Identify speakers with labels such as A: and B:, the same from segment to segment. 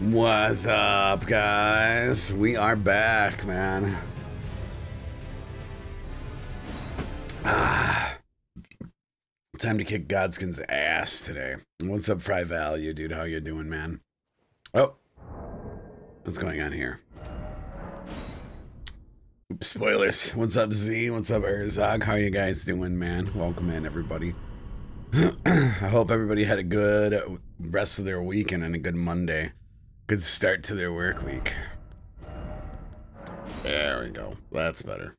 A: What's up, guys? We are back, man. Ah, time to kick Godskin's ass today. What's up, Fry Value, dude? How you doing, man? Oh, what's going on here? Oops, spoilers. What's up, Z? What's up, Erzog? How you guys doing, man? Welcome in, everybody. I hope everybody had a good rest of their weekend and a good Monday. Good start to their work week. There we go. That's better.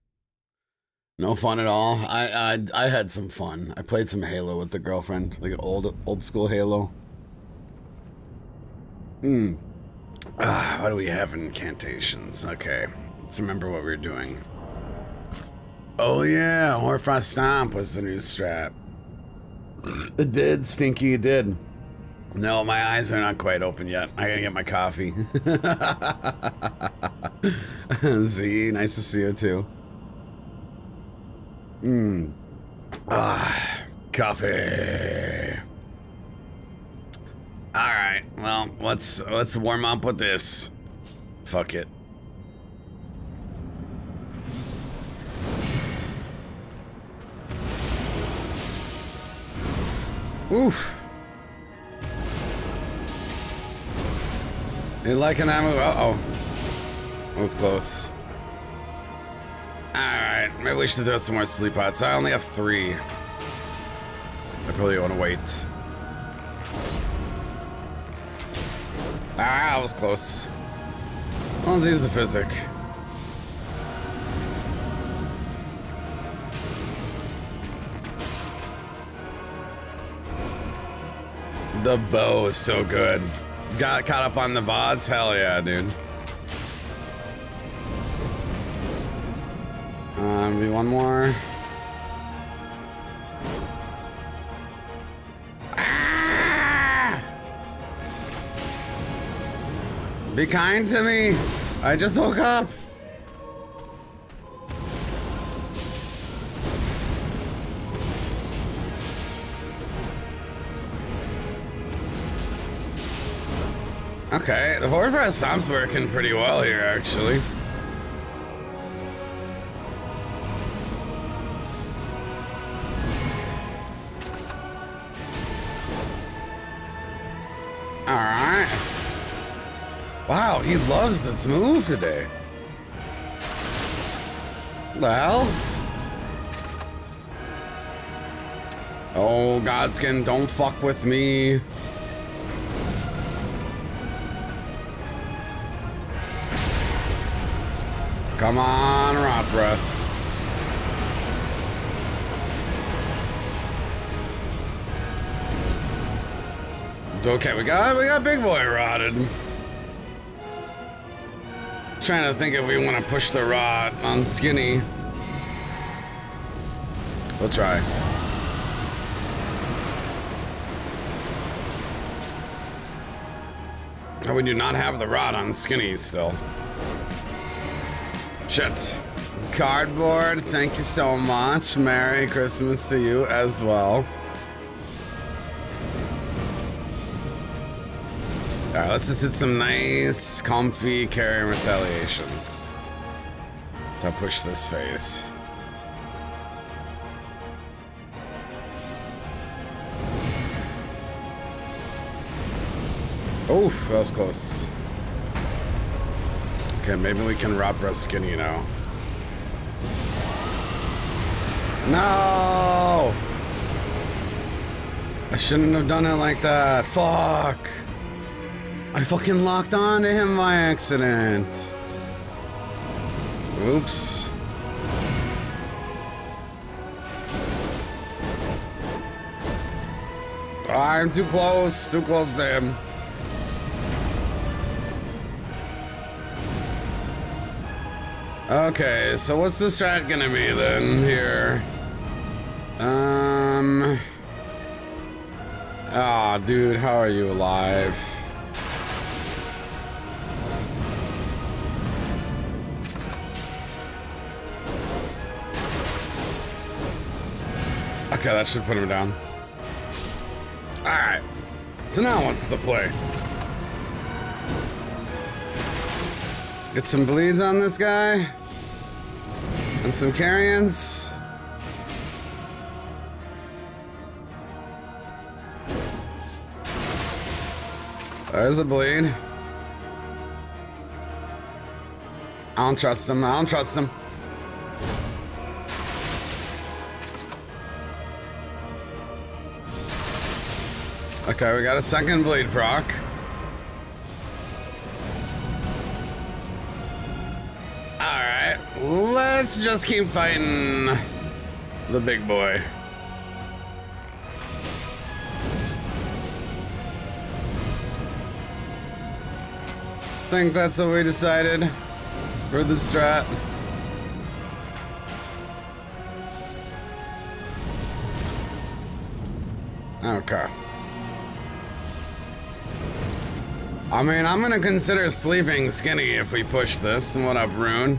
A: No fun at all. I, I I had some fun. I played some Halo with the girlfriend, like old old school Halo. Hmm. Ah, what do we have incantations? Okay, let's remember what we are doing. Oh yeah, Hoarfrost Stomp was the new strap. It did, Stinky, it did. No, my eyes are not quite open yet. I gotta get my coffee. Z, nice to see you too. Mmm. Ah, coffee. All right. Well, let's let's warm up with this. Fuck it. Oof. You like an ammo. Uh oh. That was close. Alright, maybe we should throw some more sleep pots. I only have three. I probably want to wait. Ah, that was close. Let's use the physic. The bow is so good. Got caught up on the VODs? Hell yeah, dude. Um, uh, be one more. Ah! Be kind to me. I just woke up. The Hoarfrost Stomp's working pretty well here, actually.
B: Alright.
A: Wow, he loves this move today. Well. Oh, Godskin, don't fuck with me. Come on, rot breath. Okay, we got we got big boy rotted. Trying to think if we want to push the rot on skinny. We'll try. How oh, we do not have the rot on skinny still. Shit. Cardboard, thank you so much. Merry Christmas to you as well. Alright, let's just hit some nice, comfy Carian retaliations to push this phase. Oh, that was close. Okay, maybe we can rob Ruskin, you know. No! I shouldn't have done it like that. Fuck! I fucking locked on to him by accident. Oops. I'm too close, too close to him. Okay, so what's the strat gonna be then here? Um. Ah, oh, dude, how are you alive? Okay, that should put him down. Alright. So now what's the play? Get some bleeds on this guy. And some carrions. There's a bleed. I don't trust him. I don't trust him. Okay, we got a second bleed proc. Let's just keep fighting the big boy. think that's what we decided for the strat. Okay. I mean, I'm gonna consider sleeping skinny if we push this. What up, Rune?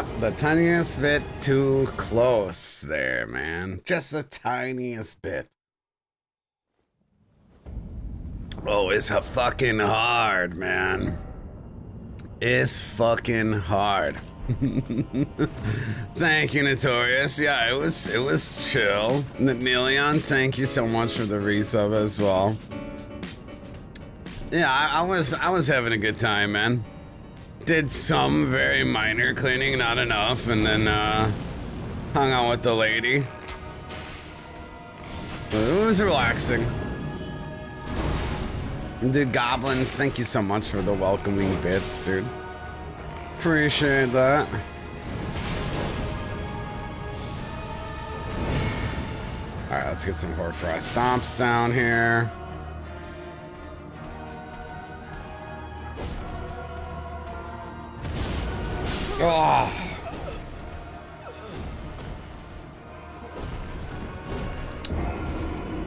A: got the tiniest bit too close there, man. Just the tiniest bit. Oh, it's fucking hard, man. It's fucking hard. thank you, Notorious. Yeah, it was it was chill. Million, thank you so much for the resub as well. Yeah, I, I was I was having a good time, man did some very minor cleaning, not enough, and then uh, hung out with the lady. it was relaxing. Dude, Goblin, thank you so much for the welcoming bits, dude. Appreciate that. Alright, let's get some Hoarfrost stomps down here. Oh.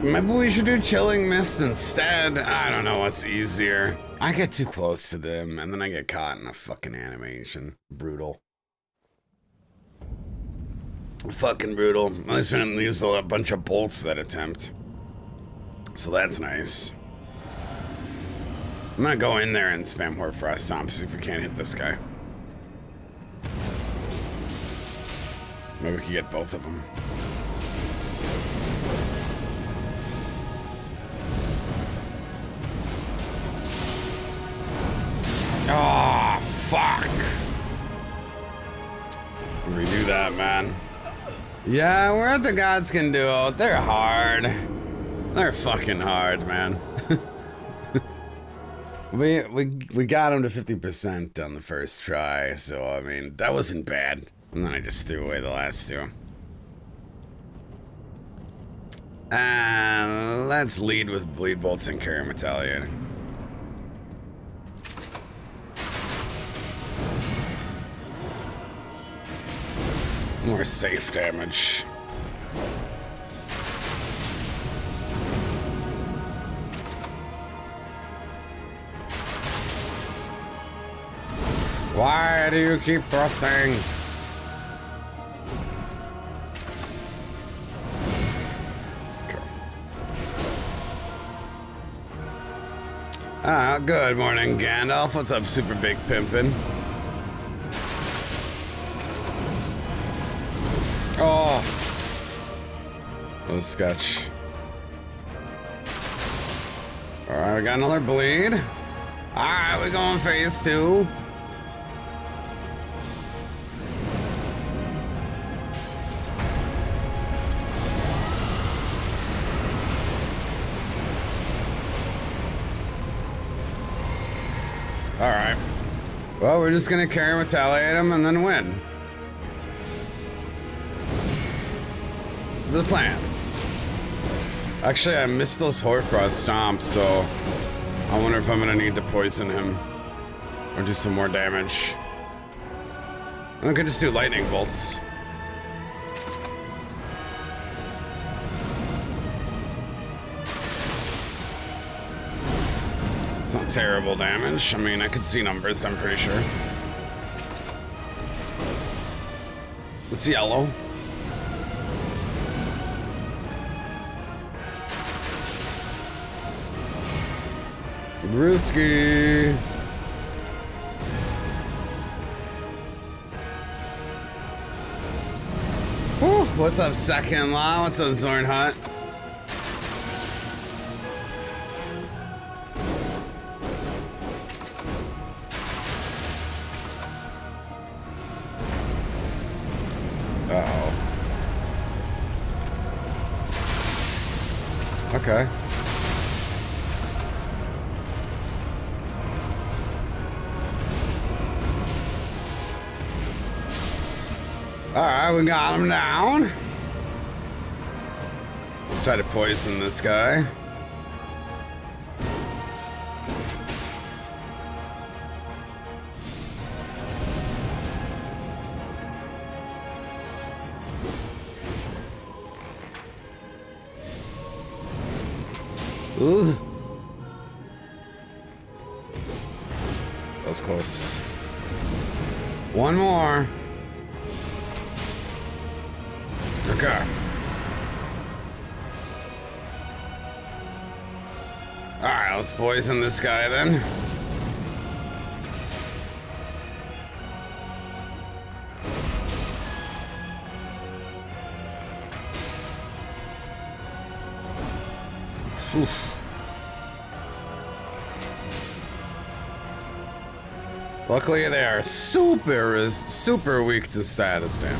A: Maybe we should do Chilling Mist instead. I don't know what's easier. I get too close to them, and then I get caught in a fucking animation. Brutal. Fucking brutal. At least we didn't use a bunch of bolts that attempt. So that's nice. I'm gonna go in there and spam Hoarfrost Stomp, see if we can't hit this guy. Maybe we could get both of them.
B: Oh, ah,
A: fuck. Redo that, man. Yeah, we're at the Godskin Duo. They're hard. They're fucking hard, man. we we we got him to 50% on the first try, so I mean, that wasn't bad. And then I just threw away the last two. Uh, let's lead with bleed bolts and Carian retaliator. More safe damage. Why do you keep thrusting? Ah, good morning, Gandalf. What's up, Super Big Pimpin'? Oh! Little sketch. Alright, we got another bleed. Alright, we're going phase two. Well, we're just gonna carry retaliate him and then win. The plan. Actually, I missed those Hoarfrost stomps, so I wonder if I'm gonna need to poison him or do some more damage. I could just do lightning bolts. It's not terrible damage. I mean, I could see numbers, I'm pretty sure. It's yellow. Risky. Whew, what's up, Second Law? What's up, Zorn Hut? Uh-oh. Okay. Alright, we got him down. We'll try to poison this guy. poison this guy then. Oof. Luckily they are super is super weak to status damage.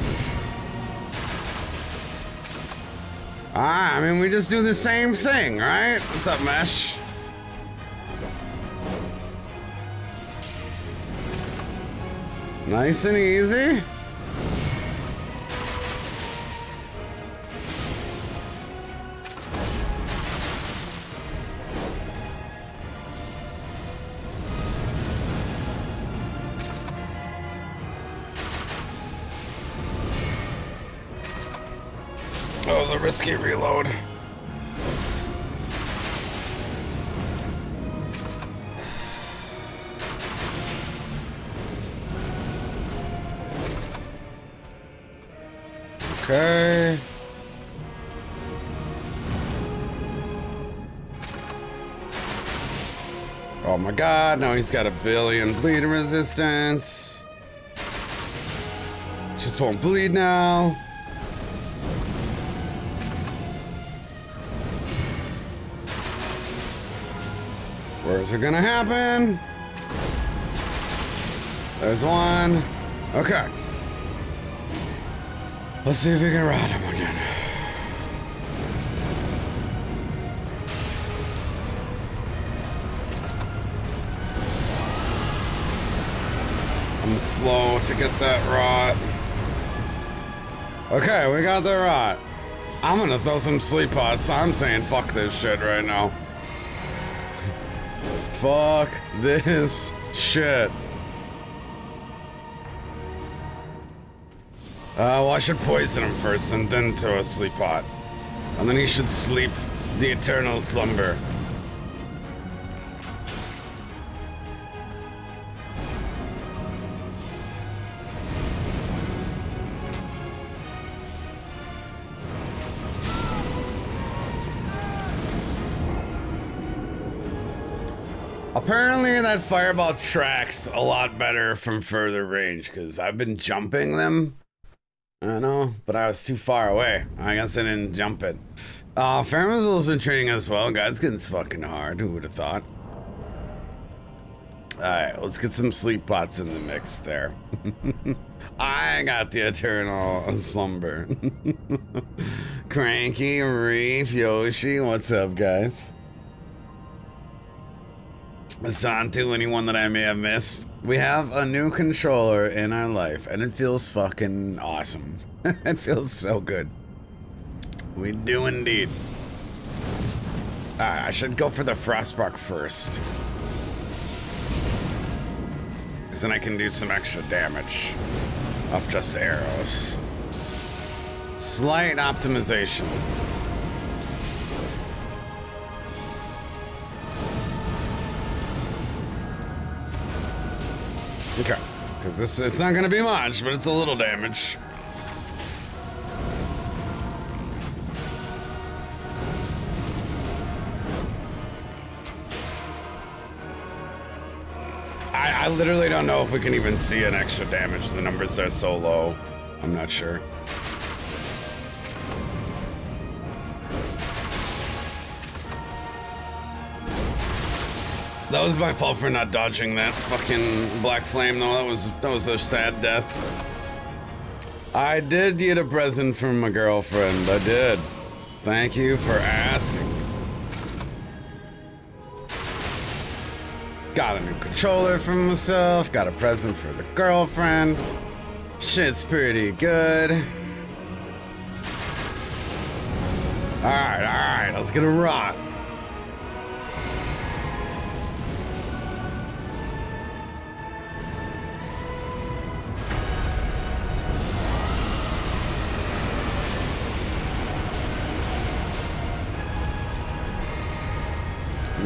A: Ah, I mean we just do the same thing, right? What's up, Mesh? Nice and easy. God, no, he's got a billion bleed resistance. Just won't bleed now. Where is it gonna happen? There's one. Okay. Let's see if we can ride him I'm slow to get that rot. Okay, we got the rot. I'm gonna throw some sleep pots. I'm saying fuck this shit right now. fuck this shit. Uh, well, I should poison him first and then throw a sleep pot. And then he should sleep the eternal slumber. fireball tracks a lot better from further range because I've been jumping them. I don't know, but I was too far away. I guess I didn't jump it. Uh, Farmazel's been training us well. God's getting fucking hard. Who would have thought? Alright, let's get some sleep pots in the mix there. I got the eternal slumber. Cranky, Reef, Yoshi, what's up, guys? to anyone that I may have missed. We have a new controller in our life, and it feels fucking awesome. it feels so good. We do indeed. Ah, I should go for the frostbite first. Because then I can do some extra damage off just arrows. Slight optimization. Okay. Because this, it's not going to be much, but it's a little damage. I, I literally don't know if we can even see an extra damage. The numbers are so low. I'm not sure. That was my fault for not dodging that fucking black flame, though. That was that was a sad death. I did get a present from my girlfriend. I did. Thank you for asking. Got a new controller for myself. Got a present for the girlfriend. Shit's pretty good. Alright, alright, let's get a rock.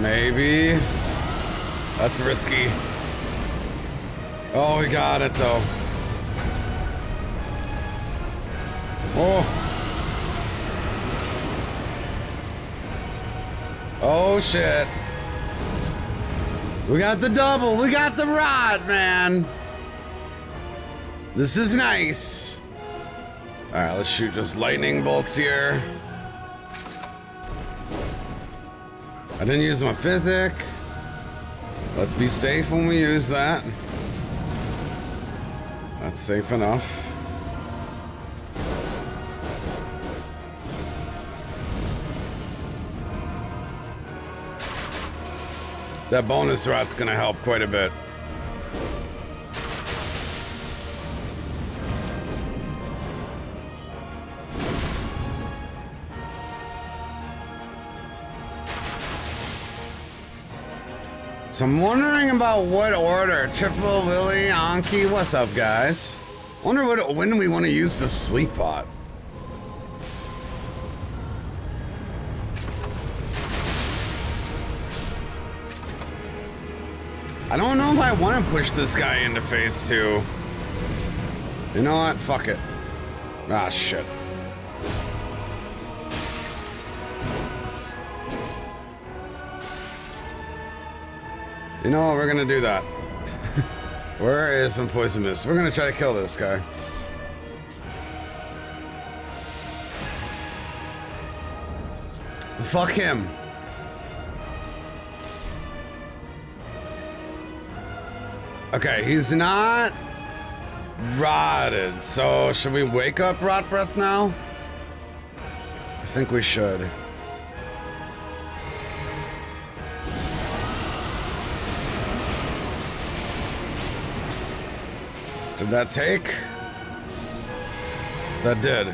A: Maybe. That's risky. Oh, we got it though. Oh. Oh shit. We got the double. We got the rot, man. This is nice. All right, let's shoot just lightning bolts here. I didn't use my physic. Let's be safe when we use that. That's safe enough. That bonus rot's gonna help quite a bit. So I'm wondering about what order. Triple, Willie, Anki, what's up, guys? Wonder what, when do we want to use the sleep pot? I don't know if I want to push this guy into phase two. You know what? Fuck it. Ah, shit. You know what? We're gonna do that. Where is some poison mist? We're gonna try to kill this guy. Fuck him. Okay, he's not rotted. So should we wake up rot breath now? I think we should. Did that take? That did.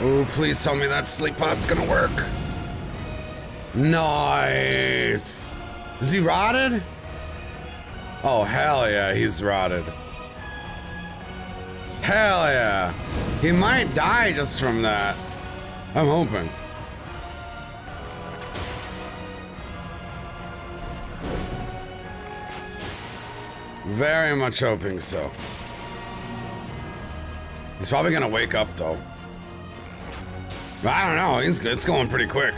A: Oh, please tell me that sleep pot's gonna work. Nice. Is he rotted? Oh, hell yeah, he's rotted. Hell yeah. He might die just from that. I'm hoping. Very much hoping so. He's probably gonna wake up though. I don't know, he's, it's going pretty quick.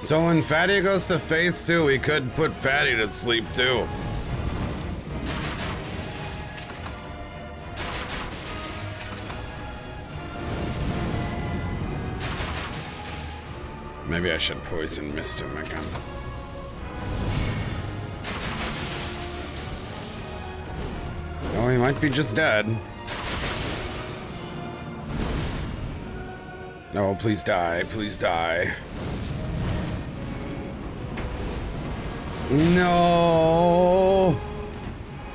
A: So when Fatty goes to Faith too, we could put Fatty to sleep too. Maybe I should poison Mr. McGum. Oh, he might be just dead. No, oh, please die. Please die. No!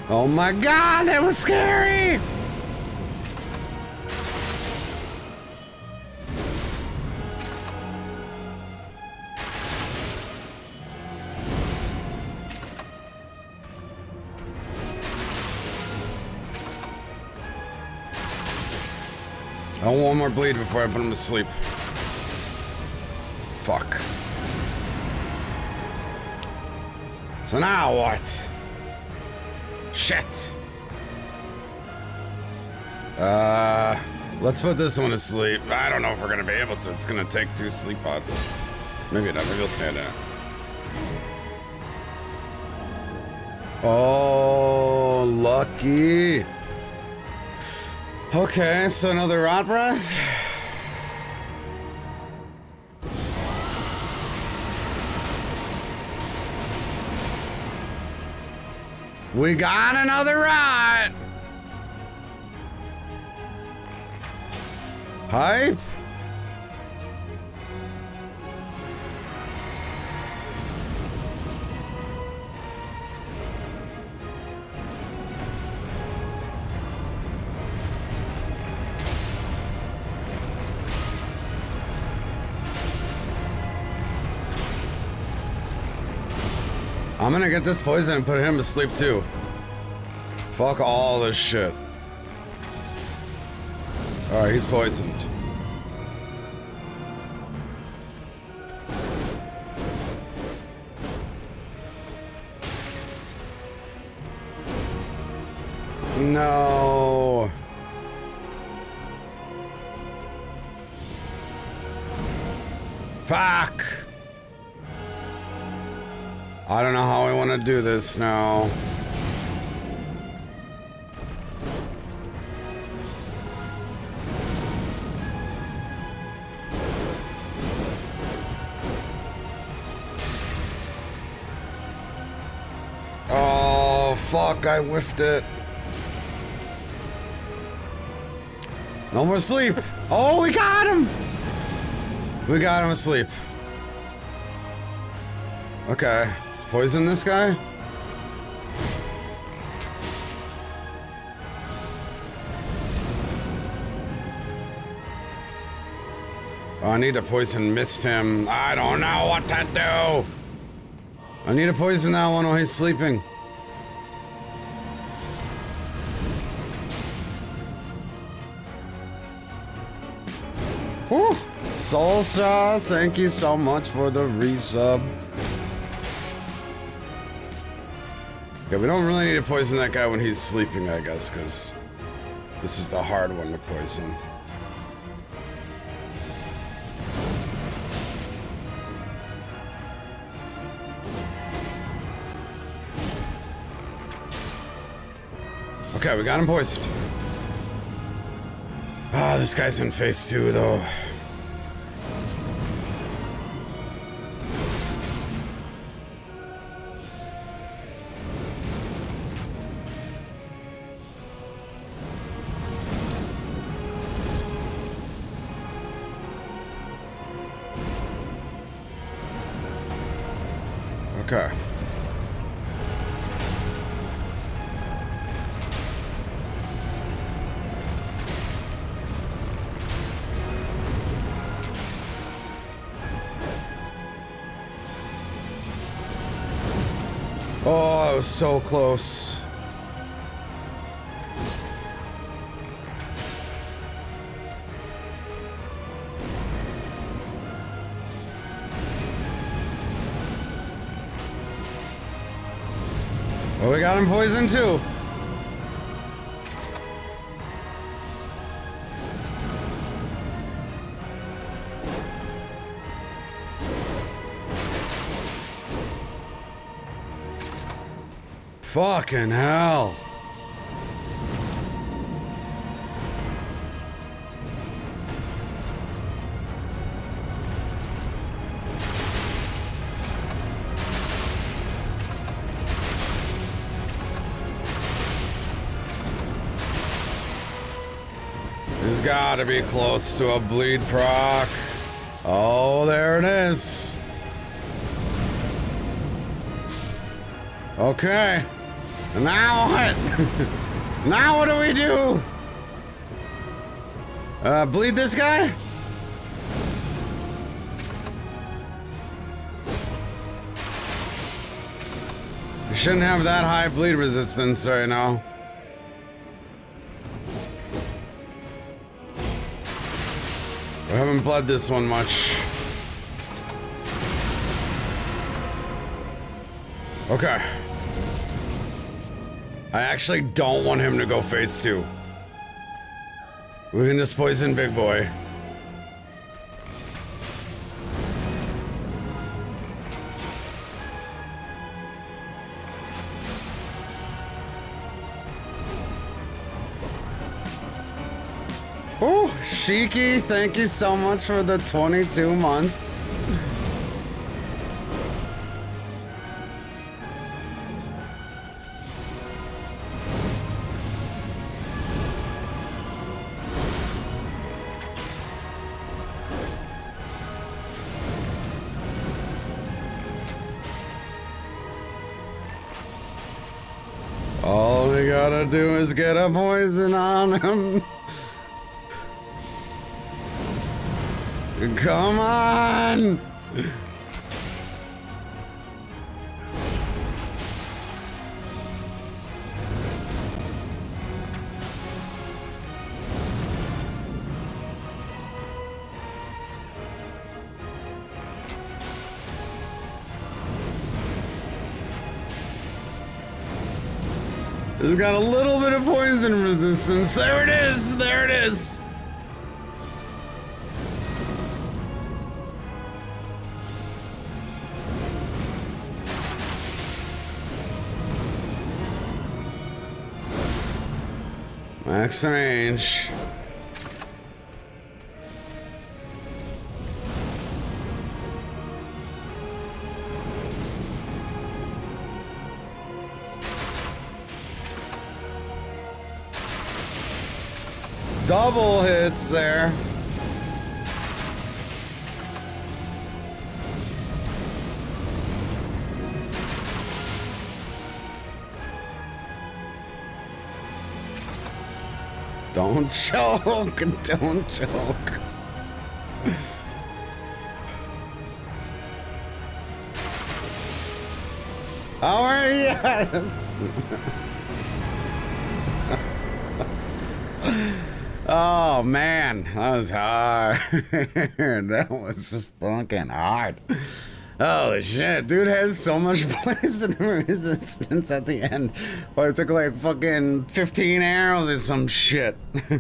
A: Oh my god,
B: that was scary!
A: I want one more bleed before I put him to sleep. Fuck. So now what? Shit. Uh, let's put this one to sleep. I don't know if we're gonna be able to. It's gonna take two sleep pots. Maybe not. Maybe we'll stand in it. Oh, lucky. Okay, so another rot breath. We got another rot! Hype! gonna get this poison and put him to sleep too. Fuck all this shit. Alright, he's poisoned. No. Fuck. I don't know how I want to do this now. Oh, fuck, I whiffed it. No more sleep. Oh, we got him. We got him asleep. Okay poison this guy? Oh, I need to poison mist him. I don't know what to do. I need to poison that one while he's sleeping. Whew. Soul Star, thank you so much for the resub. we don't really need to poison that guy when he's sleeping, I guess, because this is the hard one to poison. Okay, we got him poisoned. Ah, this guy's in phase two, though. so close. Oh, we got him poisoned too. Fucking hell. This has gotta be close to a bleed proc. Oh, there it is. Okay. Now what? now what do we do? Uh, bleed this guy? You shouldn't have that high bleed resistance right now. We haven't bled this one much. Okay. I actually don't want him to go phase two. We can just poison big boy. Oh, Shiki, thank you so much for the 22 months. get a poison on him.
B: Come on!
A: He's got a little poison resistance. There it is. There it is. Max range. double hits there. Don't choke, don't choke. How are you? Oh man, that was hard. that was fucking hard. Oh shit, dude has so much poison resistance at the end. Well, it took like fucking 15 arrows or some shit.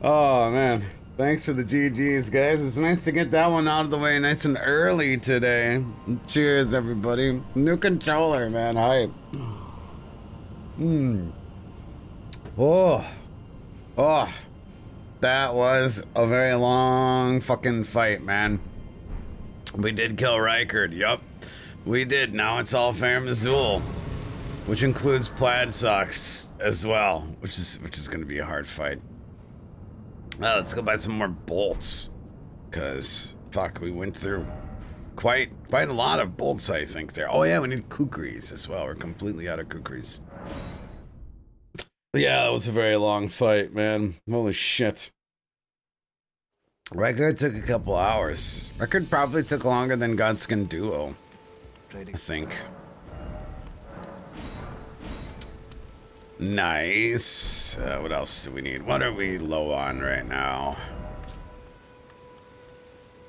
A: oh man, thanks for the GGs, guys. It's nice to get that one out of the way nice and early today. Cheers, everybody. New controller, man. Hype. Hmm. Oh. Oh that was a very long fucking fight, man. We did kill Rykard, yup. We did. Now it's all fair Missoul. Which includes plaid socks as well, which is which is gonna be a hard fight. Uh, let's go buy some more bolts. Cause fuck, we went through quite quite a lot of bolts, I think, there. Oh yeah, we need kukris as well. We're completely out of kukris. Yeah, that was a very long fight, man. Holy shit. Rykard took a couple hours. Rykard probably took longer than Godskin Duo. Oh, I think. Nice. Uh, what else do we need? What are we low on right now?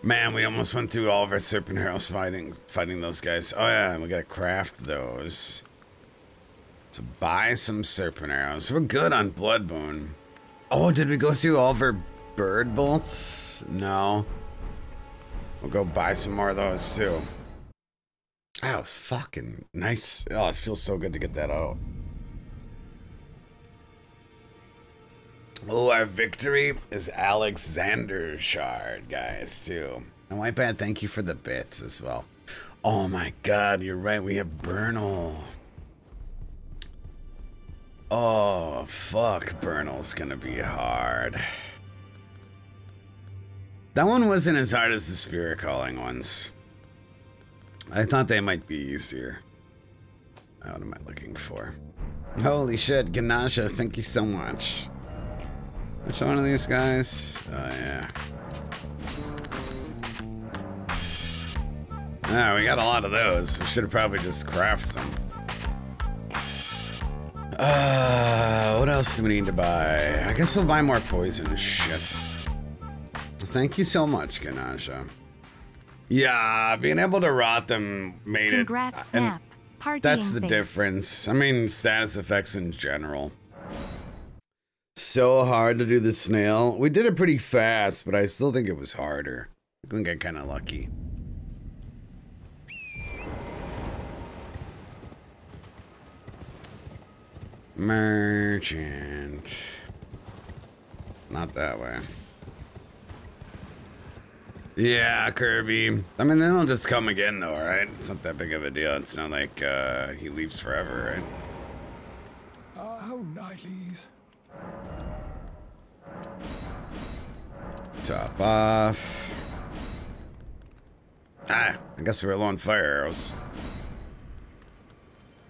A: Man, we almost went through all of our Serpent arrows fighting, fighting those guys. Oh yeah, we gotta craft those. So buy some Serpent Arrows. We're good on Moon. Oh, did we go through all of our bird bolts? No. We'll go buy some more of those too. That was fucking nice. Oh, it feels so good to get that out. Oh, our victory is Alexander Shard, guys, too. And White Bad, thank you for the bits as well. Oh my god, you're right, we have Bernahl. Oh, fuck, Bernahl's gonna be hard. That one wasn't as hard as the spirit calling ones. I thought they might be easier. what am I looking for? Holy shit, Ganasha, thank you so much. Which one of these guys? Oh, yeah. Ah, we got a lot of those. We should have probably just crafted some. Uh, what else do we need to buy? I guess we'll buy more poison shit. Thank you so much, Ganasha. Yeah, being able to rot them made Congrats, it. Snap. And that's the difference. I mean, status effects in general. So hard to do the snail. We did it pretty fast, but I still think it was harder. We got kind of lucky. Merchant. Not that way. Yeah, Kirby. I mean, then he'll just come again, though, right? It's not that big of a deal. It's not like uh, he leaves forever, right?
B: Oh, how nice.
A: Top off. Ah, I guess we are low on fire arrows.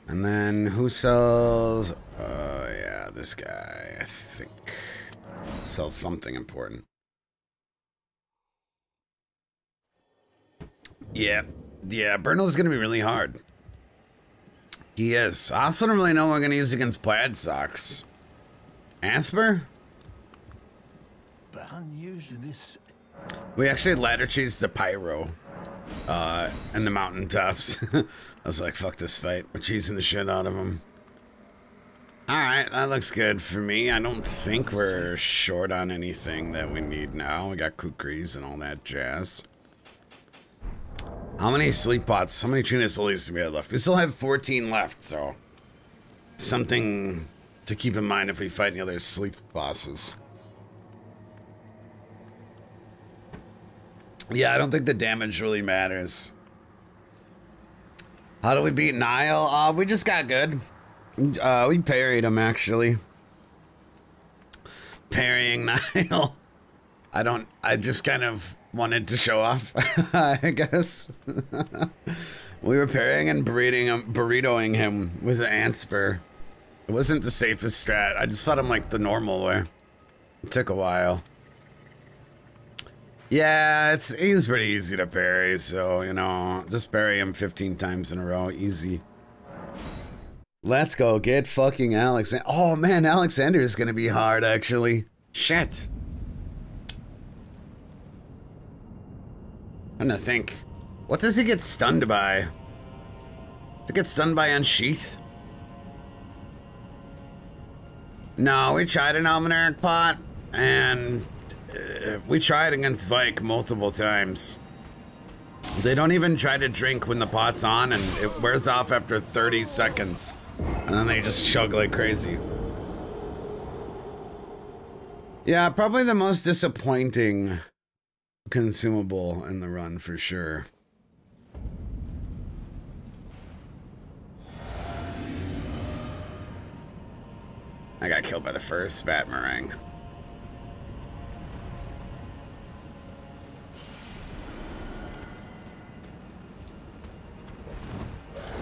A: And then who sells? Oh, yeah, this guy, I think. Sells something important. Yeah. Yeah, Bernahl's going to be really hard. He is. I also don't really know what I'm going to use against Plaid Socks. Asper?
B: But this.
A: We actually ladder cheese the pyro. Uh, in the mountaintops. I was like, fuck this fight. We're cheesing the shit out of him. Alright, that looks good for me. I don't think we're short on anything that we need now. We got kukris and all that jazz. How many sleep pots? How many Trina's lilies do we have left? We still have 14 left, so something to keep in mind if we fight any other sleep bosses. Yeah, I don't think the damage really matters. How do we beat Niall? Uh, we just got good. Uh, we parried him, actually. Parrying Niall. I don't... I just kind of wanted to show off, I guess. we were pairing and breeding him, um, burritoing him with the Antspur. It wasn't the safest strat. I just fought him like the normal way. It took a while. Yeah, it's he's pretty easy to parry, so you know, just parry him 15 times in a row, easy. Let's go get fucking Alexander. Oh man, Alexander is gonna be hard actually. Shit. I'm gonna think. What does he get stunned by? Does he get stunned by Unsheath? No, we tried an Almanaric Pot, and uh, we tried against Vyke multiple times. They don't even try to drink when the pot's on, and it wears off after 30 seconds. And then they just chug like crazy. Yeah, probably the most disappointing consumable in the run for sure. I got killed by the first spat meringue.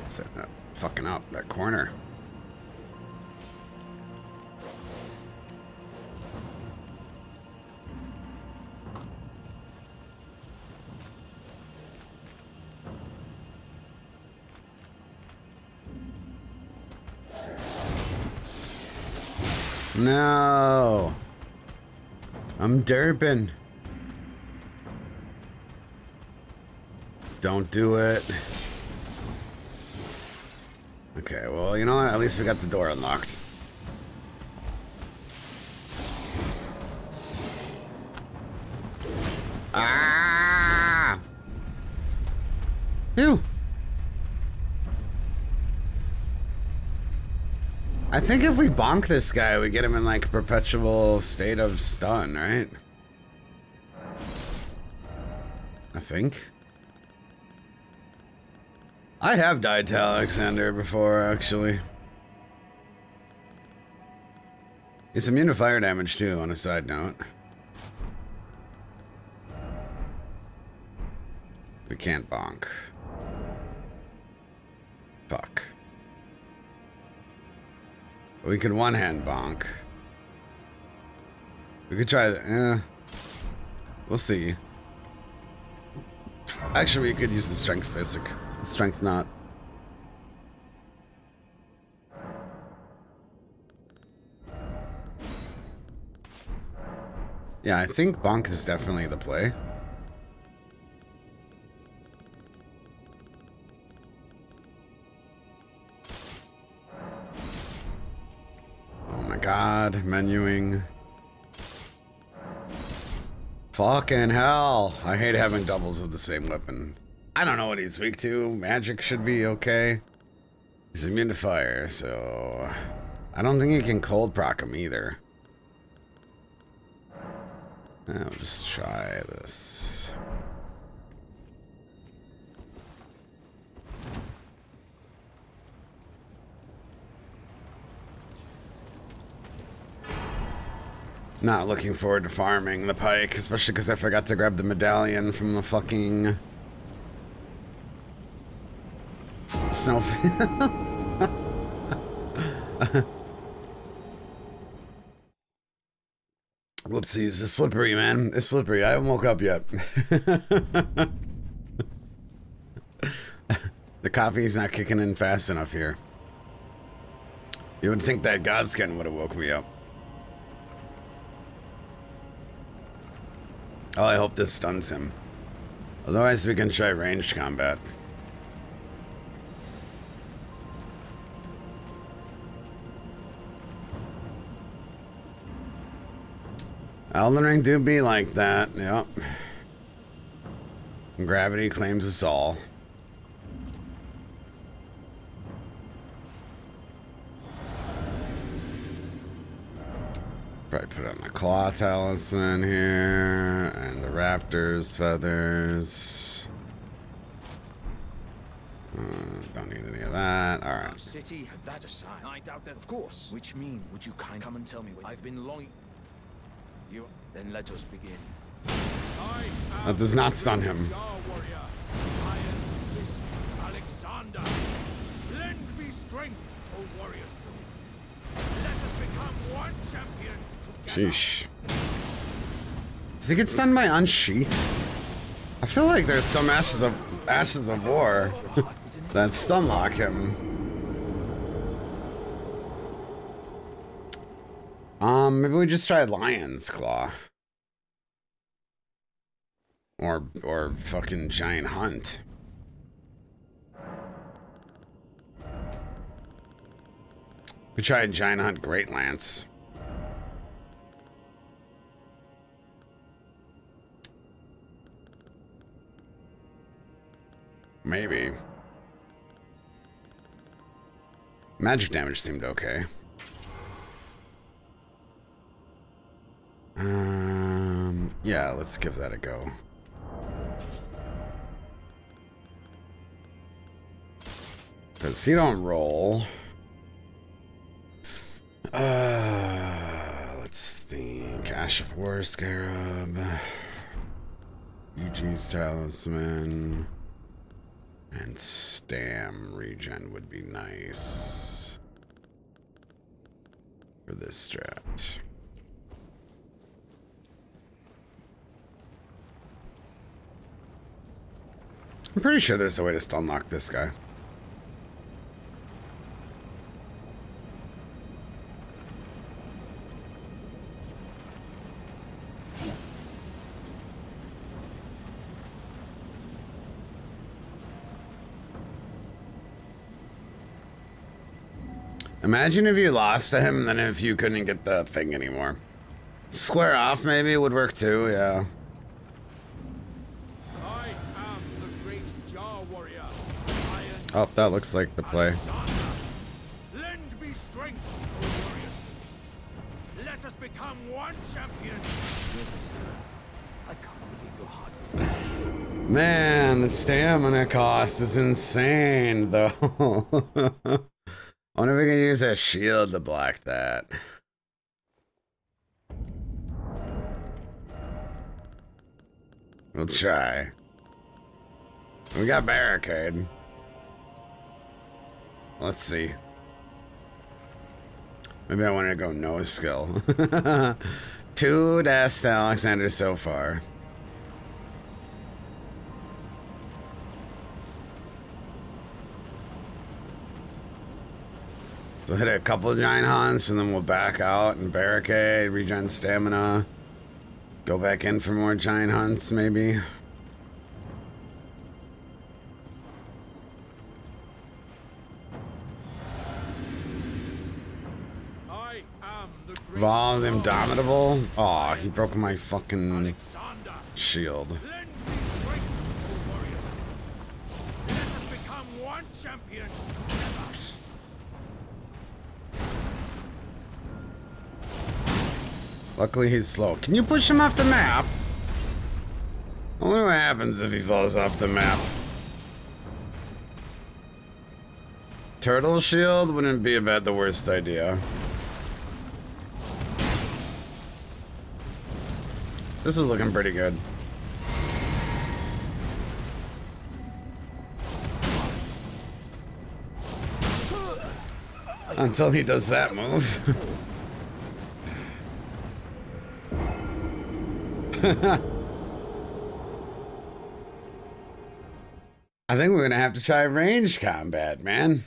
A: Setting that fucking up, that corner. No. I'm derping. Don't do it. Okay, well, you know what? At least we got the door unlocked. Ah! Ew. I think if we bonk this guy, we get him in like a perpetual state of stun, right? I think. I have died to Alexander before, actually. He's immune to fire damage too, on a side note. We can't bonk. Fuck. We can one hand bonk. We could try that. Eh. We'll see. Actually, we could use the strength physic. The strength not. Yeah, I think bonk is definitely the play. Oh my god, menuing. Fucking hell. I hate having doubles of the same weapon. I don't know what he's weak to. Magic should be okay. He's immune to fire, so... I don't think he can cold proc him either. I'll just try this. Not looking forward to farming the pike, especially because I forgot to grab the medallion from the fucking... Snowfield. Whoopsies, it's slippery, man. It's slippery. I haven't woke up yet. the coffee's not kicking in fast enough here. You would think that Godskin would have woke me up. Oh, I hope this stuns him. Otherwise, we can try ranged combat. Elden Ring do be like that, yep. Gravity claims us all. Probably put on the claw talisman here and the raptor's feathers. Uh, don't need any of that. All right. City that aside. I doubt that, of course. Which mean would you kind come and tell me? I've been long? You then let us begin. That does not stun him. Warrior, Alexander. Lend me strength Sheesh. Does he get stunned by Unsheath? I feel like there's some Ashes of Ashes of War that stun lock him. Um, maybe we just try Lion's Claw. Or, or fucking Giant Hunt. We try Giant Hunt Great Lance. Maybe. Magic damage seemed okay. Um, yeah, let's give that a go. Because he don't roll. Uh, let's think. Ash of War Scarab. Eugene's Talisman. And stam regen would be nice for this strat. I'm pretty sure there's a way to stun lock this guy. Imagine if you lost to him, then if you couldn't get the thing anymore. Square off maybe would work too, yeah. Oh, that looks like the play. Man, the stamina cost is insane, though. I wonder if we can use a shield to block that. We'll try. We got barricade. Let's see. Maybe I want to go no skill. Two deaths to Alexander so far. So hit a couple of giant hunts, and then we'll back out and barricade, regen stamina. Go back in for more giant hunts, maybe. I am the Vav Indomitable? Aw, he broke my fucking shield. Luckily he's slow. Can you push him off the map? Only what happens if he falls off the map. Turtle shield wouldn't be about the worst idea. This is looking pretty good. Until he does that move. I think we're going to have to try range combat, man.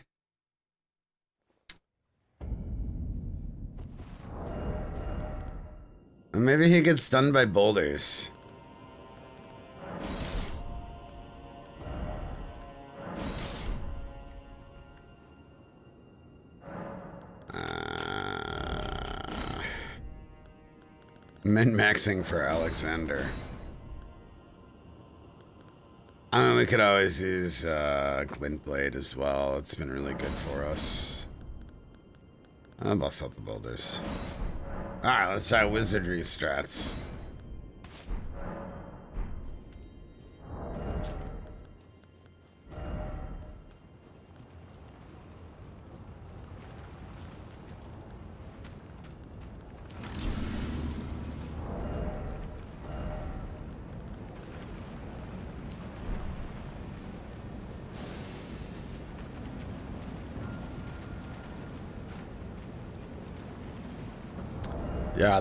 A: Maybe he gets stunned by boulders. Min-maxing for Alexander. I mean, we could always use uh, Glint Blade as well. It's been really good for us. I'll bust out the builders. Alright, let's try wizardry strats.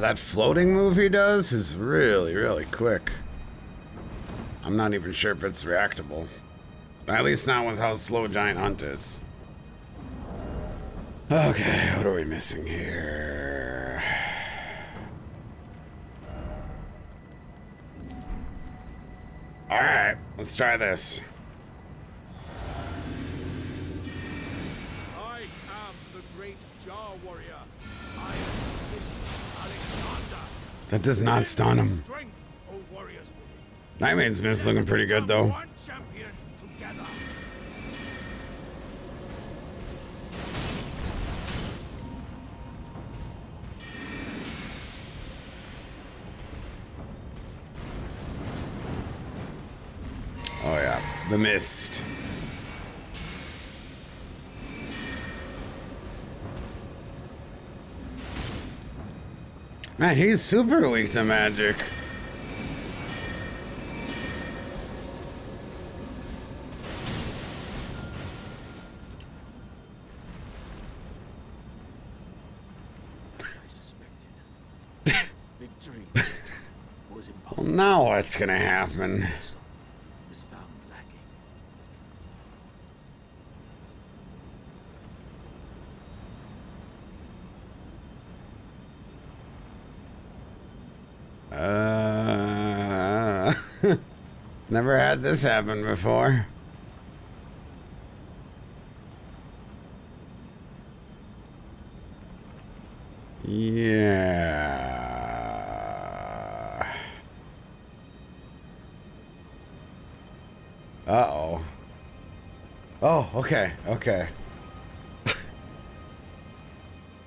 A: that floating move he does is really, really quick. I'm not even sure if it's reactable. At least not with how slow Giant Hunt is. Okay, what are we missing here? Alright, let's try this. That does not stun him. Nightmare's miss looking pretty good though. Man, he's super weak to magic. now what's gonna happen? Never had this happen before. Yeah. Uh-oh. Oh, okay, okay.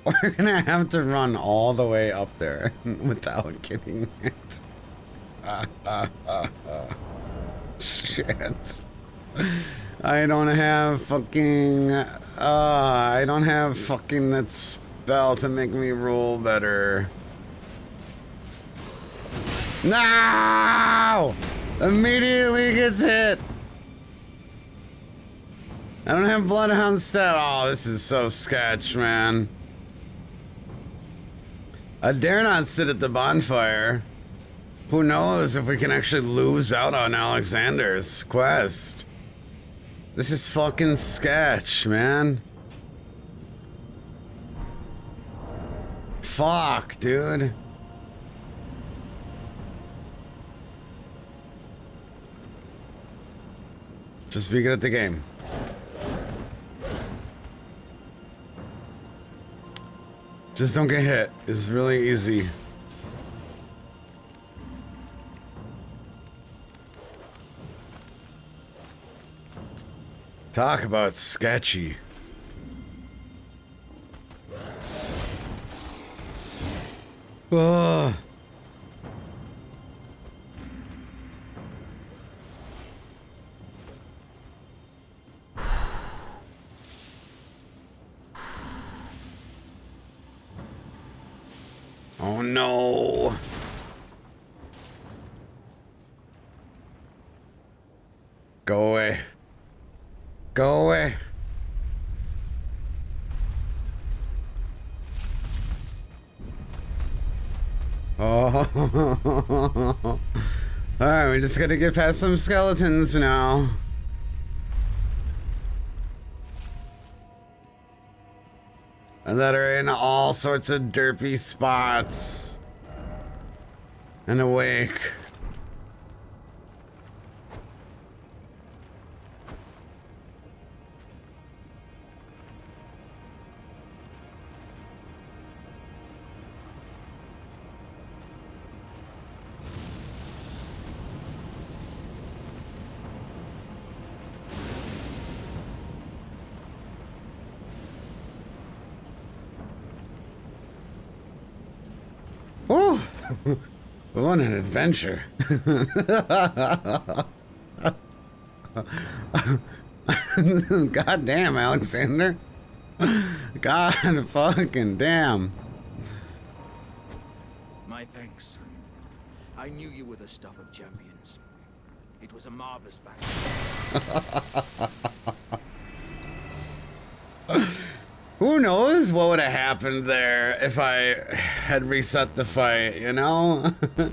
A: We're gonna have to run all the way up there without getting hit. Uh, uh, uh shit. I don't have fucking... Uh, I don't have fucking that spell to make me roll better. No! Immediately gets hit! I don't have Bloodhound Step. Oh, this is so sketch, man. I dare not sit at the bonfire. Who knows if we can actually lose out on Alexander's quest? This is fucking sketch, man. Fuck, dude. Just be good at the game. Just don't get hit. It's really easy. Talk about sketchy.
B: Ah.
A: just gotta get past some skeletons now. And that are in all sorts of derpy spots. And awake. adventure. God damn, Alexander. God fucking damn. My thanks. I knew you were the stuff of champions. It was a marvelous battle. Who knows what would have happened there if I had reset the fight, you know?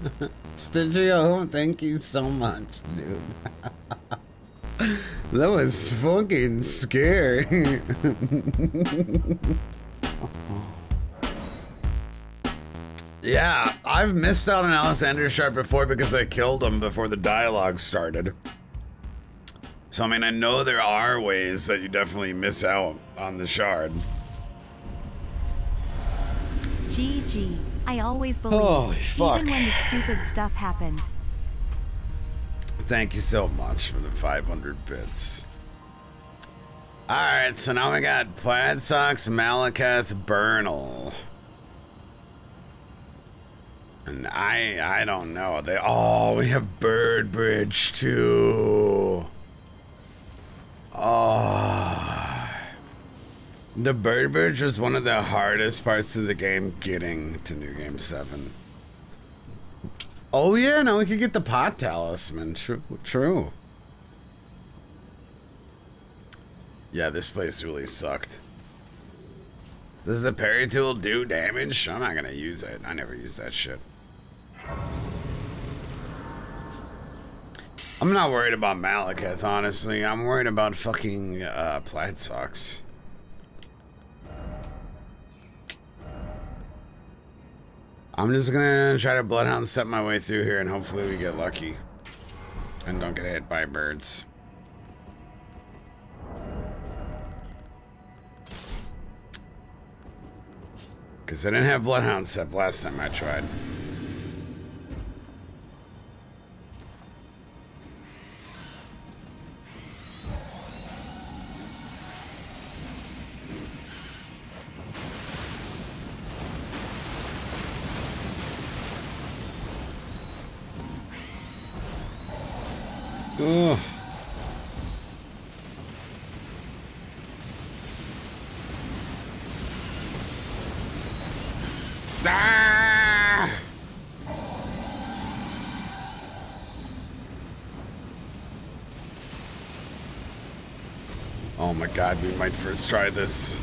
A: Stitchio, thank you so much, dude. that was fucking scary. yeah, I've missed out on Alexander Shard before because I killed him before the dialogue started. So, I mean, I know there are ways that you definitely miss out on the shard.
B: GG. I always believe, fuck. even when the stupid stuff happened.
A: Thank you so much for the 500 bits. Alright, so now we got Plaid Socks, Maliketh, Bernahl. And I I don't know. They oh we have Birdbridge too. Oh the bird bridge was one of the hardest parts of the game getting to New Game 7. Oh yeah, now we could get the pot talisman. True, true. Yeah, this place really sucked. Does the parry tool do damage? I'm not gonna use it. I never use that shit. I'm not worried about Maliketh, honestly. I'm worried about fucking uh, plaid socks. I'm just gonna try to bloodhound step my way through here and hopefully we get lucky. And don't get hit by birds. Because I didn't have bloodhound step last time I tried.
B: Ugh. Ah!
A: Oh my god, we might first try this.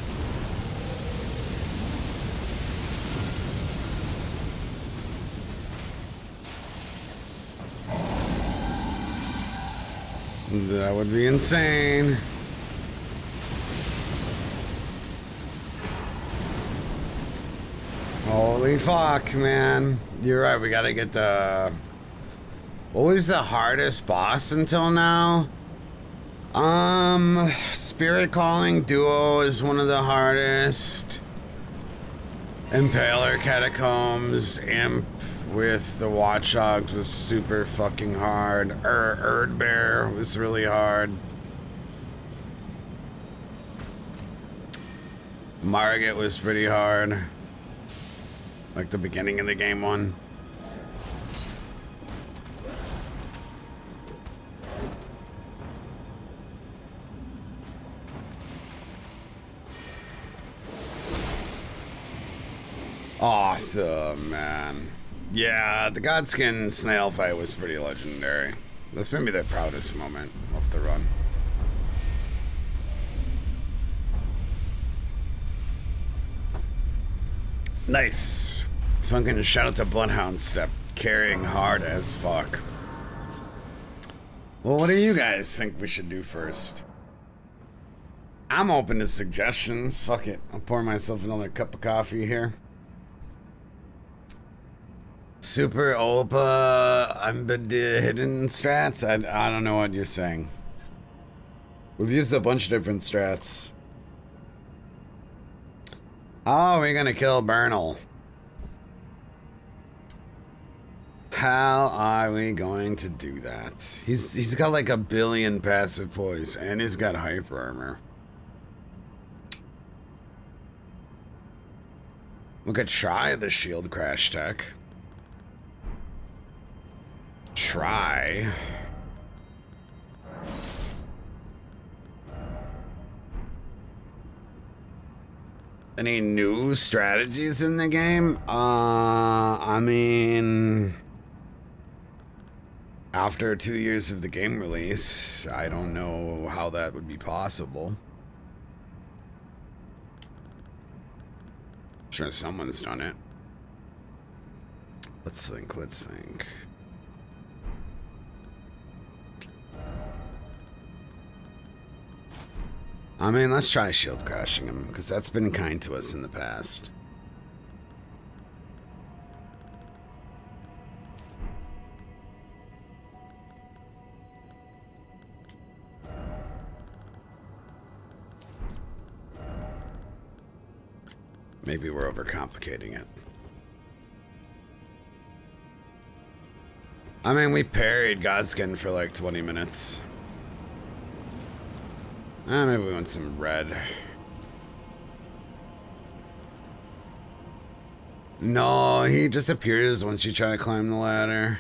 A: That would be insane. Holy fuck, man. You're right, we gotta get the... What was the hardest boss until now? Um, Spirit Calling Duo is one of the hardest. Impaler Catacombs, Imp with the Watch Dogs was super fucking hard. Er, Erd Bear was really hard. Margit was pretty hard. Like the beginning of the game one. Awesome, man. Yeah, the Godskin snail fight was pretty legendary. That's maybe the proudest moment of the run. Nice. Fucking shout out to Bloodhound Step, carrying hard as fuck. Well, what do you guys think we should do first? I'm open to suggestions. Fuck it. I'll pour myself another cup of coffee here. Super Olpa hidden strats? I, I don't know what you're saying. We've used a bunch of different strats. How are we gonna kill Bernahl? How are we going to do that? He's he's got like a billion passive voice and he's got hyper armor. We could try the shield crash tech. Try. Any new strategies in the game? Uh, I mean... After two years of the game release, I don't know how that would be possible. I'm sure someone's done it. Let's think, let's think. I mean, let's try shield crashing him, because that's been kind to us in the past. Maybe we're overcomplicating it. I mean, we parried Godskin for like 20 minutes. Ah, maybe we want some red. No, he disappears once you try to climb the ladder.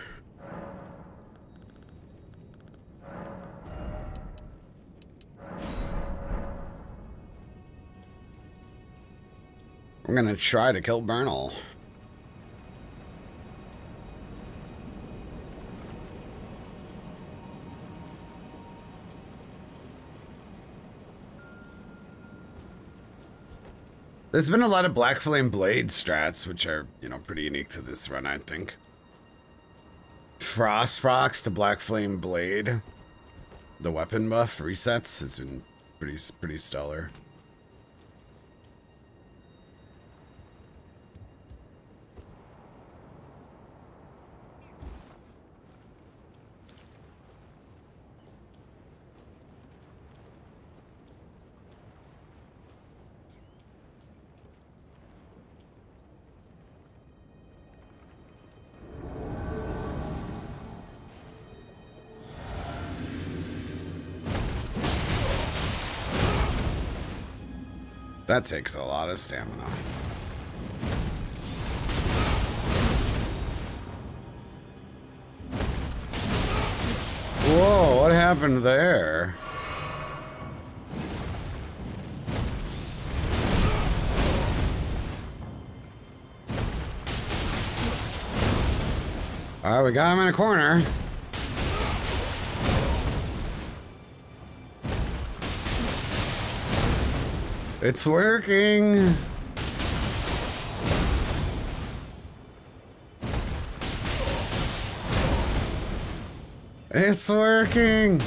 A: I'm gonna try to kill Bernahl. There's been a lot of Black Flame Blade strats, which are, you know, pretty unique to this run, I think. Frost Rocks to Black Flame Blade. The weapon buff resets has been pretty, pretty stellar. That takes a lot of stamina. Whoa, what happened there? Alright, we got him in a corner. It's working! It's working!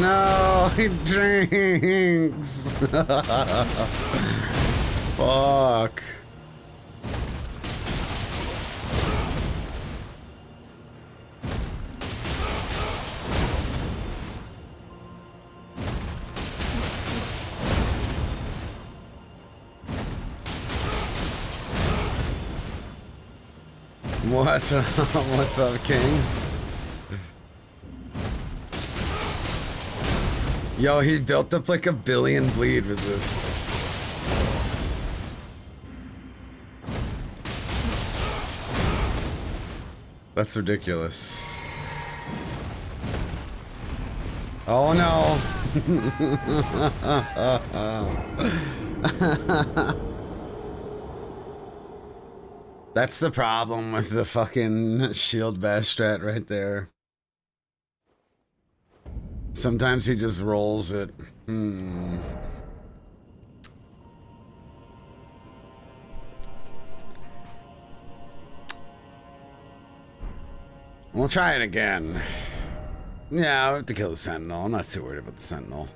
A: No, he drinks! Fuck. What's uh, up? What's up, King? Yo, he built up like a billion bleed resist. That's ridiculous.
B: Oh no!
A: That's the problem with the fucking shield bash strat right there. Sometimes he just rolls it. Hmm. We'll try it again. Yeah, I have to kill the Sentinel. I'm not too worried about the Sentinel.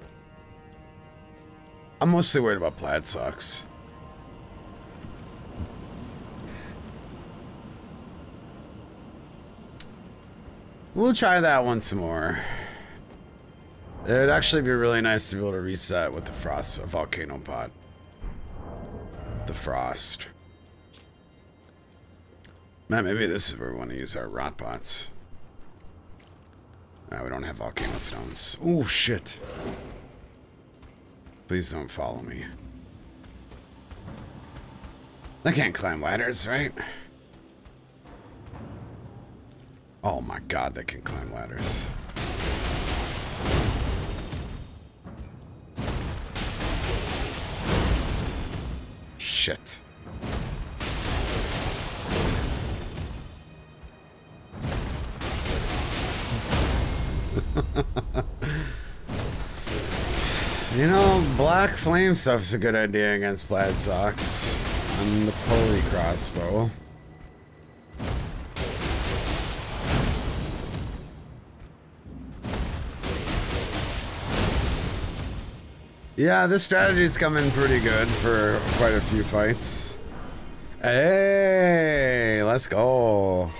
A: I'm mostly worried about Plaid Socks. We'll try that once more. It would actually be really nice to be able to reset with the frost, a volcano pot. The frost. Man, maybe this is where we want to use our rot pots. Ah, we don't have volcano stones. Oh, shit. Please don't follow me. I can't climb ladders, right? Oh my god, they can climb ladders. Shit.
B: you know, black
A: flame stuff's a good idea against plaid socks. And the Pulley Crossbow. Yeah, this strategy's coming pretty good for quite a few fights. Hey, let's go.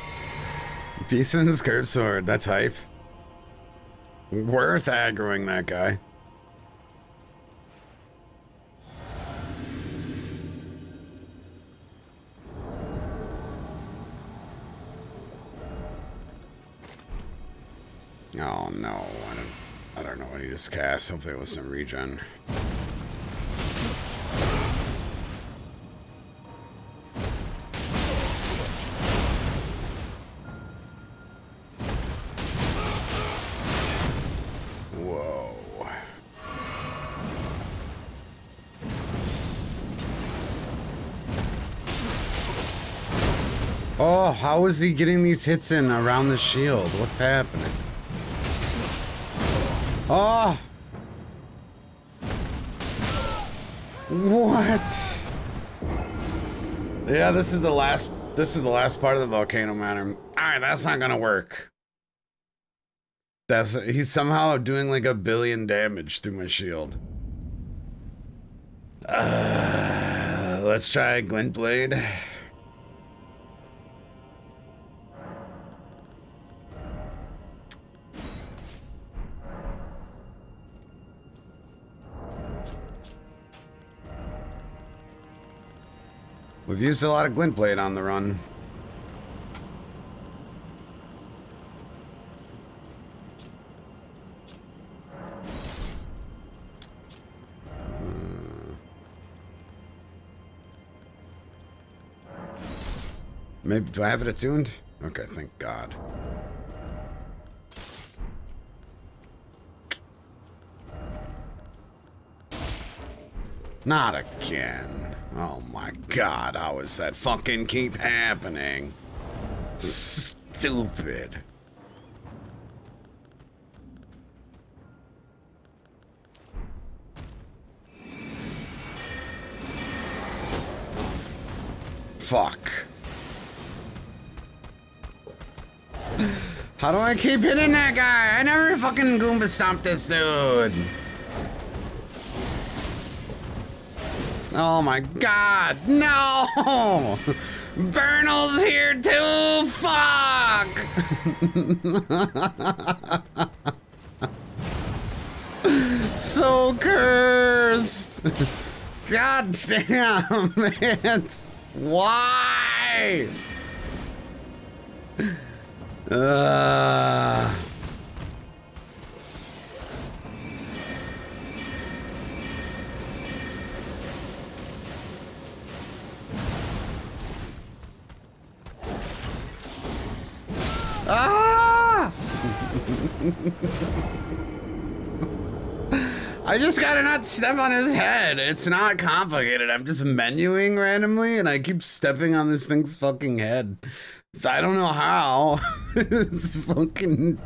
A: Beastman's Curve Sword, that's hype. Worth aggroing that guy. Oh no, he just cast. Hopefully with some regen. Oh, how is he getting these hits in around the shield? What's happening? Oh!
B: What?
A: Yeah, this is the last this is the last part of the volcano matter. Alright, that's not gonna work. That's he's somehow doing like a billion damage through my shield. Uh, let's try Glint Blade. We've used a lot of glintblade on the run.
B: Uh.
A: Maybe, do I have it attuned? Okay, thank God. Not again. Oh my god, how does that fucking keep happening? Stupid. Fuck. How do I keep hitting that guy? I never fucking Goomba stomped this dude. Oh my god, no! Bernahl's here too, fuck! so cursed! God damn man. Why? Uh...
B: Ah!
A: I just gotta not step on his head. It's not complicated. I'm just menuing randomly and I keep stepping on this thing's fucking head. I don't know how. it's fucking.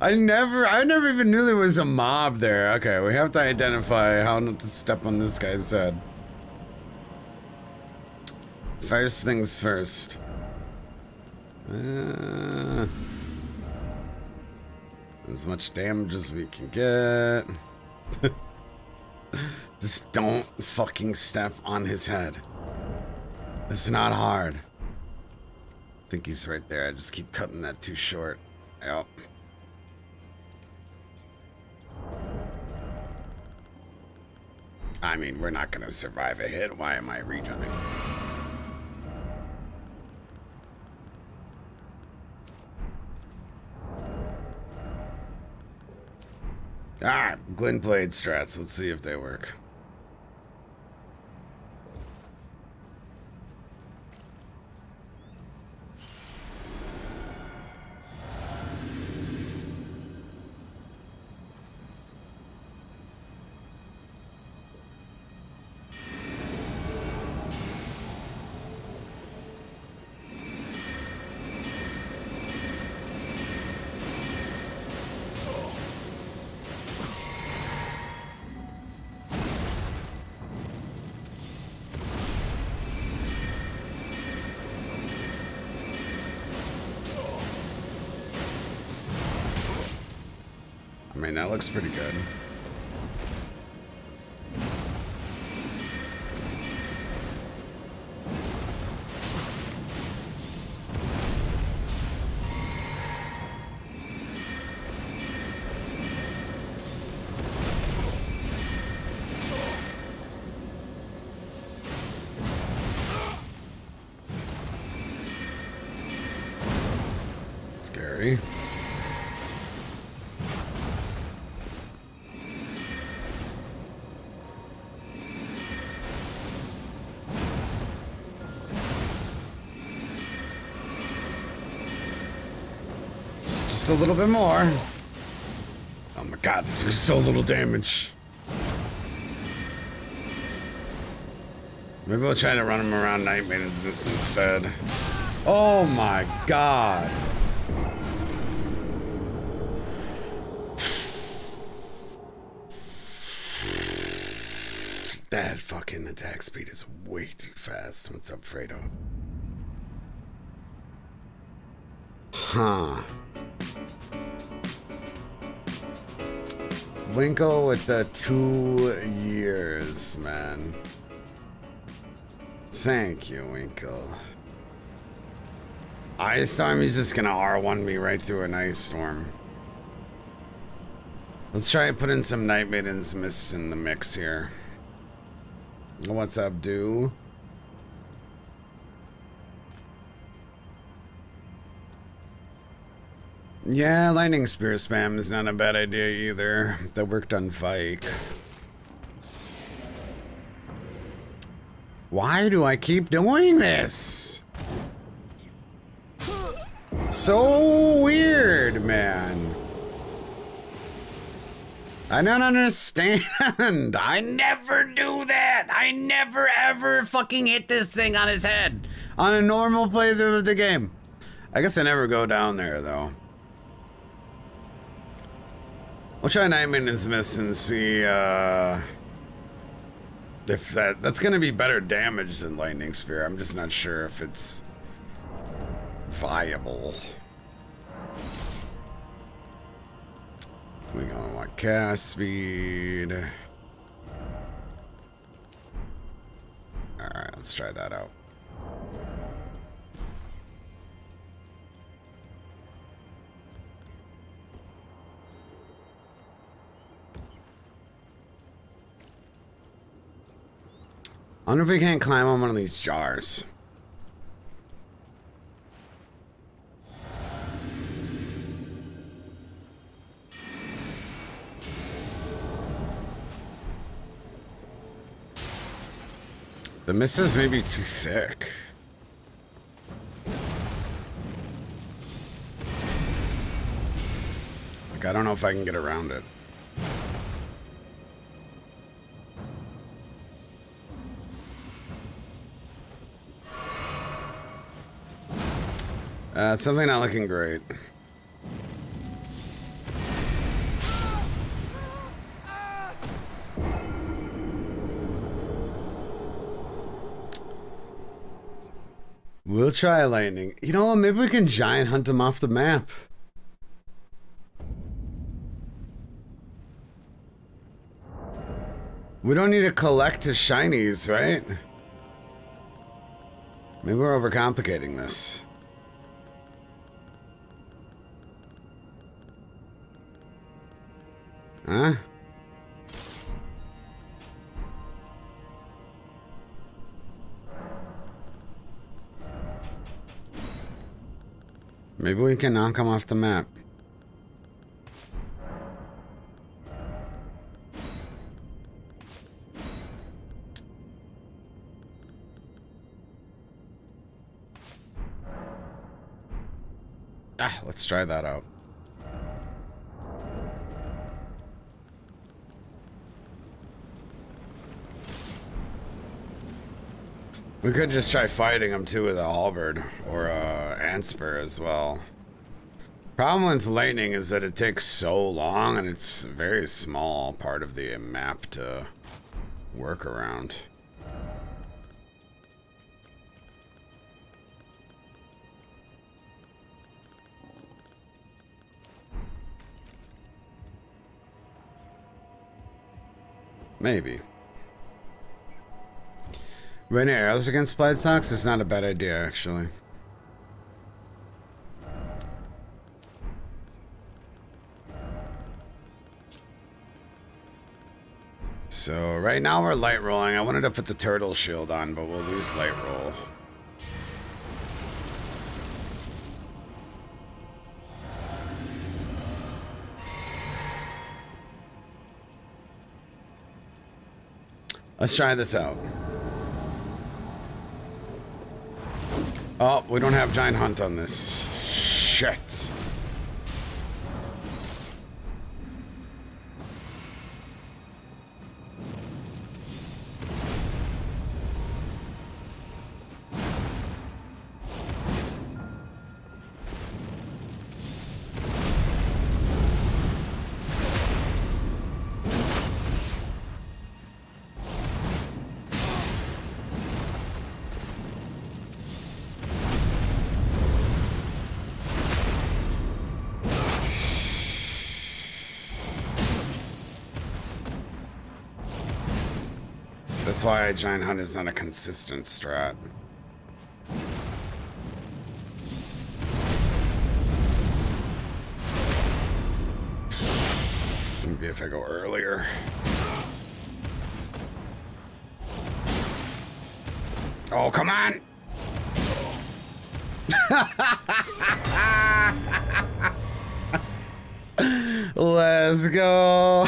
A: I never, I never even knew there was a mob there. Okay, we have to identify how not to step on this guy's head. First things first. Uh, as much damage as we can get. Just don't fucking step on his head. It's not hard. I think he's right there. I just keep cutting that too short. Yep. I mean, we're not going to survive a hit. Why am I rejoining? Alright, Glintblade strats. Let's see if they work. a little bit more. Oh my god, so little damage. Maybe we'll try to run him around Night Maiden's instead. Oh my god. That fucking attack speed is way too fast. What's up, Fredo?
B: Huh.
A: Winko with the two years, man. Thank you, Winko. Ice Storm, he's just gonna R1 me right through an Ice Storm. Let's try and put in some Night Maiden's Mist in the mix here. What's up, dude? Yeah, lightning spear spam is not a bad idea either. That worked on Vyke. Why do I keep doing this? So weird, man. I don't understand. I never do that. I never ever fucking hit this thing on his head on a normal playthrough of the game. I guess I never go down there though. We'll try Night Maiden's Mist and see uh, if that that's going to be better damage than lightning spear. I'm just not sure if it's viable. We gonna cast speed. All right, let's try that out. I wonder if we can't climb on one of these jars. The misses may be too thick. Like, I don't know if I can get around it. Uh, something not looking great. We'll try lightning. You know what? Maybe we can giant hunt them off the map. We don't need to collect his shinies, right? Maybe we're overcomplicating this. Huh? Maybe we can knock him off the map. Ah, let's try that out. We could just try fighting them too with a halberd or a antspur as well. Problem with lightning is that it takes so long and it's a very small part of the map to work around. Maybe. Running arrows against plaid Socks is not a bad idea, actually. So right now we're light rolling. I wanted to put the turtle shield on, but we'll lose light roll. Let's try this out. Oh, we don't have Giant Hunt on this. Shit. That's why Giant Hunt is not a consistent strat. Maybe if I go earlier. Oh, come on! Let's go!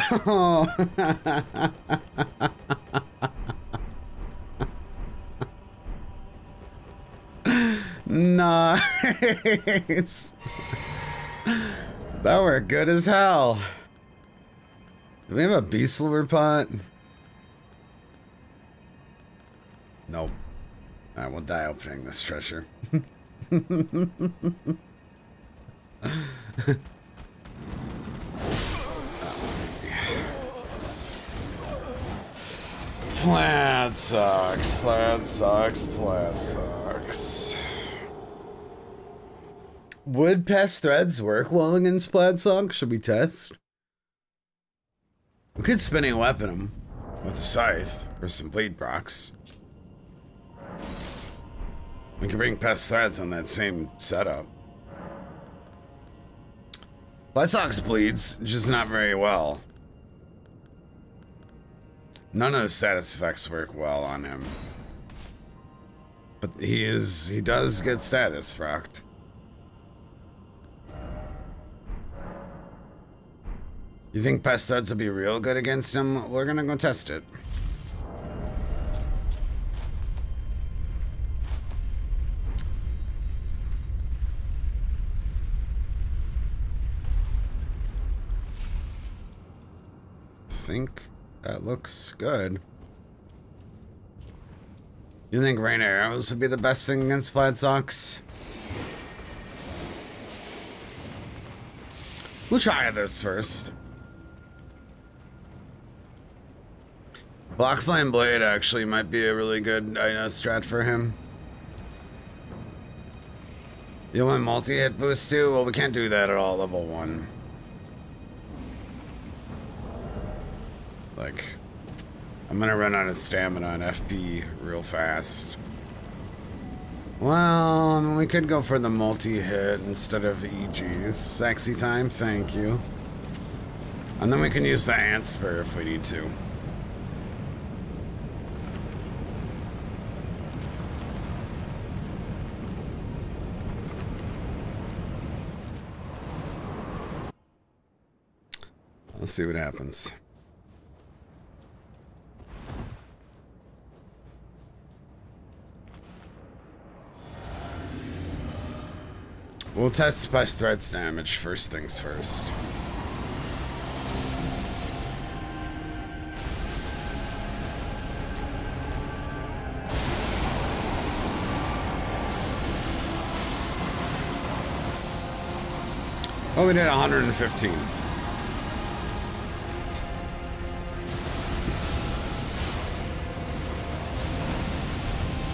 A: Nice! that were good as hell. Do we have a beast lure pot? Nope. I will die opening this treasure. Plant sucks, plant sucks, plant sucks. Would Pest Threads work well against plaid song? Should we test? We could spinning weapon him with a scythe or some blade rocks. We could bring Pest Threads on that same setup. Plaid socks bleeds, just not very well. None of the status effects work well on him. But he is he does get status rocked. You think Pest Threads will be real good against him? We're gonna go test it. think that looks good. You think rain arrows would be the best thing against flat socks? We'll try this first. Black Flame Blade actually might be a really good I uh, know, strat for him. You want multi-hit boost too? Well, we can't do that at all, level 1. Like, I'm gonna run out of stamina on FP real fast. Well, I mean, we could go for the multi-hit instead of EGs. Sexy time, thank you. And then we can use the Antspur if we need to. Let's see what happens. We'll test Pest Threads damage first things first. Oh, we did 115.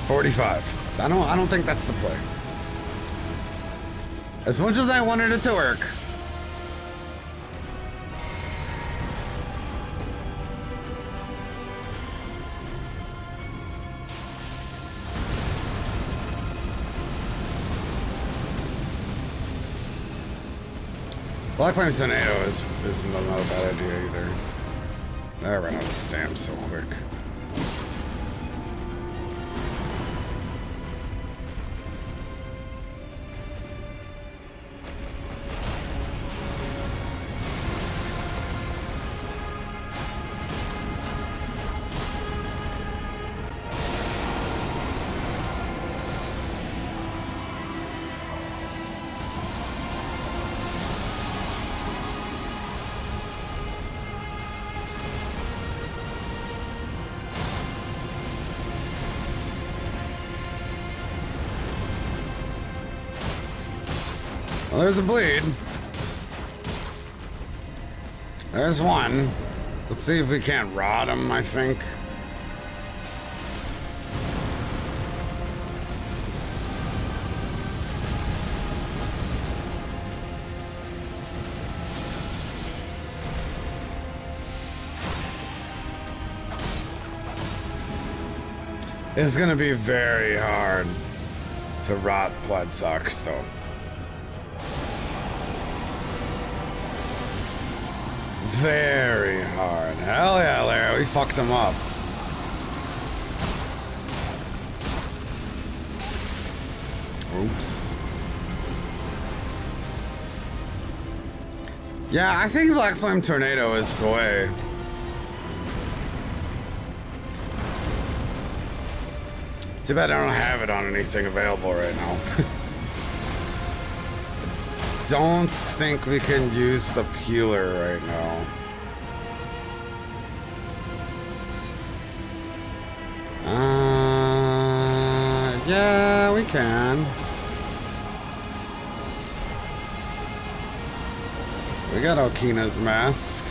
A: 45. I don't I don't think that's the play. As much as I wanted it to work. Black Flame Tornado is, is not a bad idea either. I ran out of stamps so quick. There's a bleed. There's one. Let's see if we can't rot him, I think. It's gonna be very hard to rot blood socks, though. very hard. Hell yeah, Larry, we fucked him up. Oops. Yeah, I think Black Flame Tornado is the way. Too bad I don't have it on anything available right now. don't think we can use the peeler right now. Uh, yeah, we can. We got Okina's mask.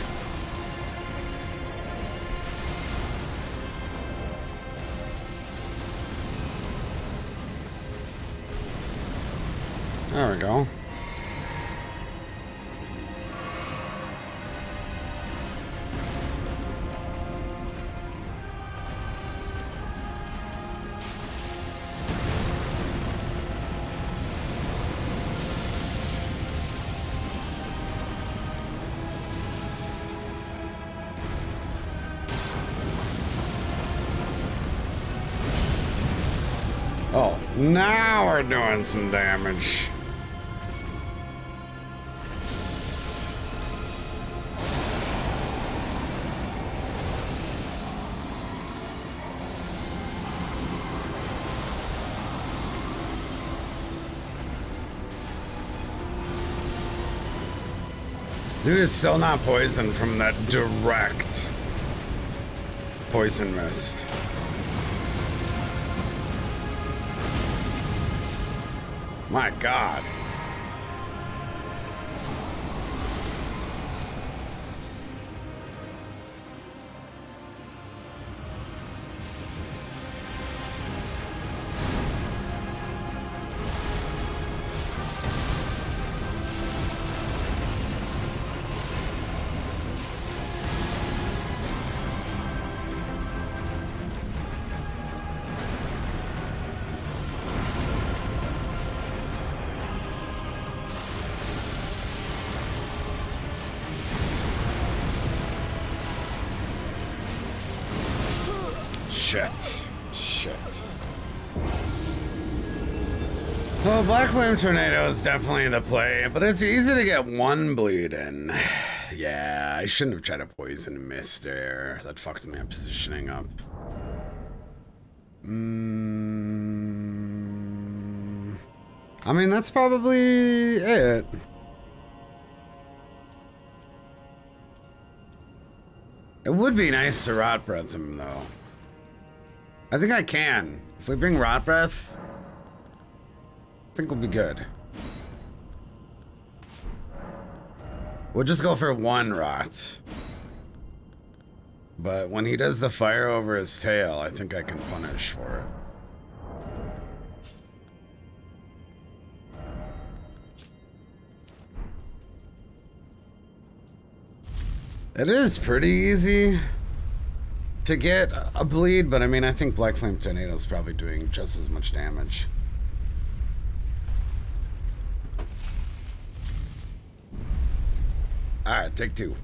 A: There we go. some damage. Dude is still not poisoned from that direct poison mist. My God. Storm Tornado is definitely the play, but it's easy to get one bleed in. yeah, I shouldn't have tried to poison mist there. That fucked me up. positioning up. Mm, I mean, that's probably it. It would be nice to Rot Breath him, though. I think I can. If we bring Rot Breath, think we'll be good. We'll just go for one rot. But when he does the fire over his tail, I think I can punish for it. It is pretty easy to get a bleed, but I mean, I think Black Flame Tornado is probably doing just as much damage. Alright, take two.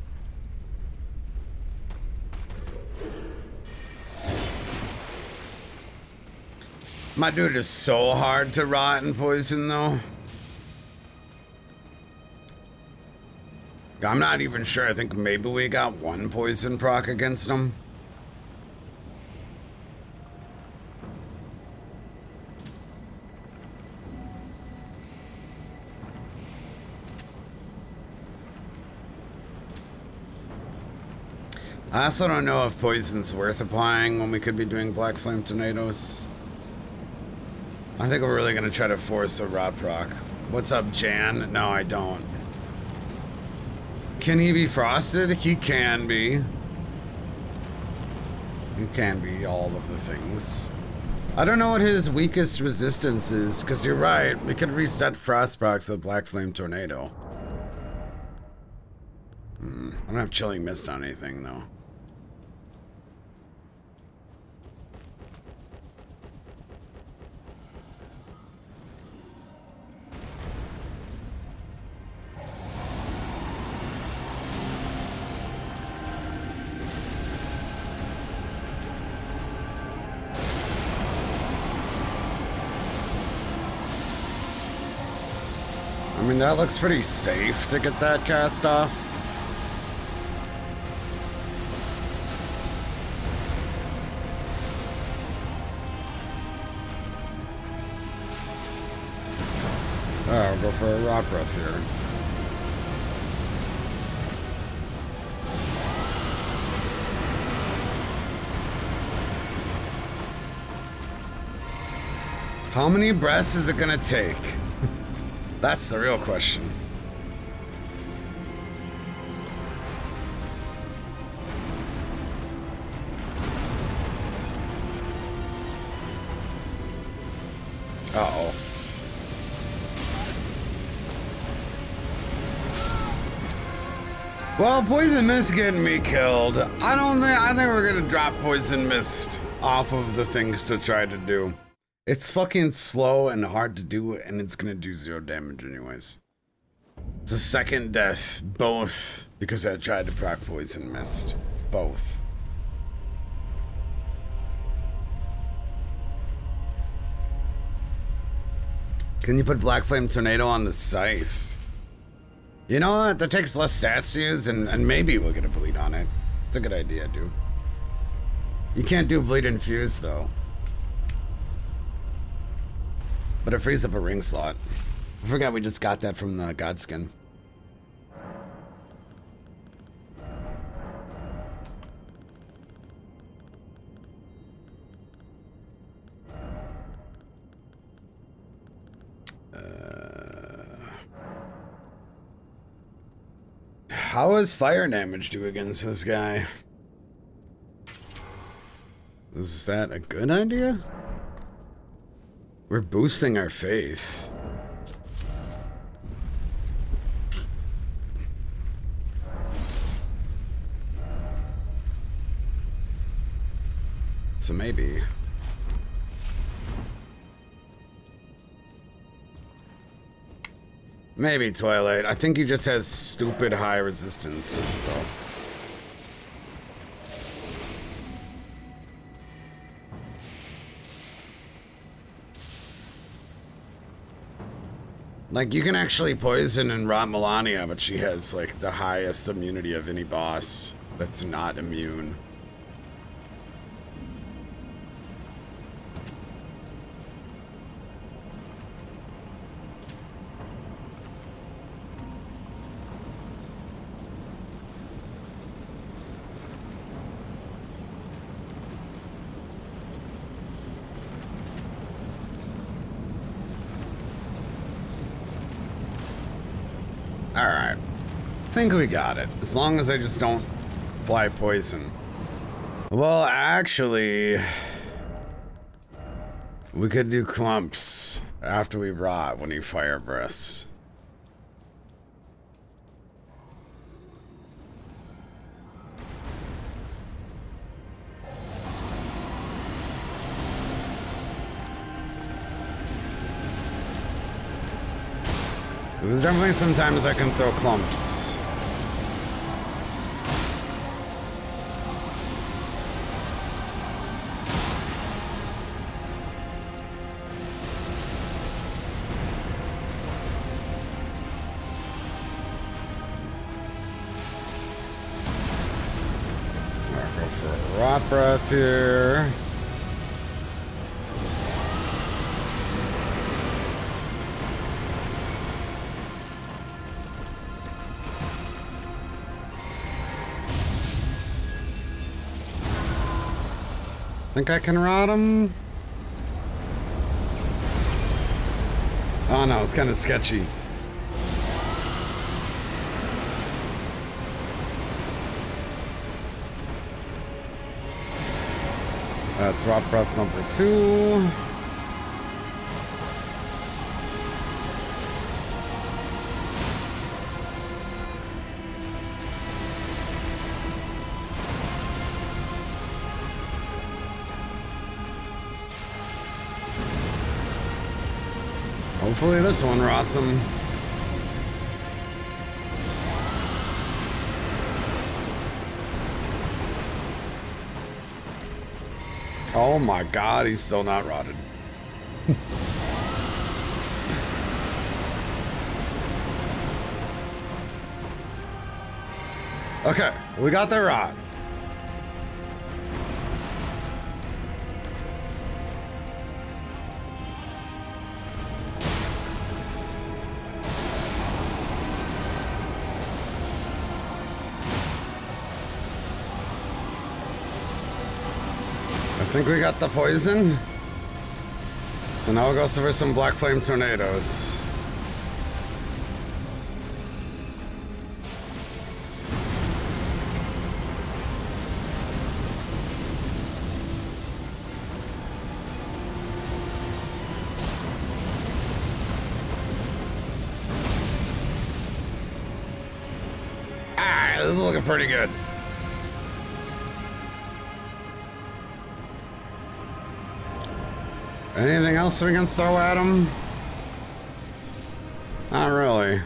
A: My dude is so hard to rot and poison, though. I'm not even sure. I think maybe we got one poison proc against him. I also don't know if poison's worth applying when we could be doing black flame tornadoes. I think we're really gonna try to force a rot proc. What's up, Jan? No, I don't. Can he be frosted? He can be. He can be all of the things. I don't know what his weakest resistance is, because you're right, we could reset frost Frostbox with Black Flame Tornado. Hmm. I don't have Chilling Mist on anything, though. that looks pretty safe to get that cast off. Ah, I'll go for a Rot Breath here. How many breaths is it gonna take? That's the real question. Uh-oh. Well, Poison Mist getting me killed. I don't think, I think we're gonna drop Poison Mist off of the things to try to do. It's fucking slow and hard to do, and it's gonna do zero damage anyways. It's a second death, both, because I tried to proc poison missed. Both. Can you put Black Flame Tornado on the scythe? You know what? That takes less stats use, and, and maybe we'll get a bleed on it. It's a good idea, dude. You can't do bleed infused, though. But it frees up a ring slot. I forgot we just got that from the Godskin. Uh, how is fire damage do against this guy? Is that a good idea? We're boosting our faith. So maybe. Maybe, Twilight. I think he just has stupid high resistances, though. Like, you can actually poison and rot Malenia, but she has, like, the highest immunity of any boss that's not immune. think we got it. As long as I just don't apply poison. Well, actually... We could do clumps after we rot when he fire breaths. There's definitely sometimes I can throw clumps. breath here. Think I can rot him? Oh no, it's kind of sketchy. That's Rot Breath number two. Hopefully this one rots him. Oh my god, he's still not rotted. okay, we got the rot. Think we got the poison? So now we'll go for some black flame tornadoes. Ah, this is looking pretty good. Anything else we can throw at him? Not really.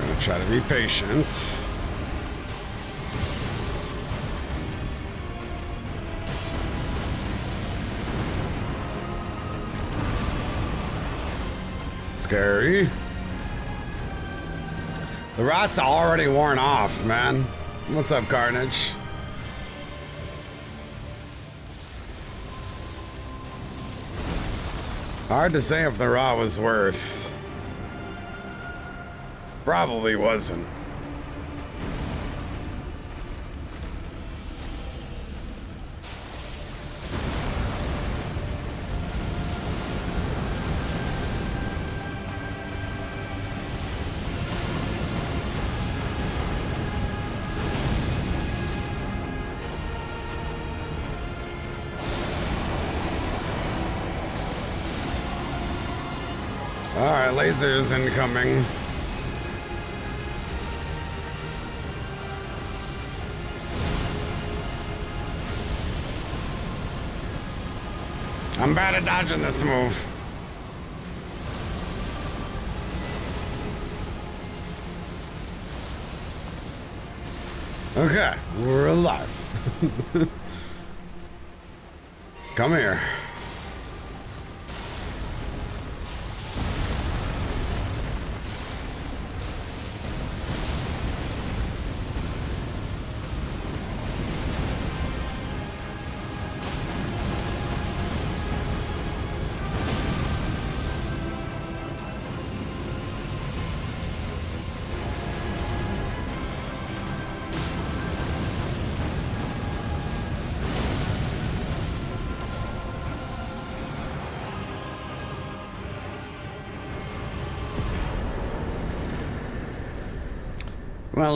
A: going to try to be patient. scary. The rot's already worn off, man. What's up, Carnage? Hard to say if the rot was worth. Probably wasn't. coming. I'm bad at dodging this move. Okay, we're alive. Come here.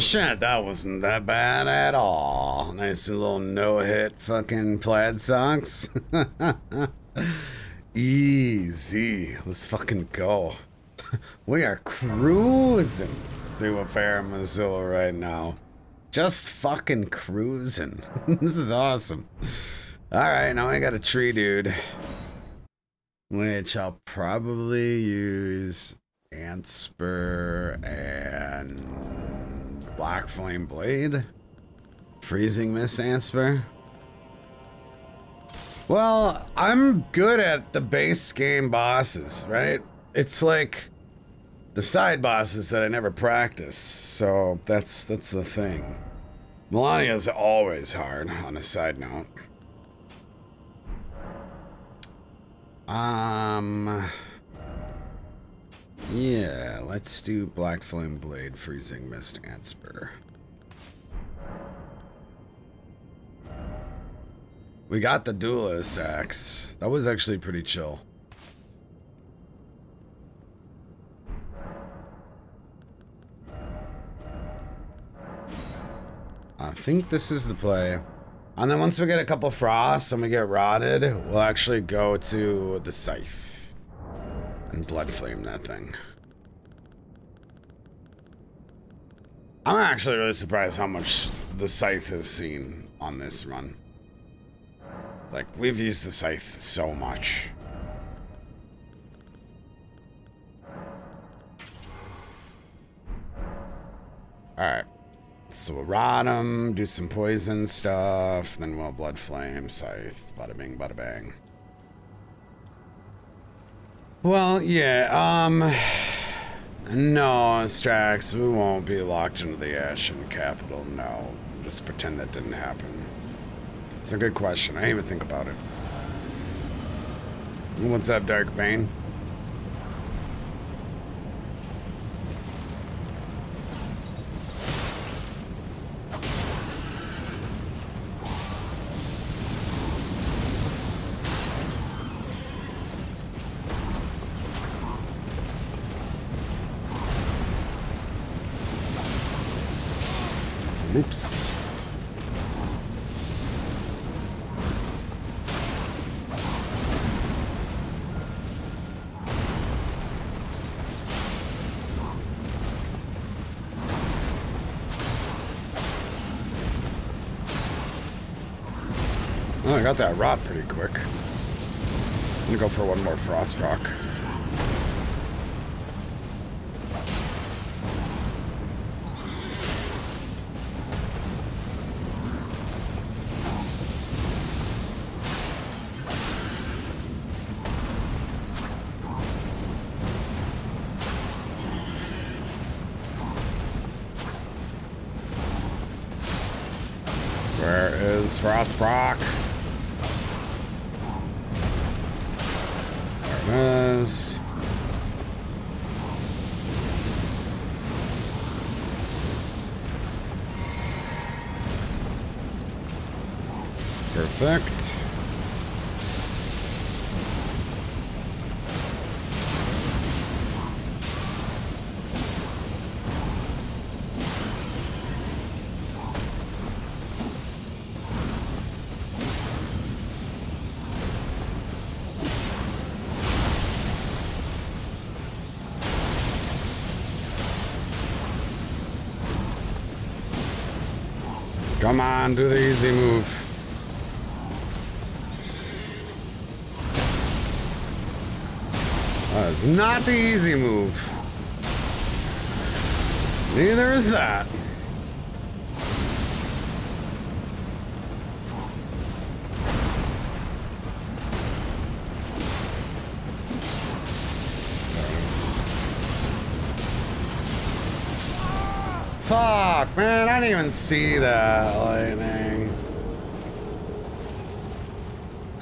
A: shit, that wasn't that bad at all. Nice little no-hit fucking plaid socks. Easy. Let's fucking go. We are cruising through a Farum Azula right now. Just fucking cruising. this is awesome. Alright, now I got a tree dude. Which I'll probably use Antspur and Black Flame Blade? Freezing Mist Antspur? Well, I'm good at the base game bosses, right? It's like the side bosses that I never practice, so that's that's the thing. Malenia's always hard, on a side note. Um... Yeah, let's do Black Flame Blade, Freezing Mist, Antspur. We got the Duelist Axe. That was actually pretty chill. I think this is the play. And then once we get a couple frosts and we get rotted, we'll actually go to the scythe. And blood flame that thing. I'm actually really surprised how much the scythe has seen on this run. Like, we've used the scythe so much. Alright. So we'll rot him, do some poison stuff, then we'll blood flame, scythe, bada bing, bada bang. Well, yeah, um... No, Strax, we won't be locked into the Ashen Capital, no. Just pretend that didn't happen. It's a good question. I didn't even think about it. What's up, Dark Bane? got that rod pretty quick. I'm gonna go for one more frost rock. Where is Frostbrock? Come on, do the easy move. That is not the easy move. Neither is that. didn't even see that lightning.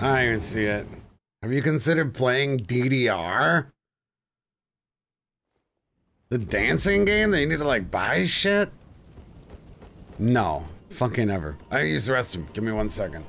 A: I don't even see it. Have you considered playing DDR? The dancing game that you need to like buy shit? No. Fucking ever. I use the restroom. Give me one second.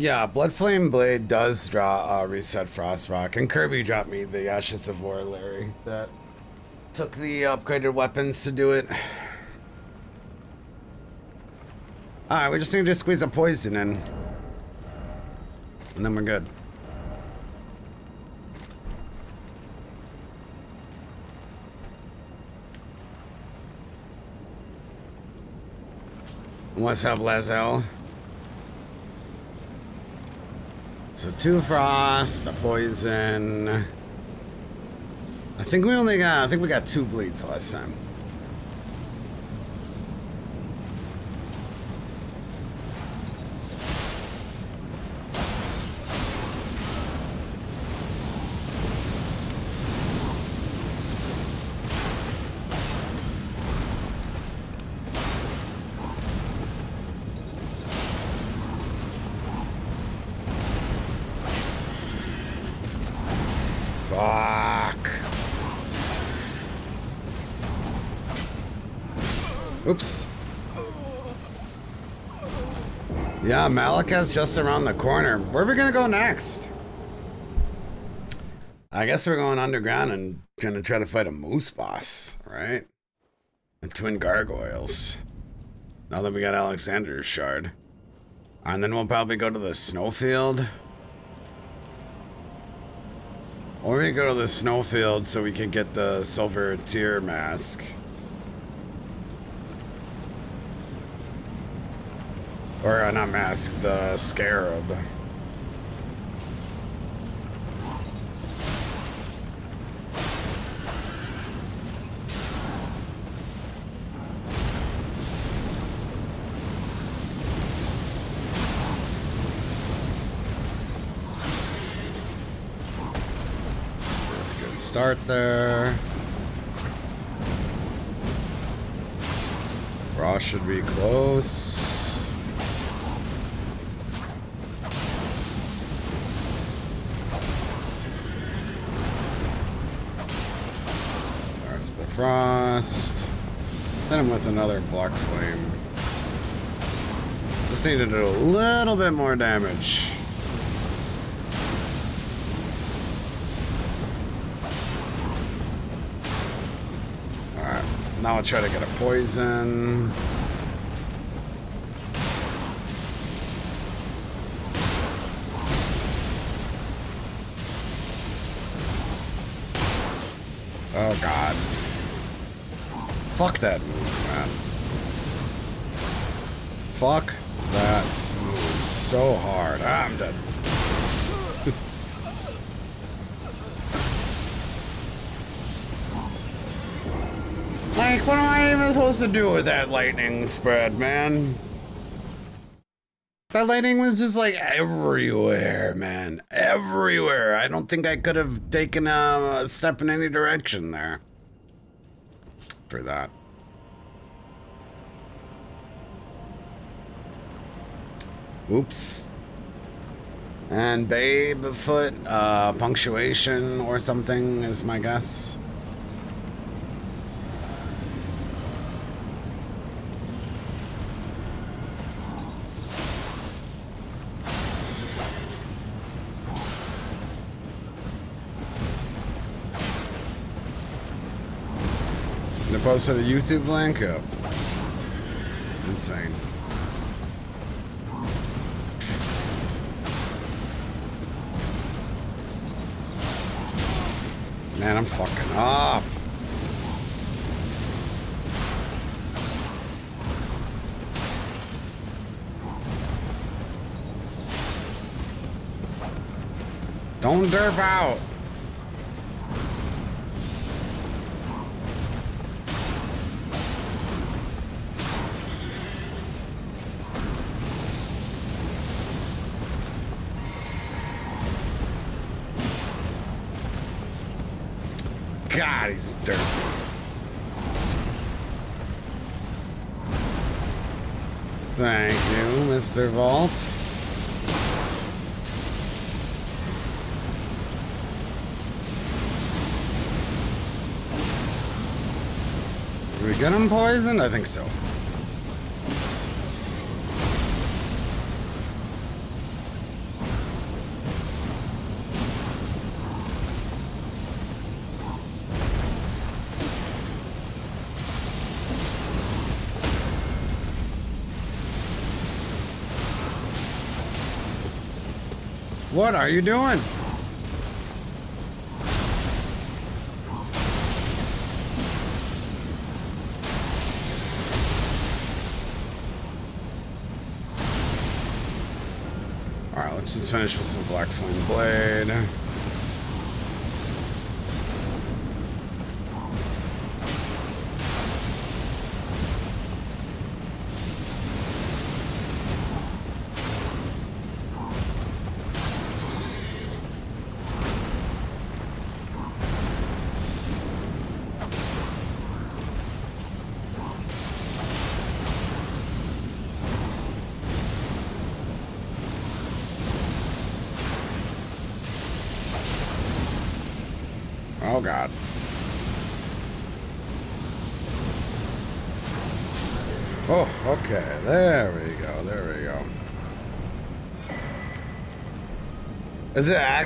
A: Yeah, Bloodflame Blade does draw uh, reset Frostrock, and Kirby dropped me the Ashes of War, Larry. That took the upgraded weapons to do it. All right, we just need to squeeze a poison in, and then we're good. What's up, Lazo? So two frosts, a poison. I think we only got, I think we got two bleeds last time. Yeah, Maliketh's just around the corner. Where are we gonna go next? I guess we're going underground and gonna try to fight a moose boss, right? And twin gargoyles. Now that we got Alexander's shard. And then we'll probably go to the snowfield. Or we go to the snowfield so we can get the silver tear mask. Or uh, not mask, the scarab. start there. more damage. Alright, now I'll try to get a poison. Oh god. Fuck that move, man. Fuck supposed to do with that lightning spread, man? That lightning was just like everywhere, man. Everywhere. I don't think I could have taken a, a step in any direction there. For that. Oops. And babe foot, uh, punctuation or something is my guess. also the YouTube blank up. Insane. Man, I'm fucking up. Don't derp out. dirt. Thank you, Mr. Vault. Did we get him poisoned? I think so. What are you doing? Alright, let's just finish with some Black Flame Blade.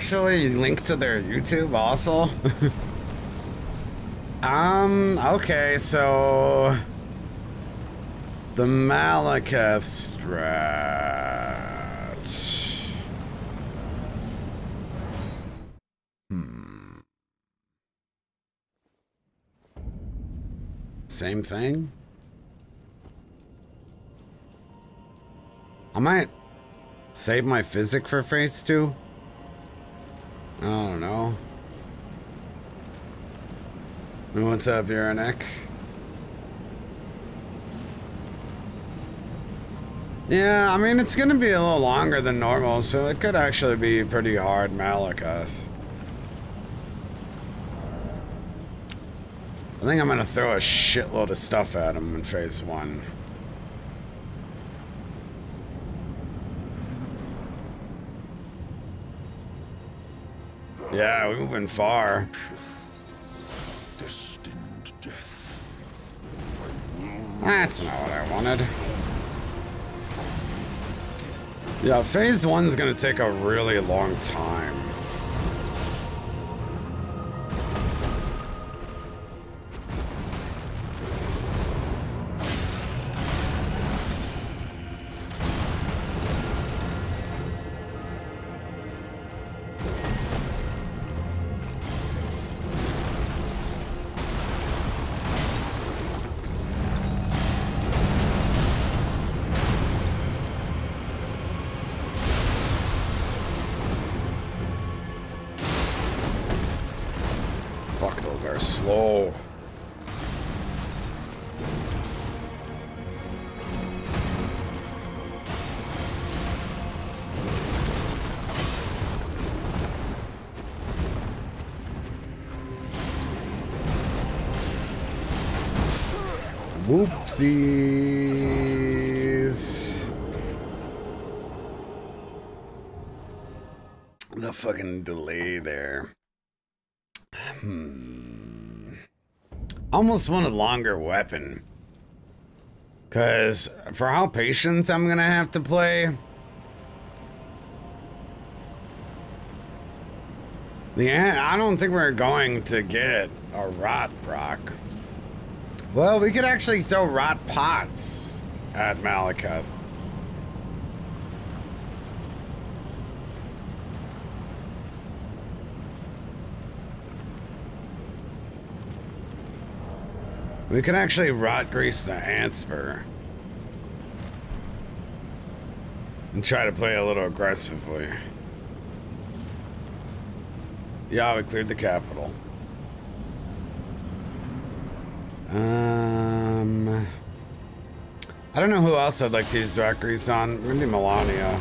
A: actually link to their YouTube also? um, okay, so... The Maliketh strat. Hmm. Same thing? I might save my physick for phase two. I don't know. What's up, Uranek? Yeah, I mean, it's going to be a little longer than normal, so it could actually be pretty hard Maliketh. I think I'm going to throw a shitload of stuff at him in phase one. Yeah, we're moving far. That's not what I wanted. Yeah, phase one's gonna take a really long time. almost want a longer weapon. Because for how patient I'm going to have to play... Yeah, I don't think we're going to get a rot proc. Well, we could actually throw rot pots at Maliketh. We can actually rot grease the Antspur. And try to play a little aggressively. Yeah, we cleared the capital. Um... I don't know who else I'd like to use rot grease on. Maybe Malenia.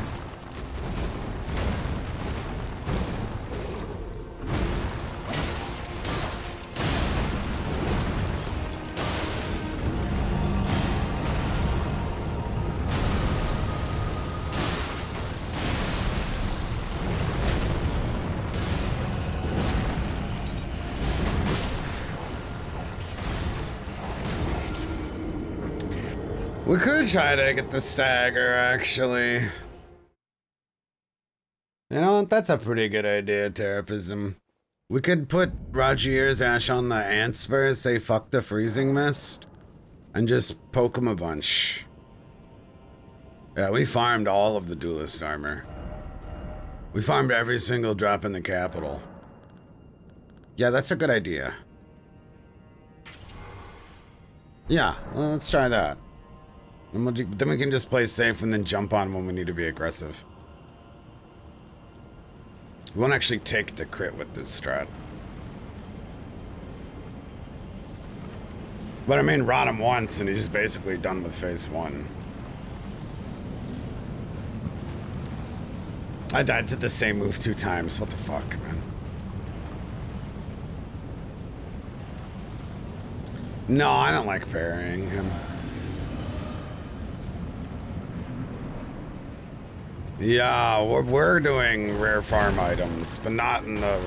A: try to get the stagger, actually. You know, that's a pretty good idea, Terapism. We could put Rajir's ash on the ant say fuck the freezing mist, and just poke him a bunch. Yeah, we farmed all of the duelist armor. We farmed every single drop in the capital. Yeah, that's a good idea. Yeah, let's try that. And we'll do, then we can just play safe and then jump on when we need to be aggressive. We won't actually take the crit with this strat. But I mean, rot him once and he's basically done with phase one. I died to the same move two times. What the fuck, man? No, I don't like parrying him. Yeah, we're doing rare farm items, but not in the...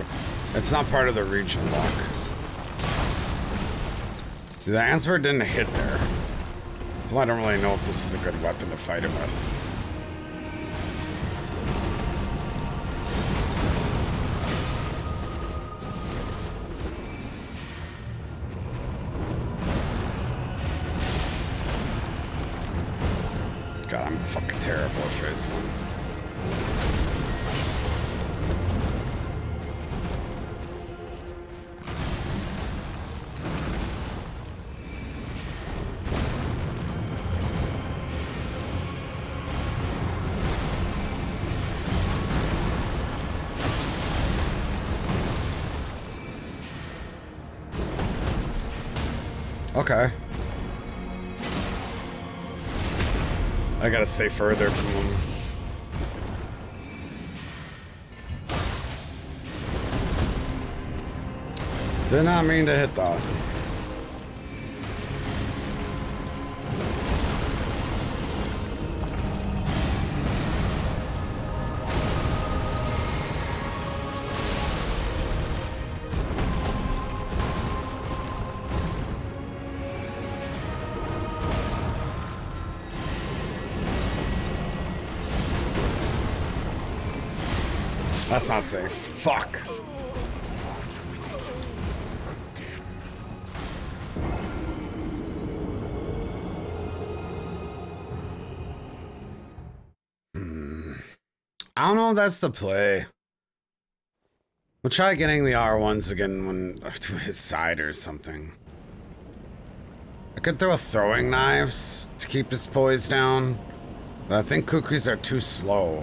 A: It's not part of the region lock. See, the answer didn't hit there. So I don't really know if this is a good weapon to fight him with. stay further from them. Did not mean to hit that. That's not safe. Fuck. Hmm. I don't know if that's the play. We'll try getting the R1s again when to his side or something. I could throw a throwing knives to keep his poise down, but I think kukris are too slow.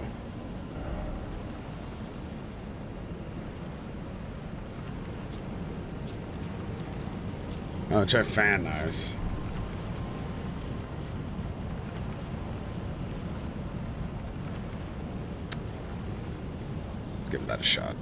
A: Oh, try fan eyes. Let's give that a shot.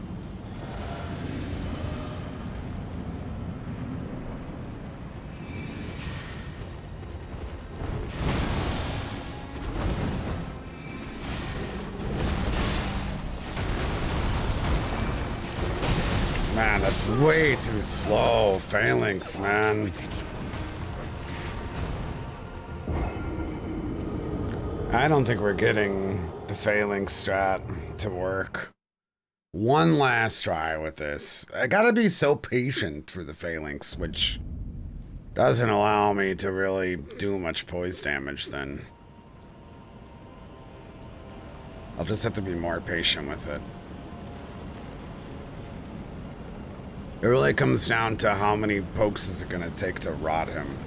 A: way too slow, Phalanx, man. I don't think we're getting the Phalanx strat to work. One last try with this. I gotta be so patient for the Phalanx, which doesn't allow me to really do much poise damage then. I'll just have to be more patient with it. It really comes down to how many pokes is it going to take to rot him.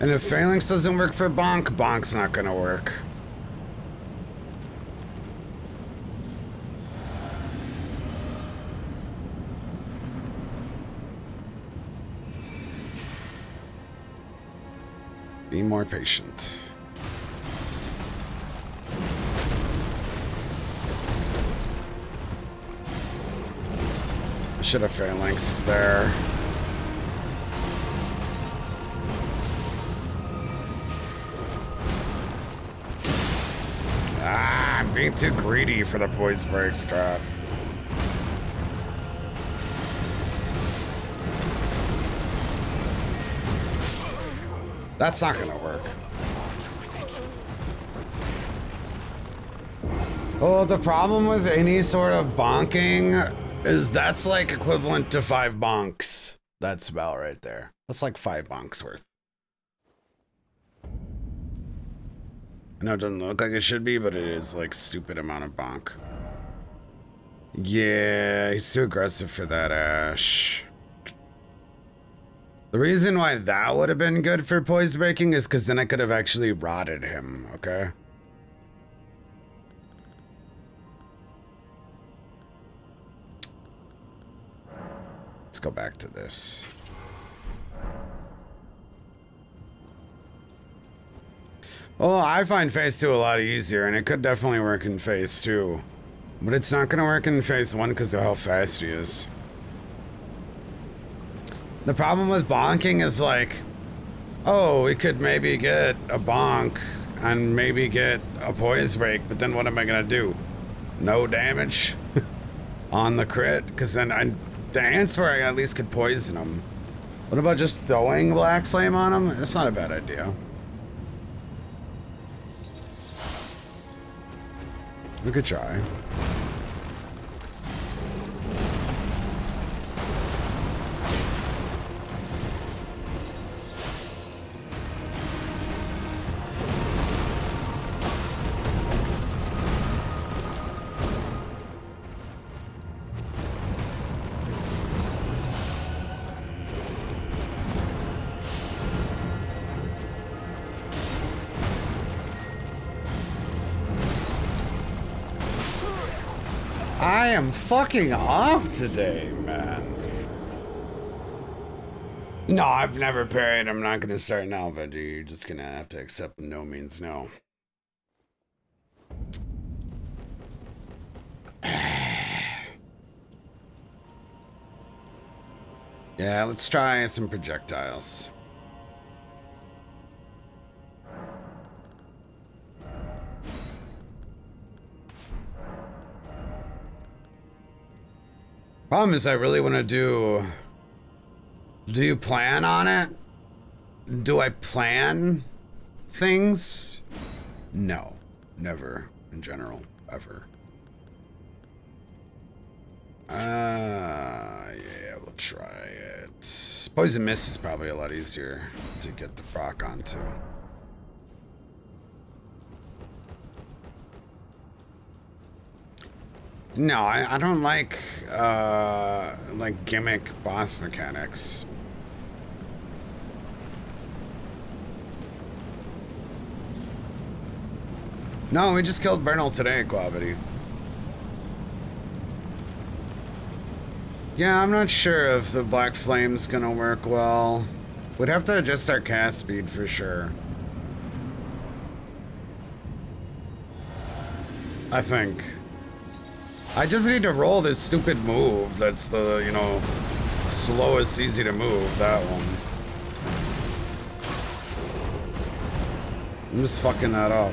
A: And if Phalanx doesn't work for Bonk, Bonk's not going to work. Be more patient. Should have phalanx there. Ah, I'm being too greedy for the poison break strap. That's not gonna work. Oh, the problem with any sort of bonking is that's like equivalent to five bonks. That's about right there. That's like five bonks worth. I know it doesn't look like it should be, but it is like stupid amount of bonk. Yeah, he's too aggressive for that, Ash. The reason why that would have been good for poise breaking is because then I could have actually rotted him, okay? Let's go back to this. Well, I find phase two a lot easier, and it could definitely work in phase two. But it's not going to work in phase one because of how fast he is. The problem with bonking is like, oh, we could maybe get a bonk and maybe get a poise break, but then what am I going to do? No damage on the crit? Because then I Dance where I at least could poison them. What about just throwing Black Flame on them? That's not a bad idea. We could try. fucking off today, man. No, I've never parried. I'm not going to start now, alpha, dude. You're just going to have to accept no means no. yeah, let's try some projectiles. Problem is, I really want to do. Do you plan on it? Do I plan things? No, never in general, ever. Uh, yeah, we'll try it. Poison Mist is probably a lot easier to get the proc onto. No, I, I don't like uh, like gimmick boss mechanics. No, we just killed Bernahl today, Quavity. Yeah, I'm not sure if the Black Flame's gonna work well. We'd have to adjust our cast speed for sure. I think. I just need to roll this stupid move that's the, you know, slowest easy to move, that one. I'm just fucking that up.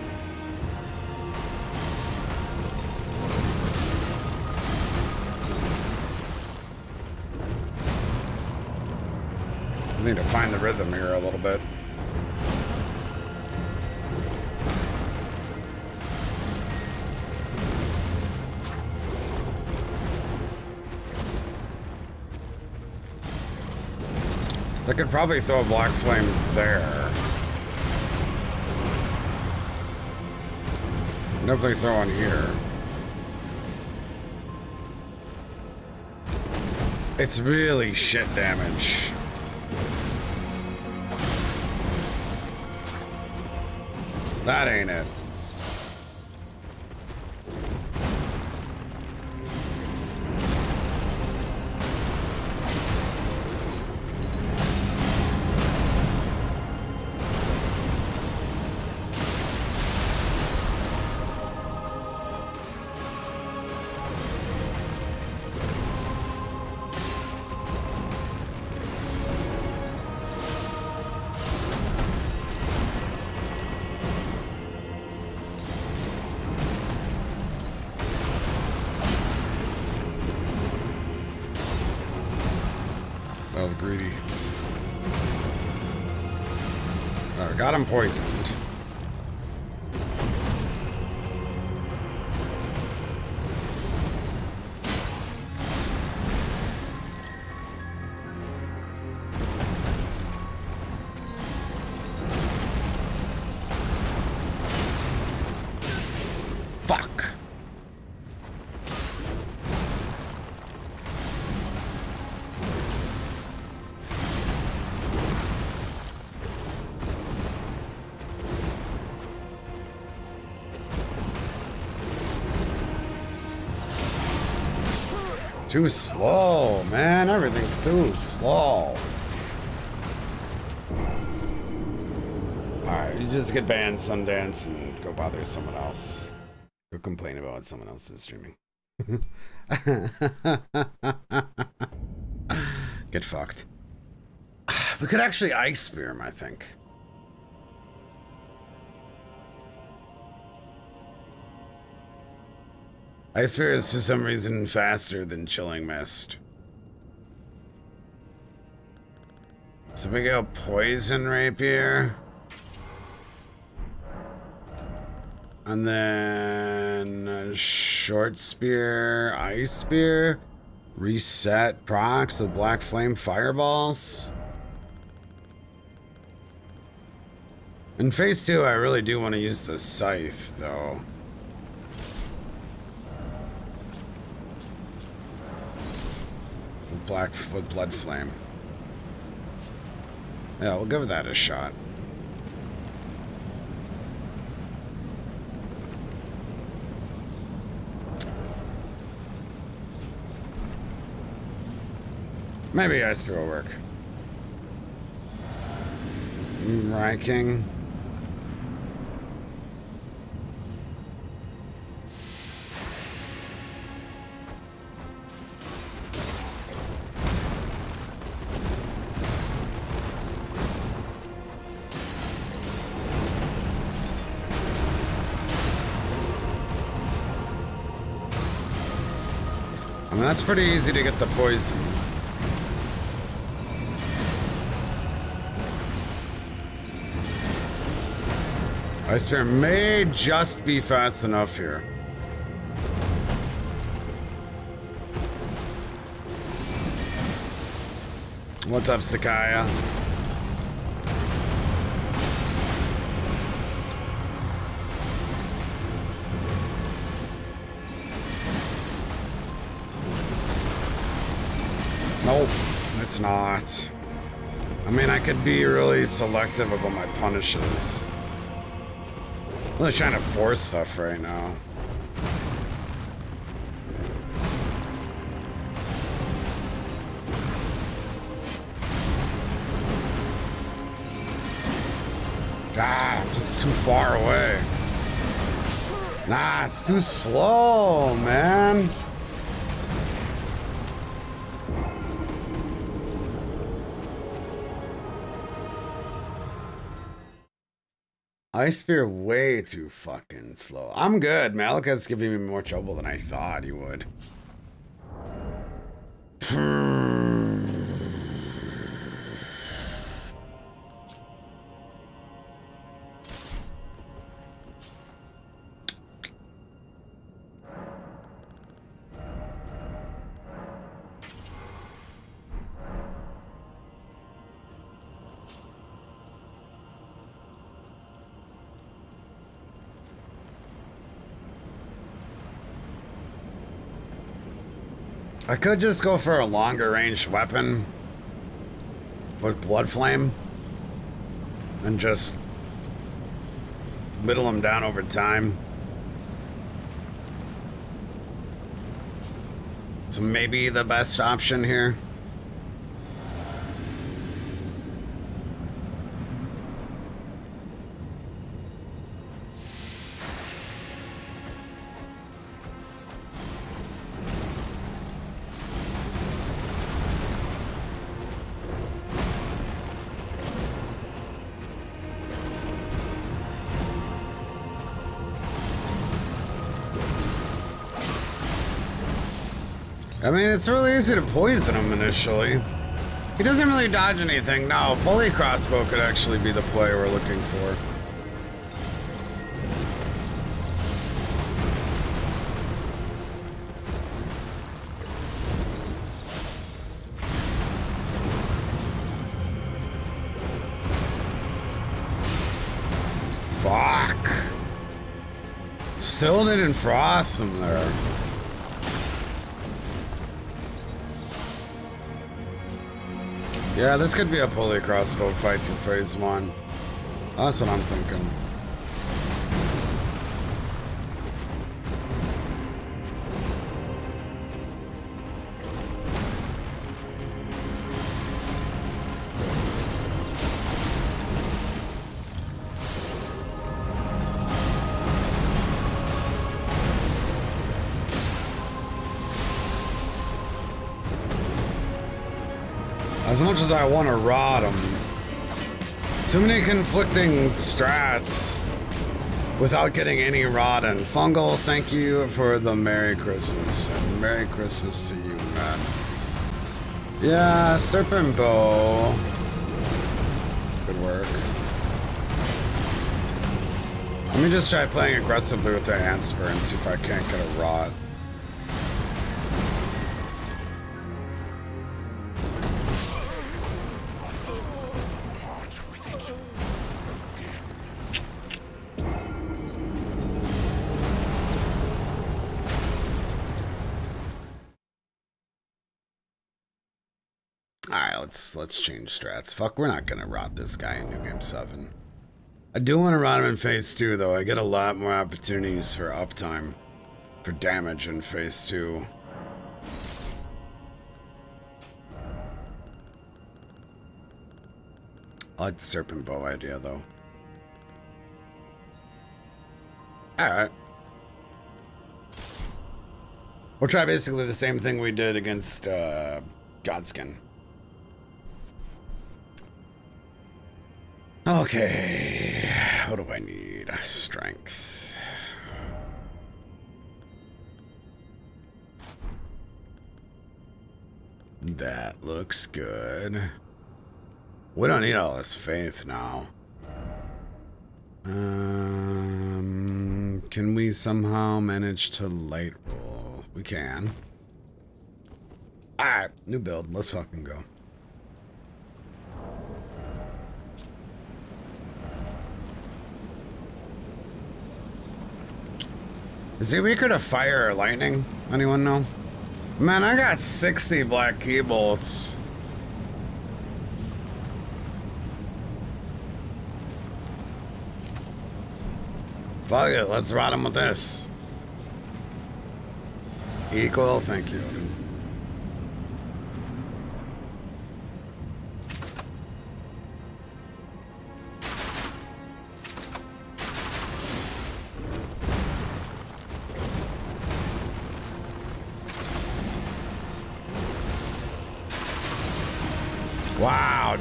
A: Just need to find the rhythm here a little bit. I could probably throw a black flame there. Definitely throw one here. It's really shit damage. That ain't it. points. Too slow, man. Everything's too slow. Alright, you just get banned Sundance and go bother someone else. Go complain about someone else's streaming. get fucked. We could actually ice spear him, I think. Ice Spear is for some reason faster than Chilling Mist. So we go Poison Rapier. And then uh, Short Spear, Ice Spear. Reset procs with Black Flame Fireballs. In phase two, I really do want to use the scythe, though. black blood flame. Yeah, we'll give that a shot. Maybe ice spear will work. Ranking. that's pretty easy to get the poison. Ice Spear may just be fast enough here. What's up, Sakaya? Nope, it's not. I mean, I could be really selective about my punishes. I'm really trying to force stuff right now. God, ah, I'm just too far away. Nah, it's too slow, man. Ice Spear way too fucking slow. I'm good. Maliketh's giving me more trouble than I thought he would. could just go for a longer range weapon with Blood Flame and just whittle them down over time. So maybe the best option here. easy to poison him initially. He doesn't really dodge anything. No, pulley crossbow could actually be the play we're looking for.
B: Fuck.
A: Still didn't frost him there. Yeah, this could be a pulley crossbow fight for phase one. That's what I'm thinking. I want to rot them. Too many conflicting strats without getting any rot and fungal. Thank you for the Merry Christmas and Merry Christmas to you, man. Yeah, serpent bow. Good work. Let me just try playing aggressively with the ant and see if I can't get a rot. strats. Let's change strats. Fuck, we're not gonna rot this guy in New Game 7. I do want to rot him in Phase 2, though. I get a lot more opportunities for uptime. For damage in Phase 2. Odd Serpent Bow idea, though. Alright. We'll try basically the same thing we did against uh, Godskin. Okay, what do I need? Strength. That looks good. We don't need all this faith now. Um, can we somehow manage to light roll? We can. Alright, new build. Let's fucking go. Is he weaker to fire or lightning? Anyone know? Man, I got 60 black key bolts. Fuck it, let's rot him with this. Equal, thank you.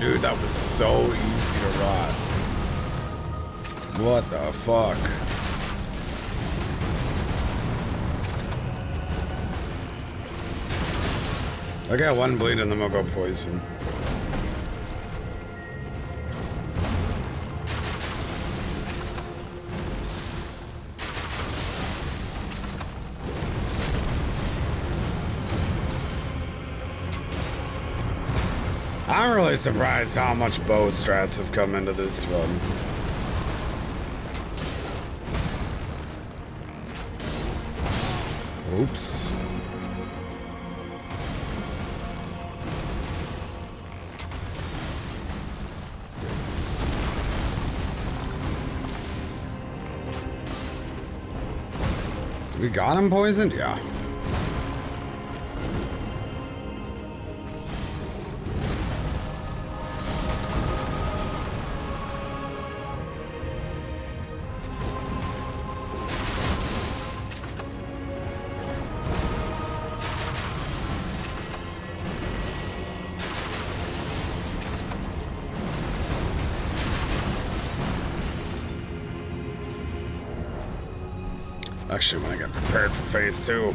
A: dude, that was so easy to rot. What the fuck? I got one bleed and then I'll go poison. surprised how much bow strats have come into this one. Oops. We got him poisoned? Yeah. too.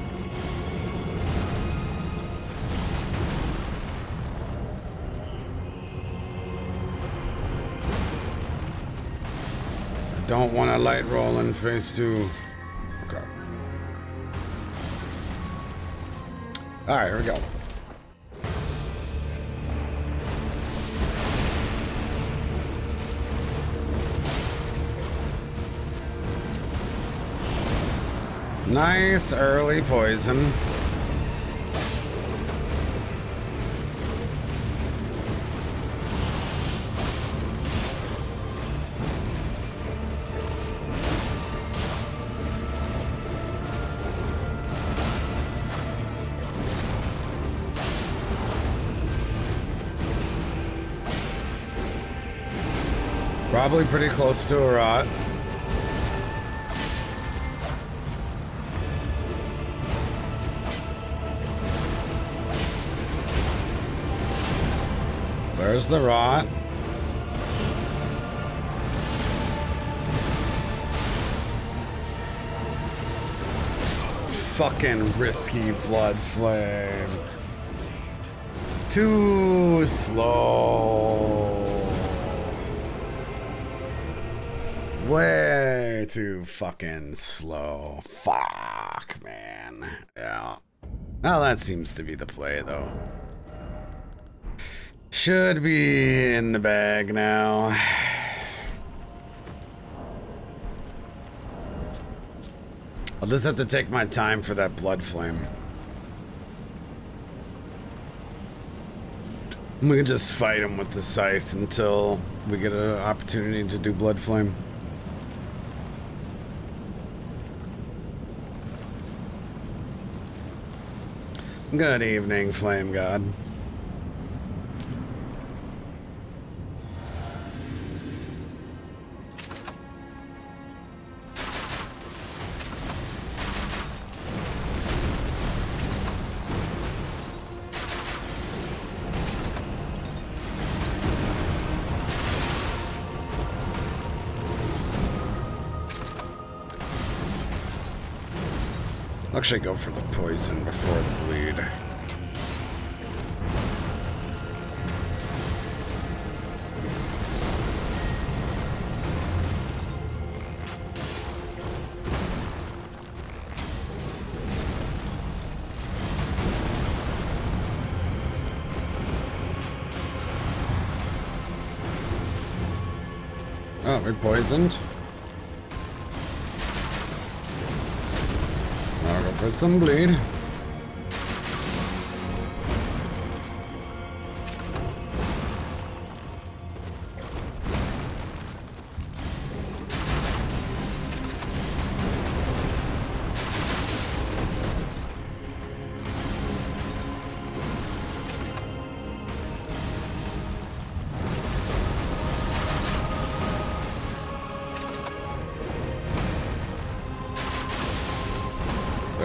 A: I don't want a light roll in phase two. Okay. All right, here we go. Nice early poison. Probably pretty close to a rot. There's the rot. Fucking risky blood flame. Too slow. Way too fucking slow. Fuck, man. Yeah. Well, that seems to be the play, though. Should be in the bag now. I'll just have to take my time for that blood flame. We can just fight him with the scythe until we get an opportunity to do blood flame. Good evening, Flame God. should go for the poison before the bleed. Oh, we're poisoned? got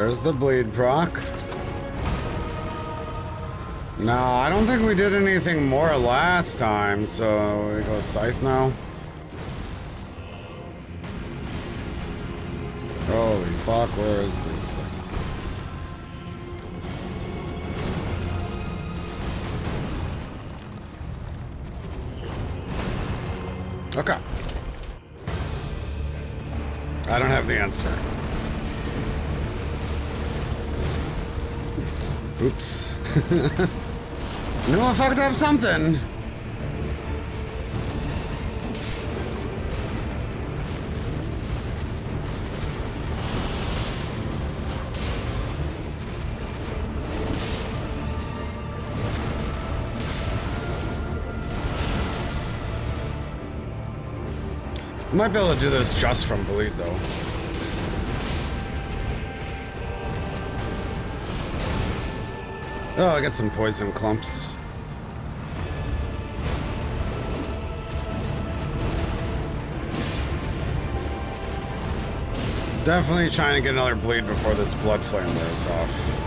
A: There's the bleed proc. No, I don't think we did anything more last time, so we go scythe now. Holy fuck, where is this thing? Okay. I don't have the answer. Oops. no, I fucked up something. Might be able to do this just from bleed though. Oh, I got some poison clumps. Definitely trying to get another bleed before this blood flame wears off.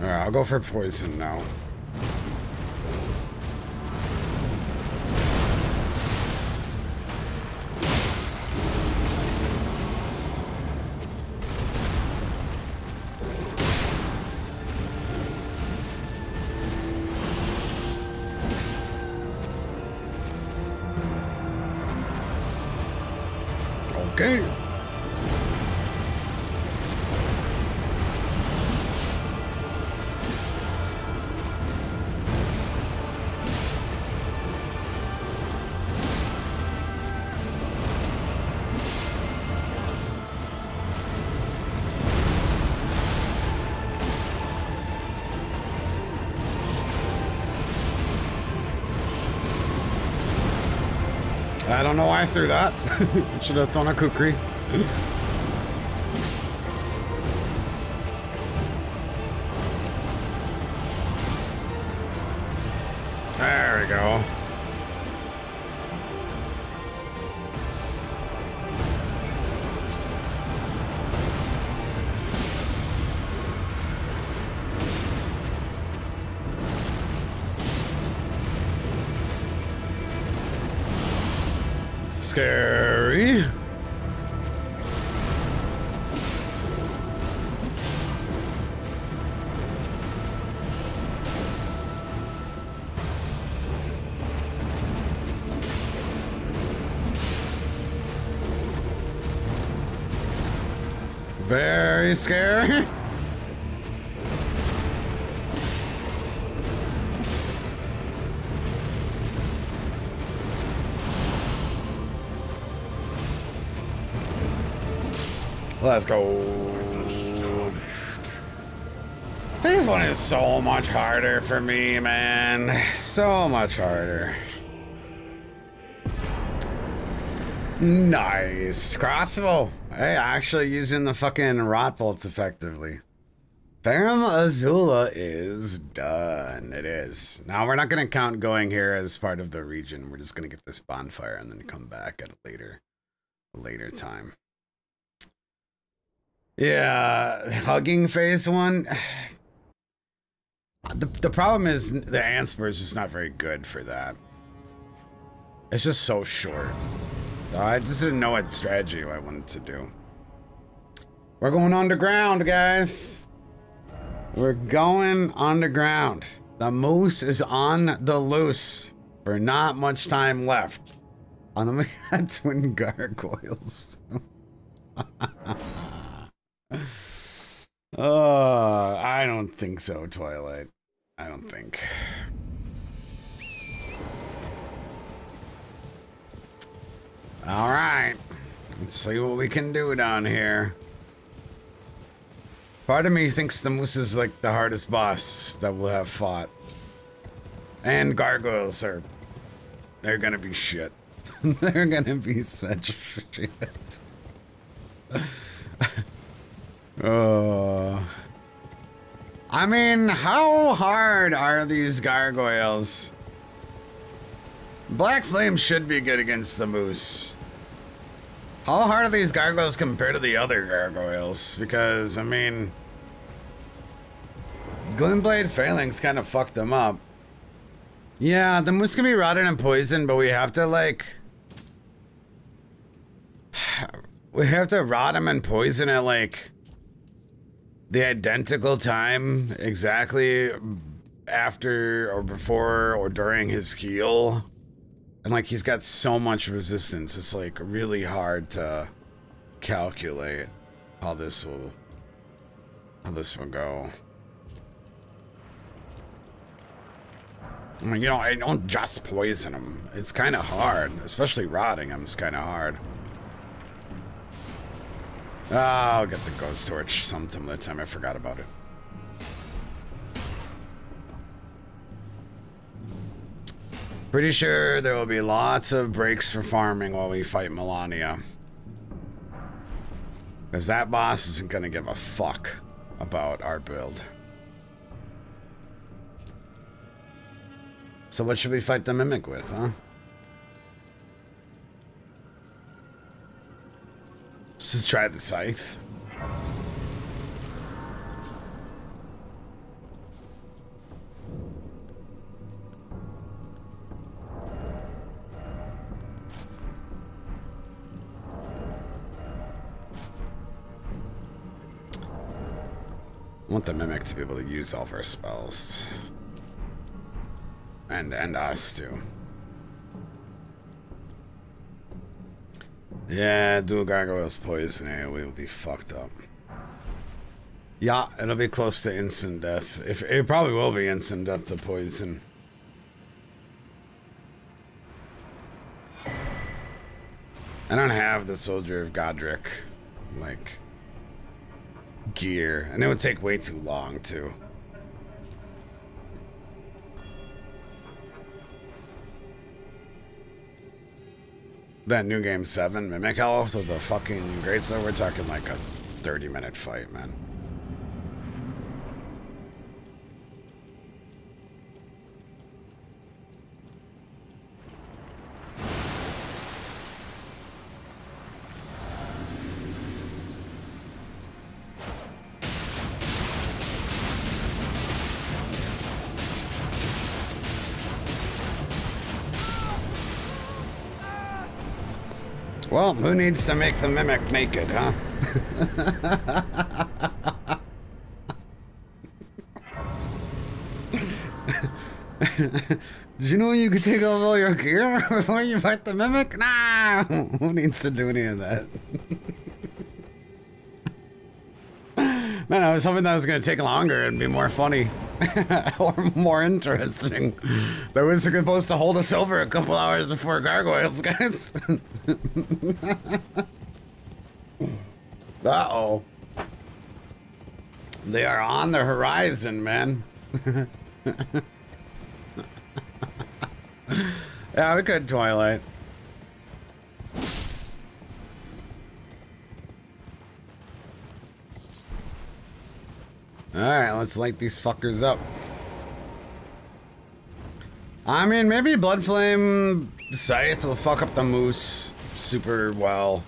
A: Alright, I'll go for poison now. I threw that. Should have thrown a kukri. Let's go. This one is so much harder for me, man. So much harder. Nice. Crossbow. Hey, actually using the fucking rot bolts effectively. Farum Azula is done. It is. Now, we're not going to count going here as part of the region. We're just going to get this bonfire and then come back at a later, later time. Yeah, hugging phase one. The, the problem is the answer is just not very good for that. It's just so short. I just didn't know what strategy I wanted to do. We're going underground, guys. We're going underground. The moose is on the loose for not much time left. On the twin gargoyles. Uh, I don't think so, Twilight. I don't think. All right. Let's see what we can do down here. Part of me thinks the moose is like the hardest boss that we'll have fought. And gargoyles are... They're gonna be shit. they're gonna be such shit. Oh. I mean, how hard are these gargoyles? Black Flame should be good against the moose. How hard are these gargoyles compared to the other gargoyles? Because, I mean... Gloomblade Phalanx kind of fucked them up. Yeah, the moose can be rotted and poisoned, but we have to, like... We have to rot him and poison it, like the identical time exactly after or before or during his heal. And like he's got so much resistance, it's like really hard to calculate how this will how this will go. I mean, you know, I don't just poison him. It's kind of hard, especially rotting him is kind of hard. Ah, I'll get the ghost torch sometime the time I forgot about it. Pretty sure there will be lots of breaks for farming while we fight Malenia. Because that boss isn't going to give a fuck about our build. So what should we fight the Mimic with, huh? Let's just try the scythe. I want the mimic to be able to use all of our spells. And and us too. Yeah, a gargoyles poison here, we will be fucked up. Yeah, it'll be close to instant death. If It probably will be instant death, the poison. I don't have the Soldier of Godrick, like, gear. And it would take way too long, too. that New Game 7 Mimic Health with the fucking great so we're talking like a 30 minute fight, man. Well, who needs to make the mimic naked, huh? Do you know you could take off all your gear before you fight the mimic? Nah! Who needs to do any of that? Man, I was hoping that was going to take longer and be more funny or more interesting. That was supposed to hold us over a couple hours before Gargoyles, guys. Uh-oh. They are on the horizon, man. yeah, we could Twilight. Alright, let's light these fuckers up. I mean, maybe Blood Flame Scythe will fuck up the moose super well.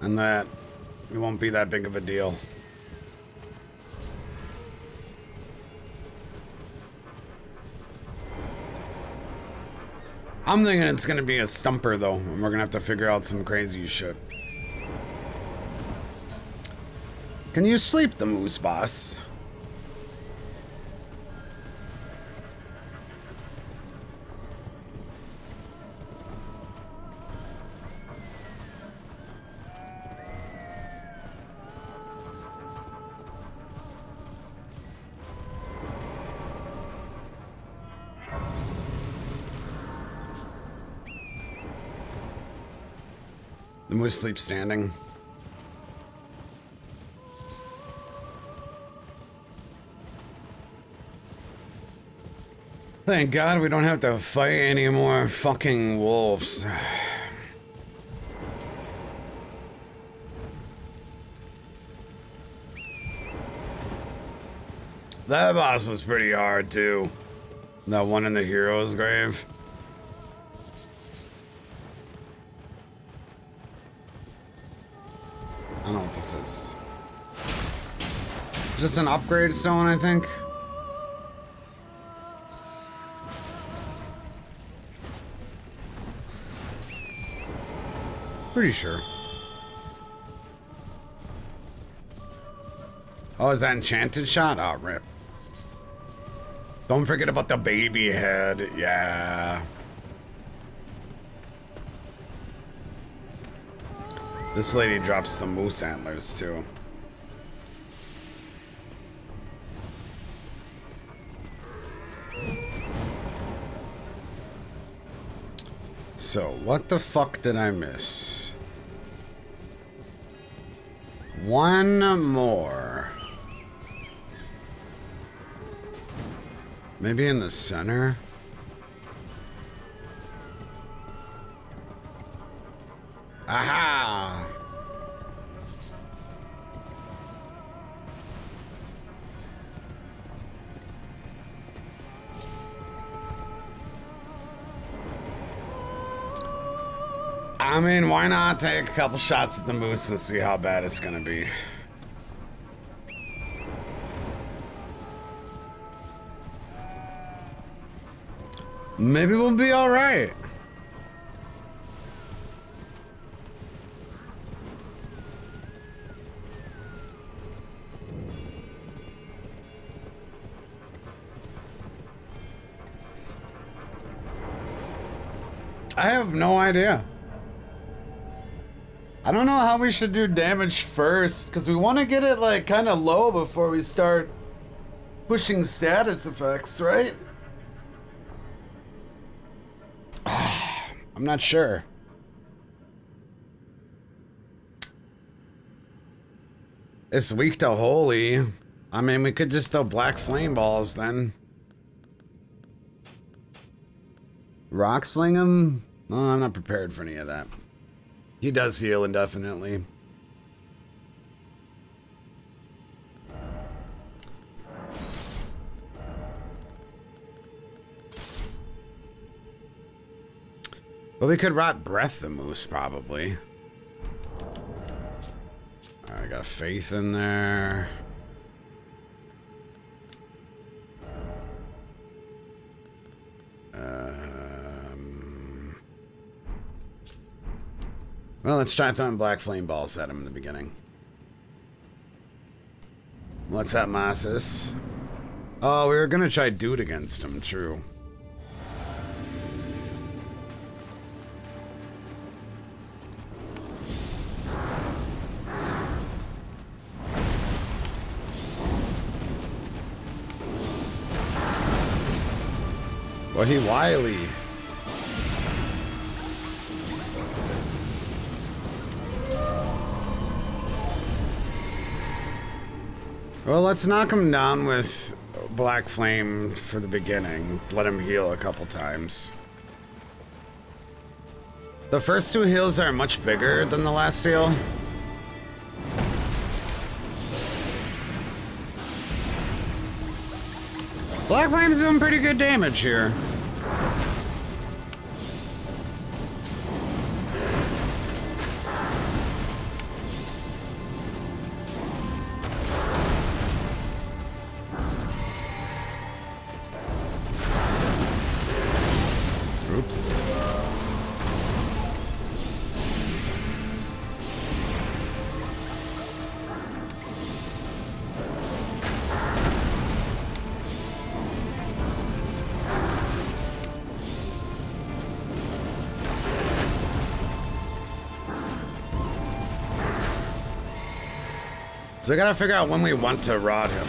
A: And that it won't be that big of a deal. I'm thinking it's gonna be a stumper though, and we're gonna have to figure out some crazy shit. Can you sleep the moose, boss? The moose sleeps standing. Thank God we don't have to fight any more fucking wolves. That boss was pretty hard, too. That one in the hero's grave. I don't know what this is. Just an upgrade stone, I think. Pretty sure. Oh, is that enchanted shot? Oh, rip. Don't forget about the baby head. Yeah. This lady drops the moose antlers, too. So, what the fuck did I miss? One more. Maybe in the center? Aha! I mean, why not take a couple shots at the moose and see how bad it's gonna be? Maybe we'll be alright. I have no idea. I don't know how we should do damage first, because we want to get it, like, kind of low before we start pushing status effects, right? I'm not sure. It's weak to holy. I mean, we could just throw black flame balls then. Rock sling them? No, I'm not prepared for any of that. He does heal indefinitely. Well, we could rot breath the moose, probably. I got faith in there. Uh... Well, let's try throwing black flame balls at him in the beginning. What's up, Masis? Oh, we were gonna try dude against him, true. Well, he wily. Well, let's knock him down with Black Flame for the beginning. Let him heal a couple times. The first two heals are much bigger than the last heal. Black Flame's doing pretty good damage here. we gotta figure out when we want to rot him.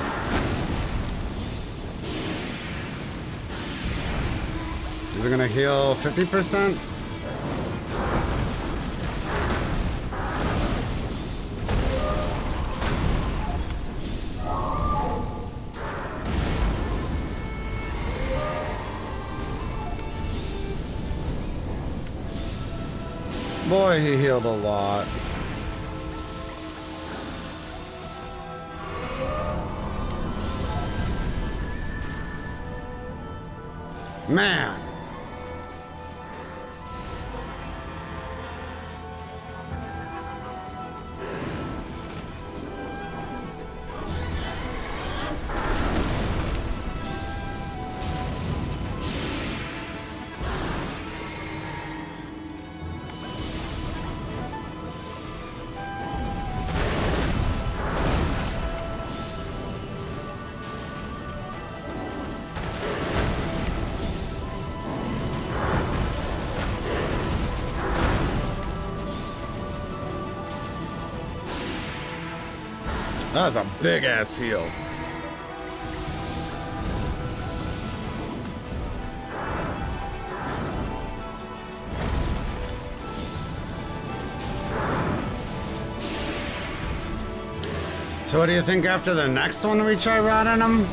A: These are gonna heal 50%. Boy, he healed a lot. Man. That was a big ass heal. So what do you think after the next one we try rotting them?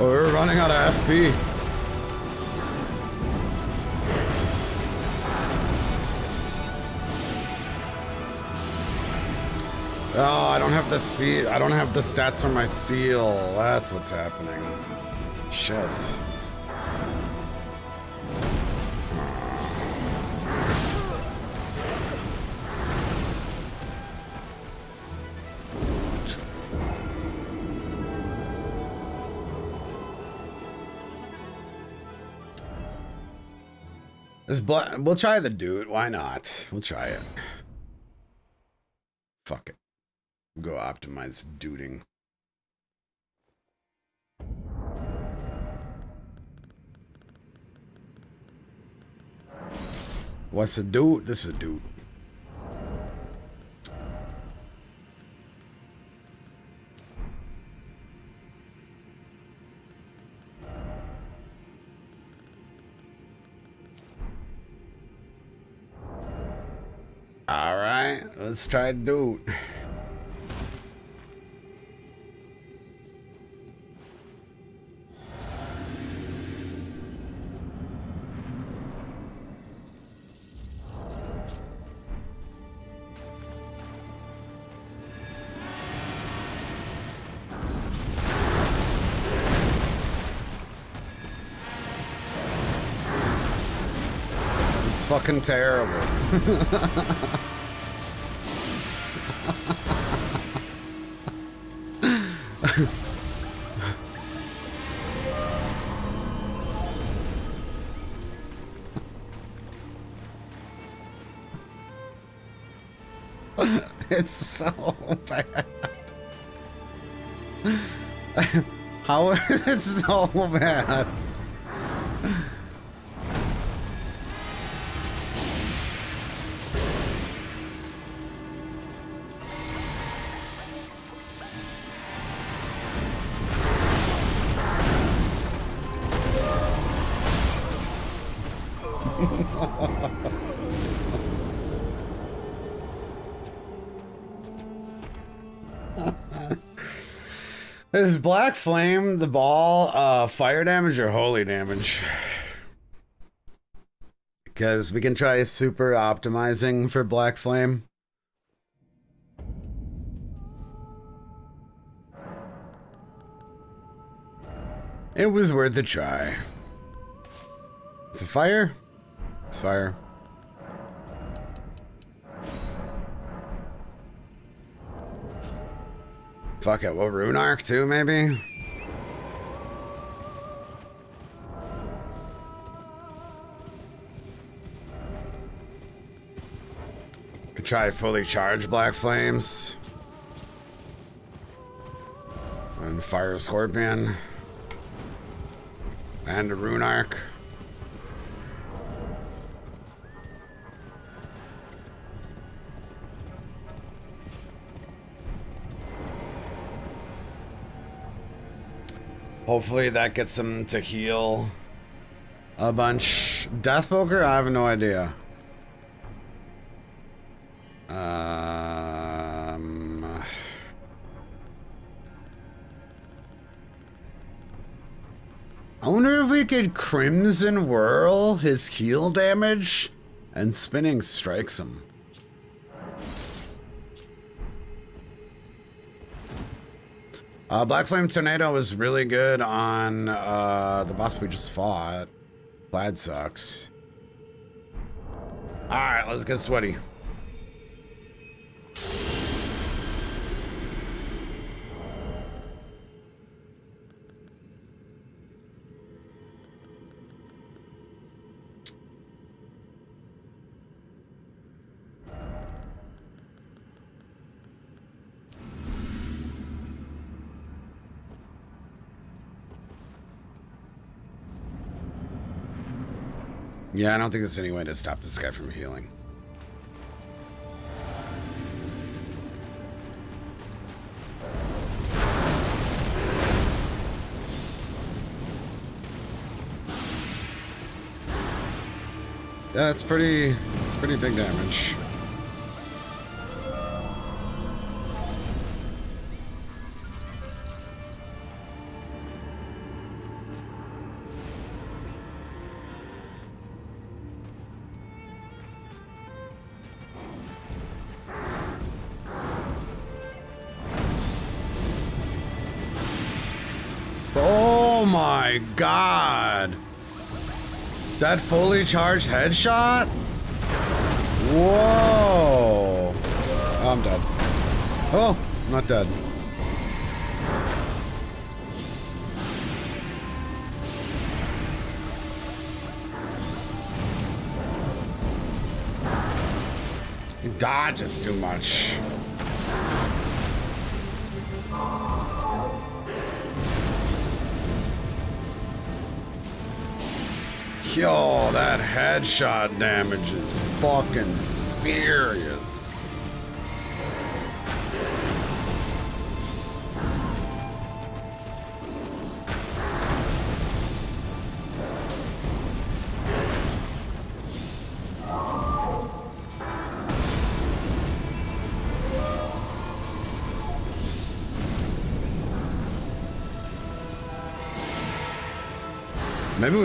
A: Oh, we're running out of FP. Oh, I don't have the seal. I don't have the stats for my seal. That's what's happening. Shit. This we'll try the dude. Why not? We'll try it. Fuck it go optimize duding. What's a dude? This is a dude. All right, let's try dude. fucking terrible.
B: it's so bad. How is it so bad?
A: black flame the ball uh, fire damage or holy damage? Because we can try super optimizing for black flame. It was worth a try. It's a fire? It's fire. Fuck it, well, arc too, maybe? Could try fully charge Black Flames. And Fire Scorpion. And a arc. Hopefully that gets him to heal a bunch. Death Poker. I have no idea. Um, I wonder if we could Crimson Whirl his heal damage and Spinning Strikes him. Uh, Black Flame Tornado was really good on uh, the boss we just fought. Plaid sucks. All right, let's get sweaty. Yeah, I don't think there's any way to stop this guy from healing. That's pretty, pretty big damage. that fully charged headshot? Whoa. I'm dead. Oh, not dead. dodges too much. Yo, that headshot damage is fucking serious.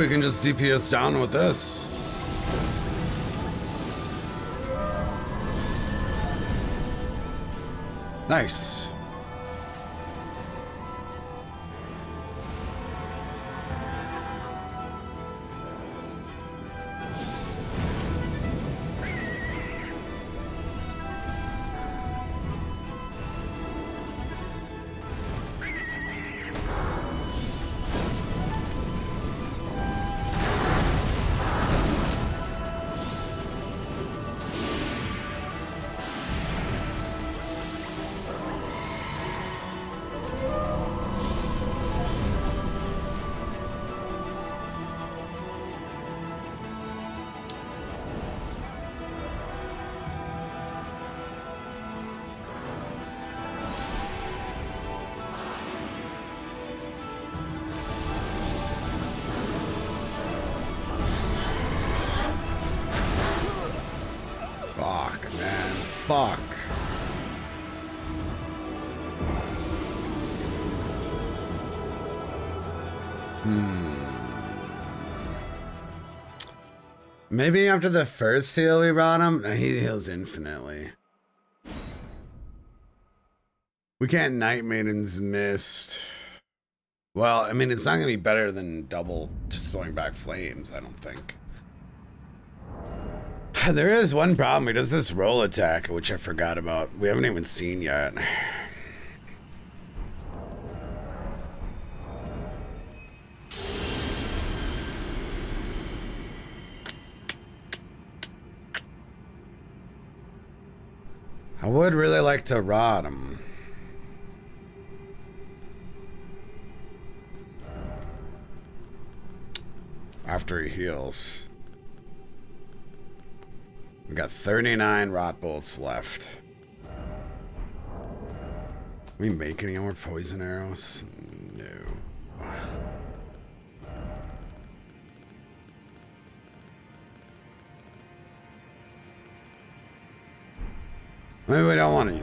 A: we can just DPS down with this. Nice. Maybe after the first heal we brought him, uh, he heals infinitely. We can't Night Maiden's Mist. Well, I mean, it's not going to be better than double just throwing back flames, I don't think. There is one problem. He does this roll attack, which I forgot about. We haven't even seen yet. To Electoratum. After he heals. We got 39 rot bolts left. We make any more poison arrows?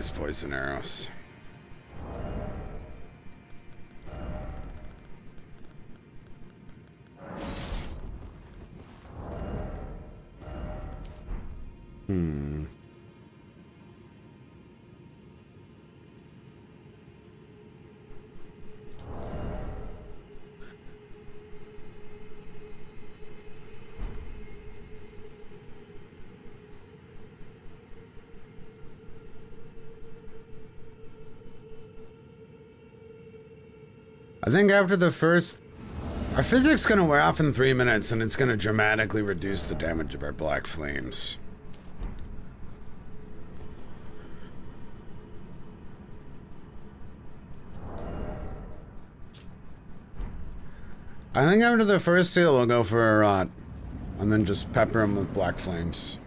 A: use poison arrows. I think after the first... Our physick's gonna wear off in three minutes, and it's gonna dramatically reduce the damage of our black flames. I think after the first seal, we'll go for a rot. And then just pepper them with black flames.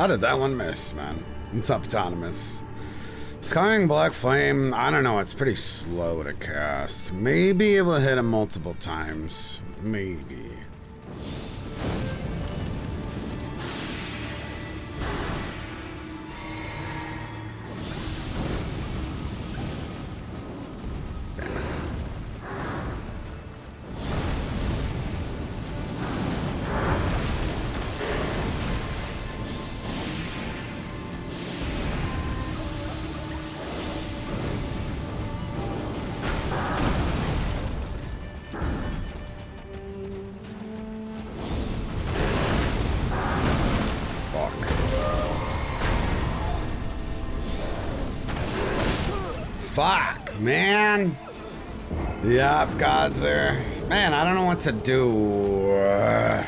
A: How did that one miss, man? It's autonomous. Scouring Black Flame, I don't know, it's pretty slow to cast. Maybe it will hit him multiple times. Maybe. to do. Uh,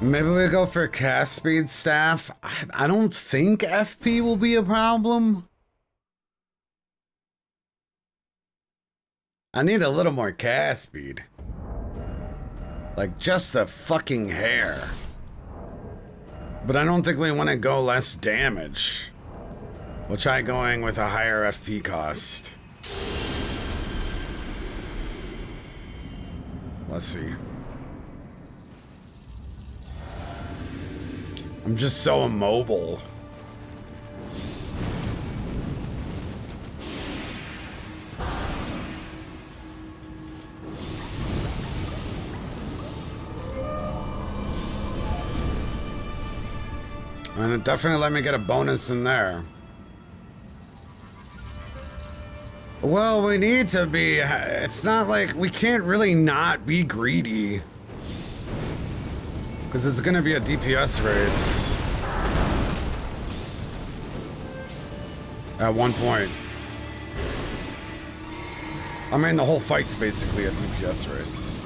A: maybe we go for cast speed staff. I, I don't think FP will be a problem. I need a little more cast speed. Like, just a fucking hair. But I don't think we want to go less damage. We'll try going with a higher FP cost. Let's see. I'm just so immobile. And it definitely let me get a bonus in there. Well, we need to be. It's not like we can't really not be greedy. Because it's going to be a DPS race. At one point. I mean, the whole fight's basically a DPS race.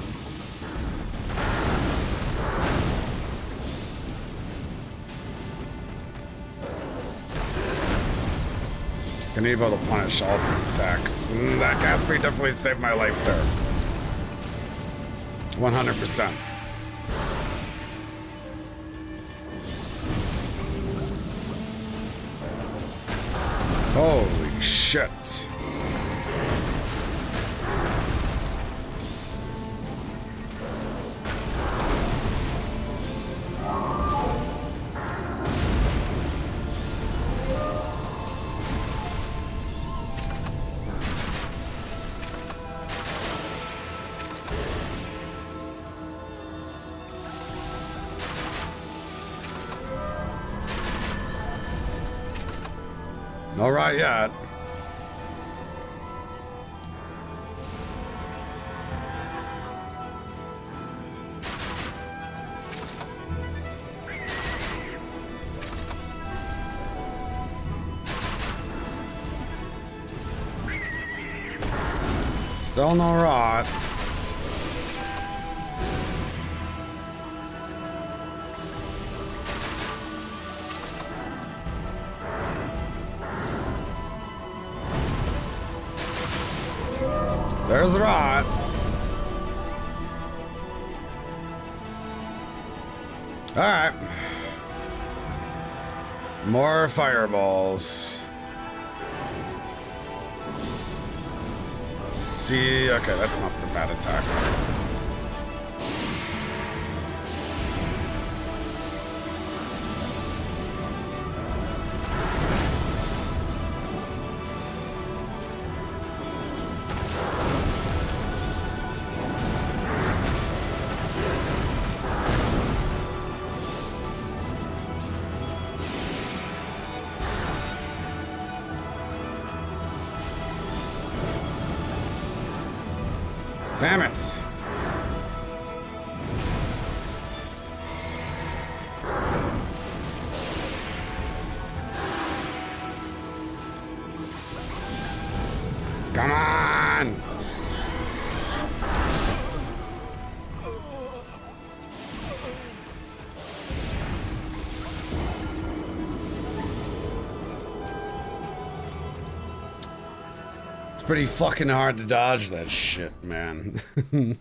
A: Gonna be able to punish all of his attacks. And mm, that Gatsby definitely saved my life there. 100%. Holy shit. It's pretty fucking hard to dodge that shit, man.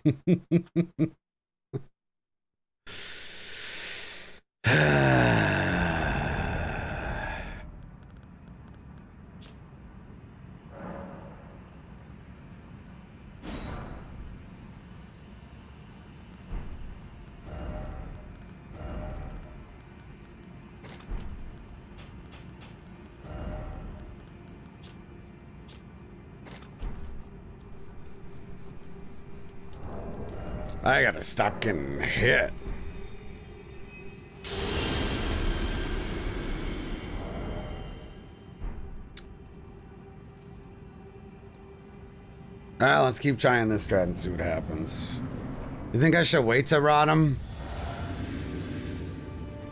A: I gotta stop getting hit. Alright, let's keep trying this strat and see what happens. You think I should wait to rot him?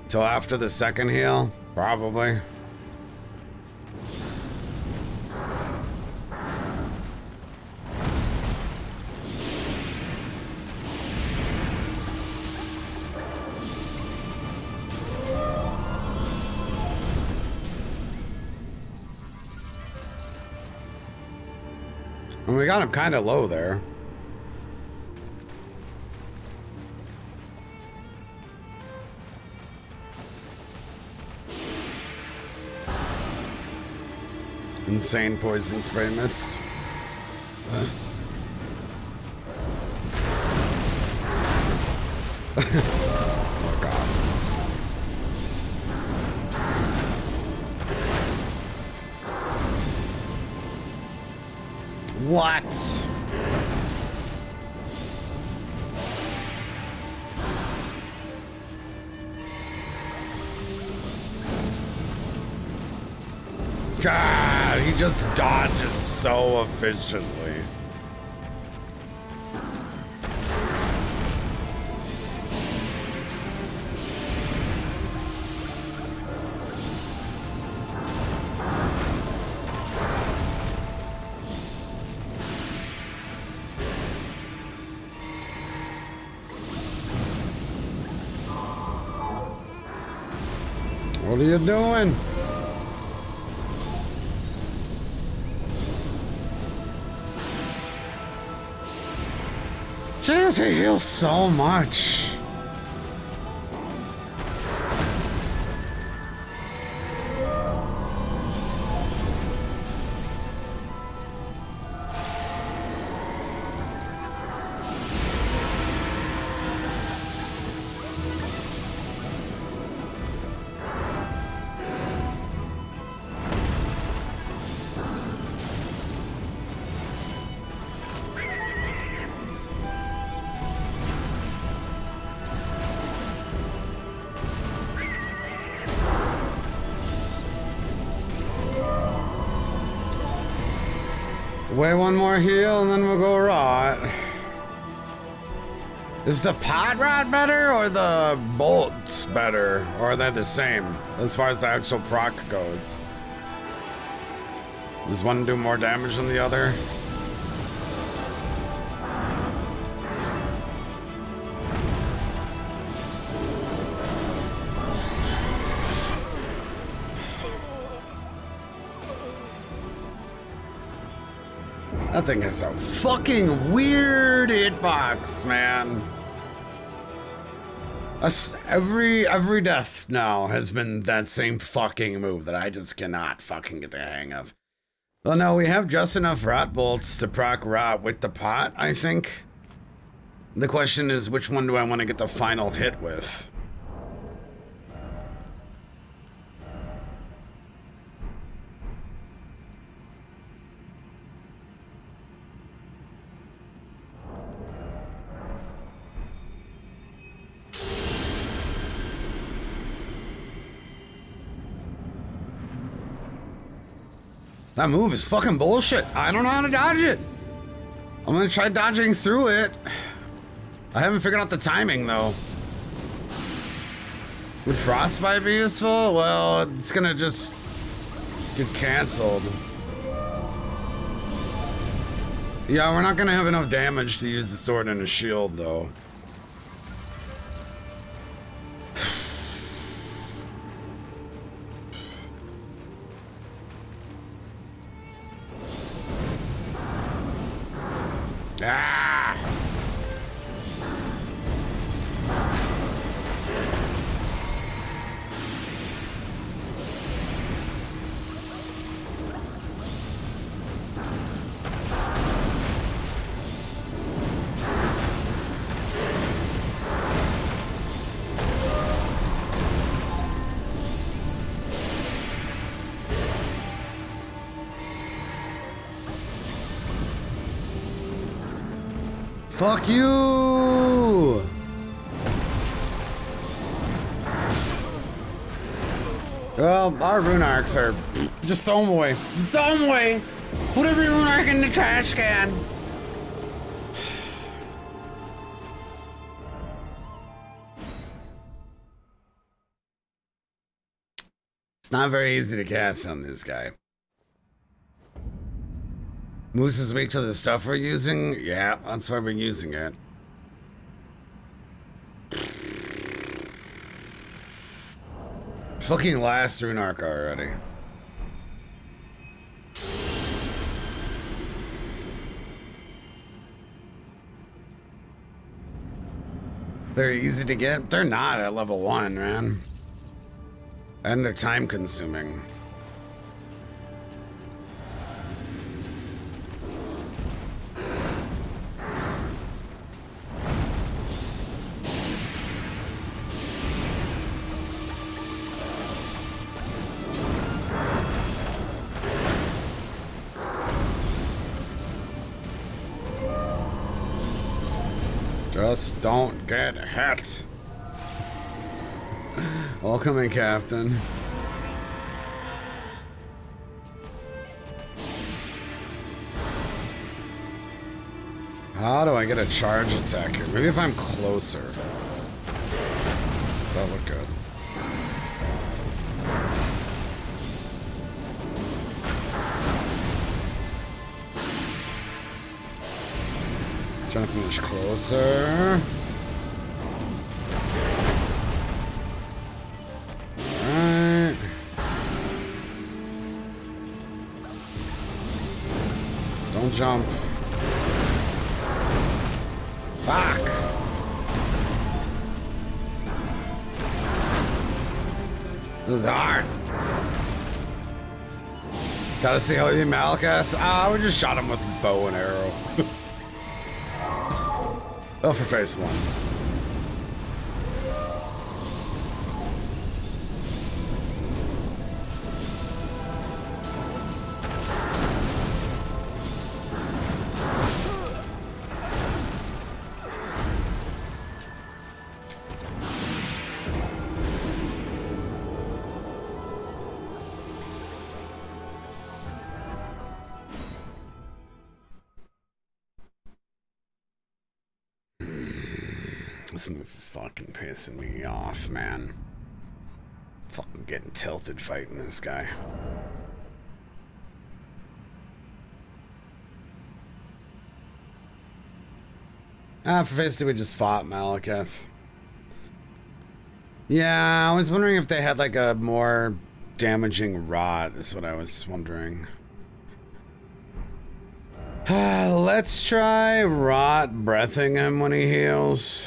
A: Till after the second heal? Probably. got him kind of low there. Insane poison spray mist. Vincent. miss heals so much. Is the pod rod better or the bolts better? Or are they the same as far as the actual proc goes? Does one do more damage than the other? That thing is a fucking weird hitbox, man. Us, every every death now has been that same fucking move that I just cannot fucking get the hang of. Well, no, we have just enough rot bolts to proc rot with the pot, I think. The question is, which one do I want to get the final hit with? That move is fucking bullshit. I don't know how to dodge it. I'm gonna try dodging through it. I haven't figured out the timing though. Would Frostbite be useful? Well, it's gonna just get canceled. Yeah, we're not gonna have enough damage to use the sword and a shield though.
B: Fuck you!
A: Well, our rune arcs are... Just throw them away. Just throw them away! Put every arc in the trash can! It's not very easy to cast on this guy. Moose is weak to the stuff we're using? Yeah, that's why we're using it. Fucking last arc already. They're easy to get? They're not at level 1, man. And they're time consuming. A Hat. Welcome in, Captain. How do I get a charge attack here? Maybe if I'm closer. That look good. Trying to finish closer. jump. Fuck! This is hard. Gotta see how you Maliketh. Ah, we just shot him with bow and arrow. oh, for phase one. this moose is fucking pissing me off, man. Fucking getting tilted fighting this guy. Ah, for face we just fought Maliketh. Yeah, I was wondering if they had like a more damaging rot. is what I was wondering. Let's try rot breathing him when he
B: heals.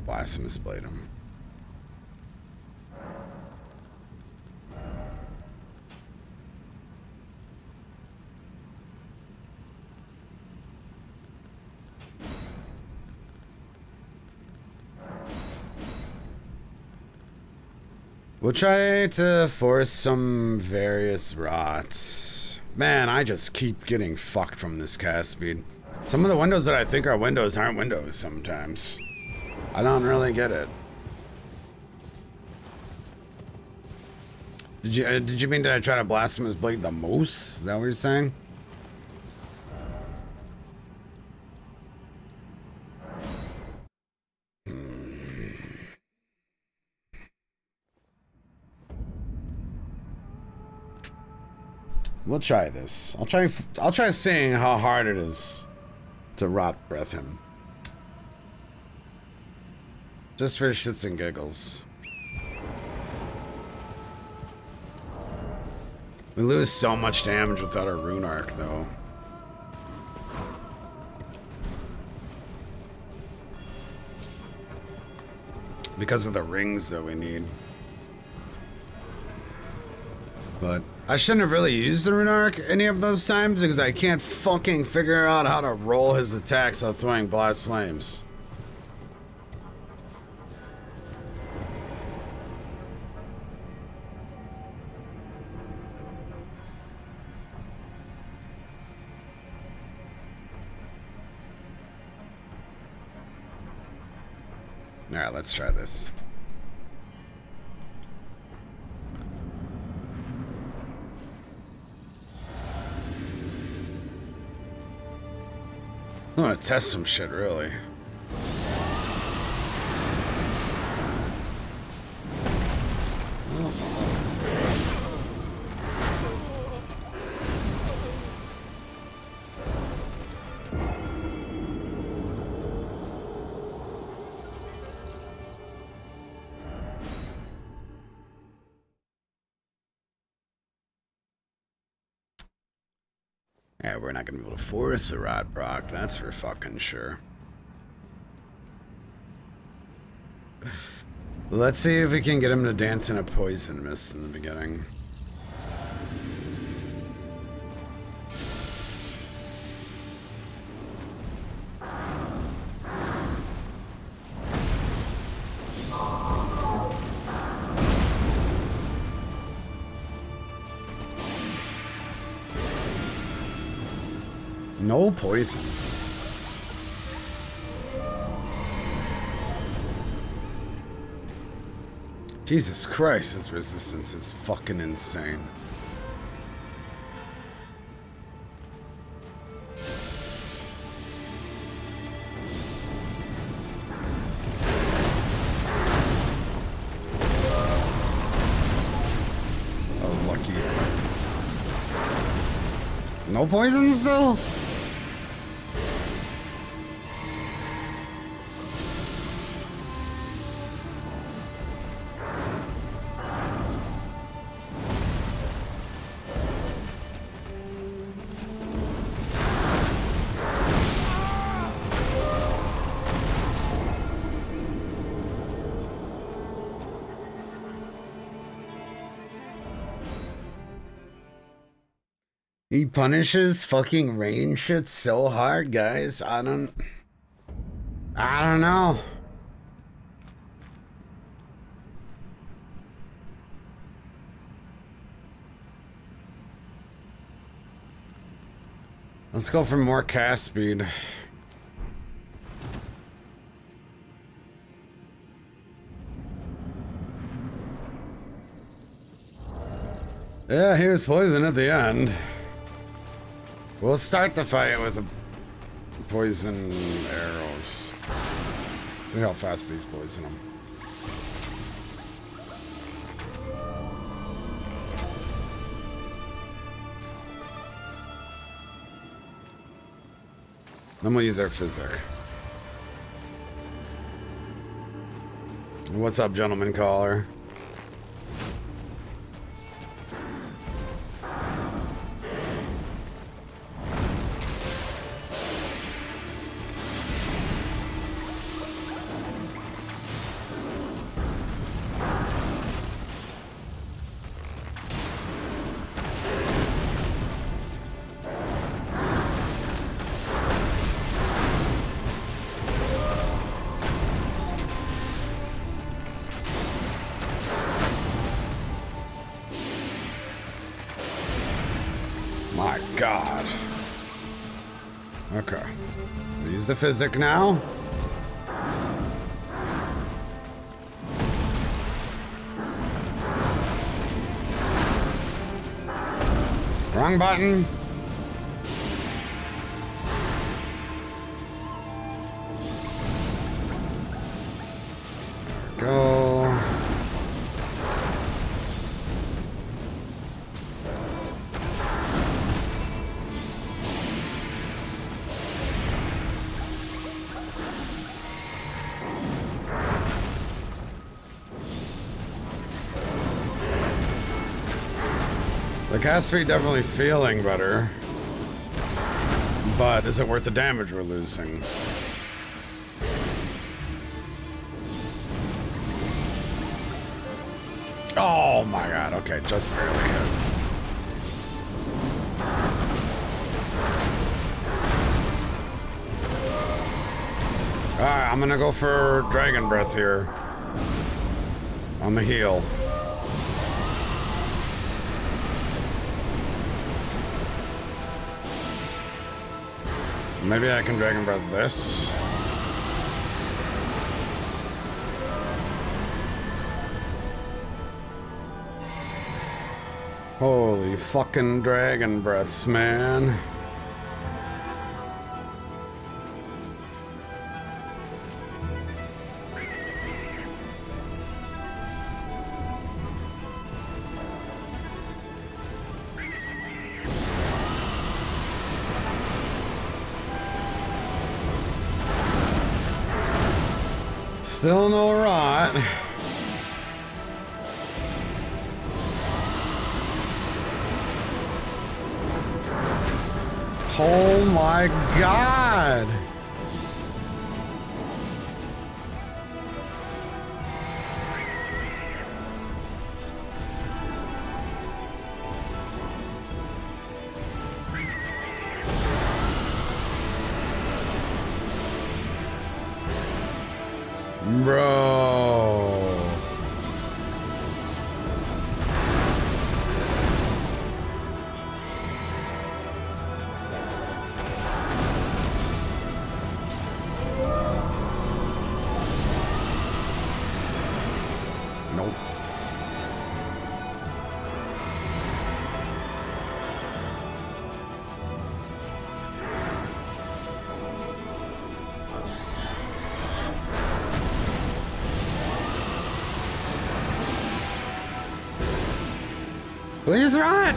A: can't blasphemous blade him. We'll try to force some various rots. Man, I just keep getting fucked from this cast speed. Some of the windows that I think are windows aren't windows sometimes. I don't really get it. Did you, uh, did you mean did I try to Blasphemous Blade the moose? Is that what you're saying? We'll try this. I'll try. I'll try seeing how hard it is to rot breath him. Just for shits and giggles. We lose so much damage without our rune arc, though. Because of the rings that we need. But I shouldn't have really used the rune arc any of those times because I can't fucking figure out how to roll his attacks while throwing blast flames. Let's try this. I'm gonna test some shit, really. before Sarat Brock, that's for fucking sure. Let's see if we can get him to dance in a poison mist in the beginning. Jesus Christ, his resistance is fucking insane. No poisons though? He punishes fucking rain shit so hard, guys. I don't... I don't know. Let's go for more cast speed. Yeah, he was poisoned at the end. We'll start the fight with a poison arrows. See how fast these poison them. Then we'll use our physick. What's up, gentleman caller? physick now. Wrong button. Caspi definitely feeling better. But is it worth the damage we're losing? Oh my god, okay, just barely hit. Alright, I'm gonna go for Dragon Breath here. On the heal. Maybe I can Dragon Breath this. Holy fucking Dragon Breaths, man. Please run!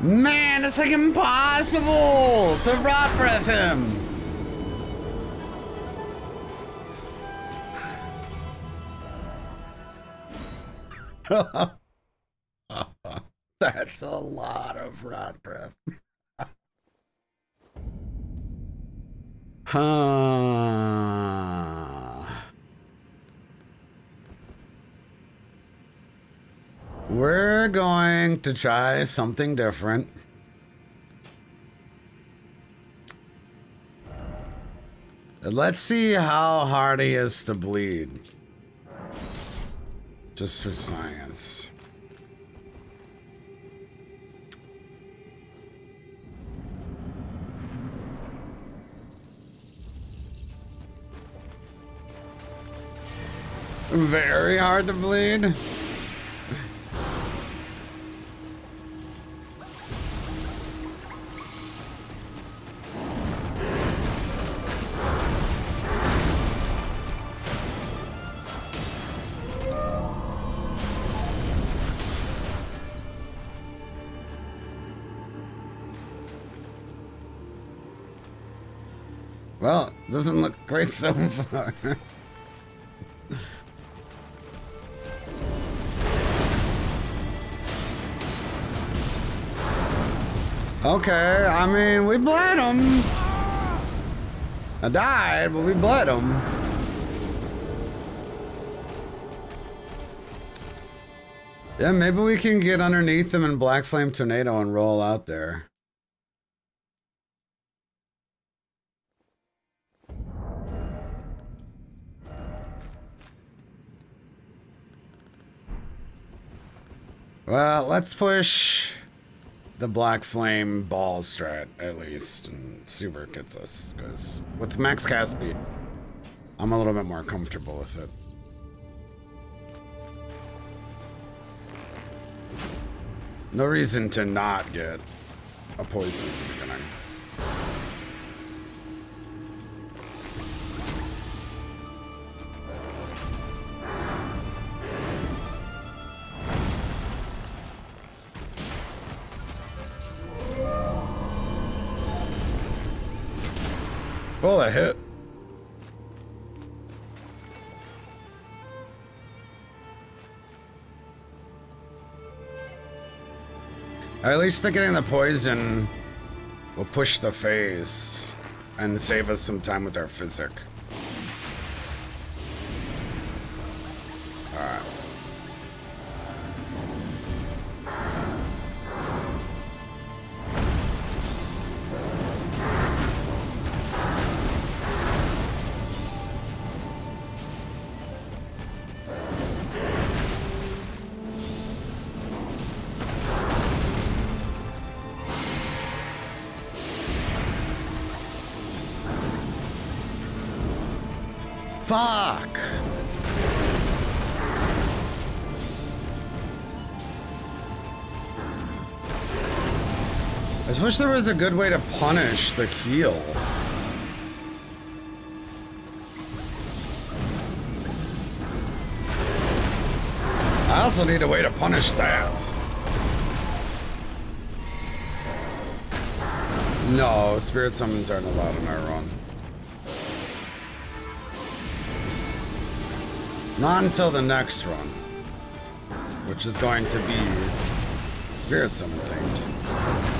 A: Man, it's like impossible to rot breath him! That's a lot of rot to try something different. Let's see how hard he is to bleed. Just for science. Very hard to bleed. doesn't look great so far. okay, I mean, we bled him. I died, but we bled him. Yeah, maybe we can get underneath them in Black Flame Tornado and roll out there. let's push the Black Flame Ball strat, at least, and super gets us, because with max cast speed, I'm a little bit more comfortable with it. No reason to not get a poison beginning. least they're getting the poison will push the phase and save us some time with our physick. wish there was a good way to punish the heal. I also need a way to punish that. No, spirit summons aren't allowed in our run. Not until the next run, which is going to be spirit summon themed.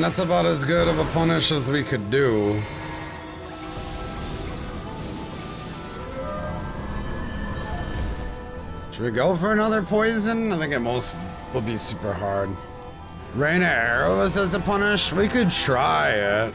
A: mean, that's about as good of a punish as we could do. Should we go for another poison? I think at most will be super hard. Rain of arrows as a punish? We could try it.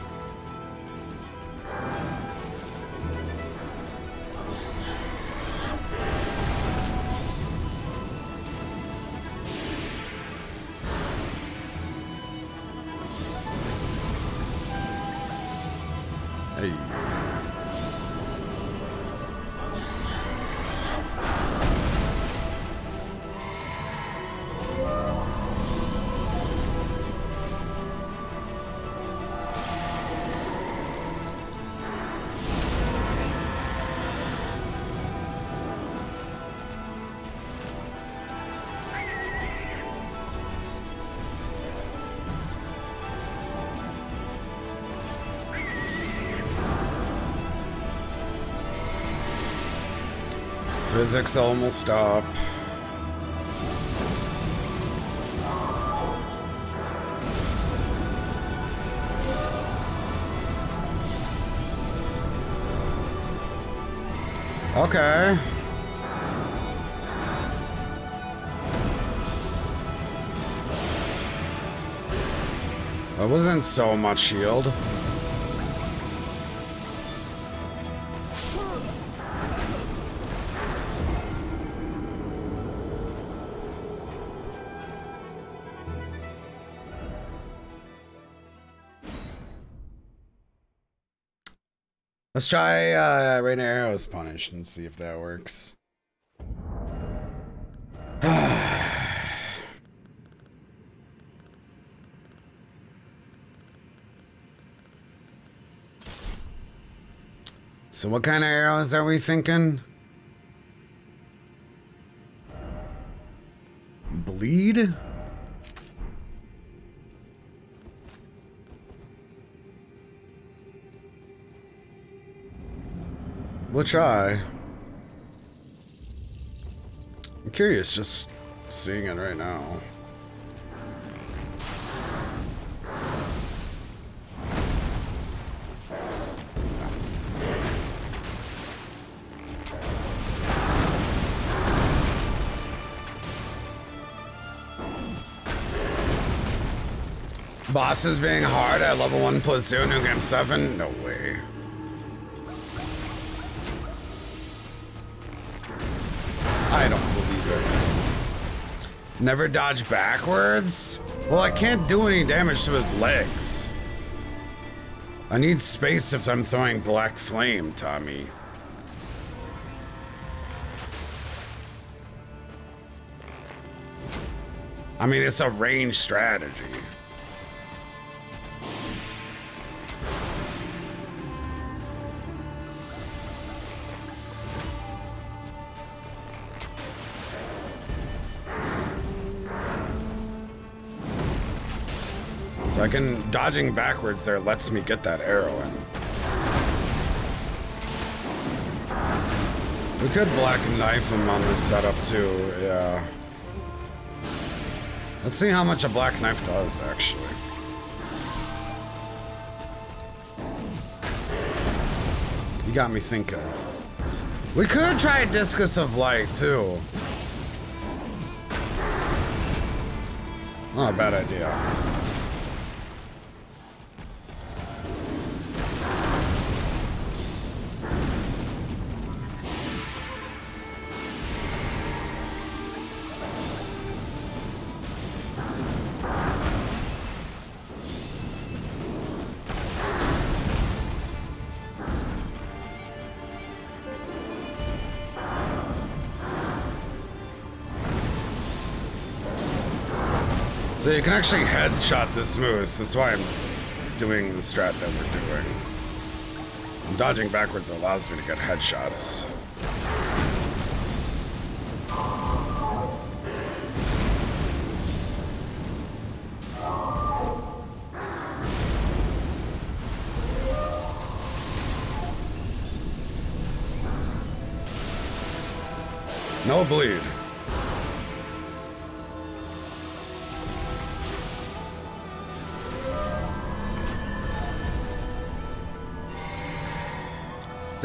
A: physick's almost stop. Okay. That wasn't so much shield. Let's try uh, Rain Arrows Punish and see if that works. so what kind of arrows are we thinking? try. I'm curious just seeing it right now. Boss is being hard at level 1 Platoon new Game 7? No way. Never dodge backwards? Well, I can't do any damage to his legs. I need space if I'm throwing black flame, Tommy. I mean, it's a range strategy. Fucking dodging backwards there lets me get that arrow in. We could black knife him on this setup too, yeah. Let's see how much a black knife does, actually. You got me thinking. We could try Discus of Light, too. Not a bad idea. can actually headshot this moose. That's why I'm doing the strat that we're doing. I'm dodging backwards allows me to get headshots. No bleed.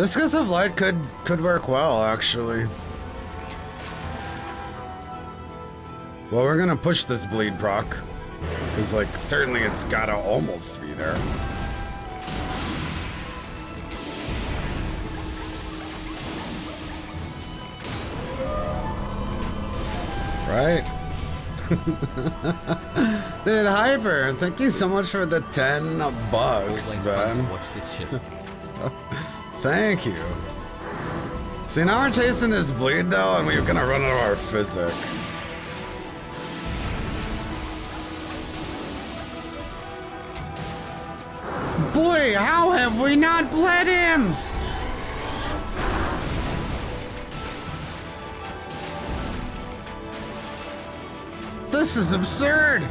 A: This Gust of Light could, could work well, actually. Well, we're gonna push this bleed proc. Because, like, certainly it's gotta almost be there. Right? Dude, Hyper, thank you so much for the 10 bucks, man. Thank you. See, now we're chasing this bleed, though, and we're gonna run out of our physick. Boy, how have we not bled him?
B: This is absurd!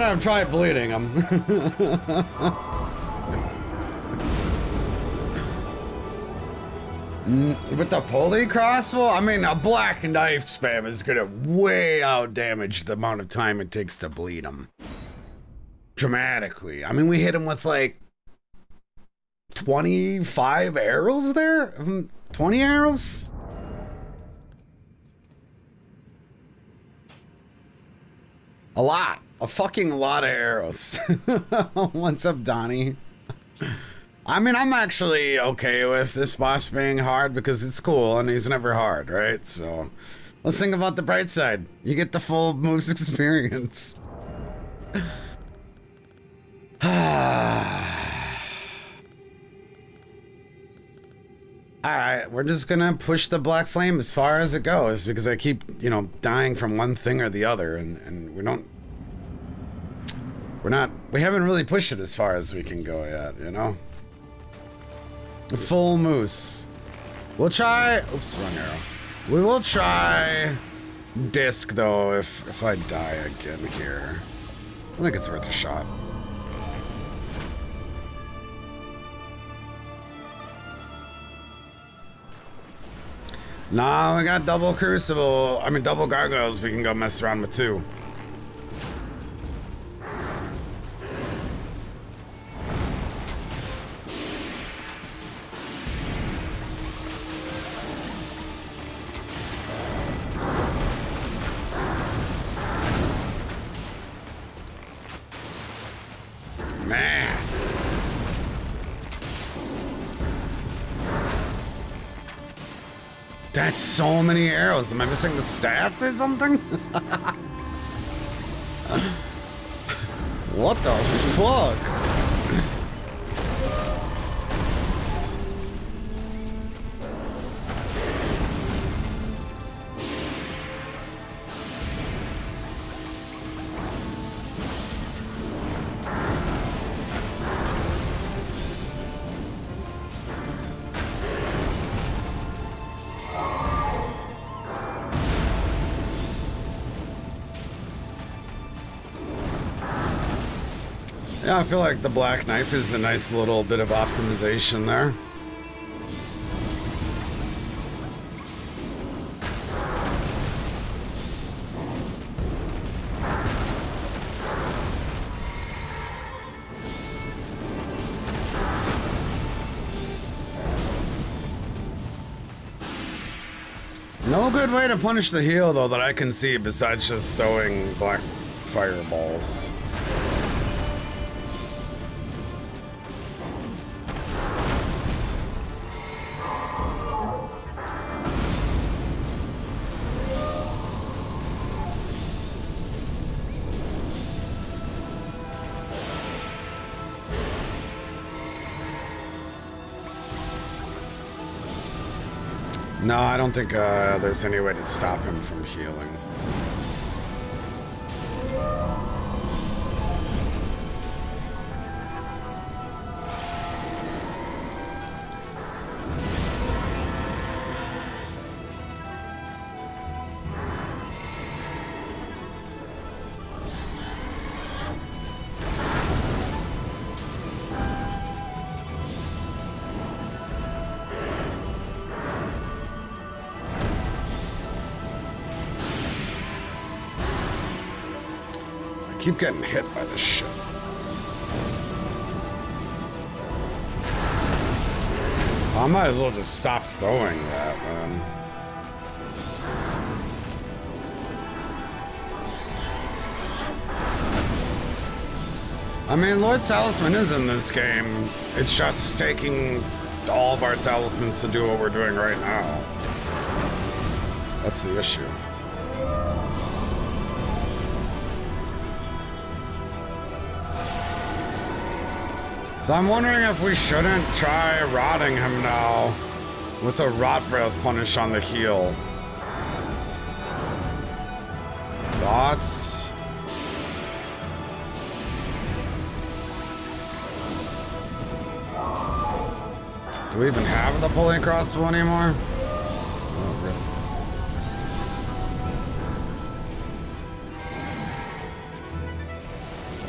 A: gonna try bleeding him. Mm, with the pulley crossbow? I mean, a black knife spam is gonna way out damage the amount of time it takes to bleed him. Dramatically. I mean, we hit him with like 25 arrows there? Mm, 20 arrows? fucking lot of arrows. What's up, Donnie? I mean, I'm actually okay with this boss being hard because it's cool and he's never hard, right? So let's think about the bright side. You get the full moves experience. Alright, we're just gonna push the black flame as far as it goes because I keep, you know, dying from one thing or the other and, and we don't we're not, we haven't really pushed it as far as we can go yet, you know? Full moose. We'll try, oops, wrong arrow. We will try disc though if, if I die again here. I think it's worth a shot. Nah, we got double crucible. I mean, double gargoyles we can go mess around with too. That's so many arrows. Am I missing the stats or something? what the fuck? Yeah, I feel like the black knife is a nice little bit of optimization there. No good way to punish the heal, though, that I can see besides just throwing black fireballs. No, I don't think uh, there's any way to stop him from healing. getting hit by this shit. I might as well just stop throwing that, man. I mean, Lord Talisman is in this game. It's just taking all of our talismans to do what we're doing right now. That's the issue. So I'm wondering if we shouldn't try rotting him now with a rot breath punish on the heal. Thoughts? Do we even have the pulling crossbow anymore? Oh,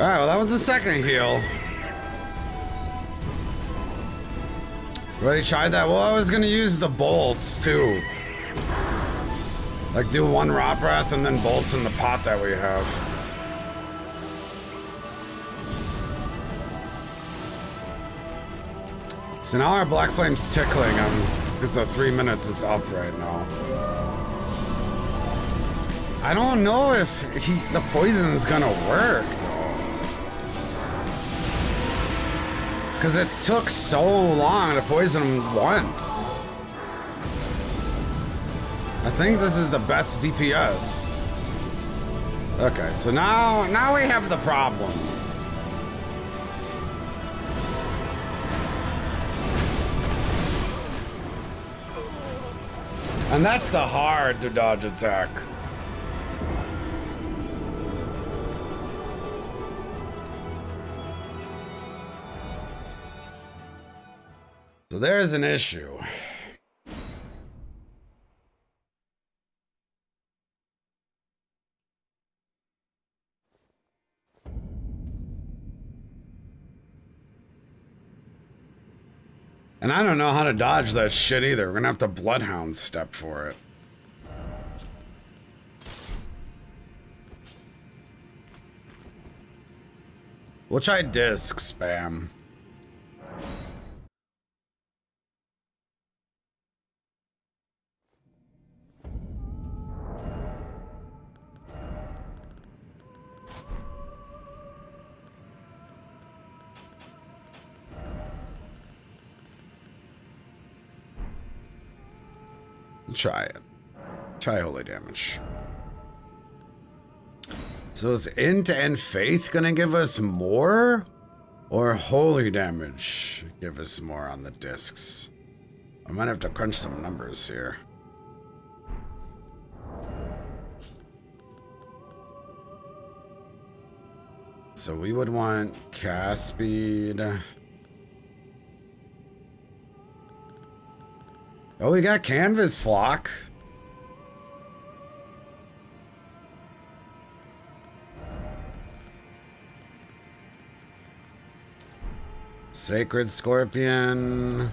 A: really? Alright, well that was the second heal. You already tried that? Well, I was gonna use the bolts too. Like do one Rot Breath and then bolts in the pot that we have. So now our Black Flame's tickling him because the three minutes is up right now. I don't know if he, the poison's gonna work. Because it took so long to poison him once. I think this is the best DPS. Okay, so now, now we have the problem. And that's the hard to dodge attack. there's an issue. And I don't know how to dodge that shit either. We're gonna have to Bloodhound step for it. We'll try disc spam. try it. Try holy damage. So is end-to-end faith gonna give us more? Or holy damage give us more on the discs? I might have to crunch some numbers here. So we would want cast speed. Oh, we got canvas flock. Sacred Scorpion.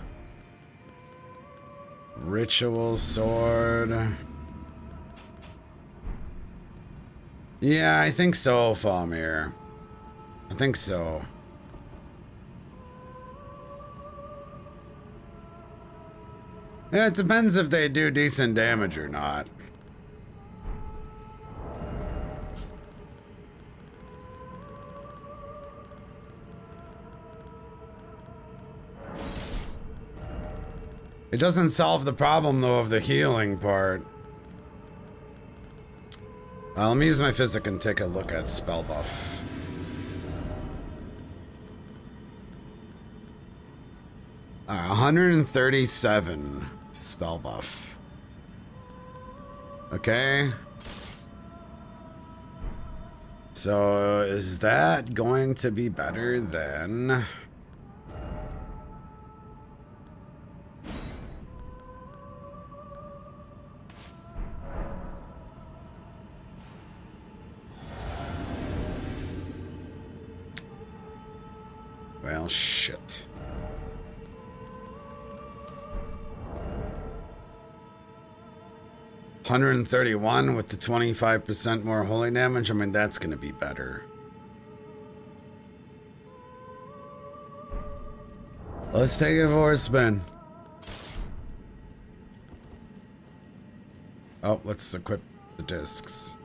A: Ritual Sword. Yeah, I think so, Falmir. I think so. Yeah, it depends if they do decent damage or not. It doesn't solve the problem, though, of the healing part. Uh, let me use my physick and take a look at spell buff. Uh, Alright, 137 spell buff. Okay. So is that going to be better than... 31 with the 25% more holy damage, I mean, that's going to be better. Let's take it for a spin. Oh, let's equip the discs.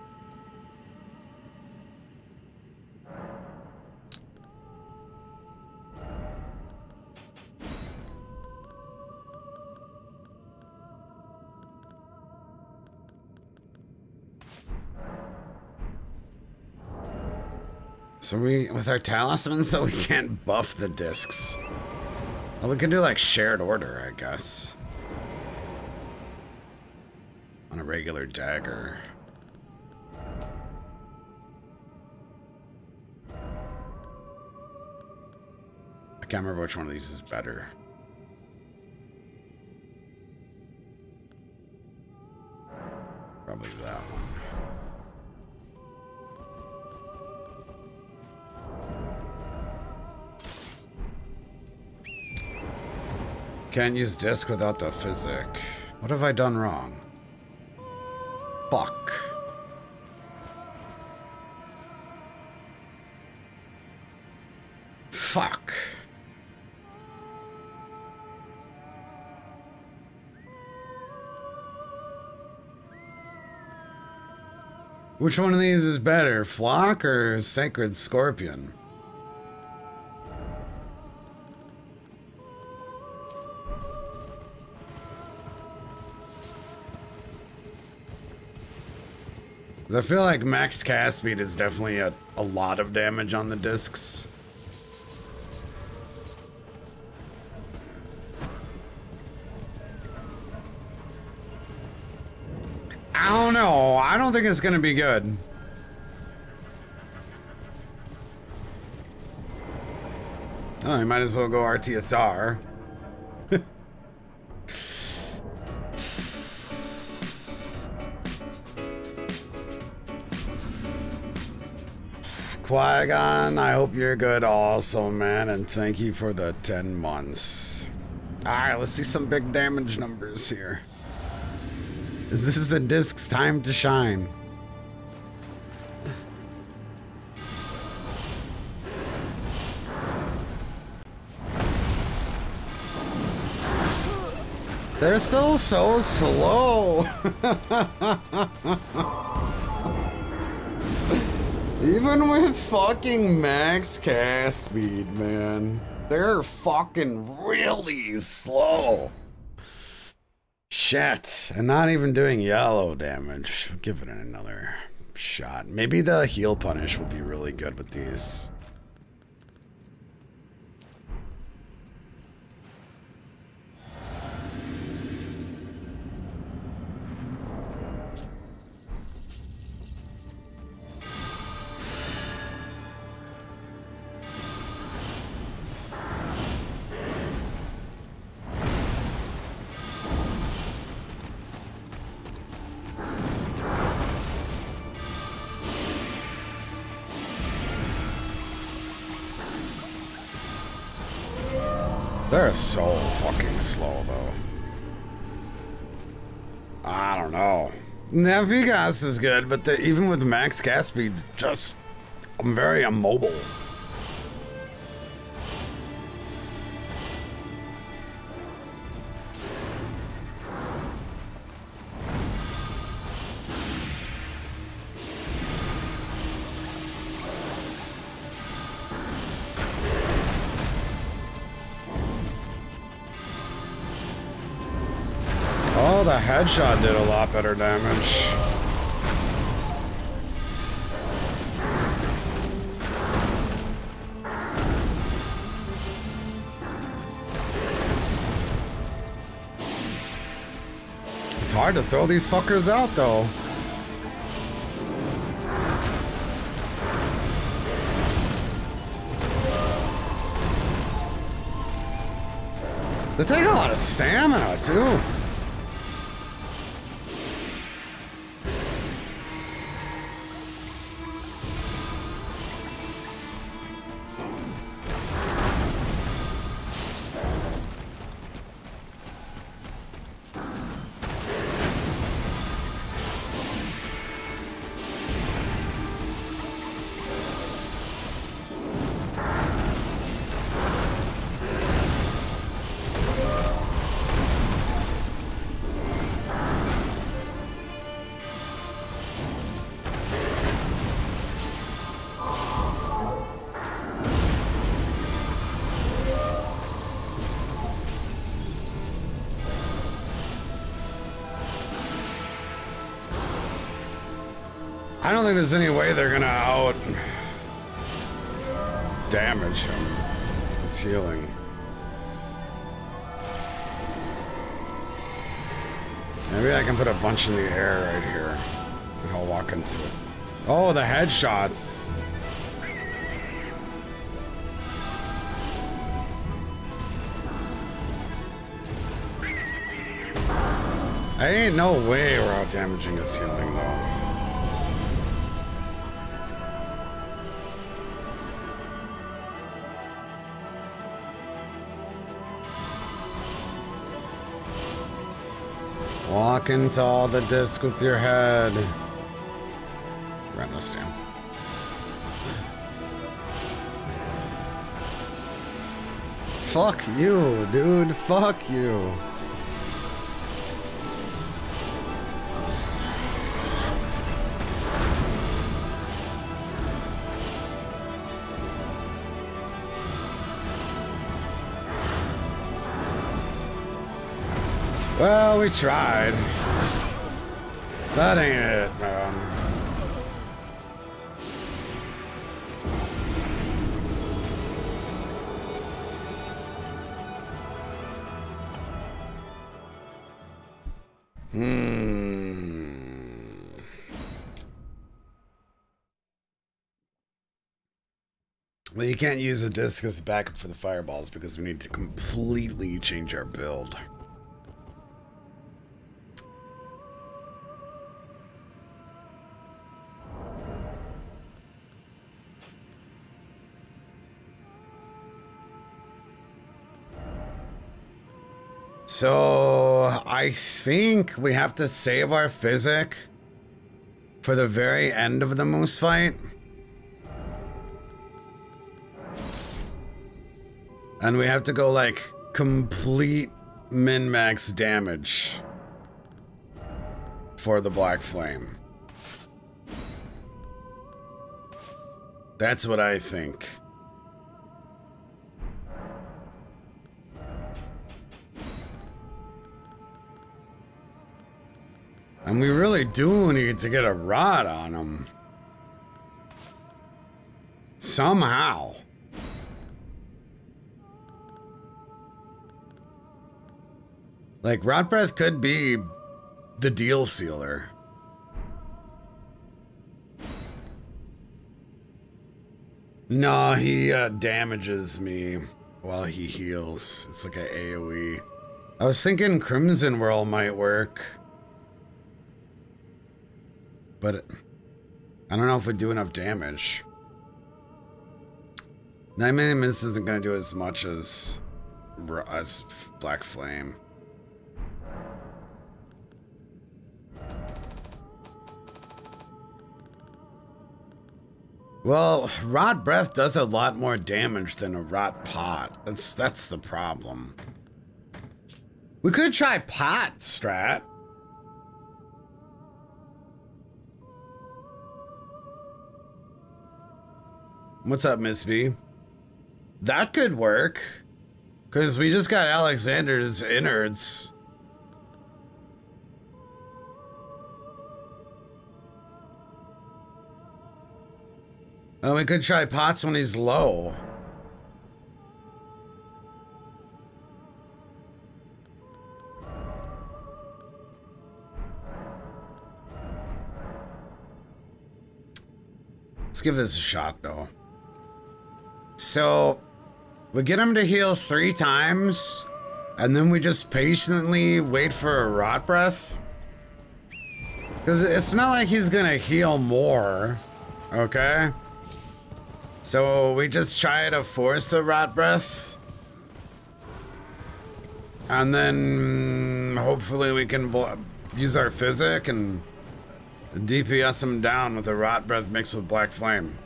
A: So we, with our talismans, so we can't buff the discs. Well, we can do like Sacred Order, I guess. On a regular dagger. I can't remember which one of these is better. Probably that. Can't use disc without the physick. What have I done wrong? Fuck.
B: Fuck.
A: Which one of these is better, Flock or Sacred Scorpion? Because I feel like max cast speed is definitely a, a lot of damage on the discs. I don't know. I don't think it's going to be good. Oh, I might as well go RTSR. Qui-Gon, I hope you're good also, man, and thank you for the 10 months. Alright, let's see some big damage numbers here. Is this the disc's time to shine?
B: They're still
A: so slow. Even with fucking max cast speed, man, they're fucking really slow. Shit, and not even doing yellow damage. Give it another shot. Maybe the heal punish will be really good with these. are so fucking slow, though. I don't know. Navigas is good, but the, even with max cast speed, just I'm very immobile. Headshot did a lot better damage. It's hard to throw these fuckers out, though. They take a lot of stamina, too. think there's any way they're gonna out damage him. It's healing. Maybe I can put a bunch in the air right here. And he will walk into it. Oh, the headshots! I ain't no way we're out damaging a ceiling though. into all the disc with your head. Run this down. Fuck you, dude. Fuck you. we tried. That ain't it, man.
B: Hmm.
A: Well, you can't use the disc as backup for the fireballs because we need to completely change our build. So, I think we have to save our physick for the very end of the moose fight. And we have to go like complete min-max damage for the Black Flame. That's what I think. And we really do need to get a rot on him. Somehow. Like, Rot Breath could be the deal sealer. No, he uh, damages me while he heals. It's like an AoE. I was thinking Crimson Whirl might work but I don't know if it'd do enough damage. Night Maiden's Mist isn't going to do as much as, as Black Flame. Well, Rot Breath does a lot more damage than a Rot Pot. That's that's the problem. We could try Pot, Strat. What's up, Miss B? That could work. Because we just got Alexander's innards. Oh, we could try pots when he's low. Let's give this a shot, though. So we get him to heal three times, and then we just patiently wait for a rot breath. Because it's not like he's gonna heal more, okay? So we just try to force a rot breath. And then hopefully we can use our physick and DPS him down with a rot breath mixed with black flame.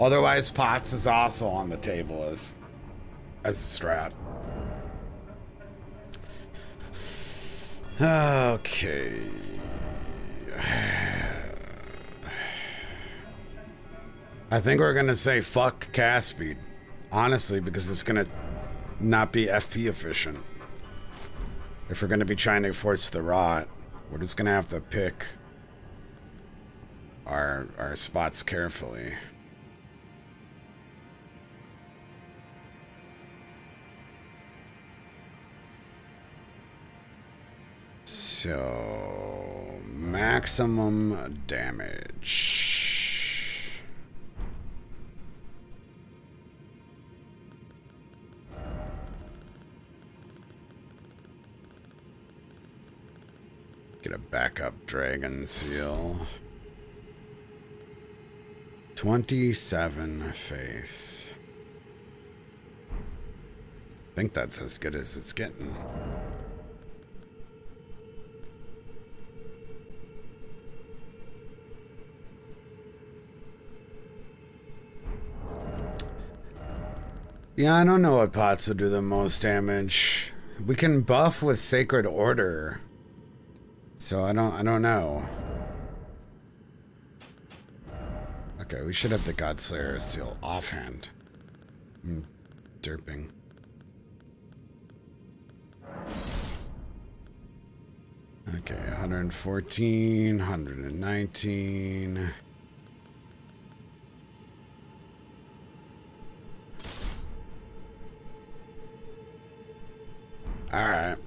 A: Otherwise, Pots is also on the table as, as a strat. Okay. I think we're gonna say fuck cast speed, honestly, because it's gonna not be FP efficient. If we're gonna be trying to force the rot, we're just gonna have to pick our our spots carefully. So, maximum damage. Get a backup dragon seal. 27 faith. I think that's as good as it's getting. Yeah, I don't know what pots will do the most damage. We can buff with Sacred Order. So I don't I don't know. Okay, we should have the Godslayer seal offhand. i hmm, derping. Okay, 114, 119. Alright.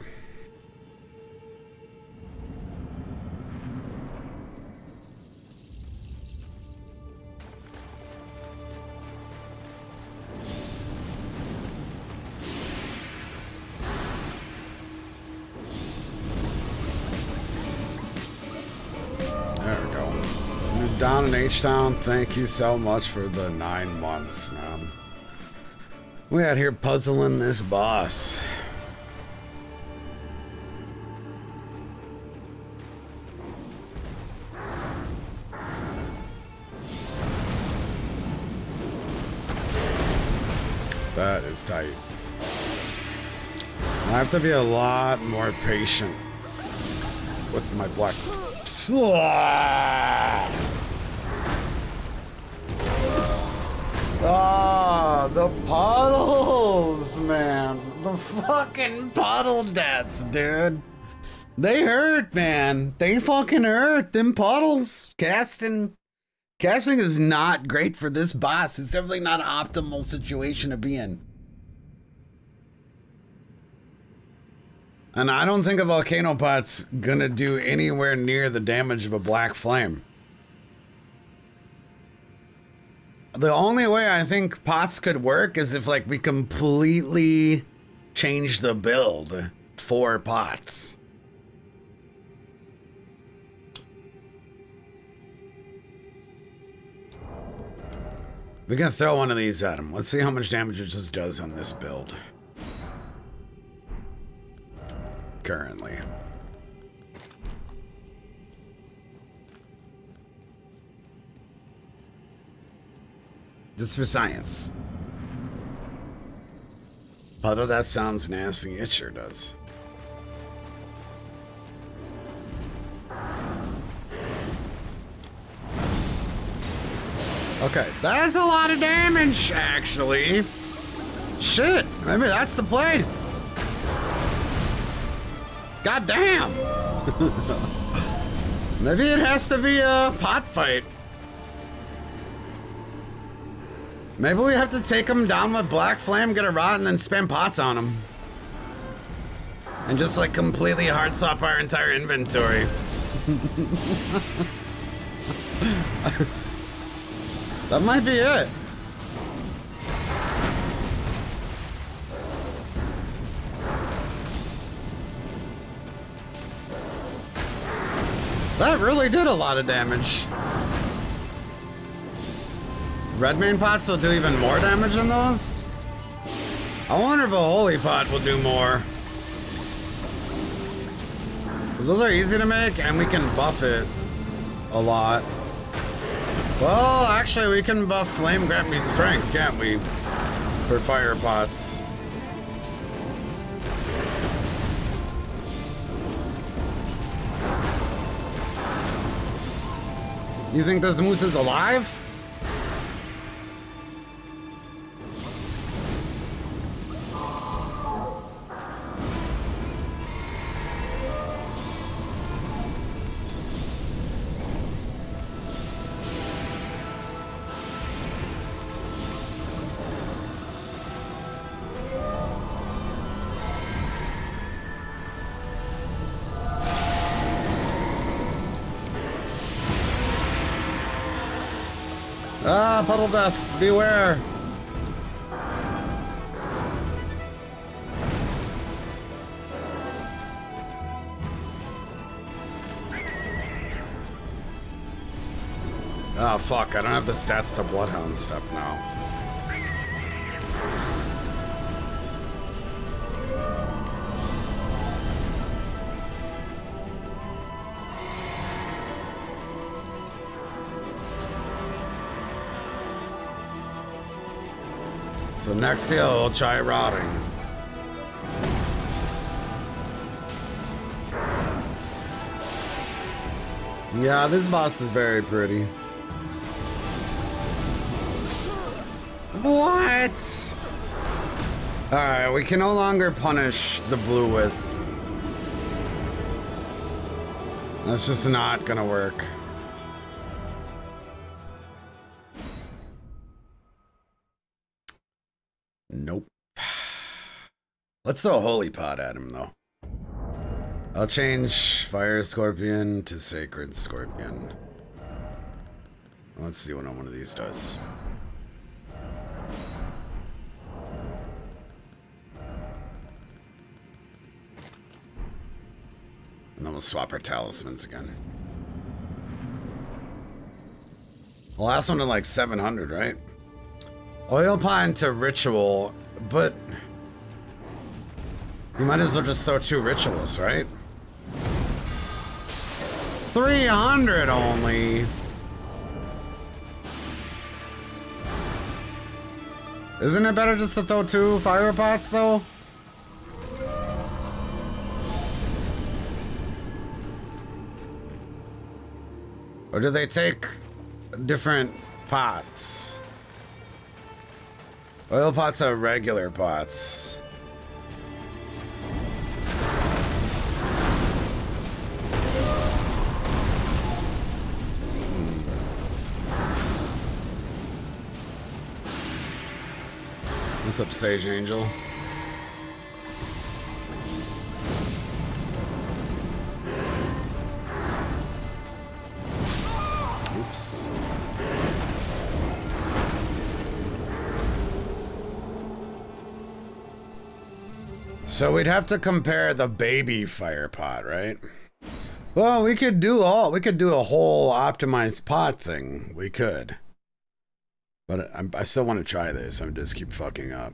A: Down in H-Town, thank you so much for the nine months, man. We out here puzzling this boss. That is tight. I have to be a lot more patient with my black. Ah, the puddles, man. The fucking puddle deaths, dude. They hurt, man. They fucking hurt. Them puddles casting Casting is not great for this boss. It's definitely not an optimal situation to be in. And I don't think a volcano pot's gonna do anywhere near the damage of a black flame. The only way I think pots could work is if like we completely change the build for pots. We're gonna throw one of these at him. Let's see how much damage it just does on this build. Currently. Just for science. Puddle, that sounds nasty. It sure does. Okay, that's a lot of damage, actually. Shit, maybe that's the play. God damn! maybe it has to be a pot fight. Maybe we have to take him down with Black Flame, get a rot, and then spam pots on him. And just like completely hard swap our entire inventory. That might be it. That really did a lot of damage. Redmane pots will do even more damage than those? I wonder if a holy pot will do more. those are easy to make and we can buff it a lot. Well, actually, we can buff Flame me strength, can't we? For fire pots. You think this moose is alive? Double death, beware! Oh fuck, I don't have the stats to Bloodhound step now. So next hill, we'll try routing. Yeah, this boss is very pretty. What? Alright, we can no longer punish the Blue Wisp. That's just not gonna work. Let's throw a holy pot at him, though. I'll change Fire Scorpion to Sacred Scorpion. Let's see what one of these does. And then we'll swap our talismans again. The last one to like 700, right? Oil Pine to Ritual, but... You might as well just throw two rituals, right? 300 only! Isn't it better just to throw two fire pots, though? Or do they take different pots? Oil pots are regular pots. What's up, Sage Angel? So we'd have to compare the baby fire pot, right? Well, we could do all, we could do a whole optimized pot thing. We could. But i I still want to try this. I'm just keep fucking up.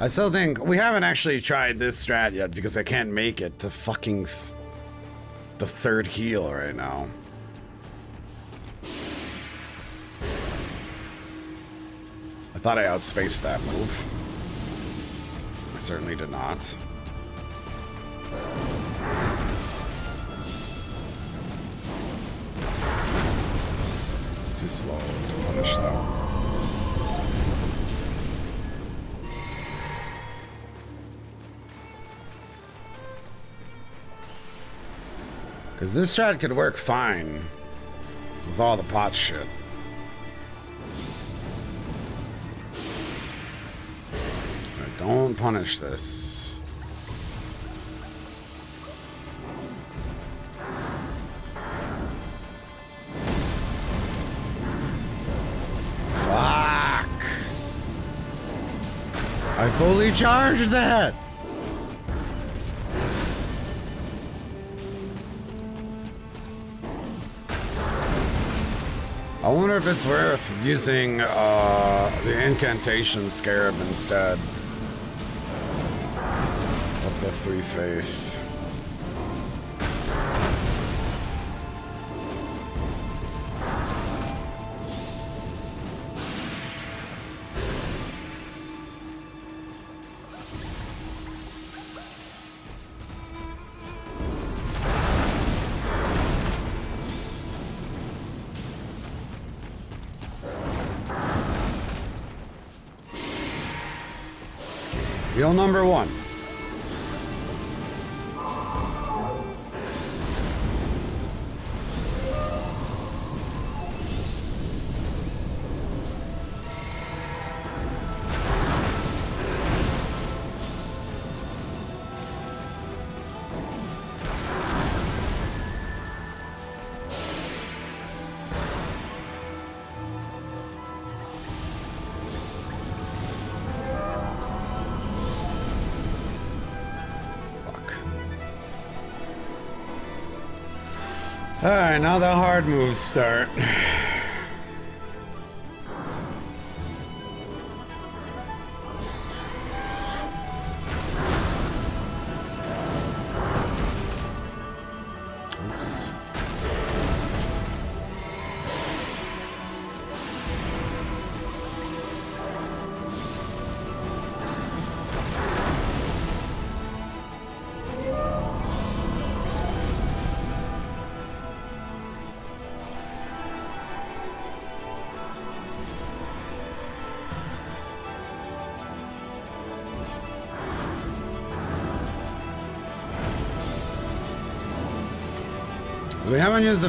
A: I still think we haven't actually tried this strat yet because I can't make it to fucking th the third heal right now. I thought I outspaced that move. I certainly did not. too
B: slow to punish them.
A: Because this strat could work fine with all the pot shit. don't punish this.
B: Fuck. I
A: fully charged that. I wonder if it's worth using uh, the incantation scarab instead of the three face. number one. now the hard moves start.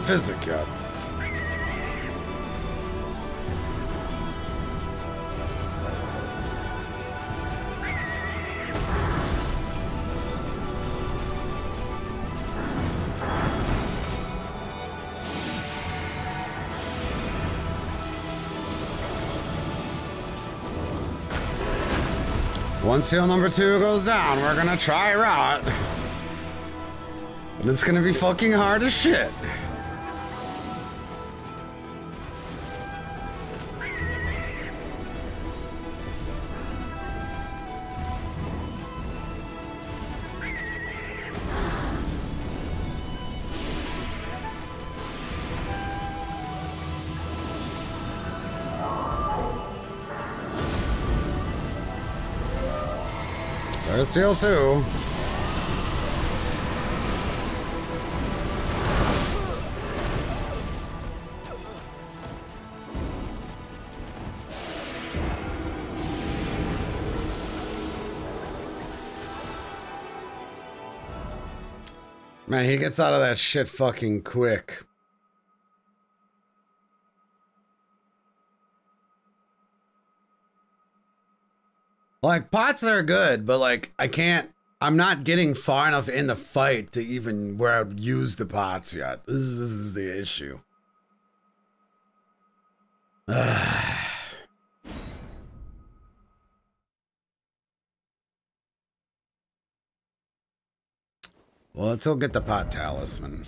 A: physick's up. Once seal number two goes down, we're gonna try rot. And it's gonna be fucking hard as shit. Good steal too. Man, he gets out of that shit fucking quick. Like pots are good, but like I can't. I'm not getting far enough in the fight to even where I would use the pots yet. This is, this is the issue.
B: well,
A: let's go get the pot talisman.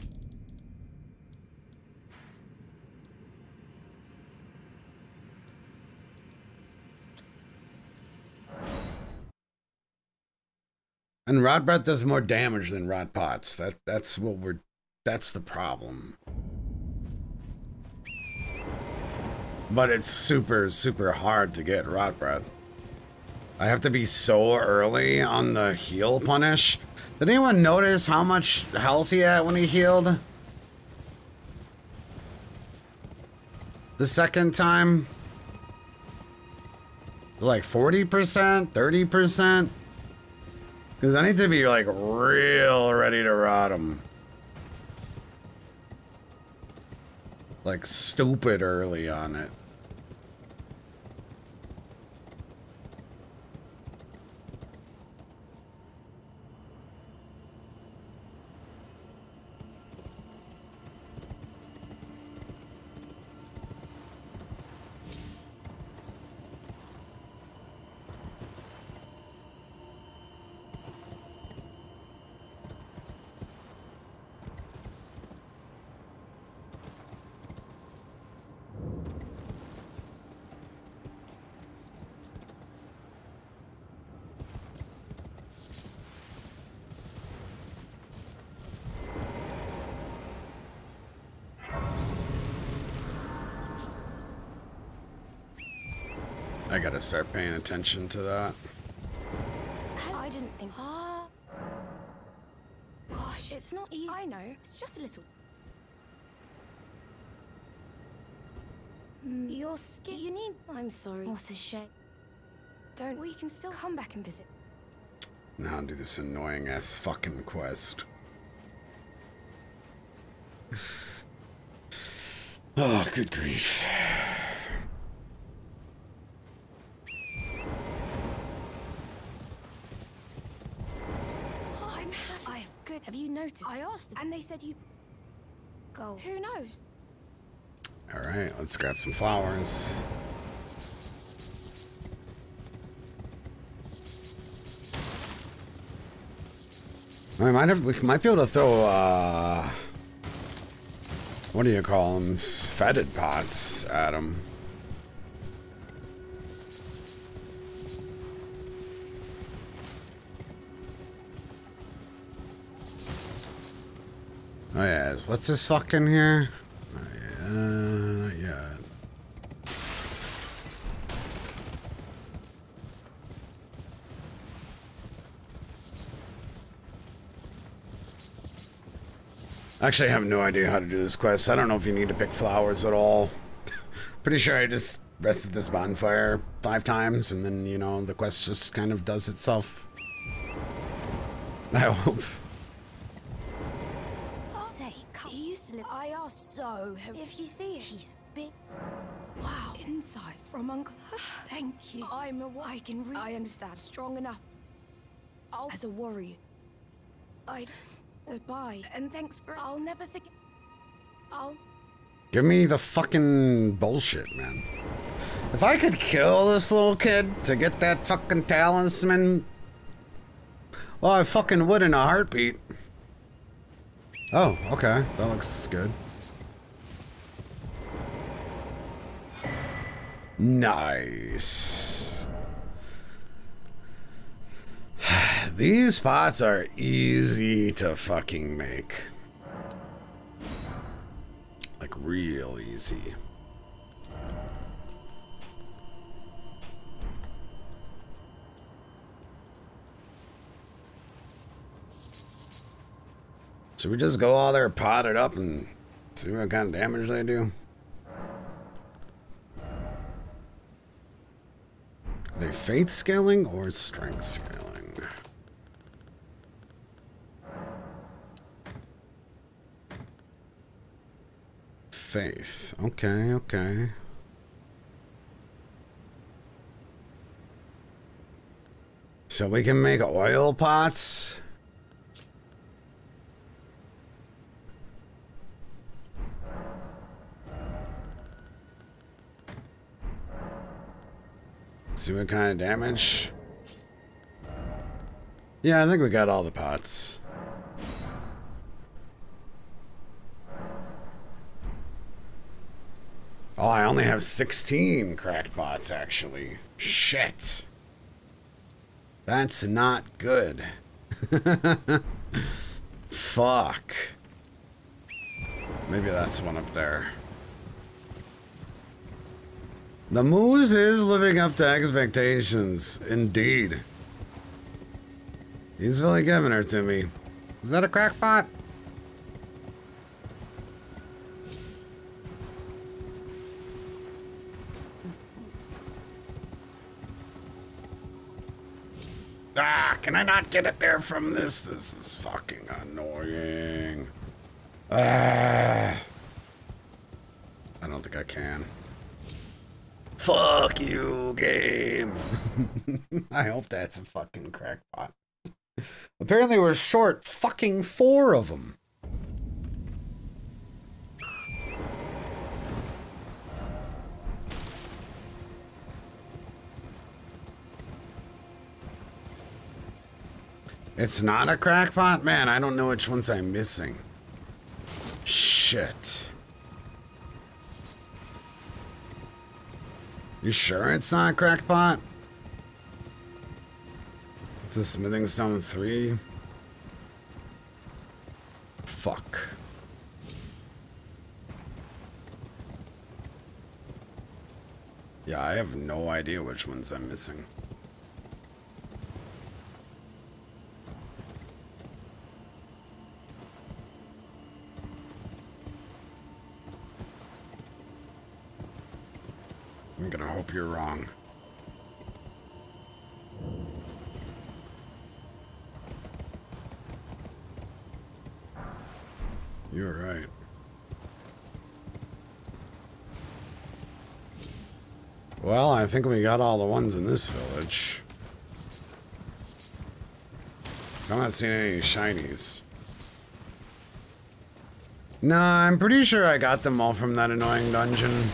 A: And rot breath does more damage than rot pots. That that's what we're that's the problem. But it's super, super hard to get Rot Breath. I have to be so early on the heal punish. Did anyone notice how much health he had when he healed? The second time? Like 40%? 30%? Because I need to be, like, real ready to rot them. Like, stupid early on it. start paying attention to that.
B: I didn't think. Ah. Gosh, it's not easy. I know. It's just a little. Hmm, Your skin. You need. I'm sorry. What a shame. Don't. We can still come back and visit.
A: Now do this annoying ass fucking quest.
B: oh, good grief. Have you noticed? I asked, and they said you go. Who knows?
A: All right, let's grab some flowers. We might have, we might be able to throw, uh, what do you call them? Fetid pots at them. Oh yeah, what's this fucking here? Uh, yeah. Actually, I have no idea how to do this quest. I don't know if you need to pick flowers at all. Pretty sure I just rested this bonfire five times, and then, you know, the quest just kind of does itself. I hope.
B: so... If you see it... He's big... Wow. Inside from Uncle... Thank you. I'm a... I can re... I understand. Strong enough. I'll... As a warrior. I... Goodbye. And thanks for... I'll never forget...
A: I'll... Give me the fucking bullshit, man. If I could kill this little kid to get that fucking talisman... Well, I fucking would in a heartbeat. Oh, okay. That looks good. Nice. These pots are easy to fucking make. Like, real easy. Should we just go all there, pot it up, and see what kind of damage they do? they faith scaling or strength scaling? Faith. Okay, okay. So we can make oil pots? Let's see what kind of damage. Yeah, I think we got all the pots. Oh, I only have 16 cracked pots, actually. Shit. That's not good. Fuck. Maybe that's one up there. The Moose is living up to expectations, indeed. He's really giving her to me.
B: Is that a crackpot?
A: Ah, can I not get it there from this? This is fucking annoying.
B: Ah.
A: I don't think I can. Fuck you, game. I hope that's a fucking crackpot. Apparently, we're short fucking four of them. It's not a crackpot? Man, I don't know which ones I'm missing. Shit. You sure it's not a crackpot? It's a smithing stone 3. Fuck. Yeah, I have no idea which ones I'm missing. I'm gonna hope you're wrong. You're right. Well, I think we got all the ones in this village. I'm not seeing any shinies. Nah, I'm pretty sure I got them all from that annoying dungeon.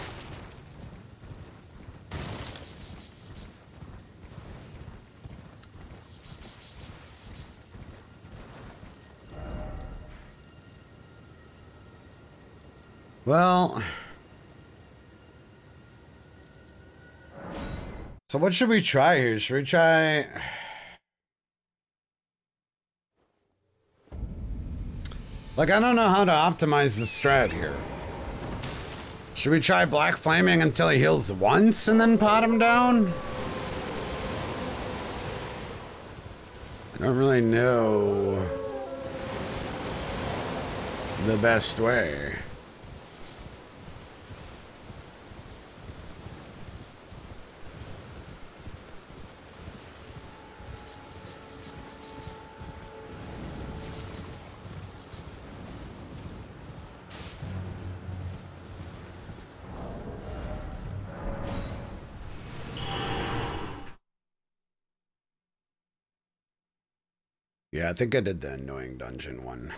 A: Well... So what should we try here? Should we try... Like, I don't know how to optimize the strat here. Should we try Black Flaming until he heals once and then pot him down? I don't really know the best way. Yeah, I think I did the annoying dungeon one.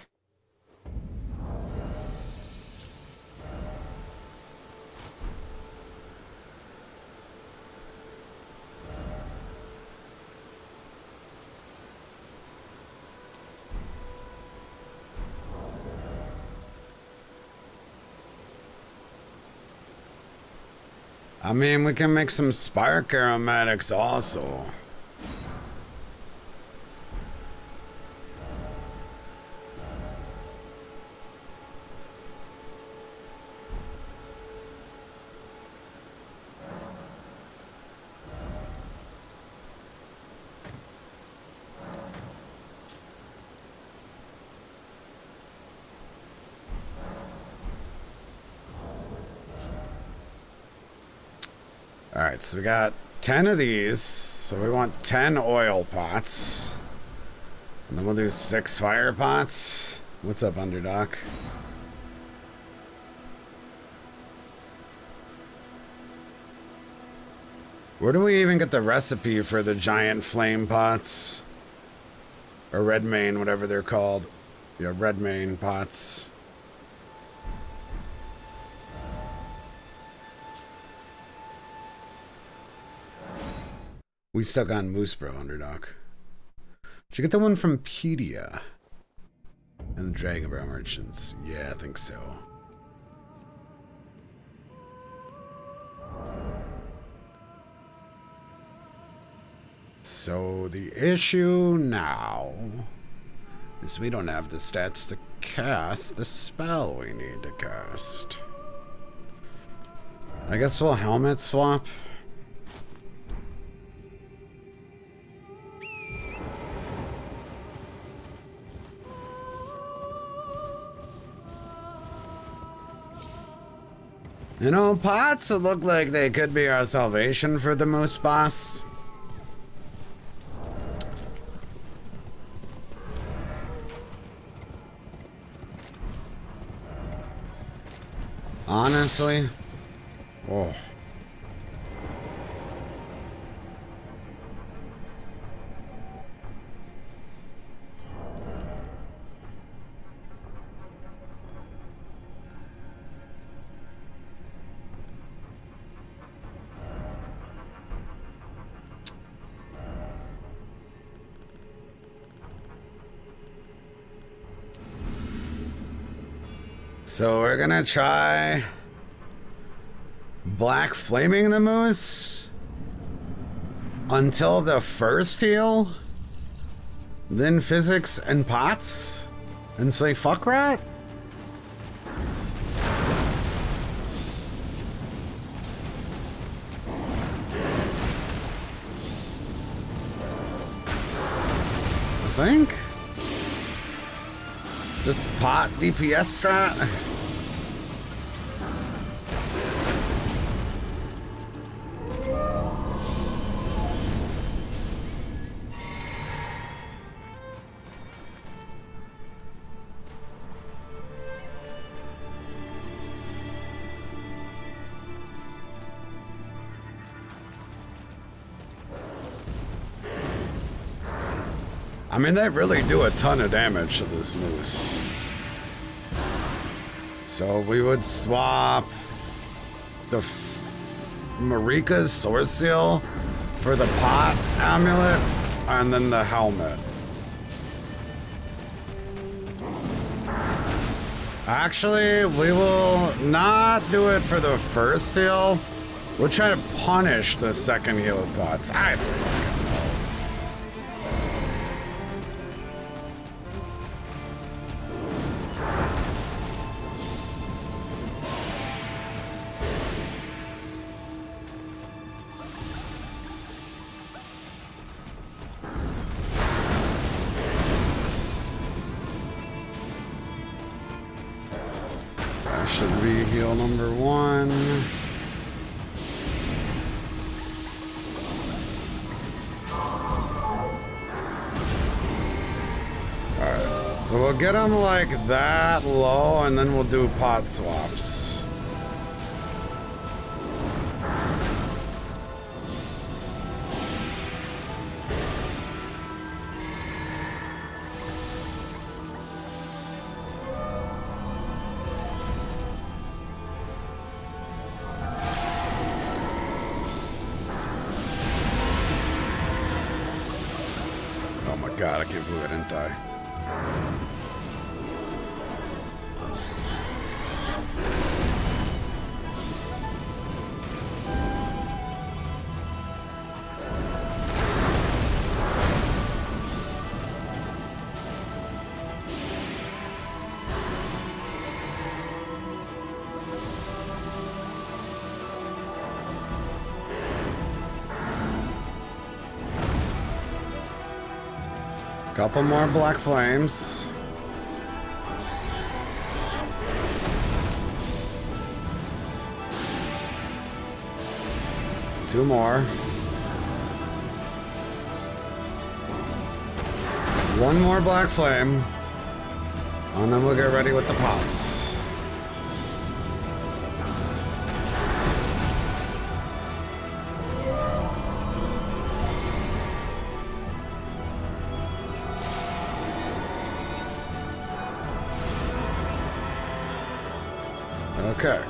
A: I mean, we can make some spark aromatics also. So we got 10 of these. So we want 10 oil pots. And then we'll do six fire pots. What's up, underdog? Where do we even get the recipe for the giant flame pots? Or Redmane, whatever they're called. Yeah, Redmane pots. We stuck on Moose Bro Underdog. Did you get the one from Pidia? And Dragon Bro Merchants. Yeah, I think so. So the issue now is we don't have the stats to cast the spell we need to cast. I guess we'll helmet swap. You know, pots look like they could be our salvation for the moose boss. Honestly. Oh. So we're gonna try black flaming the moose until the first heal, then physics and pots and say fuck rat. pot DPS strat? I mean, they really do a ton of damage to this moose. So we would swap the Marika's Soreseal for the pot amulet and then the helmet. Actually, we will not do it for the first heal. We'll try to punish the second heal of thoughts. I that low, and then we'll do pot swaps. Couple more black flames. Two more. One more black flame. And then we'll get ready with the pots.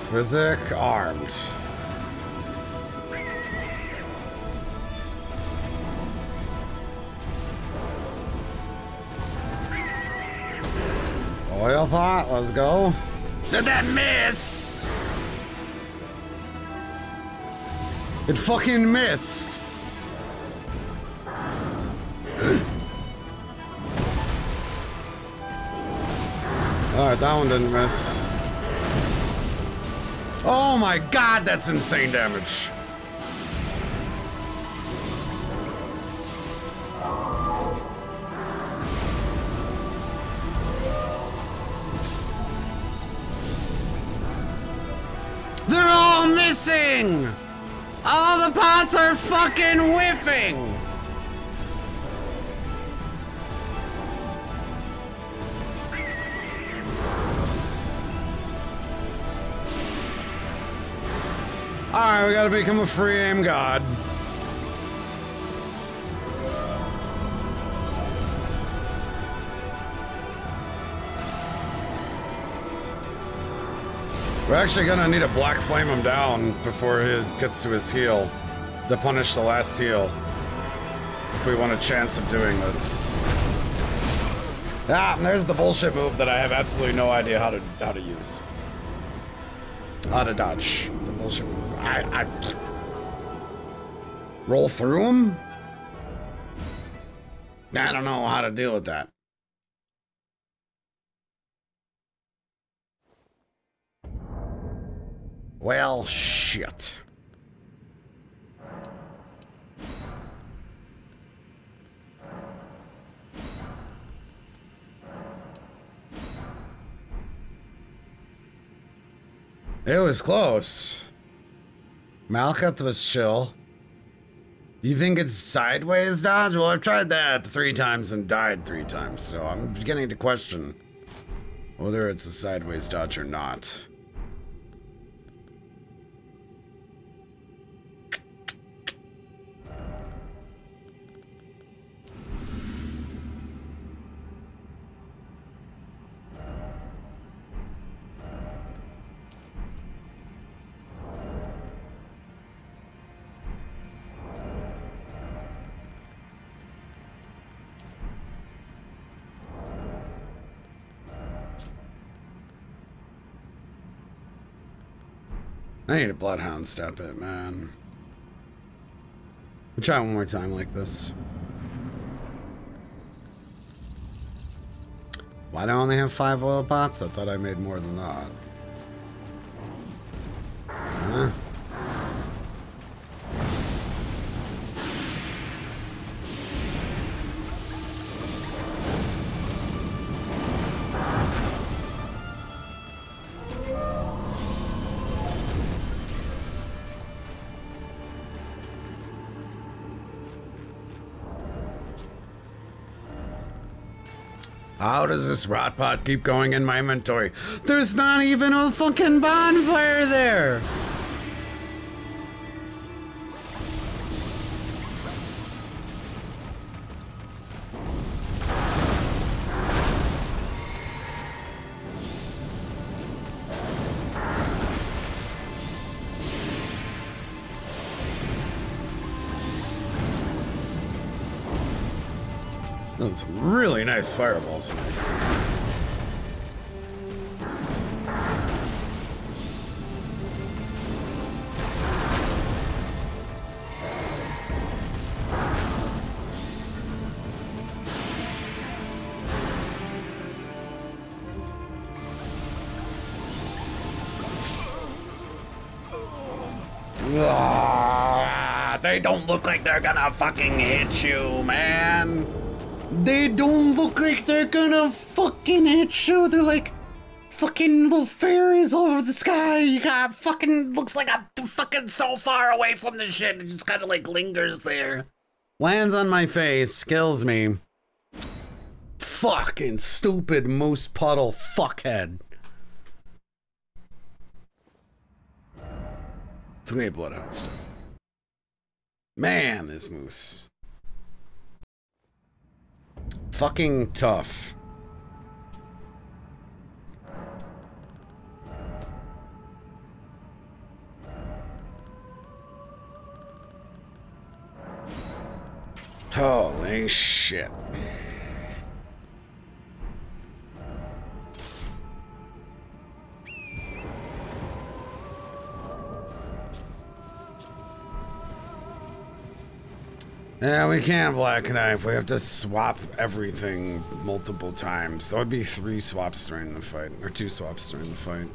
A: Physick armed. Oil pot, let's go. Did that miss? It fucking missed. Alright, that one didn't miss. Oh my god, that's insane damage. They're all missing! All the pots are fucking whiffing! I gotta become a free aim god. We're actually gonna need to black flame him down before he gets to his heal to punish the last heal. If we want a chance of doing this. Ah, there's the bullshit move that I have absolutely no idea how to how to use. How to dodge. I, I roll through them? I don't know how to deal with that. Well, shit. It was close. Maliketh was chill. You think it's sideways dodge? Well, I've tried that three times and died three times, so I'm beginning to question whether it's a sideways dodge or not. need a Bloodhound Step It, man. i will try it one more time like this. Why do I only have five oil pots? I thought I made more
B: than that. Huh?
A: does this rot pot keep going in my inventory? There's not even a fucking bonfire there! some really nice fireballs. Ah, they don't look like they're gonna fucking hit you, man. They don't look like they're gonna fucking hit you. They're like fucking little fairies over the sky. You got fucking looks like I'm fucking so far away from the shit. It just kind of like lingers there. Lands on my face, kills me. Fucking stupid moose puddle fuckhead. It's gonna be bloodhound Man, this moose fucking tough. Holy shit. Yeah, we can't Black Knife. We have to swap everything multiple times. That would be three swaps during the fight, or two swaps during the fight.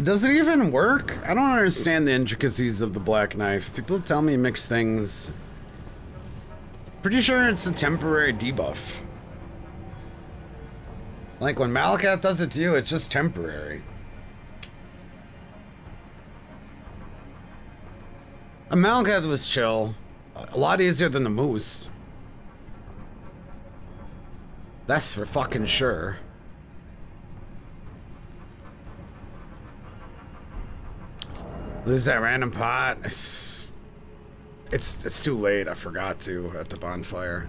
A: Does it even work? I don't understand the intricacies of the Black Knife. People tell me mix things. Pretty sure it's a temporary debuff. Like, when Maliketh does it to you, it's just temporary. A Maliketh was chill. A lot easier than the Moose. That's for fucking sure. Lose that random pot. It's, it's, it's too late. I forgot to at the bonfire.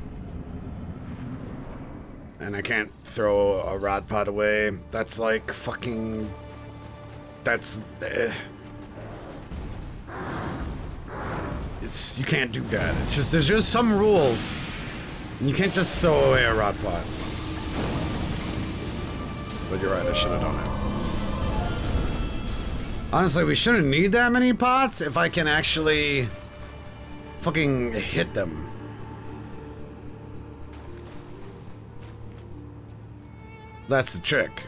A: And I can't throw a rot pot away. That's like fucking... That's... Eh. It's you can't do that. It's just there's just some rules. you can't just throw away a rot pot. But you're right, I should have done it. Honestly, we shouldn't need that many pots if I can actually fucking hit them. That's the trick.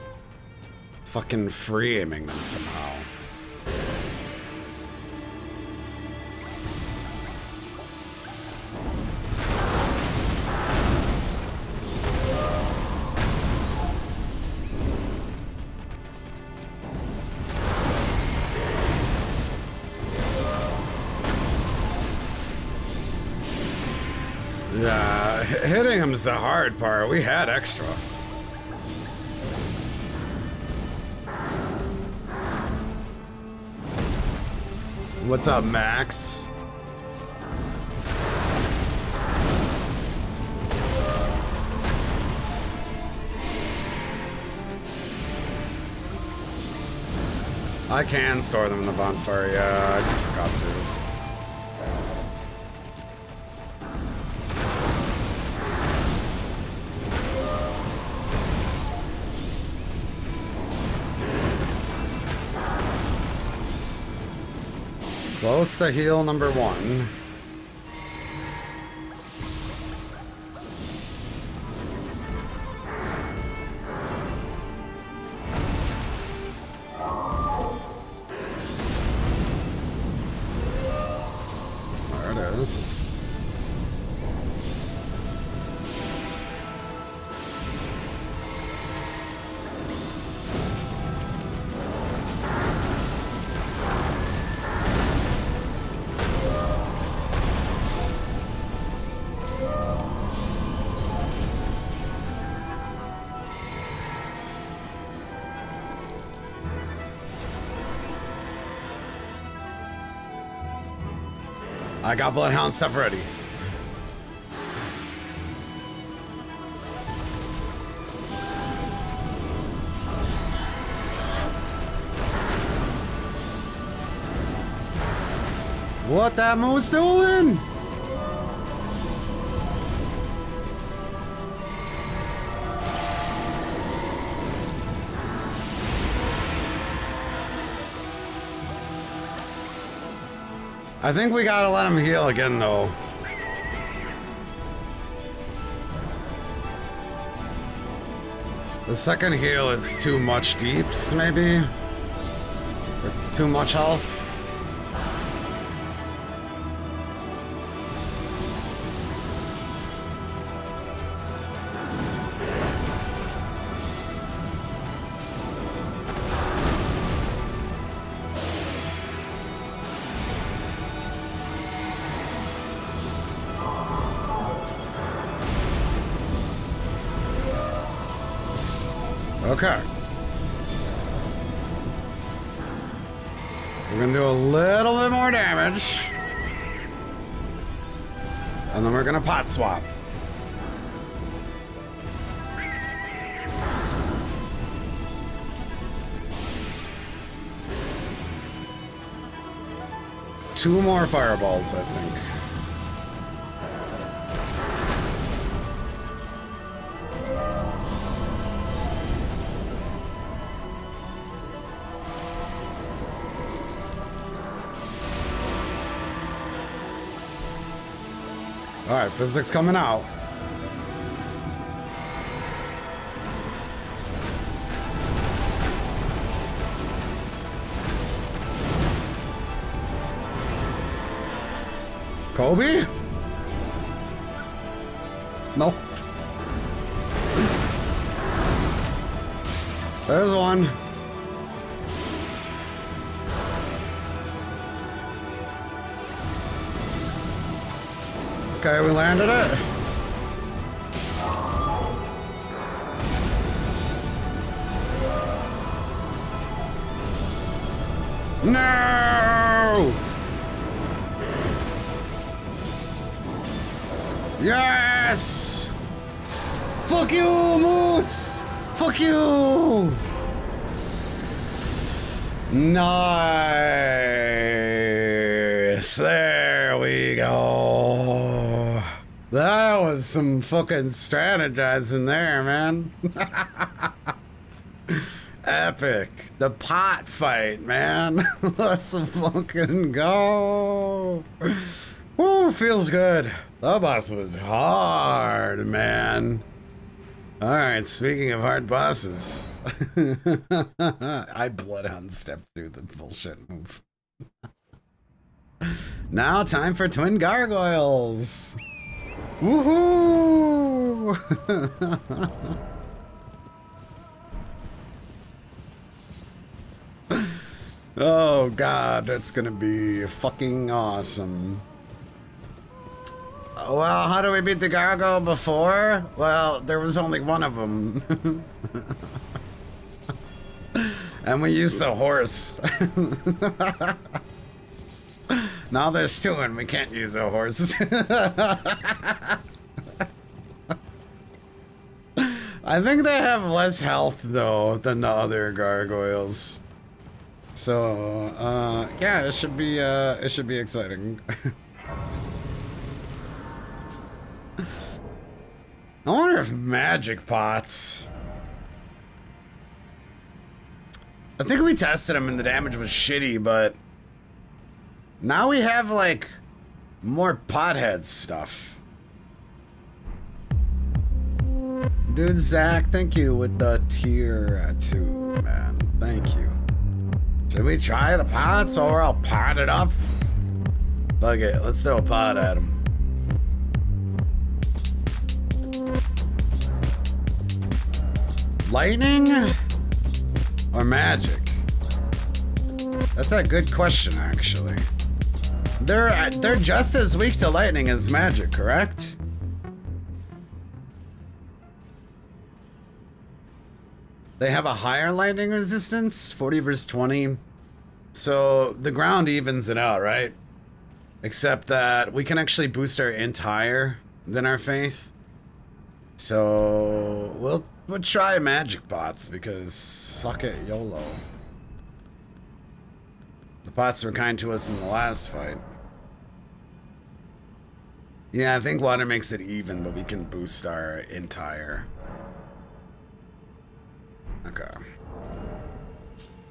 A: Fucking free aiming them somehow. Uh, hitting him's the hard part. We had extra. What's up, Max? I can store them in the bonfire, yeah, I just forgot to. Close to heal number one. I got Bloodhound stuff ready. What that moose doing? I think we gotta let him heal again, though. The second heal is too much deeps, maybe? Or too much health? Hot swap. Two more fireballs, I think. right, physick's coming out. Kobe? fucking strategizing there, man. Epic. The pot fight, man. Let's fucking go. Woo, feels good. That boss was hard, man. All right, speaking of hard bosses, I bloodhound stepped through the bullshit move. now, time for twin gargoyles.
B: Woohoo!
A: oh god, that's gonna be fucking awesome. Well, how do we beat the gargoyle before? Well, there was only one of them. and we used the horse. Now there's stewing. We can't use a horse. I think they have less health, though, than the other gargoyles. So, uh, yeah, it should be, uh, it should be exciting. I wonder if magic pots... I think we tested them and the damage was shitty, but now we have, like, more pothead stuff. Dude, Zach, thank you with the tier two, man. Thank you. Should we try the pots while we're all potted up? Bug it, let's throw a pot at him. Lightning or magic? That's a good question, actually. They're uh, they're just as weak to lightning as magic, correct? They have a higher lightning resistance, 40 versus 20. So the ground evens it out, right? Except that we can actually boost our int higher than our faith. So we'll we'll try magic bots because suck it YOLO. The bots were kind to us in the last fight. Yeah, I think water makes it even, but we can boost our entire. Okay.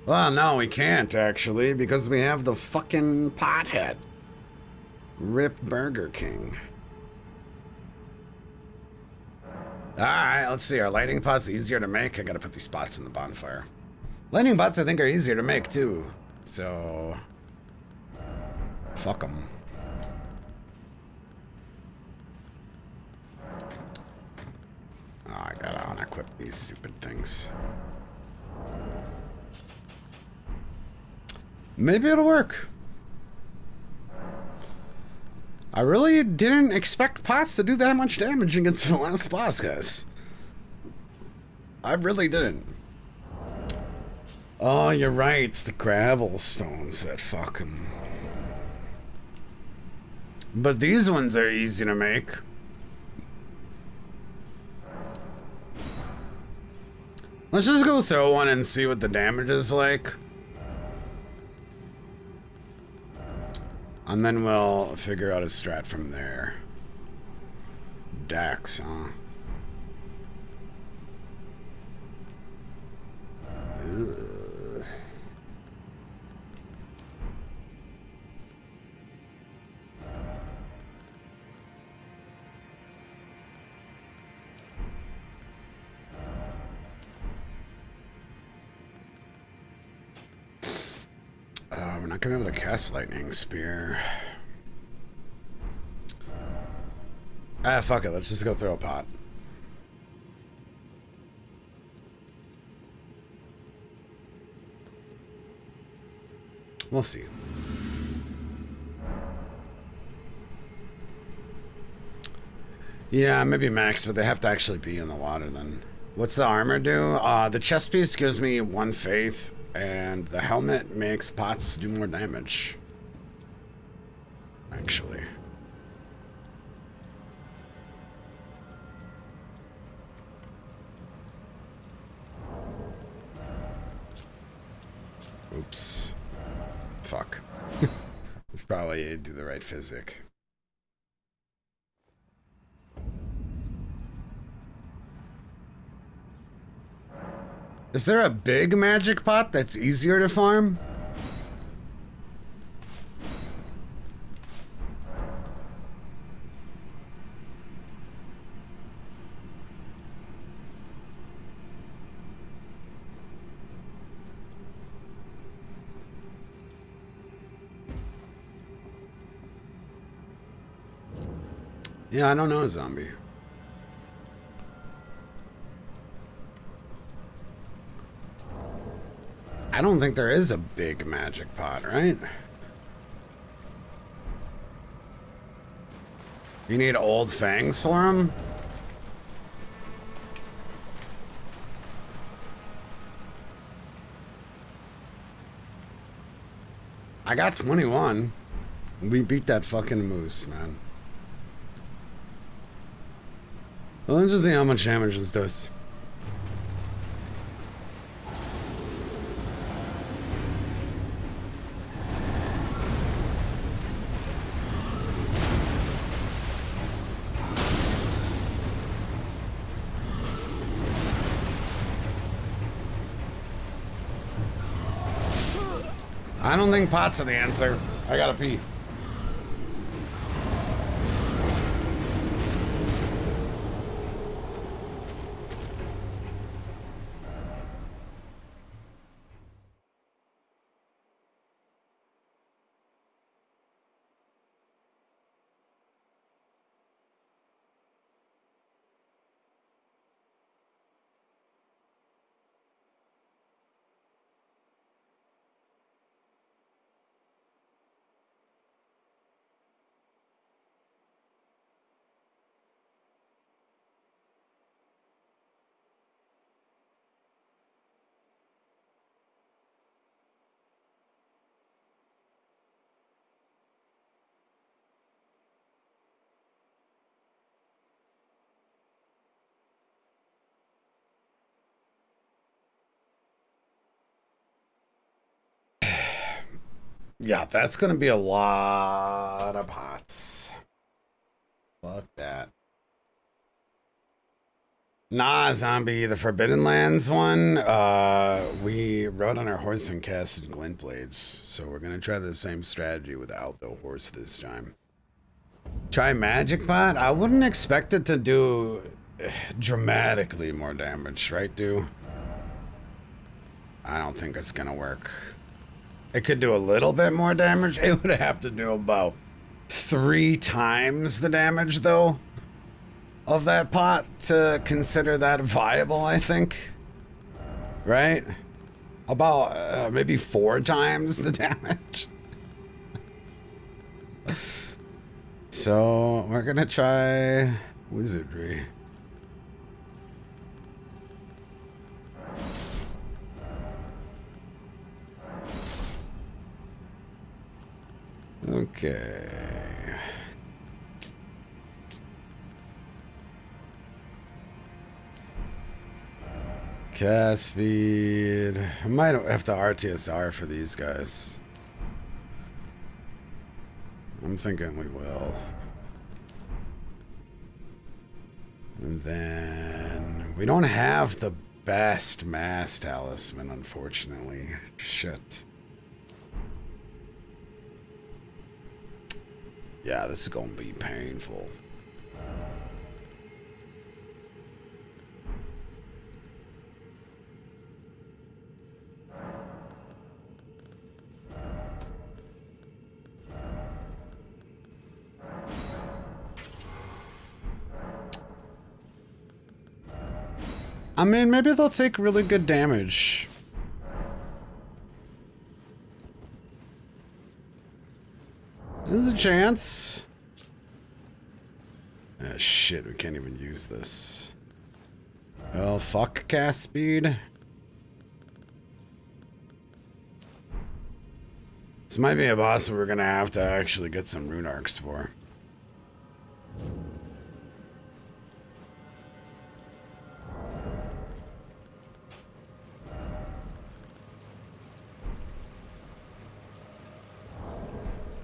A: Well, no, we can't, actually, because we have the fucking pothead. Rip Burger King. Alright, let's see. Our lighting pots easier to make. I gotta put these pots in the bonfire. Lightning bots, I think, are easier to make, too. So... Fuck them. these stupid things. Maybe it'll work. I really didn't expect pots to do that much damage against the last boss, guys. I really didn't. Oh, you're right. It's the gravel stones that fuck them. But these ones are easy to make. Let's just go throw one and see what the damage is like. And then we'll figure out a strat from there. Dax, huh? come in with a cast lightning spear? Ah, fuck it. Let's just go throw a pot. We'll see. Yeah, maybe max, but they have to actually be in the water then. What's the armor do? Uh, the chest piece gives me one faith and the helmet makes pots do more damage. Actually. Oops. Fuck. we probably do the right physick. Is there a big magic pot that's easier to farm? Yeah, I don't know, zombie. I don't think there is a big magic pot, right? You need old fangs for him? I got 21. We beat that fucking moose, man. Well, let's just see how much damage this does. Pots of the answer. I gotta pee. Yeah, that's going to be a lot of pots. Fuck that. Nah, zombie, the Forbidden Lands one. Uh, we rode on our horse and casted glint blades, so we're gonna try the same strategy without the horse this time. Try magic pot. I wouldn't expect it to do eh, dramatically more damage, right, dude? I don't think it's gonna work. It could do a little bit more damage. It would have to do about three times the damage, though, of that pot to consider that viable, I think. Right? About uh, maybe four times the damage. so we're going to try wizardry.
B: Okay.
A: Cast speed. I might have to RTSR for these guys. I'm thinking we will. And then we don't have the best mass talisman, unfortunately. Shit. Yeah, this is going to be painful. I mean, maybe they'll take really good damage. There's a chance. Ah, shit, we can't even use this. Well, oh, fuck cast speed. This might be a boss we're gonna have to actually get some rune arcs for.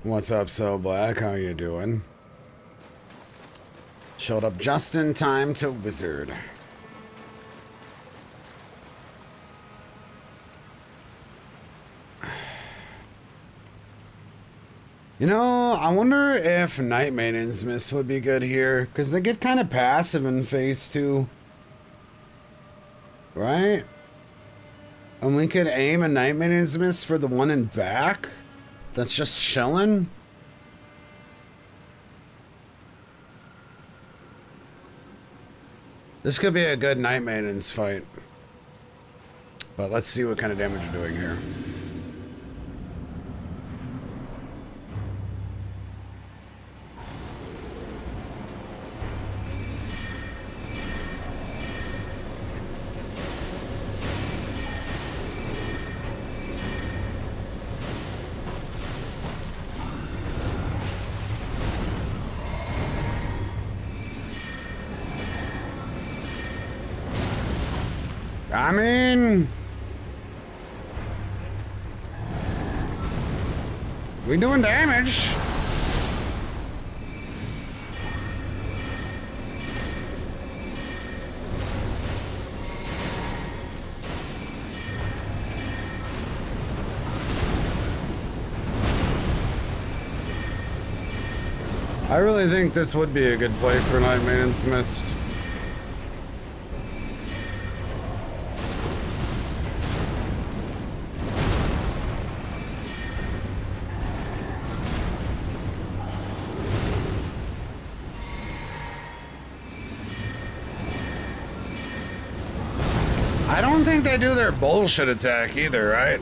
A: What's up, So Black? How you doing? Showed up just in time to Wizard. You know, I wonder if Night Maiden's Mist would be good here, because they get kind of passive in Phase 2. Right? And we could aim a Night Maiden's Mist for the one in back? that's just chilling? This could be a good Night Maiden's fight. But let's see what kind of damage you're doing here. I mean, We doing damage. I really think this would be a good play for Night Maiden's Mist. can't do their bullshit attack either, right?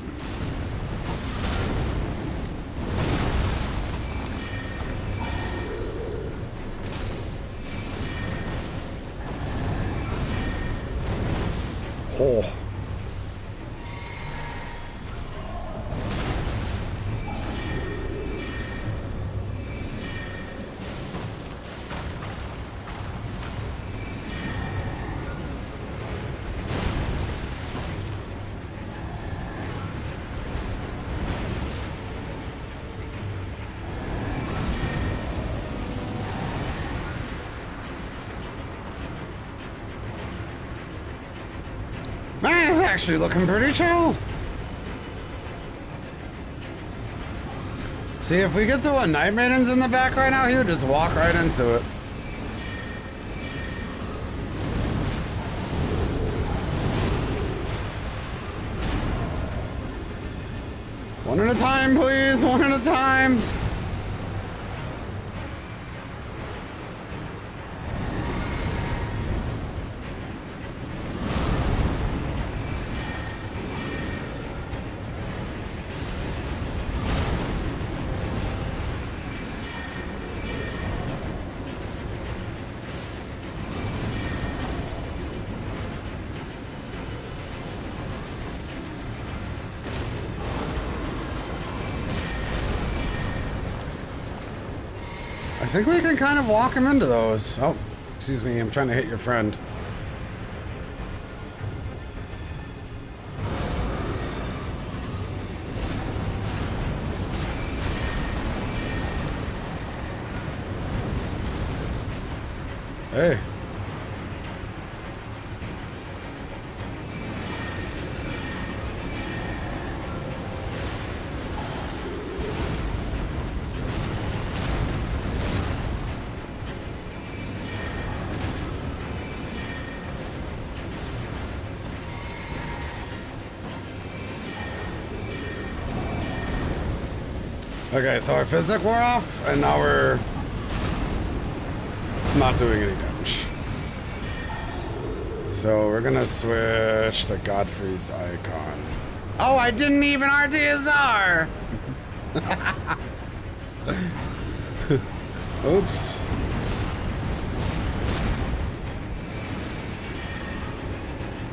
A: Oh. actually looking pretty chill. See, if we get through one Night Maiden's in the back right now, he would just walk right into it. One at a time, please. One at a time. think we can kind of walk him into those. Oh, excuse me, I'm trying to hit your friend. Okay, so our physick wore off, and now we're not doing any damage. So we're gonna switch to Godfrey's icon. Oh, I didn't even RT his Oops.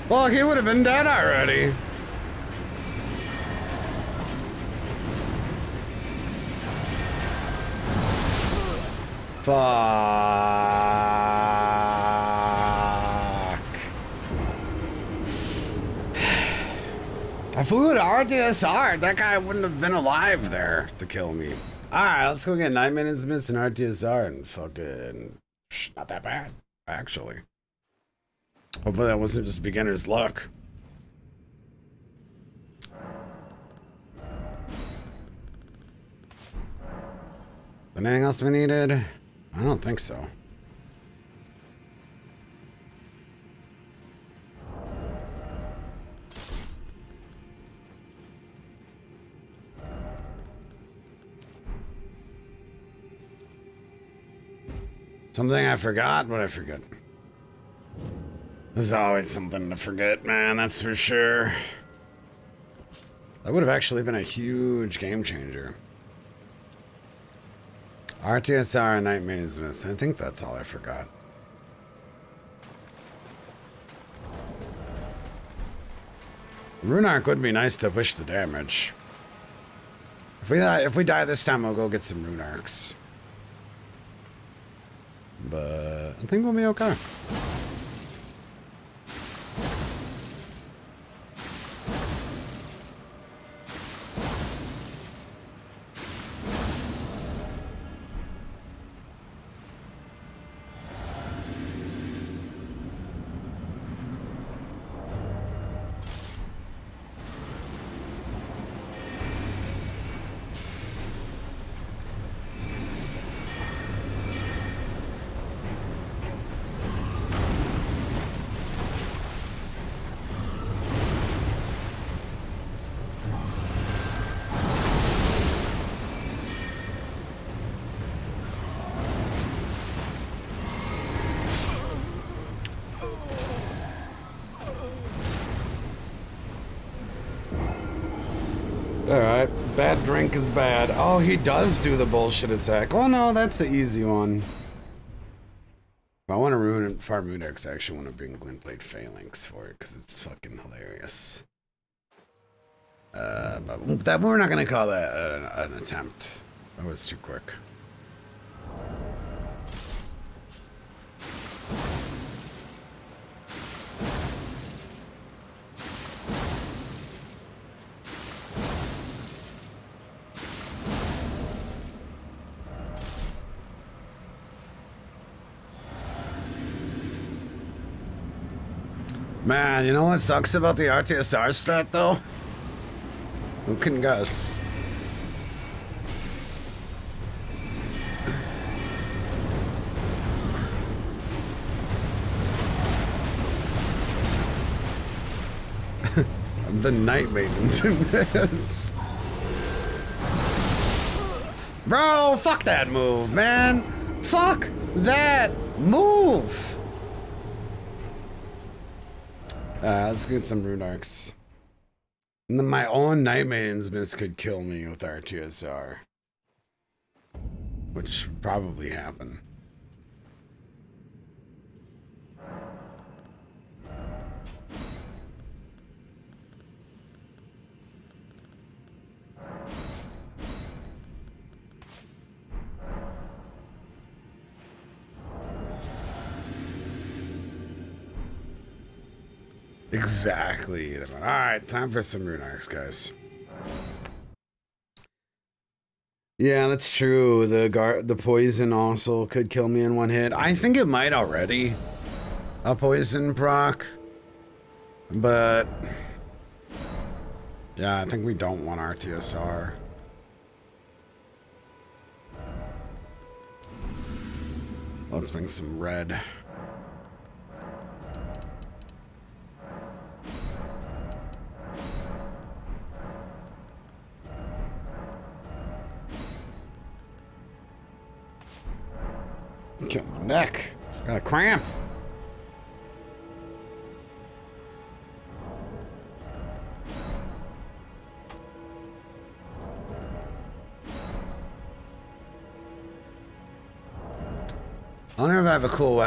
A: Well, he would have been dead already. Fuck. we would to RTSR. That guy wouldn't have been alive there to kill me. Alright, let's go get 9 minutes missing RTSR and fucking... Not that bad, actually. Hopefully that wasn't just beginner's luck. Anything else we needed? I don't think so. Something I forgot? What I forget? There's always something to forget, man, that's for sure. That would have actually been a huge game changer. RTSR Night Maiden's Mist. I think that's all I forgot. Rune Arc would be nice to push the damage. If we die, if we die this time, we'll go get some Rune Arcs. But I think we'll be okay. think is bad. Oh, he does do the bullshit attack. Oh no, that's the easy one. I want to ruin it. Far Moon X. I actually want to bring Glintblade Phalanx for it because it's fucking hilarious. Uh, but that we're not gonna call that an, an attempt. That was too quick. Man, you know what sucks about the RTSR strat though? Who can guess? the night maidens in this. Bro, fuck that move, man. Fuck that move. Uh, let's get some Rune Arcs. My own Night Miss could kill me with RTSR, Which probably happened. Exactly. All right, time for some Rune Arcs, guys. Yeah, that's true. The gar the poison also could kill me in one hit. I think it might already. A poison proc. But Yeah, I think we don't want RTSR. Let's bring some red.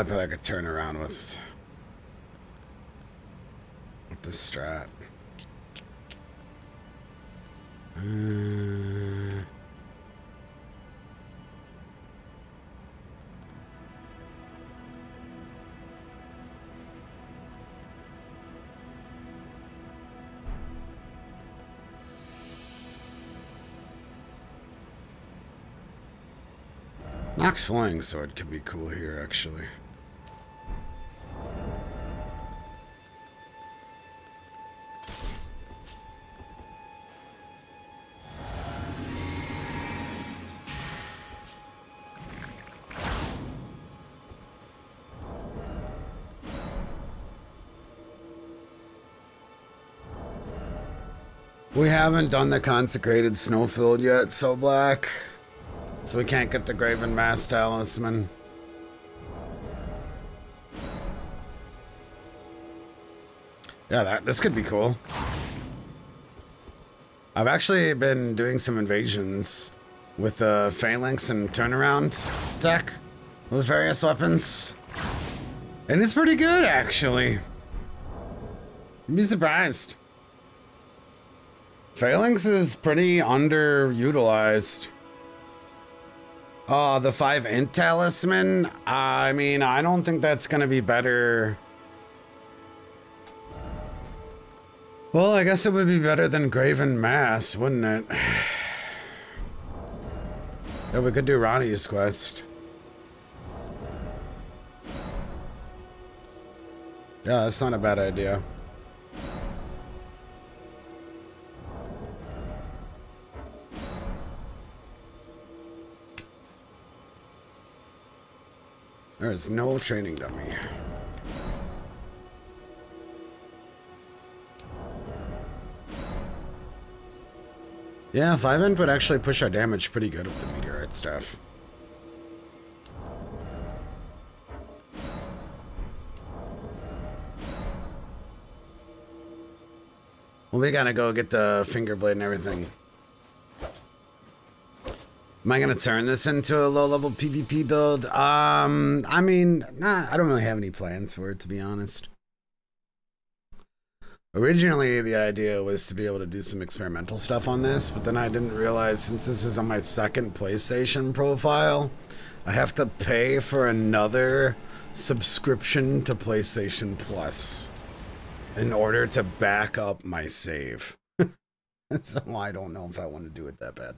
A: lot that I could turn around with. With the strat.
B: Hmm.
A: Nox Flying Sword could be cool here, actually. haven't done the consecrated snowfield yet, so black. So we can't get the Graven Mass Talisman. Yeah, that this could be cool. I've actually been doing some invasions with uh, Phalanx and Turnaround deck with various weapons. And it's pretty good, actually. You'd be surprised. Phalanx is pretty underutilized. Uh, the five int talisman? I mean, I don't think that's gonna be better. Well, I guess it would be better than Graven Mass, wouldn't it? yeah, we could do Ranni's quest. Yeah, that's not a bad idea. There is no training dummy. Yeah, 5-inch would actually push our damage pretty good with the meteorite stuff. Well, we gotta go get the finger blade and everything. Am I gonna turn this into a low-level PvP build? Um, I mean, nah, I don't really have any plans for it to be honest. Originally, the idea was to be able to do some experimental stuff on this, but then I didn't realize since this is on my second PlayStation profile, I have to pay for another subscription to PlayStation Plus in order to back up my save. so I don't know if I want to do it that bad.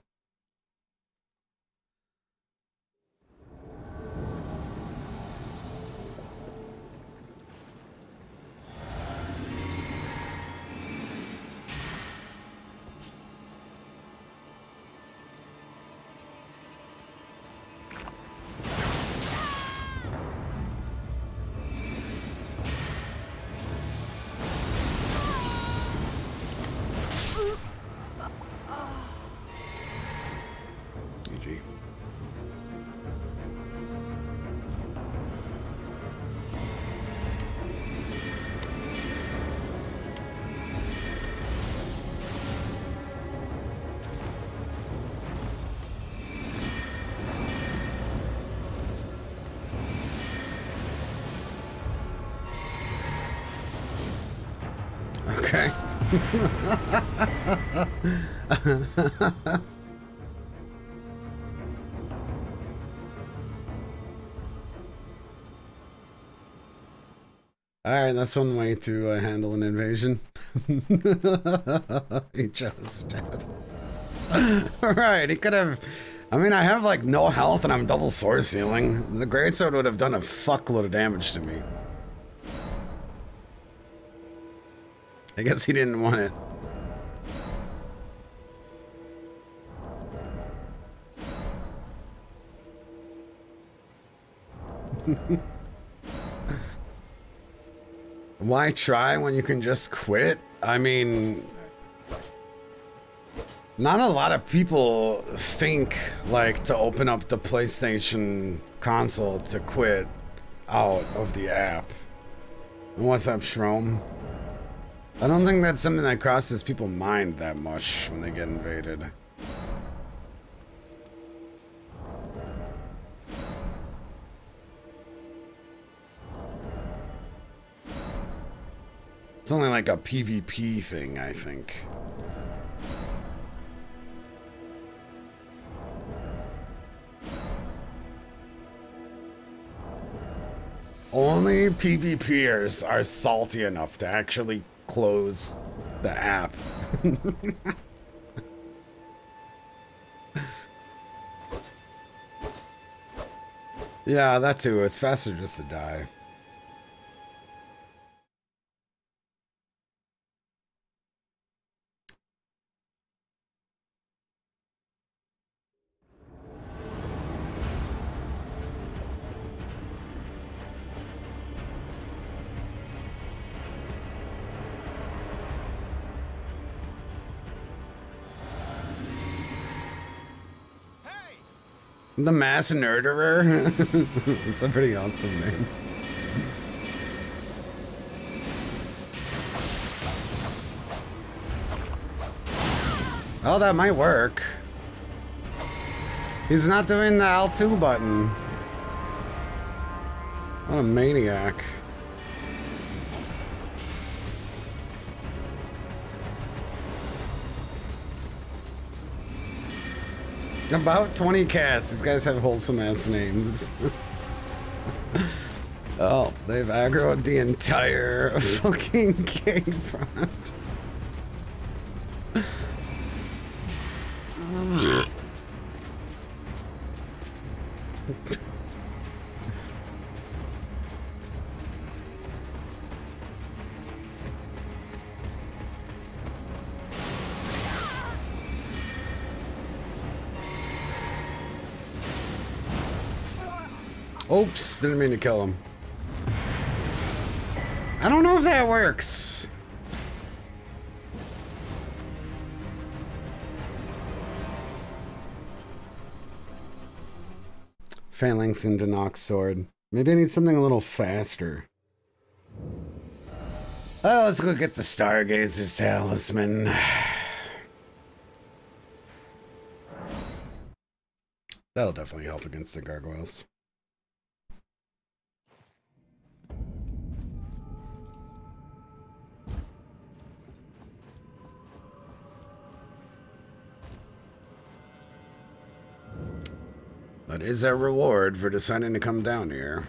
A: That's one way to uh, handle an invasion. he chose death. Alright, he could have... I mean, I have, like, no health and I'm double sword sealing. The greatsword would have done a fuckload of damage to me. I guess he didn't want it. Why try when you can just quit? I mean, not a lot of people think like to open up the PlayStation console to quit out of the app. What's up, Shroom? I don't think that's something that crosses people's mind that much when they get invaded. It's only like a PvP thing, I think. Only PvPers are salty enough to actually close the app. yeah, that too. It's faster just to die. The Mass Murderer? it's a pretty awesome name. Oh, that might work. He's not doing the L2 button. What a maniac. About 20 casts. These guys have wholesome ass names. oh, they've aggroed the entire fucking gang front. Oops, didn't mean to kill him. I don't know if that works. Phalanx into Nox sword. Maybe I need something a little faster. Oh, let's go get the Stargazer's Talisman. That'll definitely help against the gargoyles. But is there reward for deciding to come down here.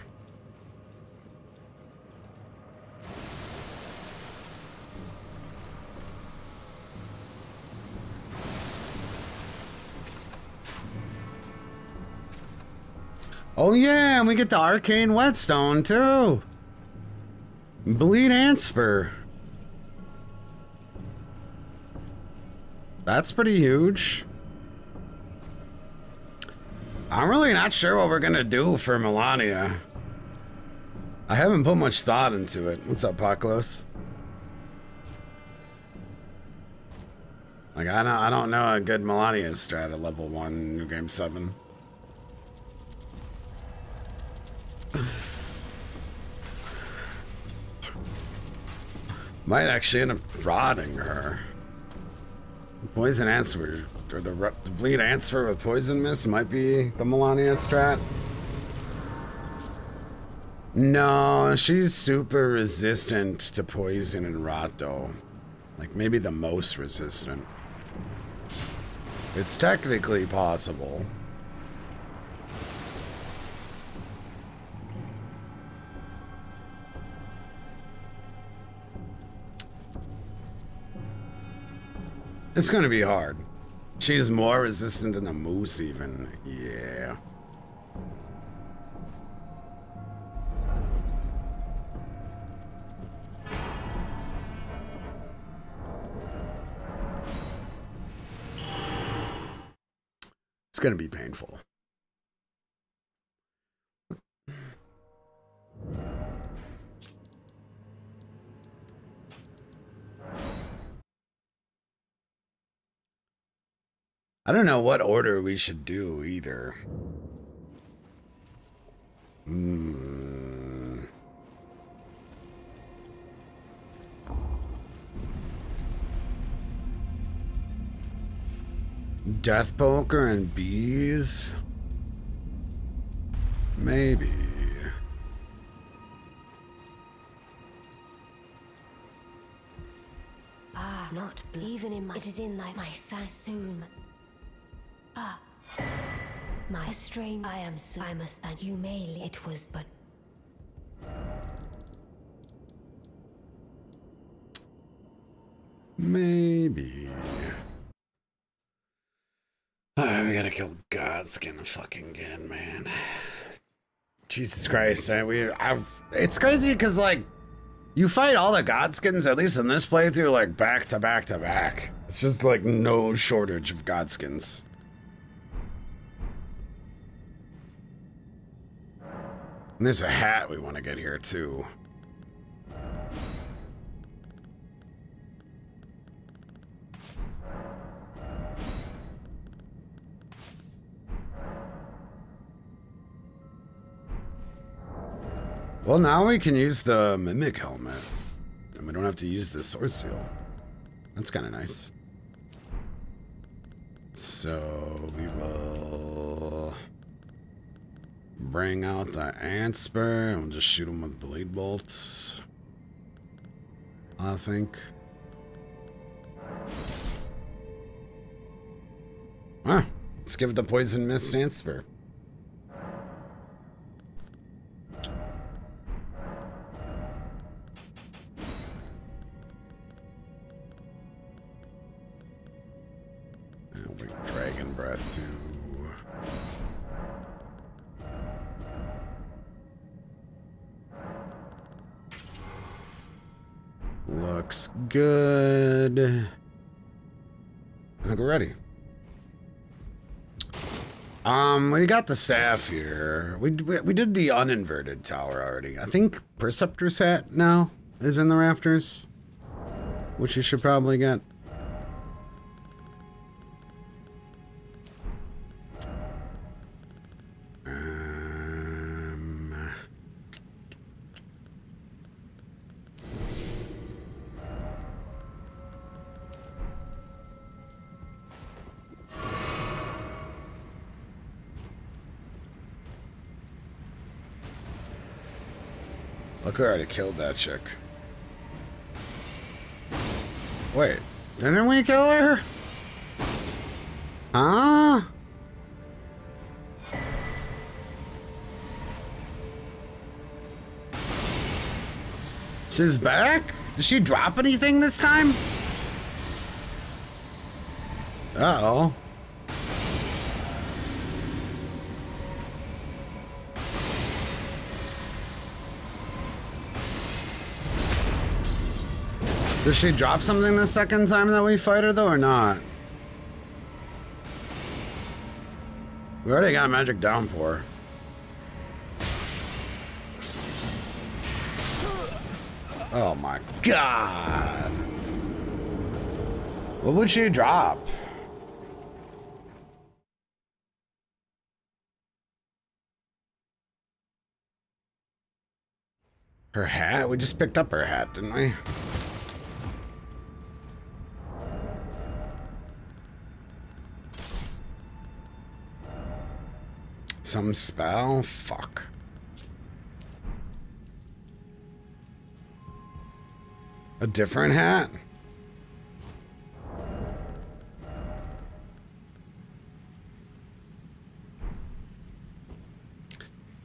A: Oh yeah, and we get the arcane whetstone too. Bleed Antspur. That's pretty huge. I'm really not sure what we're gonna do for Malenia. I haven't put much thought into it. What's up, Paklos? Like I don't I don't know a good Malenia strat at level one New Game Seven. Might actually end up rotting her. Poison Antspur or the, the bleed Antspur with poison mist might be the Malenia strat. No, she's super resistant to poison and rot, though. Like, maybe the most resistant. It's technically possible. It's gonna be hard. She's more resistant than a moose even. Yeah. It's going to be painful. I don't know what order we should do either.
B: Hmm.
A: Death poker and bees? Maybe.
B: Ah, not even in my. It is in thy my thigh soon. Ah. My strain. I am so. I must thank you, Mail. It was but.
A: Maybe. Alright, we gotta kill Godskin fucking again, man. Jesus Christ, I, we I've it's crazy because like you fight all the Godskins, at least in this playthrough, like back to back to back. It's just like no shortage of Godskins. And there's a hat we want to get here, too. Well, now we can use the Mimic Helmet. And we don't have to use the Sword Seal. That's kind of nice. So, we will... Bring out the Antspur and just shoot him with blade bolts. I think. Ah, let's give it the poison mist Antspur. good. I think we're ready. Um, we got the here. We, we, we did the uninverted tower already. I think Perceptor Sat now is in the rafters, which you should probably get. Look, I already killed that chick. Wait, didn't we kill her?
B: Huh?
A: She's back? Did she drop anything this time? Uh-oh. Does she drop something the second time that we fight her though or not? We already got magic downpour. Oh my god. What would she drop? Her hat? We just picked up her hat, didn't we? some spell? Fuck. A different hat?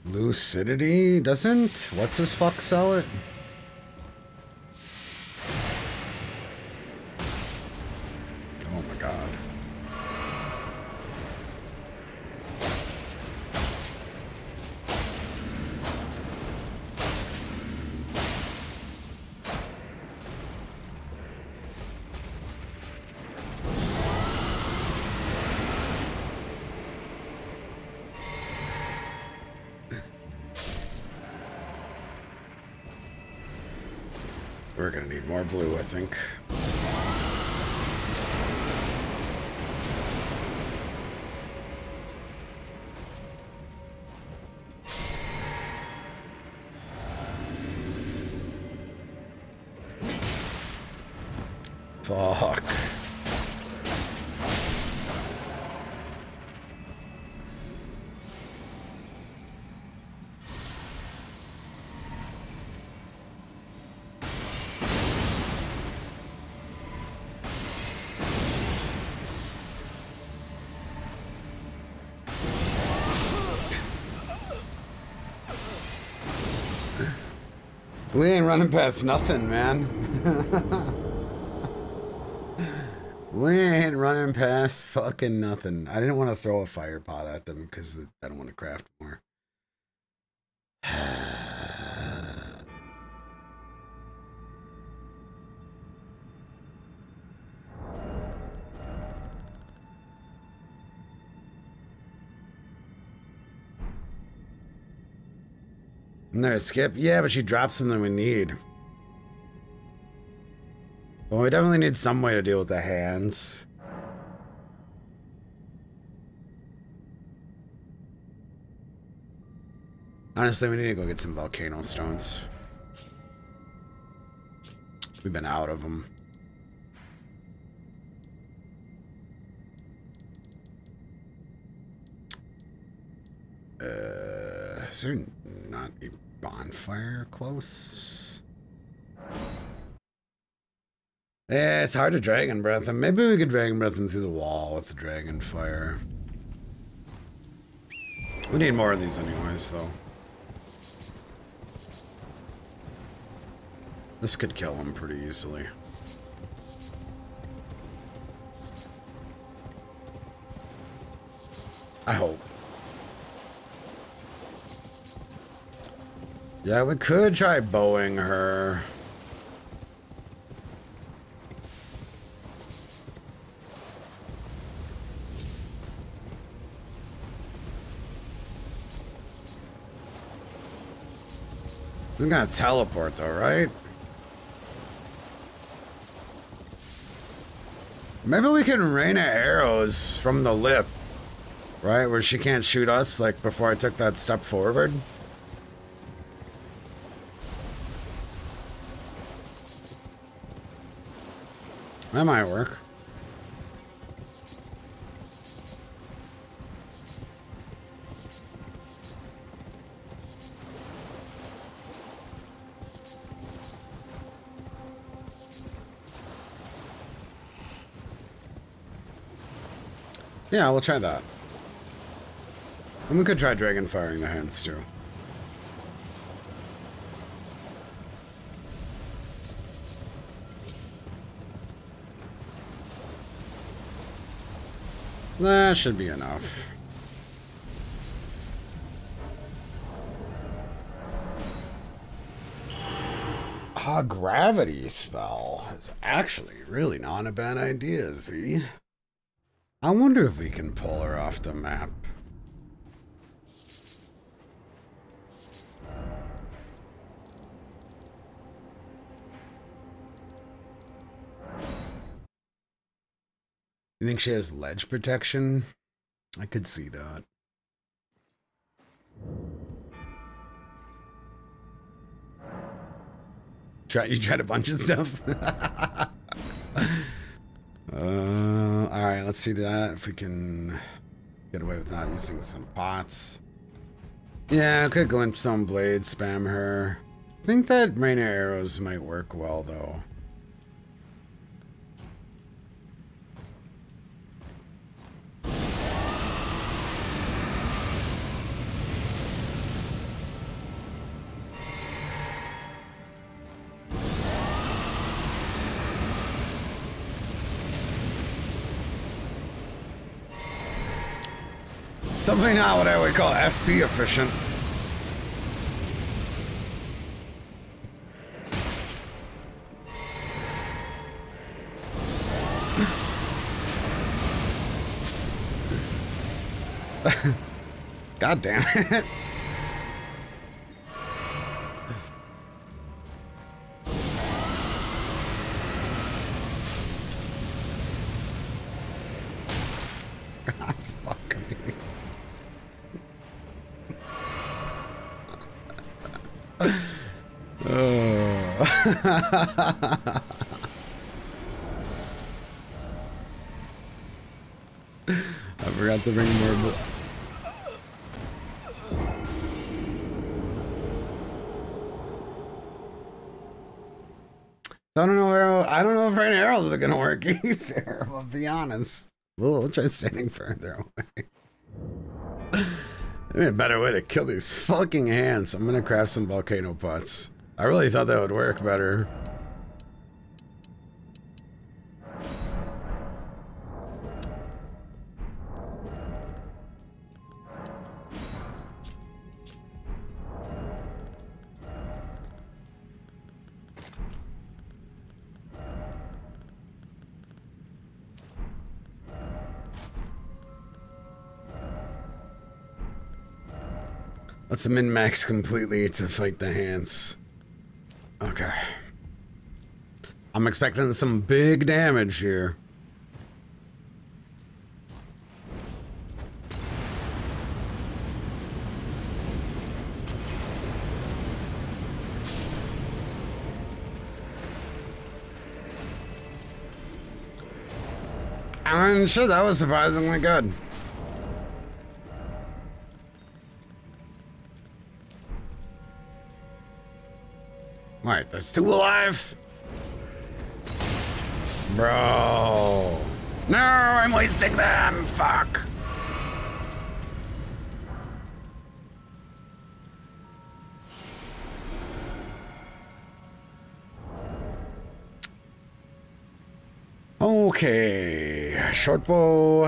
A: Lucidity doesn't? What's his fuck sell it? running past nothing, man. we ain't running past fucking nothing. I didn't want to throw a fire pot at them because I don't want to craft skip? Yeah, but she dropped something we need. But we definitely need some way to deal with the hands. Honestly, we need to go get some volcano stones. We've been out of them. Uh, is there fire close. Yeah, it's hard to dragon breath him. Maybe we could dragon breath him through the wall with the dragon fire. We need more of these anyways, though. This could kill him pretty easily. I hope. Yeah, we could try bowing her. We're gonna teleport though, right? Maybe we can rain arrows from the lip, right? Where she can't shoot us, like before I took that step forward. That might work. Yeah, we'll try that. And we could try dragon firing the hands too. That should be enough. A gravity spell is actually really not a bad idea, see? I wonder if we can pull her off the map. You think she has ledge protection? I could see that. Try you tried a bunch of stuff. uh, all right, let's see that if we can get away with not using some pots. Yeah, I could glimpse some blade, spam her. I think that Rainer arrows might work well though. Something now what I would call FP efficient. God damn
B: it. I
A: forgot to bring more. So I don't know where I don't know if right arrows are gonna work either. I'll be honest. We'll, we'll try standing further away. Maybe a better way to kill these fucking hands. I'm gonna craft some volcano pots. I really thought that would work better. Let's min-max completely to fight the hands. Okay. I'm expecting some big damage here. I'm sure that was surprisingly good. There's two alive. Bro. No, I'm wasting them. Fuck. Okay. Short bow.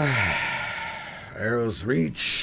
A: Arrows reach.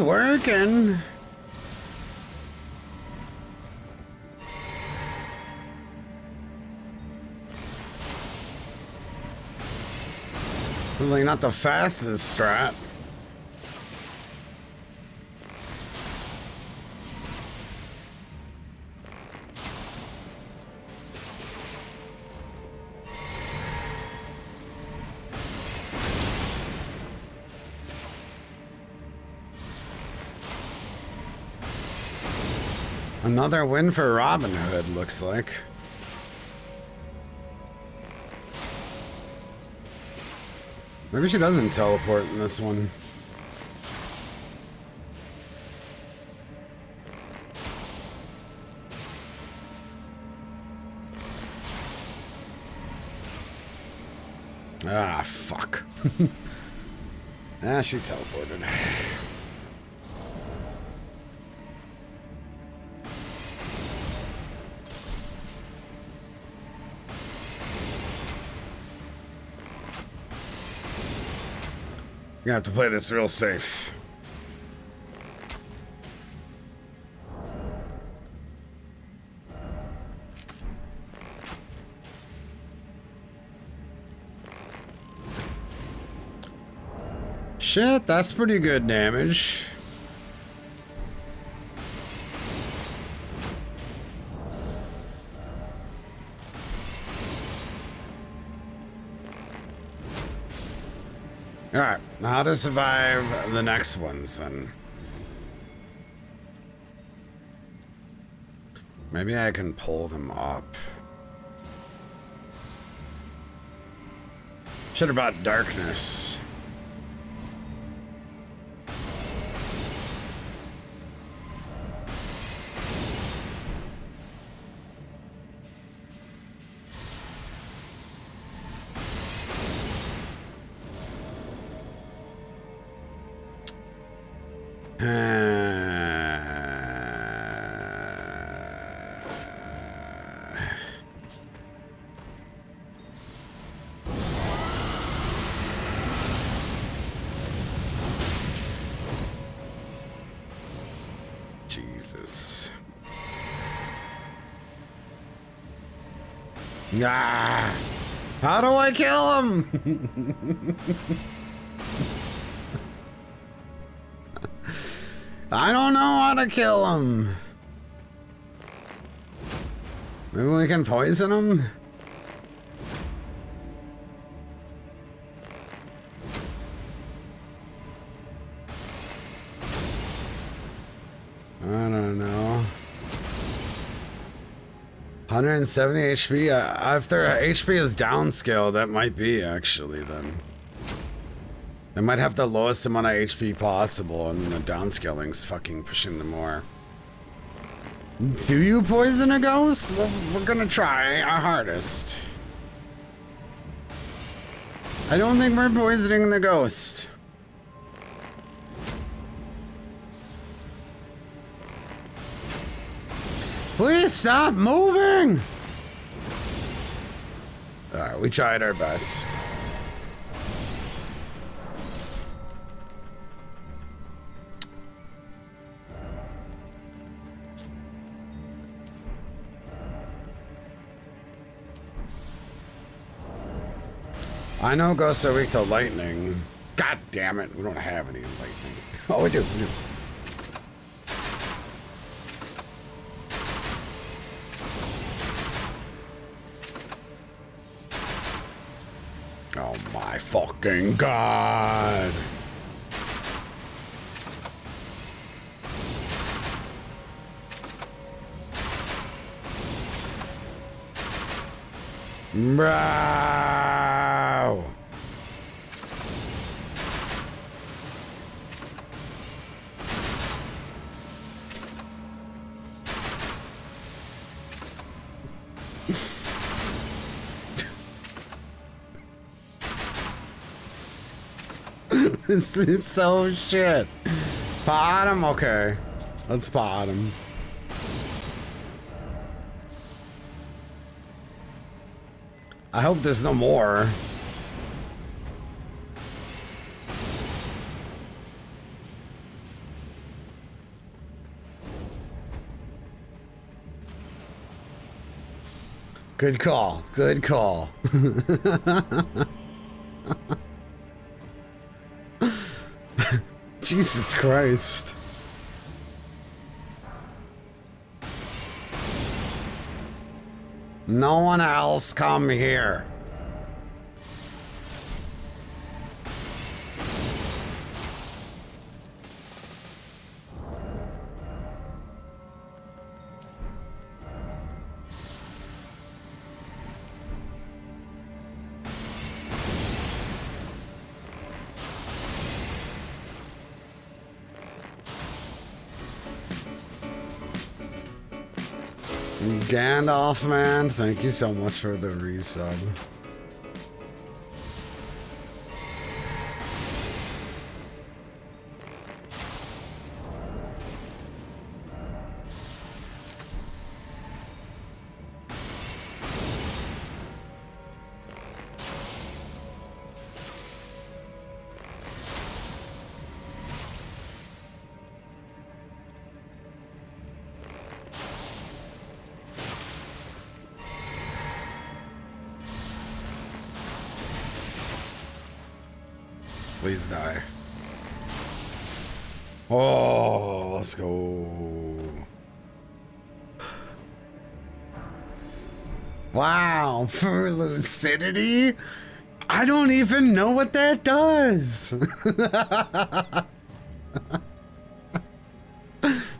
A: It's working. Certainly not the fastest strat. Another win for Robin Hood, looks like. Maybe she doesn't teleport in this one. Ah, fuck. ah, she teleported. gonna have to play this real safe. Shit, that's pretty good damage. How to survive the next ones, then. Maybe I can pull them up. Should have darkness. Yeah. How do I kill him? I don't know how to kill him. Maybe we can poison him? 170 HP? Uh, if their HP is downscale, that might be actually then. They might have the lowest amount of HP possible, and the downscaling's fucking pushing them more. Do you poison a ghost? we're gonna try our hardest. I don't think we're poisoning the ghost. just stop moving? Alright, we tried our best. I know ghosts are weak to lightning. God damn it, we don't have any lightning. Oh, we do, we do. fucking god! Bruh! it's, it's so shit. Bottom? Okay. Let's bottom. I hope there's no more. Good call. Good call. Jesus Christ. No one else come here. Gandalf, man. Thank you so much for the resub. even know what that does.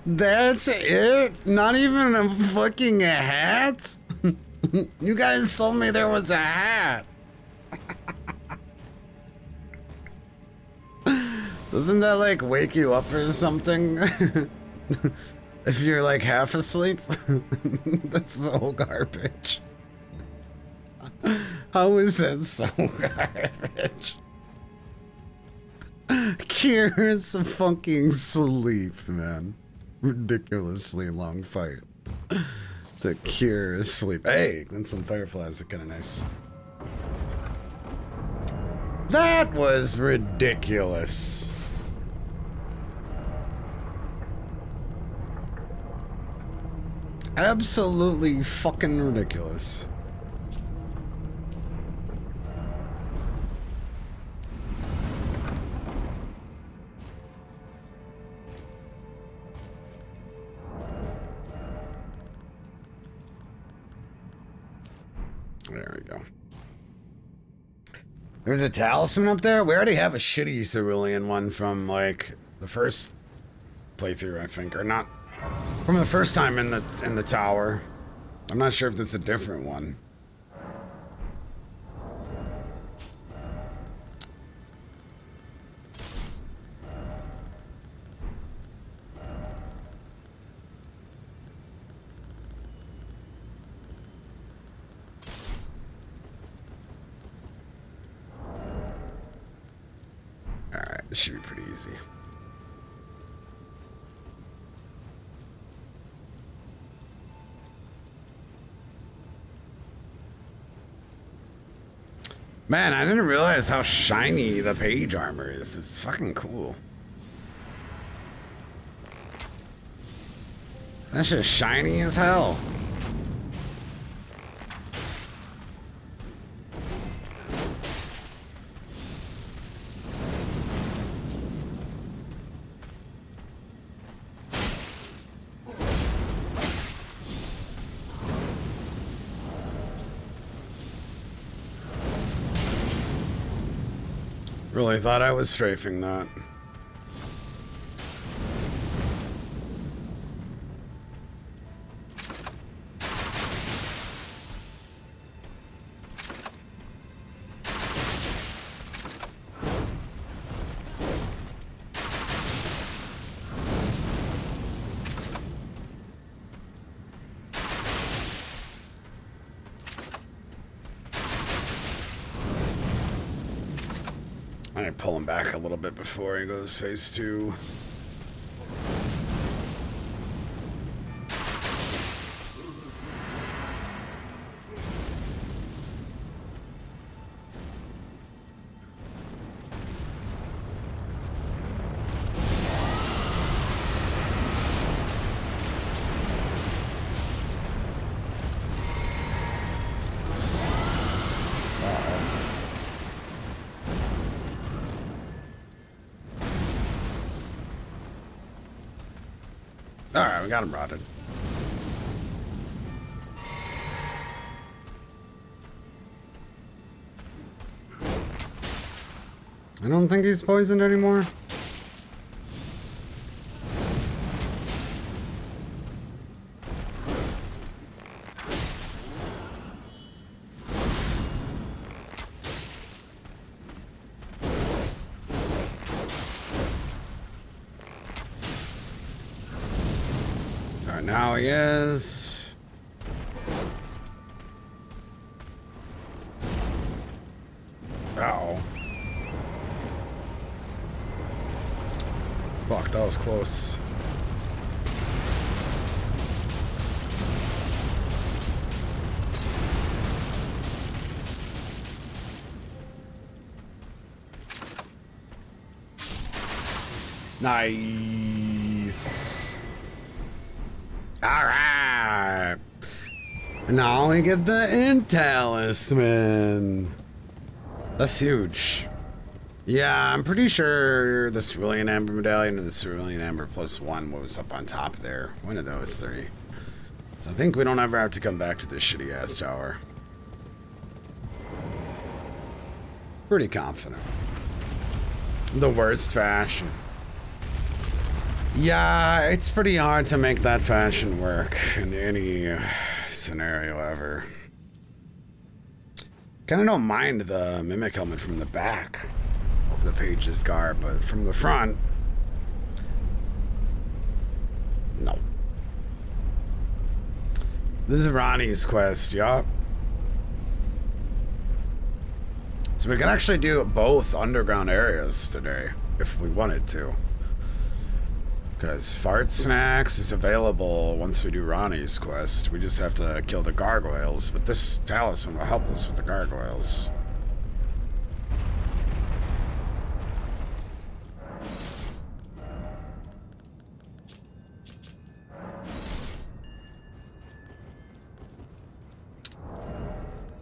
A: That's it? Not even a fucking hat? you guys told me there was a hat. Doesn't that like wake you up or something? if you're like half asleep? That's so garbage. How is that so garbage? Cures fucking sleep, man. Ridiculously long fight. to cure sleep. Hey, then some fireflies are kind of nice. That was ridiculous. Absolutely fucking ridiculous. There's a talisman up there? We already have a shitty cerulean one from, like, the first playthrough, I think. Or not. From the first time in the in the tower. I'm not sure if it's a different one. should be pretty easy. Man, I didn't realize how shiny the page armor is. It's fucking cool. That's just shiny as hell. thought I was strafing that. Four angles, Phase 2. I got him rotted. I don't think he's poisoned anymore. Nice. Alright. Now we get the int man. That's huge. Yeah, I'm pretty sure the Cerulean Amber Medallion and the Cerulean Amber plus one was up on top there. One of those three. So I think we don't ever have to come back to this shitty ass tower. Pretty confident. The worst fashion. Yeah, it's pretty hard to make that fashion work in any uh, scenario ever. Kinda don't mind the mimic helmet from the back of the page's gar, but from the front, no. This is Ranni's quest, yup. So we can actually do both underground areas today, if we wanted to. Because Fart Snacks is available once we do Ranni's quest. We just have to kill the gargoyles, but this talisman will help us with the gargoyles.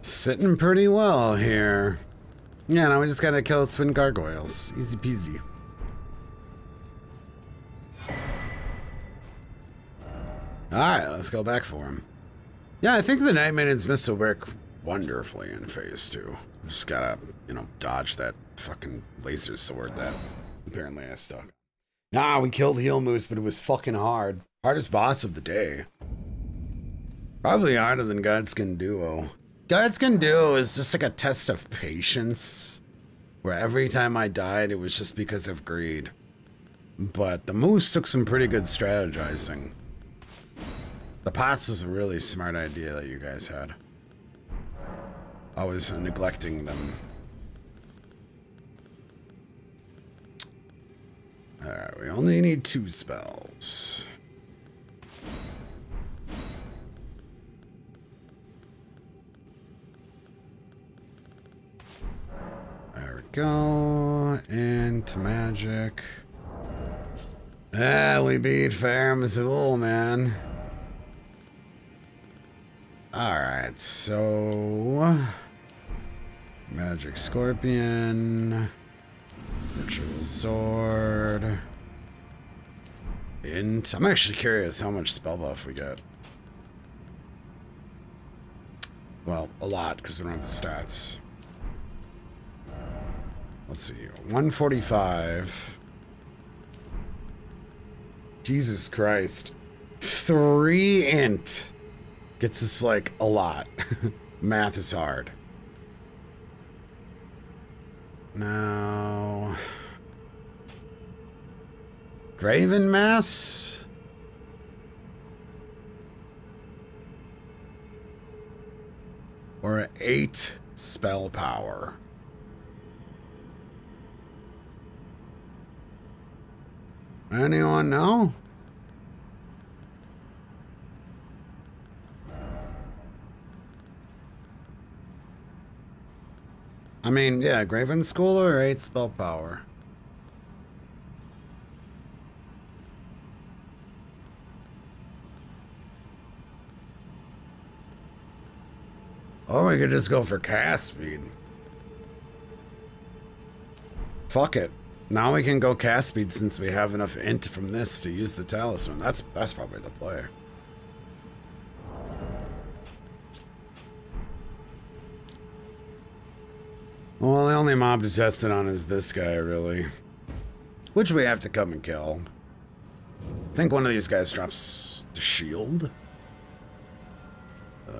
A: Sitting pretty well here. Yeah, now we just gotta kill twin gargoyles. Easy peasy. let's go back for him. Yeah, I think the Night Maiden's a work wonderfully in Phase 2. Just gotta, you know, dodge that fucking laser sword that apparently I stuck. Nah, we killed Heal Moose, but it was fucking hard. Hardest boss of the day. Probably harder than Godskin Duo. Godskin Duo is just like a test of patience, where every time I died, it was just because of greed. But the Moose took some pretty good strategizing. The pots is a really smart idea that you guys had. I was neglecting them. Alright, we only need two spells. There we go. Into magic. Ah, we beat Fair man. Alright, so... Magic Scorpion... Ritual Sword... Int. I'm actually curious how much spell buff we get. Well, a lot, because we don't have the stats. Let's see. 145. Jesus Christ. Three int. Gets us, like, a lot. Math is hard. Now... Graven Mass? Or 8 spell power. Anyone know? I mean, yeah, Graven Schooler, 8 spell power. Or oh, we could just go for cast speed. Fuck it. Now we can go cast speed since we have enough int from this to use the talisman. That's that's probably the player. Well, the only mob to test it on is this guy, really. Which we have to come and kill. I think one of these guys drops the shield. Uh,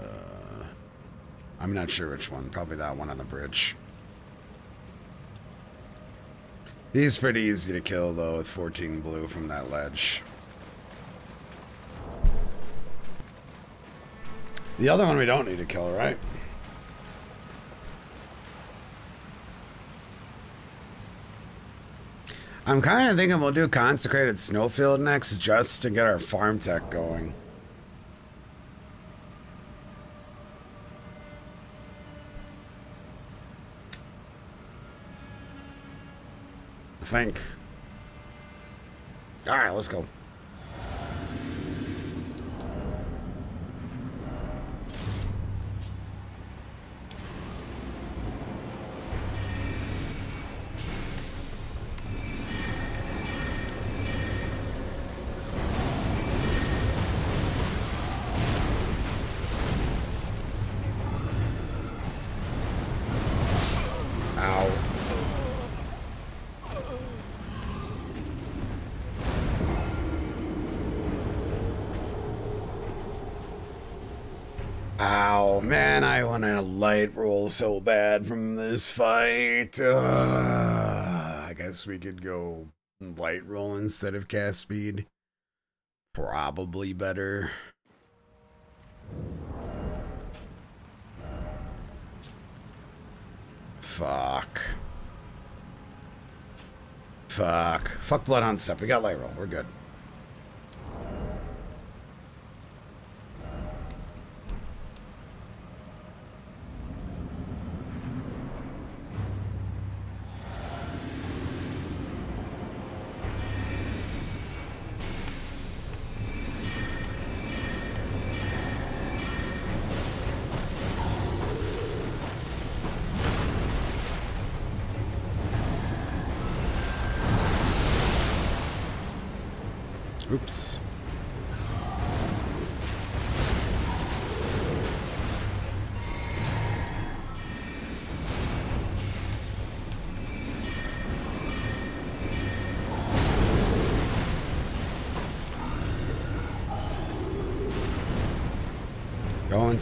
A: I'm not sure which one. Probably that one on the bridge. He's pretty easy to kill, though, with 14 blue from that ledge. The other one we don't need to kill, right? I'm kind of thinking we'll do Consecrated Snowfield next just to get our farm tech going. I think. Alright, let's go. so bad from this fight. Uh, I guess we could go light roll instead of cast speed. Probably better. Fuck. Fuck. Fuck Bloodhound's Step. We got light roll. We're good.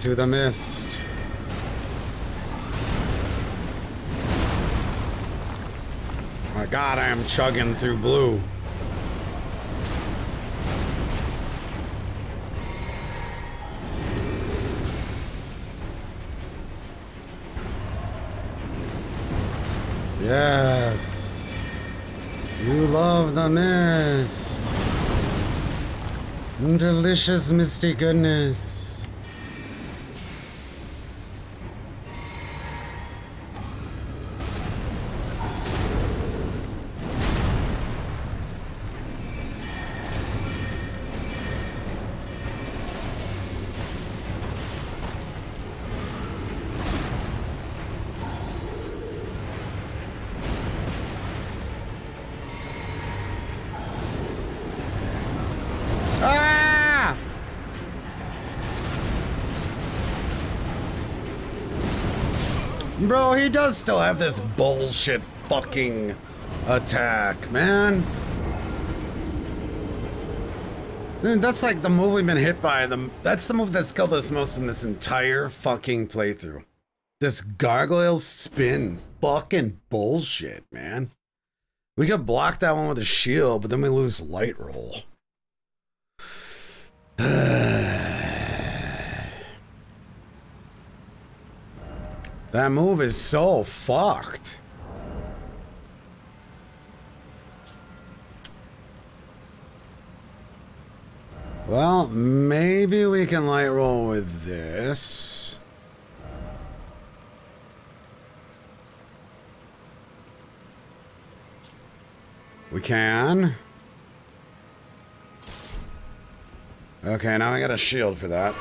A: into the mist. My god, I am chugging through blue. Yes. You love the mist. Delicious misty goodness. Bro, he does still have this bullshit fucking attack, man. Dude, that's like the move we've been hit by. The, that's the move that's killed us most in this entire fucking playthrough. This gargoyle spin fucking bullshit, man. We could block that one with a shield, but then we lose light roll. That move is so fucked. Well, maybe we can light roll with this. We can. Okay, now I got a shield for that.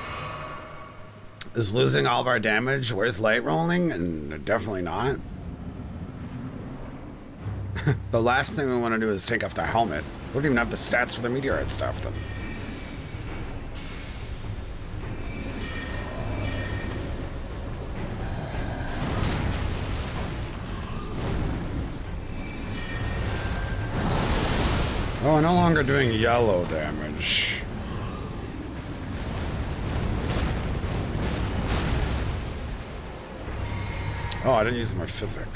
A: Is losing all of our damage worth light rolling? And definitely not. the last thing we want to do is take off the helmet. We don't even have the stats for the meteorite stuff. Then. Oh, we're no longer doing yellow damage. Oh, I didn't use my physick.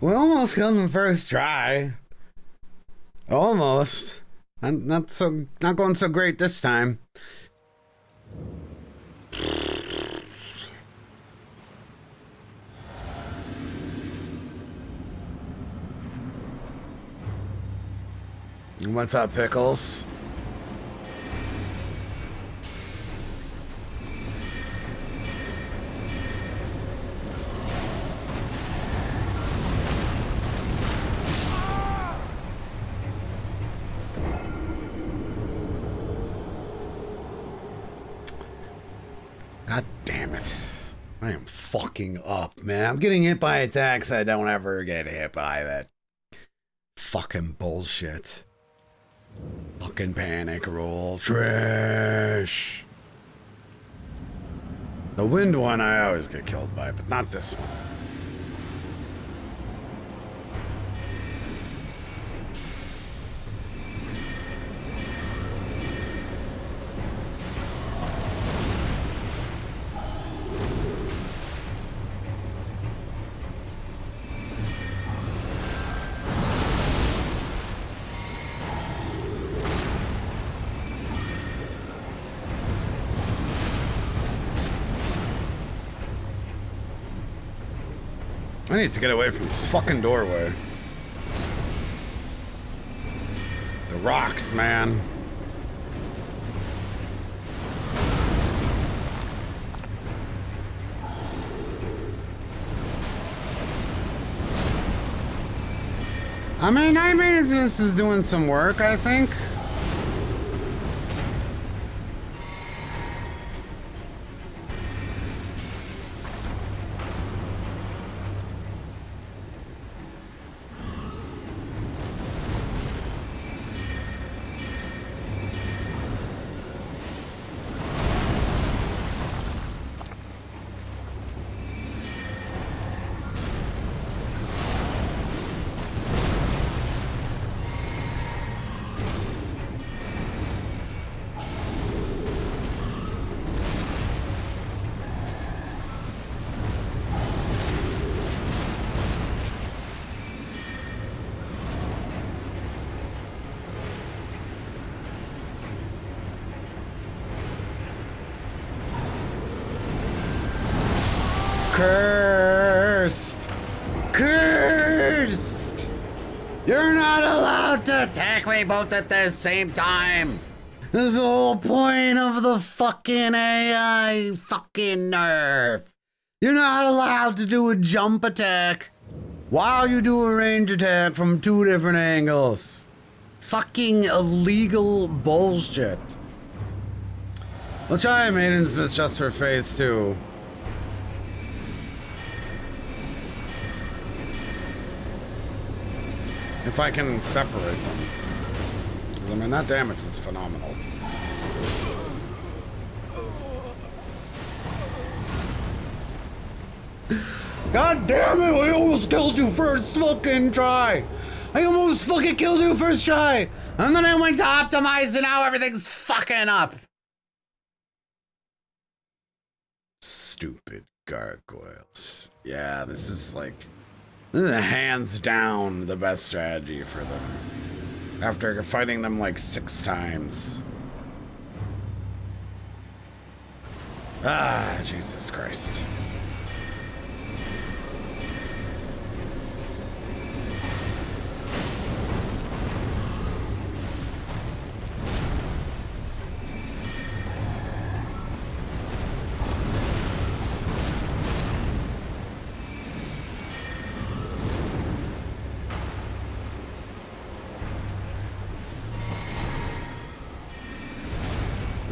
A: We almost killed him first try. Almost. Not, not so not going so great this time. what's up, Pickles? God damn it. I am fucking up, man. I'm getting hit by attacks I don't ever get hit by. That fucking bullshit. Fucking panic roll. Trash. The wind one I always get killed by, but not this one. need to get away from this fucking doorway. The rocks, man. I mean, I mean, this is doing some work, I think. both at the same time. This is the whole point of the fucking AI fucking nerf. You're not allowed to do a jump attack while you do a range attack from two different angles. Fucking illegal bullshit. We'll try Maiden's Mist just for phase two. If I can separate them. I mean, that damage is phenomenal. God damn it, I almost killed you first fucking try! I almost fucking killed you first try! And then I went to optimize and now everything's fucking up! Stupid gargoyles. Yeah, this is like... This is hands down the best strategy for them after fighting them like six times. Ah, Jesus Christ.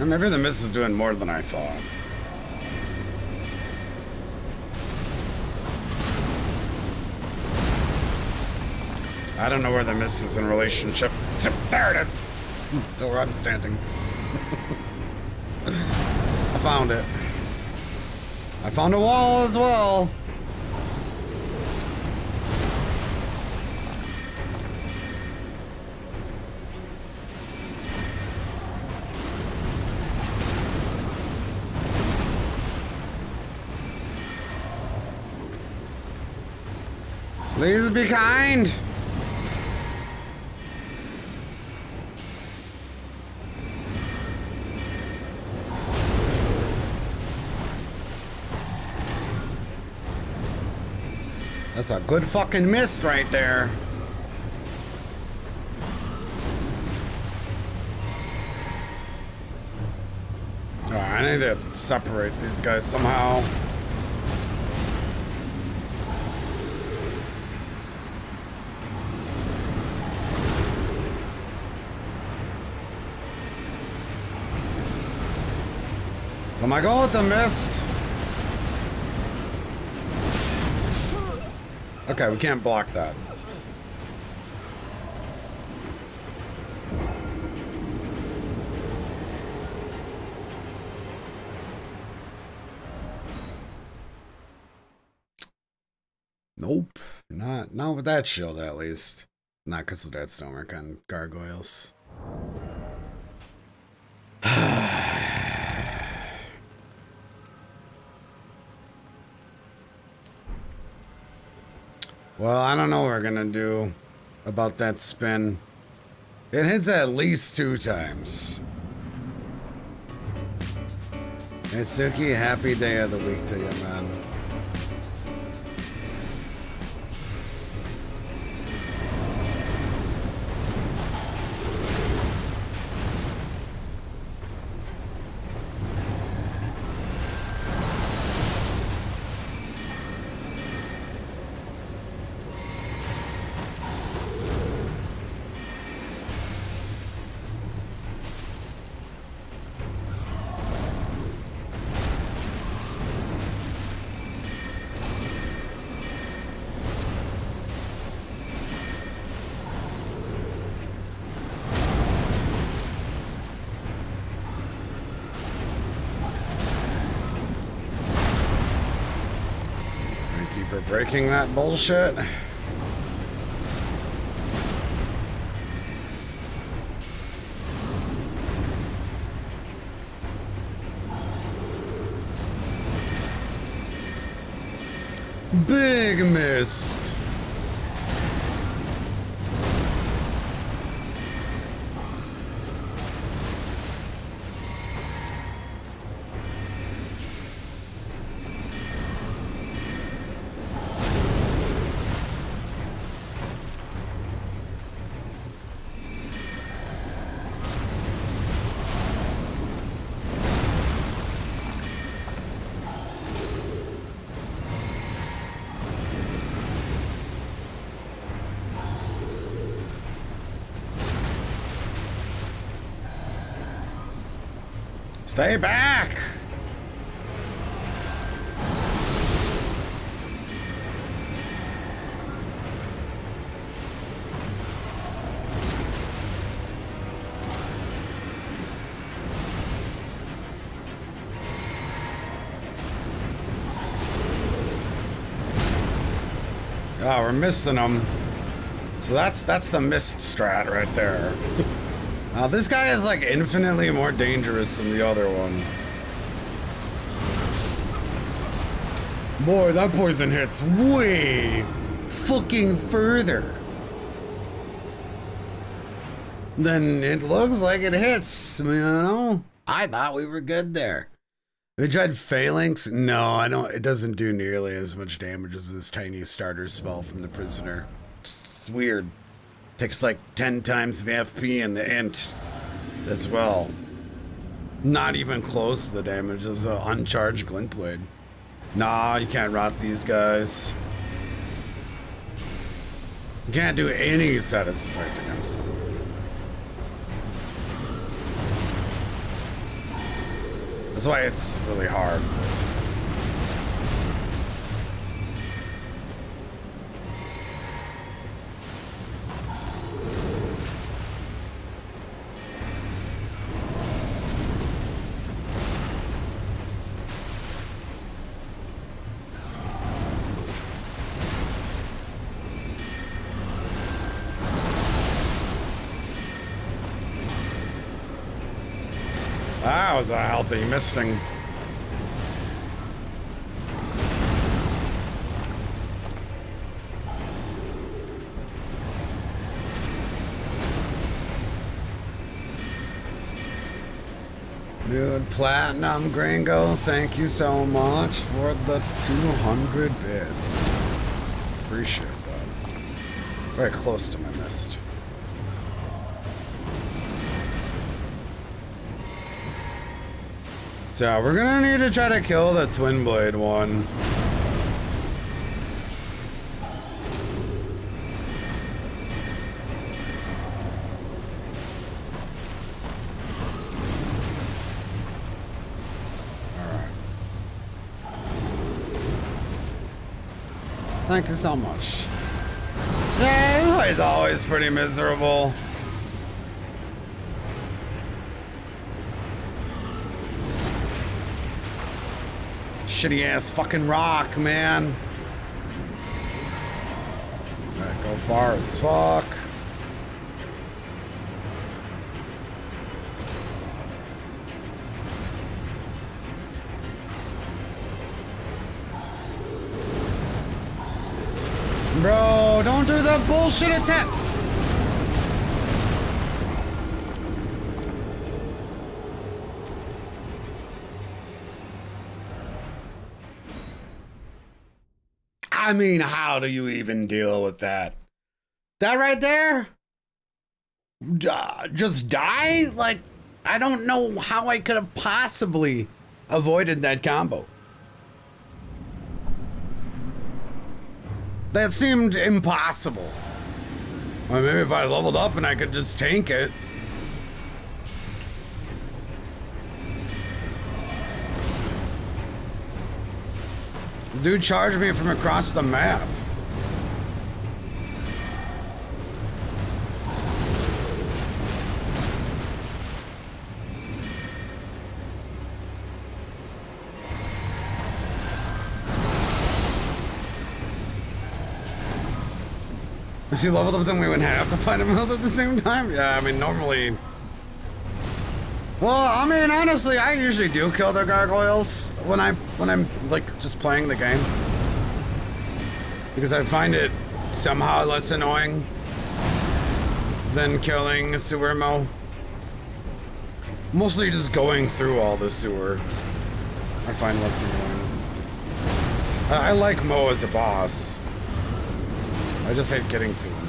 A: maybe the miss is doing more than I thought. I don't know where the miss is in relationship to... There it is! to where I'm standing. I found it. I found a wall as well. Please be kind! That's a good fucking miss right there. Oh, I need to separate these guys somehow. Oh my god, the mist! Okay, we can't block that. Nope. Not not with that shield at least. Not because the dead stone work on gargoyles. Well, I don't know what we're gonna do about that spin. It hits at least two times. It's Suki, happy day of the week to you, man. breaking that bullshit. Big mist. Stay back! Ah, oh, we're missing them. So that's that's the mist strat right there. Uh, this guy is like infinitely more dangerous than the other one. Boy, that poison hits way fucking further than it looks like it hits, you know? I thought we were good there. Have you tried Phalanx? No, I don't. It doesn't do nearly as much damage as this tiny starter spell from the prisoner. It's weird. Takes like 10 times the FP and the int as well. Not even close to the damage. of an uncharged Glintblade. Nah, you can't rot these guys. You can't do any status effect against them. That's why it's really hard. a healthy misting. Dude, Platinum Gringo, thank you so much for the 200 bits. Appreciate that. Very close to my mist. So uh, we're gonna need to try to kill the twin blade one. Thank you so much. Yeah, he's always pretty miserable. shitty ass fucking rock, man. Right, go far as fuck. Bro, don't do the
B: bullshit attack!
A: I mean, how do you even deal with that? That right there? Uh, just die? Like, I don't know how I could have possibly avoided that combo. That seemed impossible. Well, maybe if I leveled up and I could just tank it. Dude charged me from across the map. If you leveled up, then we wouldn't have to fight him both at the same time. Yeah, I mean, normally well, I mean, honestly, I usually do kill the gargoyles when I'm when I'm like just playing the game because I find it somehow less annoying than killing a sewer Mohg. Mostly just going through all the sewer, I find less annoying. I, I like Mohg as a boss. I just hate getting to him.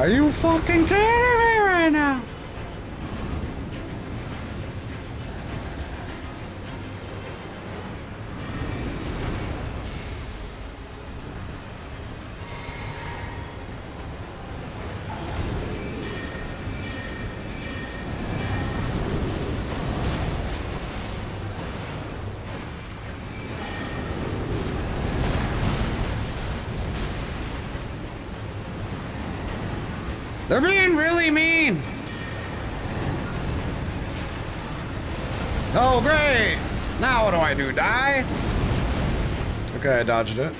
A: Are you fucking kidding me right now? I dodged it.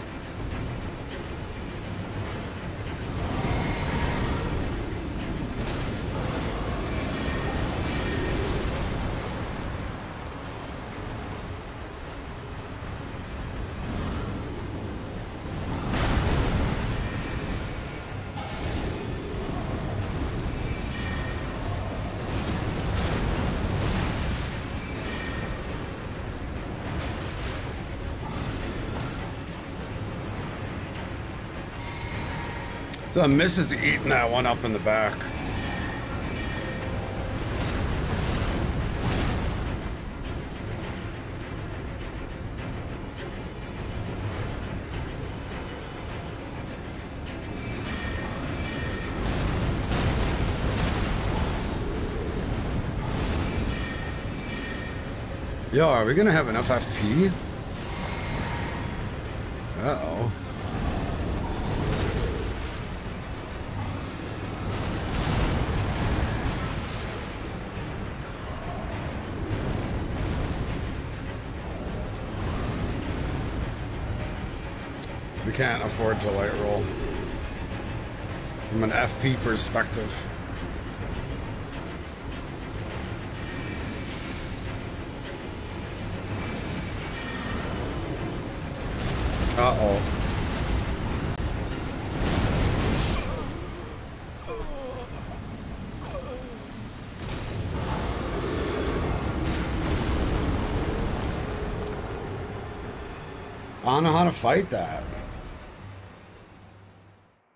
A: the mist is eating that one up in the back. Yo, are we gonna have enough FP? can't afford to light roll. From an FP perspective. Uh-oh. I don't know how to fight that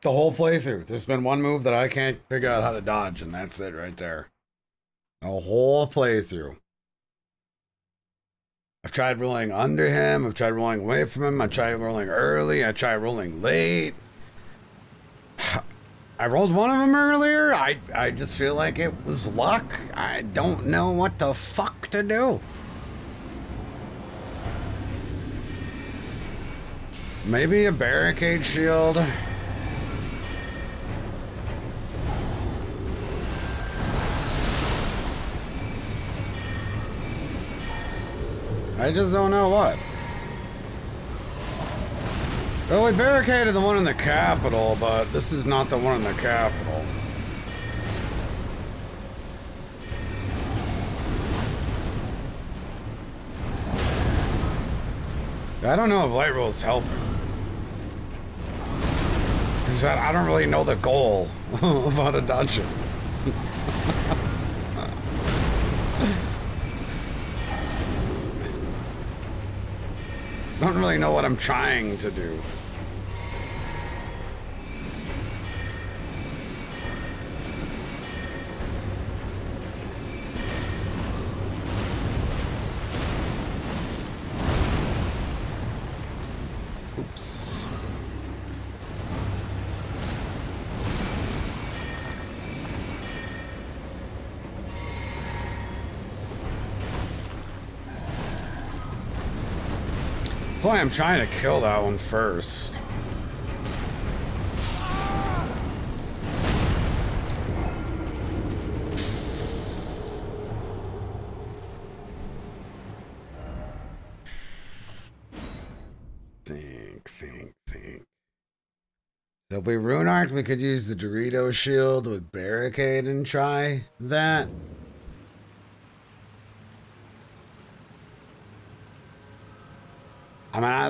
A: the whole playthrough. There's been one move that I can't figure out how to dodge, and that's it right there. The whole playthrough. I've tried rolling under him. I've tried rolling away from him. I tried rolling early. I tried rolling late. I rolled one of them earlier. I, I just feel like it was luck. I don't know what the fuck to do. Maybe a barricade shield. I just don't know what. Well, we barricaded the one in the capital, but this is not the one in the capital. I don't know if light roll's help. Because I don't really know the goal of how to dodge it. really know what I'm trying to do. why I'm trying to kill that one first. Think, think, think. So if we rune arc, we could use the Dorito shield with barricade and try that.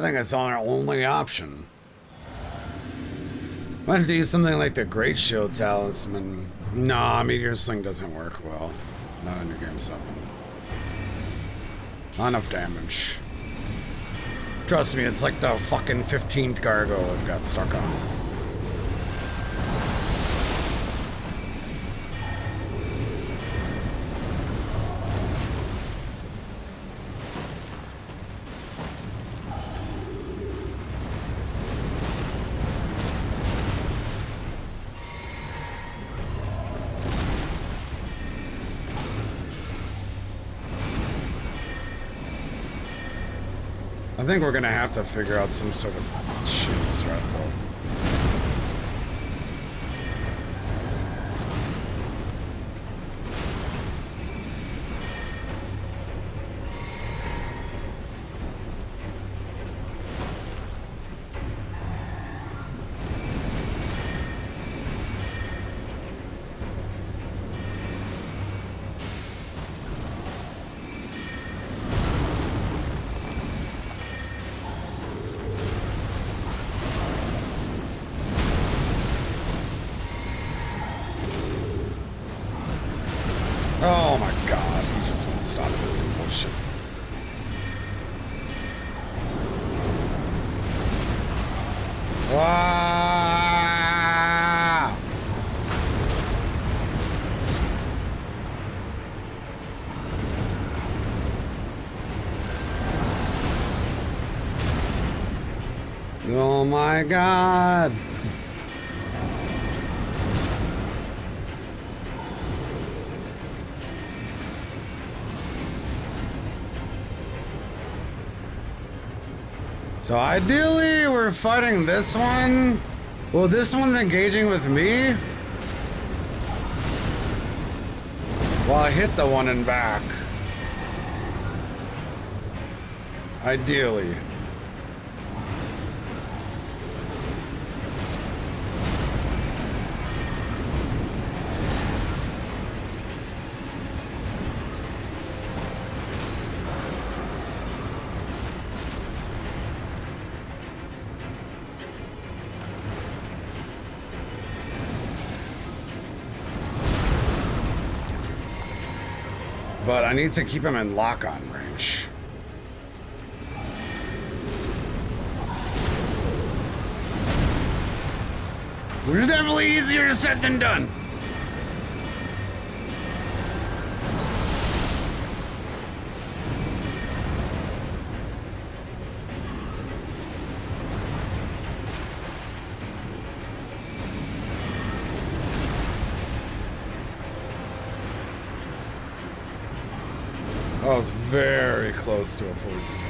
A: think it's our only option. Why don't you use something like the Great Shield Talisman? Nah, Meteor Sling doesn't work well. Not under Game 7. Not enough damage. Trust me, it's like the fucking 15th gargoyle I've got stuck on. I think we're gonna have to figure out some sort of shit right though. So ideally, we're fighting this one. Well, this one's engaging with me. Well, I hit the one in back. Ideally. need to keep him in lock-on range. Which is definitely easier said than done. To a policy.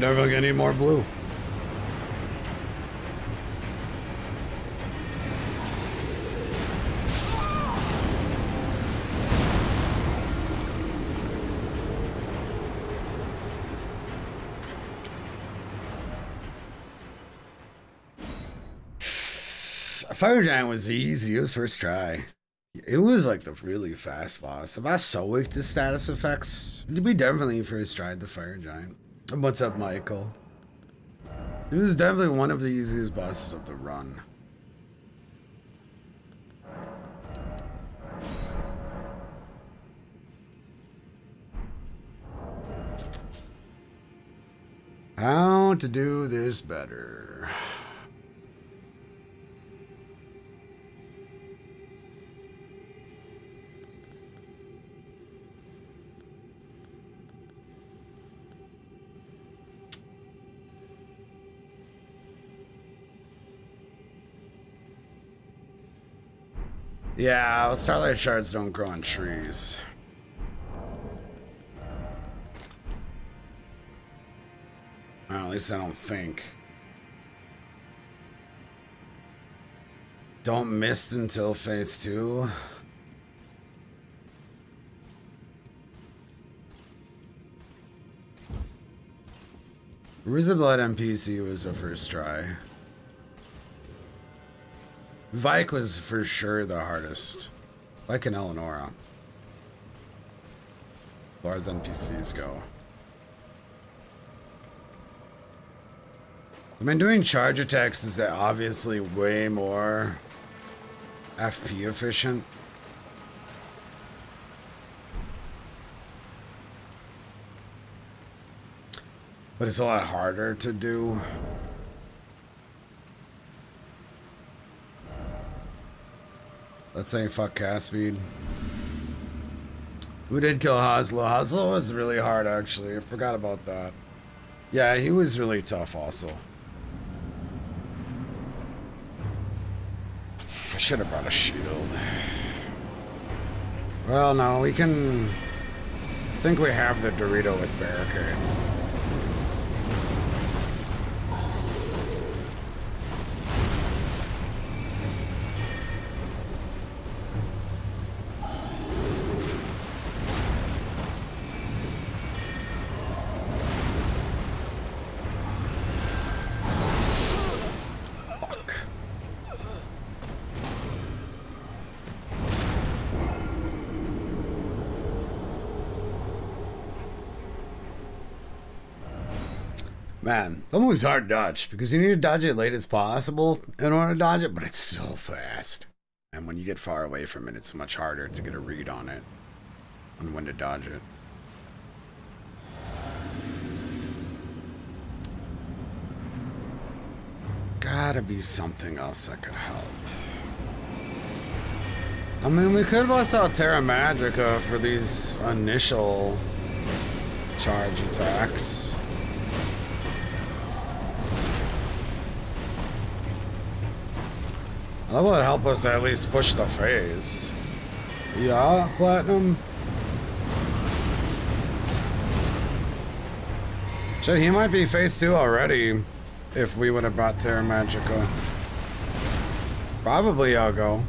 A: We're never gonna need more blue. Fire Giant was easy. It was first try. It was like the really fast boss. The boss so weak to status effects, we definitely first tried the Fire Giant. What's up, Michael? He was definitely one of the easiest bosses of the run. How to do this better. Yeah, starlight shards don't grow on trees. Well, at least I don't think. Don't mist until phase two. Rizablood NPC was a first try. Vyke was for sure the hardest. Like in Eleonora. As far as NPCs go. I mean, doing charge attacks is obviously way more FP efficient. But it's a lot harder to do. Let's say fuck Caspian. We did kill Hoslow. Hoslow was really hard, actually. I forgot about that. Yeah, he was really tough, also. I should have brought a shield. Well, no, we can... I think we have the Dorito with
B: Barricade.
A: That movie's hard to dodge because you need to dodge it late as possible in order to dodge it, but it's so fast. And when you get far away from it, it's much harder to get a read on it and when to dodge it. Gotta be something else that could help. I mean, we could bust out Terra Magica for these initial charge attacks. That would help us at least push the phase. Yeah, Platinum. Shit, he might be phase 2 already if we would have brought Terra Magica. Probably I'll go.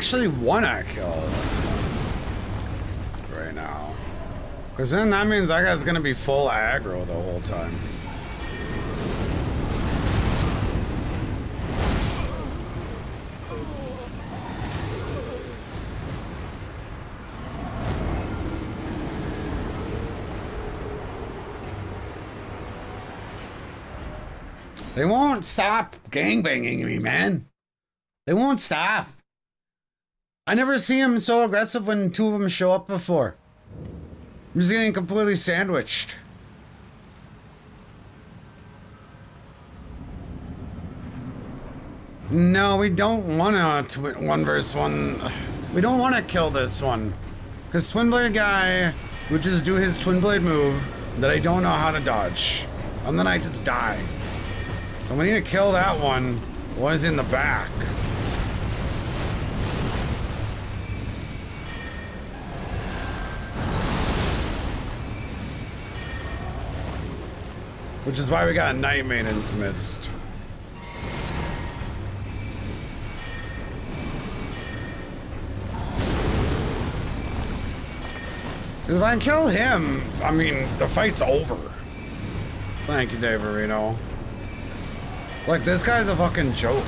A: actually want to kill this one right now. Because then that means that guy's going to be full aggro the whole time. They won't stop gangbanging me, man. They won't stop. I never see him so aggressive when two of them show up before. I'm just getting completely sandwiched. No, we don't want to one versus one. We don't want to kill this one. Because Twin Blade guy would just do his Twin Blade move that I don't know how to dodge. And then I just die. So we need to kill that one Was in the back. Which is why we got Night and Mist. If I kill him, I mean, the fight's over. Thank you, Dave Arino. Like, this guy's a fucking joke.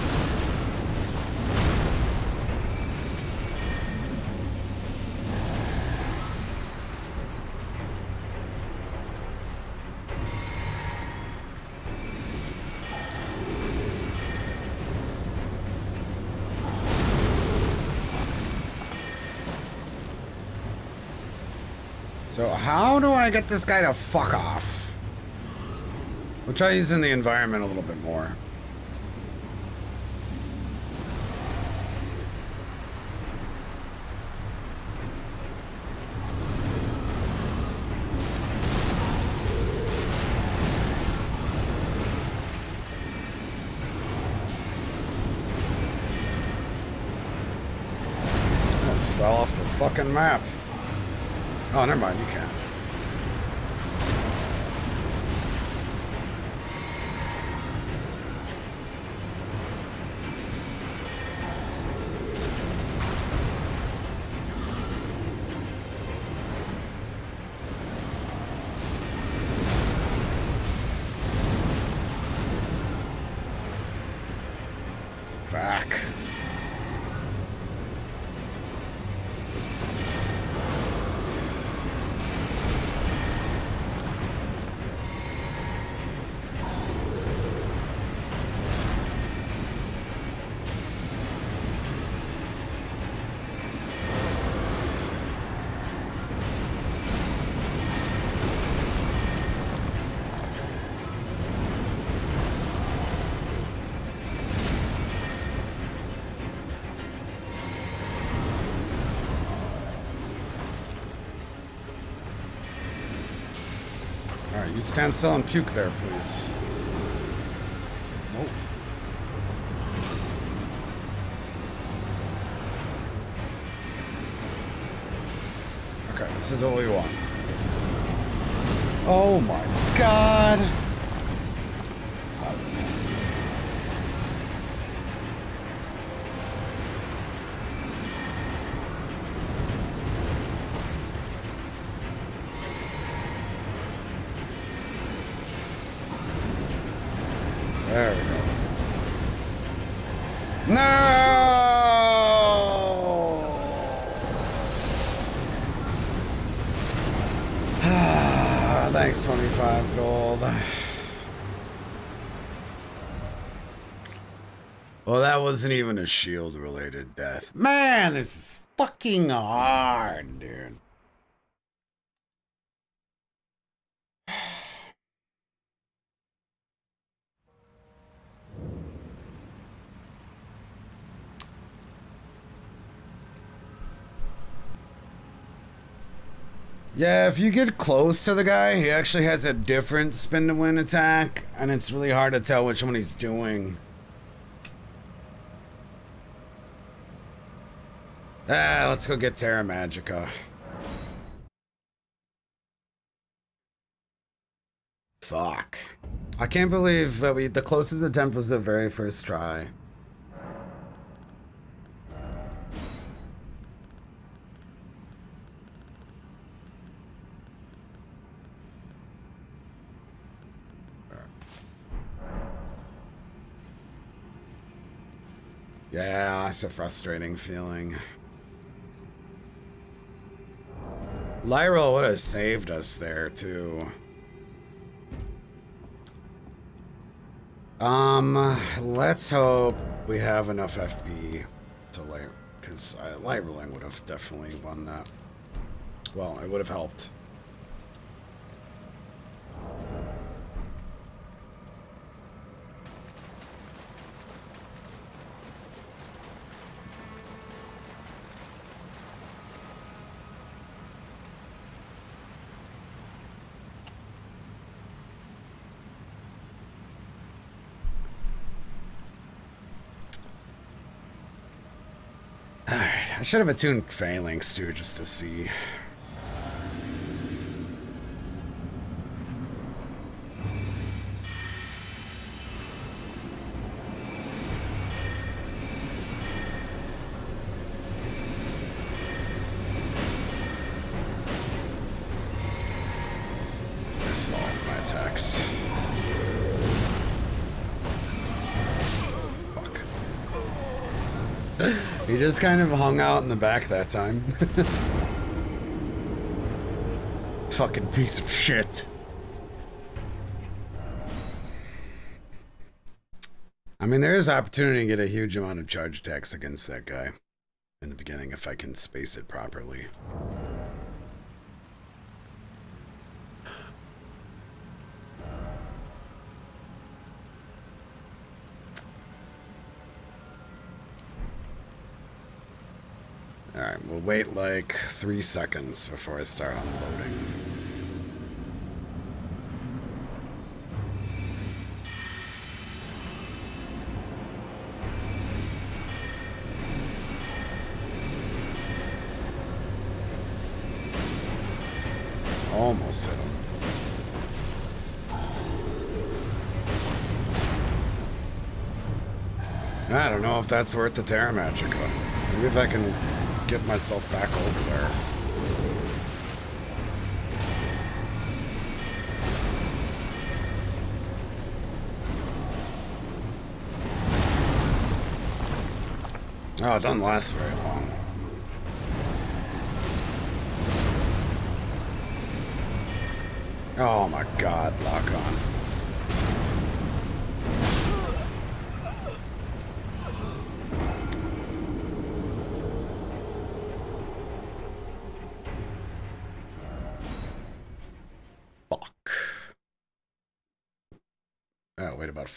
A: So how do I get this guy to fuck off? We'll try using the environment a little bit more. fucking map. Oh, never mind. You can. Chancel and puke there, please. Nope. Okay, this is all we want. Oh my god! wasn't even a shield related death. Man, this is fucking hard, dude. Yeah, if you get close to the guy, he actually has a different spin to win attack, and it's really hard to tell which one he's doing. Ah, let's go get Terra Magica. Fuck. I can't believe that we the closest attempt was the very first try. Yeah, it's a frustrating feeling. Lyra would have saved us there, too. Um, let's hope we have enough FP to Lyra, because uh, Lyra would have definitely won that. Well, it would have helped. should have attuned Phalanx too, just to see. just kind of hung out in the back that time. Fucking piece of shit. I mean, there is opportunity to get a huge amount of charge tax against that guy in the beginning if I can space it properly. three seconds before I start unloading. Almost hit him. I don't know if that's worth the Terra Magica. Maybe if I can get myself back over there. Oh, it doesn't last very long. Oh my god, lock on.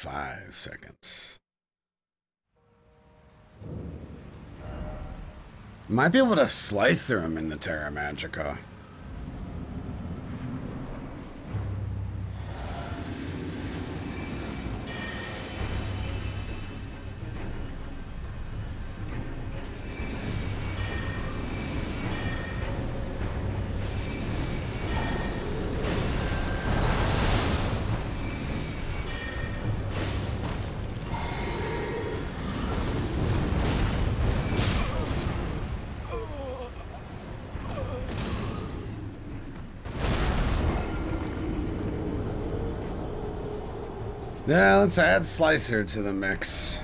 A: five seconds. Might be able to slicer him in the Terra Magica. let's add Slicer to the mix.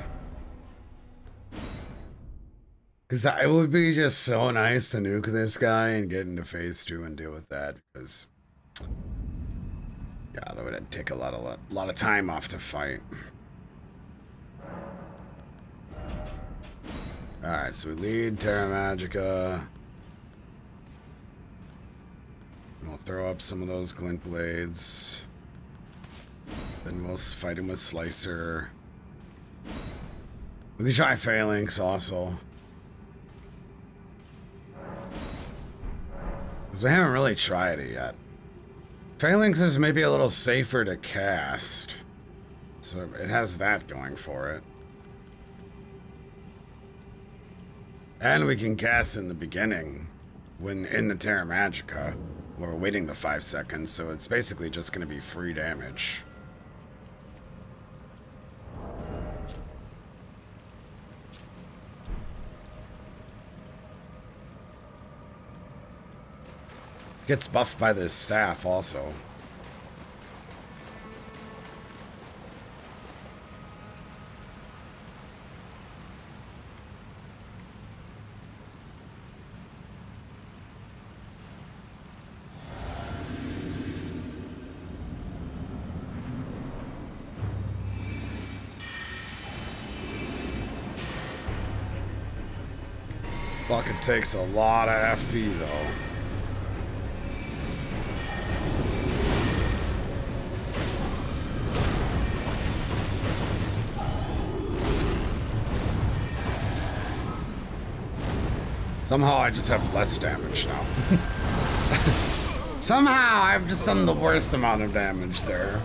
A: Because I would be just so nice to nuke this guy and get into phase two and deal with that. Because, yeah, that would take a lot, of, lot, lot of time off to fight. Alright, so we lead Terra Magica. We'll throw up some of those glint blades. Then we'll fight him with Slicer. We can try Phalanx also. Because we haven't really tried it yet. Phalanx is maybe a little safer to cast. So it has that going for it. And we can cast in the beginning, when in the Terra Magica. We're waiting the five seconds, so it's basically just going to be free damage. Gets buffed by this staff also. Fucking takes a lot of FP though. Somehow I just have less damage now. Somehow I've just done the worst amount of damage there.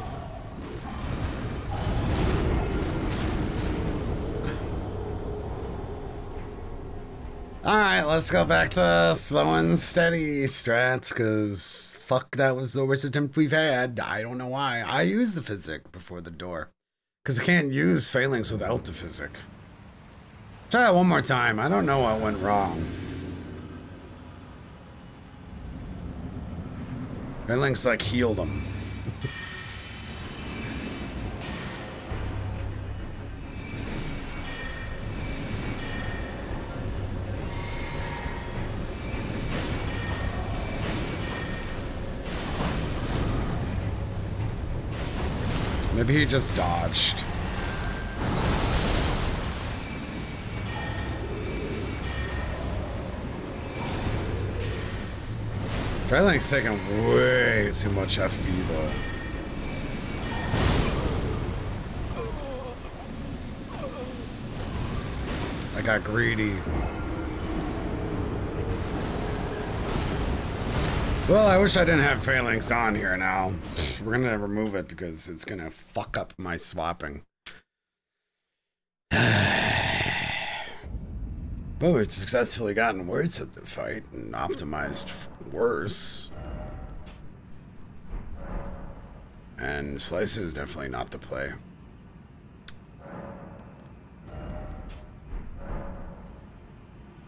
A: Alright, let's go back to slow and steady strats, because fuck, that was the worst attempt we've had. I don't know why. I used the physick before the door. Because I can't use phalanx without the physick. Try that one more time. I don't know what went wrong. And Link's like healed him. Maybe he just dodged. Phalanx taking way too much FP though. I got greedy. Well, I wish I didn't have phalanx on here now. We're gonna remove it because it's gonna fuck up my swapping. But we've successfully gotten worse at the fight and optimized worse. And Slicer is definitely not the play.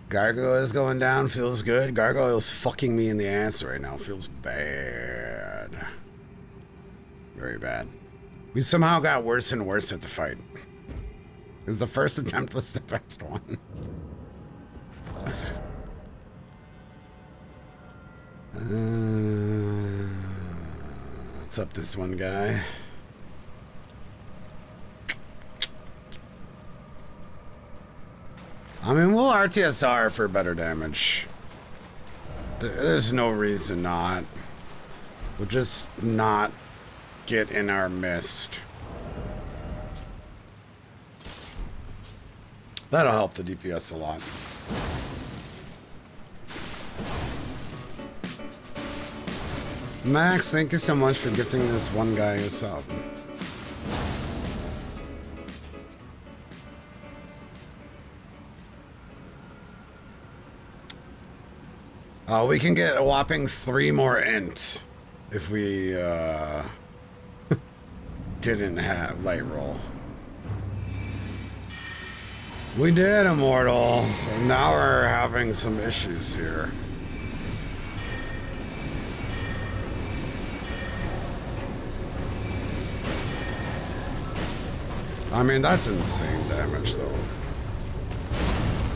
A: Gargoyle is going down, feels good. Gargoyle's fucking me in the ass right now, feels bad. Very bad. We somehow got worse and worse at the fight. Because the first attempt was the best one. Uh, what's up this one guy? I mean, we'll RTSR for better damage. There's no reason not. We'll just not get in our mist. That'll help the DPS a lot. Max, thank you so much for gifting this one guy a sub. Uh, we can get a whopping three more int if we uh, didn't have light roll. We did, Immortal. Now we're having some issues here. I mean, that's insane damage, though.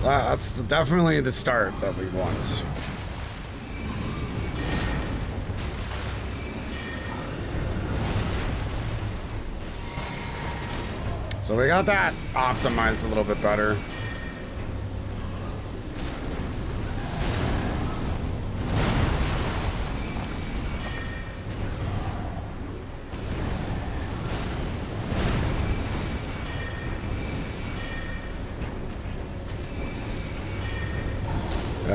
A: That's the, definitely the start that we want. So we got that optimized a little bit better.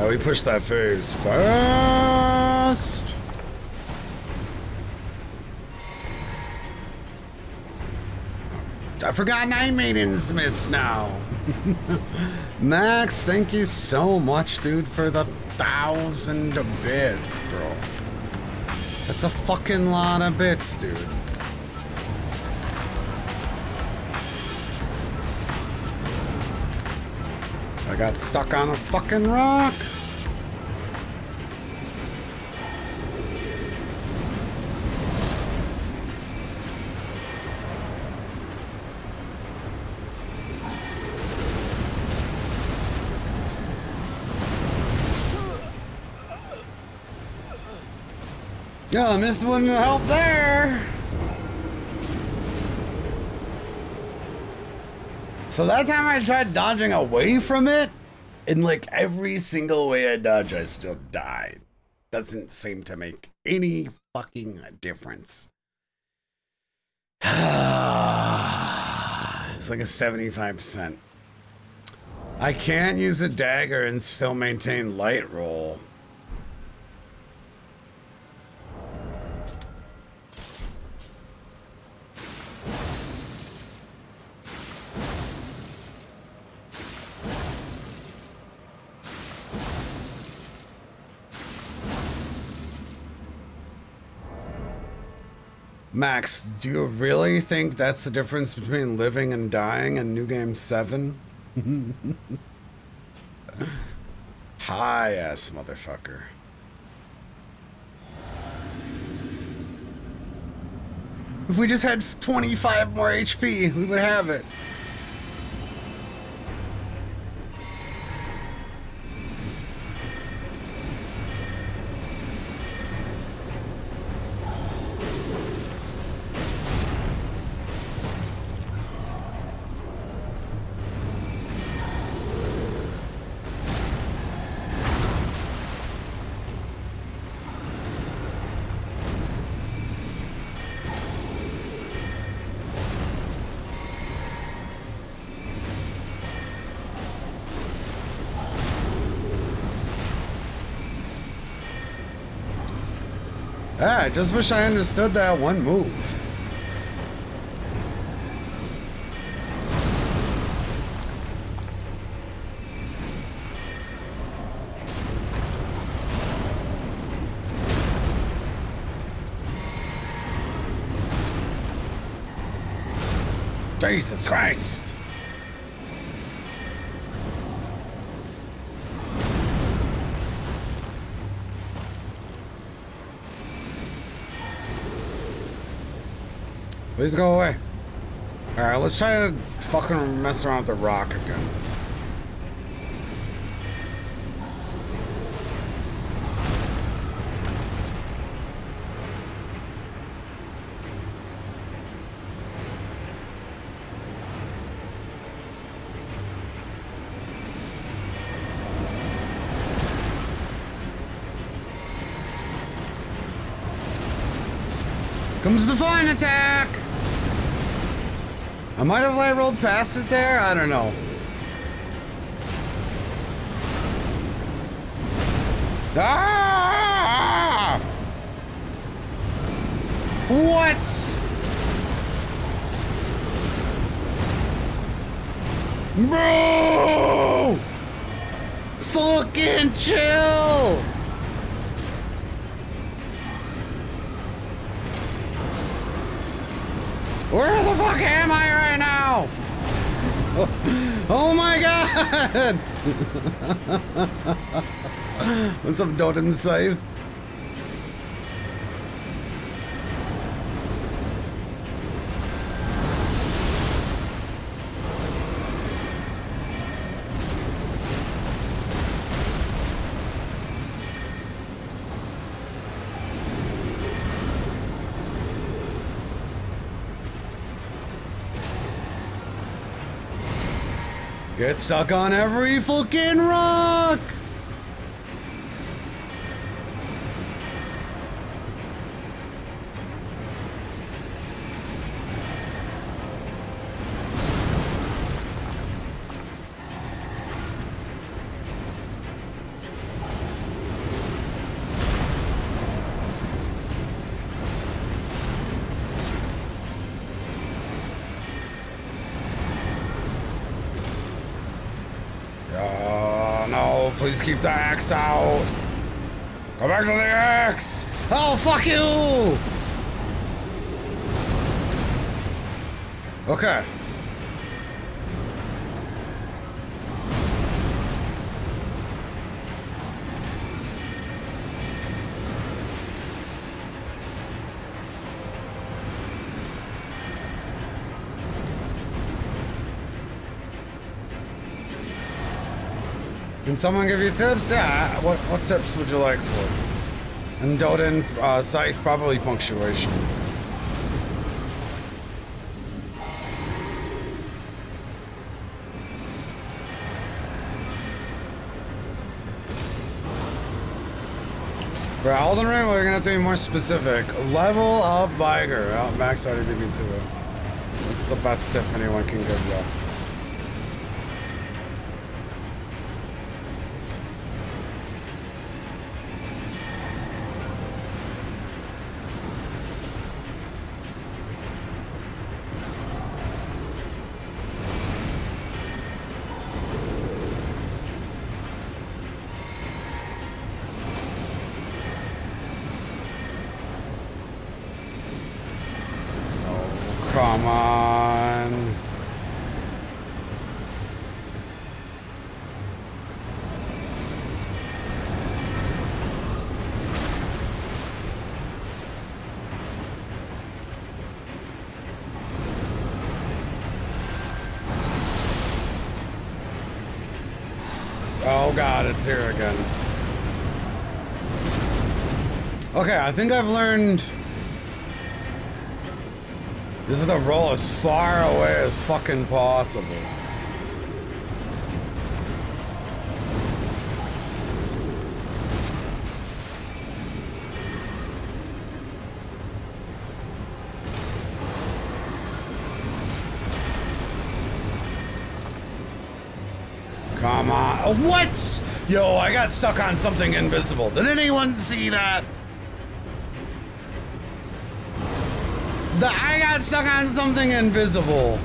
A: we pushed that phase fast. I forgot I Maiden's Mist now. Max, thank you so much, dude, for the thousand bits, bro. That's a fucking lot of bits, dude. I got stuck on a fucking rock. Yeah, this wouldn't help there. So that time I tried dodging away from it, and like every single way I dodge, I still die. Doesn't seem to make any fucking difference. it's like a 75%. I can not use a dagger and still maintain light roll. Max, do you really think that's the difference between living and dying in New Game 7? High ass motherfucker. If we just had 25 more HP, we would have it. I just wish I understood that one move. Jesus Christ! Please go away. Alright, let's try to fucking mess around with the rock again. Comes the fun attack! I might have like rolled past it there. I don't know. Ah! What? Bro! Fucking chill! Where the fuck am I oh my god! What's up, Dot and Scythe? suck on every fucking rock! keep the axe out. Go back to the axe. Oh, fuck you. Okay. Can someone give you tips? Yeah, what, what tips would you like for? And Doden, uh, Scythe, probably punctuation. For Elden, Ring, we're gonna have to be more specific. Level up Vigor. Oh, Max already beat me to it. That's the best tip anyone can give you. Okay, I think I've learned... This is to roll as far away as fucking possible. Come on. What? Yo, I got stuck on something invisible. Did anyone see that? got stuck on something invisible.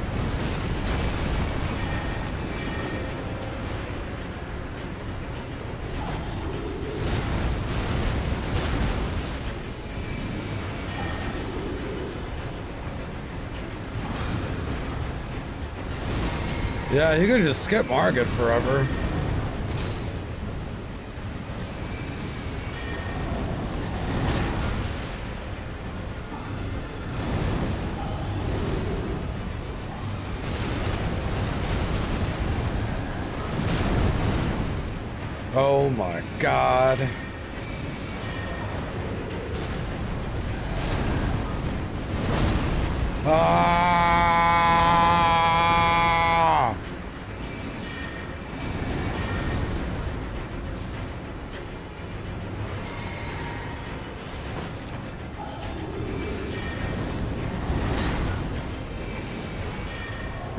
A: Yeah, you could just skip market forever.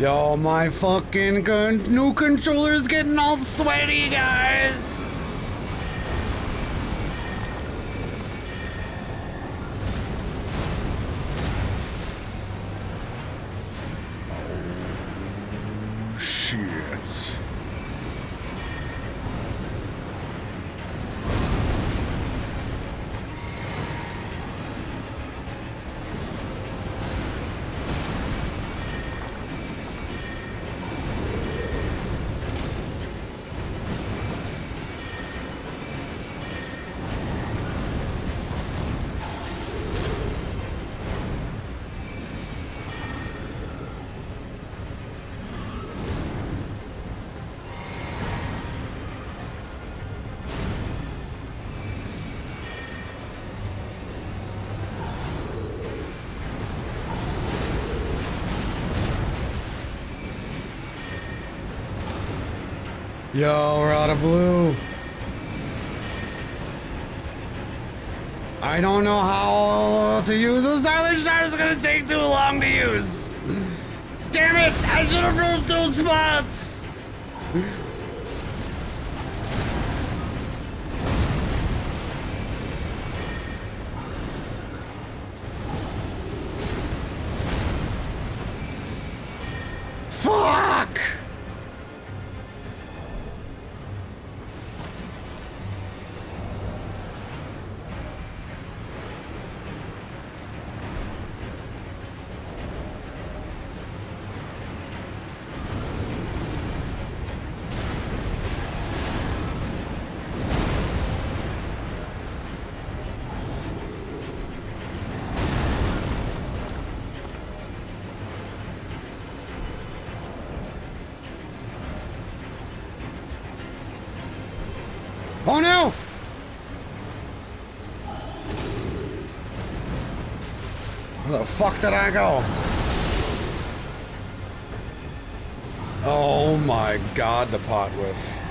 A: Yo, my fucking con new controller's getting all sweaty, guys! go, we're out of blue. I don't know how to use this. Tyler shot is gonna take too long to use. Damn it! I should have moved those spots! the fuck did I go? Oh my god, the pot whiff.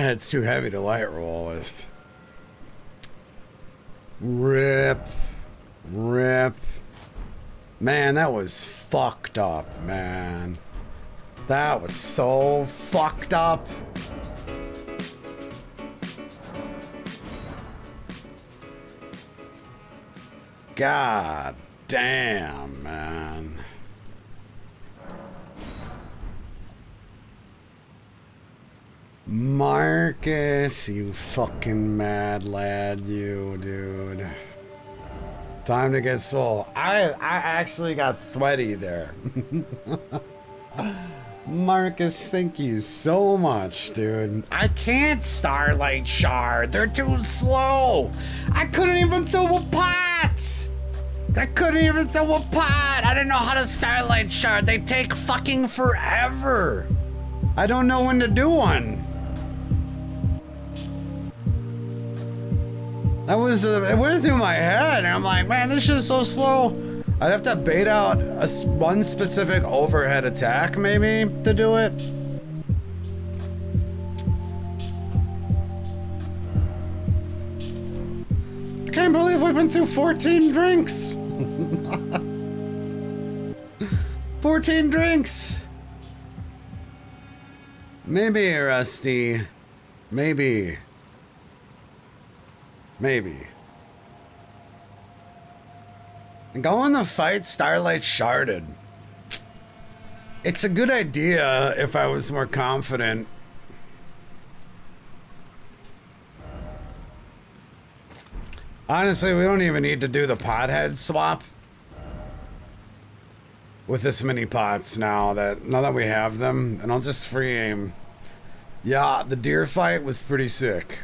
A: Ah, it's too heavy to light roll with. Rip. Rip. Man, that was fucked up, man. That was so fucked up. God damn, man. circus, you fucking mad lad, you dude. Time to get soul. I I actually got sweaty there. Marcus, thank you so much, dude. I can't Starlight Shard. They're too slow. I couldn't even throw a pot. I couldn't even throw a pot. I didn't know how to Starlight Shard. They take fucking forever. I don't know when to do one. was the, uh, it went through my head, and I'm like, man, this shit is so slow. I'd have to bait out a, one specific overhead attack, maybe, to do it. I can't believe we've been through 14 drinks. 14 drinks. Maybe, Rusty. Maybe. Maybe. And go on the fight Starlight sharded. It's a good idea if I was more confident. Honestly, we don't even need to do the pothead swap. With this many pots now that now that we have them, and I'll just free aim. Yeah, the deer fight was pretty sick.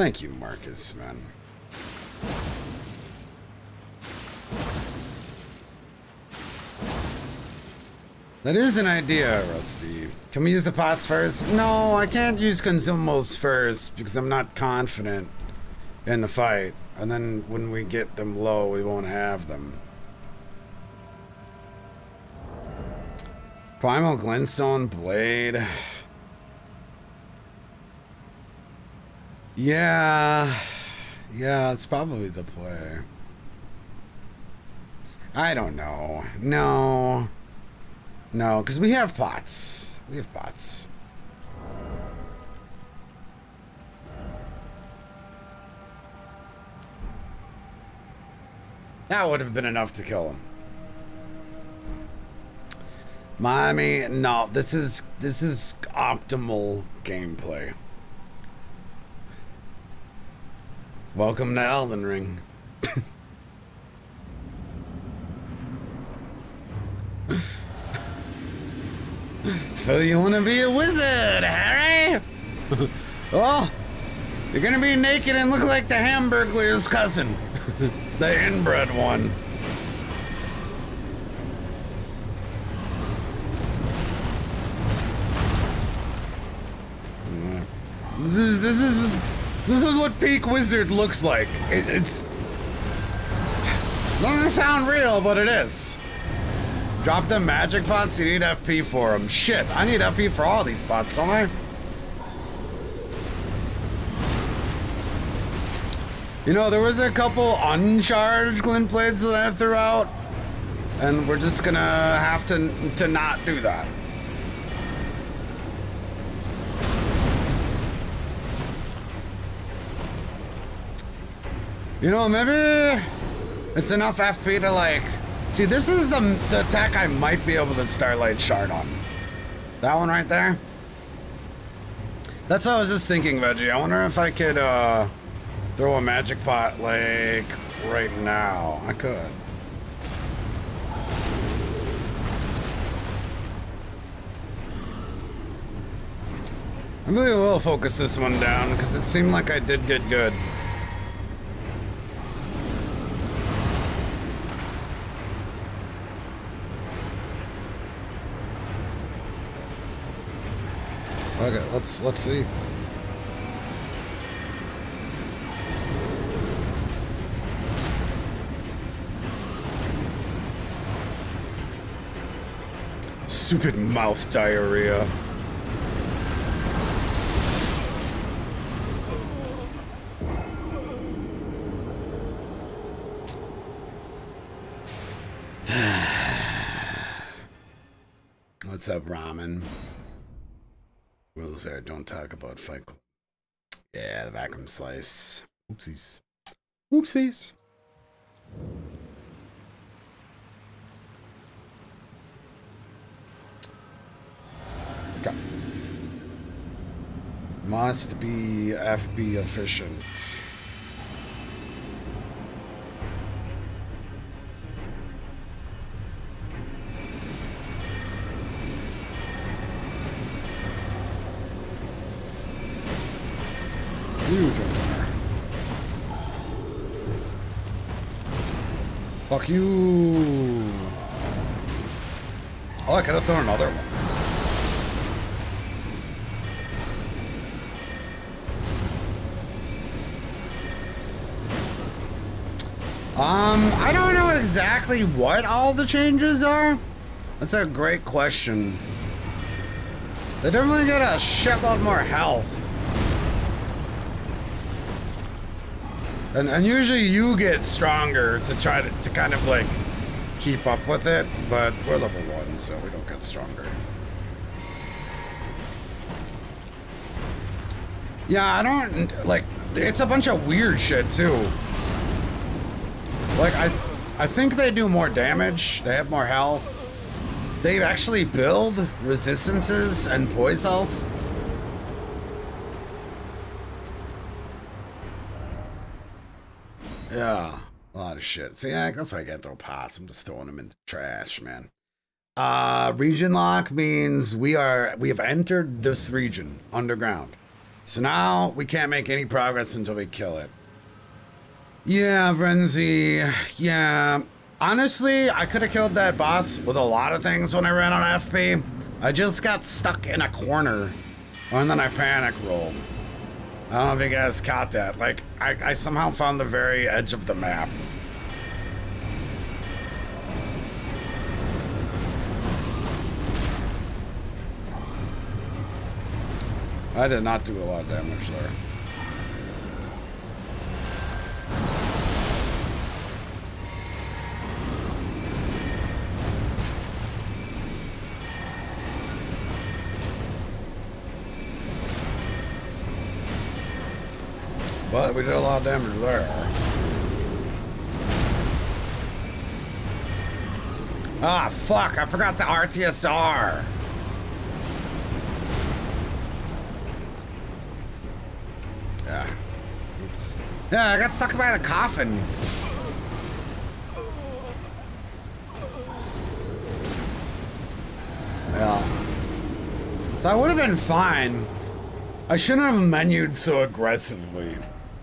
A: Thank you, Marcus, man. That is an idea, Rusty. Can we use the pots first? No, I can't use consumables first because I'm not confident in the fight. And then when we get them low, we won't have them. Primal Glintstone Blade. Yeah. Yeah, it's probably the play. I don't know. No. No, because we have pots. We have pots. That would have been enough to kill him. Miami, no, this is this is optimal gameplay. Welcome to Elden Ring. so you want to be a wizard, Harry? oh, you're gonna be naked and look like the Hamburglar's cousin, the inbred one. This is this is this is what peak wizard looks like. It, it's doesn't sound real, but it is. Drop the magic pots. You need FP for them. Shit, I need FP for all these pots, don't I? You know, there was a couple uncharged glint blades that I threw out, and we're just gonna have to to not do that. You know, maybe it's enough FP to like... See, this is the, the attack I might be able to Starlight Shard on. That one right there. That's what I was just thinking, Veggie. I wonder if I could uh, throw a magic pot like right now. I could. I really will focus this one down because it seemed like I did get good. Okay, let's let's see. Stupid mouth diarrhea. Let's have ramen rules there don't talk about Fight Club. Yeah, the vacuum slice. Oopsies. Oopsies. Go. Must be FP efficient. another one. Um, I don't know exactly what all the changes are. That's a great question. They definitely get a shitload more health. And, and usually you get stronger to try to, to kind of like keep up with it, but we're level one, so we don't lot stronger. Yeah, I don't, like, it's a bunch of weird shit, too. Like, I, th I think they do more damage, they have more health. They actually build resistances and poise health. Yeah, a lot of shit. See, yeah, that's why I can't throw pots. I'm just throwing them in the trash, man. Uh, region lock means we are we have entered this region underground. So now we can't make any progress until we kill it. Yeah, Renzi. Yeah. Honestly, I could have killed that boss with a lot of things when I ran on FP. I just got stuck in a corner and then I panic rolled. I don't know if you guys caught that. Like, I, I somehow found the very edge of the map. I did not do a lot of damage there. But we did a lot of damage there. Ah, fuck, I forgot the RTSR. Yeah, I got stuck by the coffin. Yeah. I would have been fine. I shouldn't have menued so aggressively,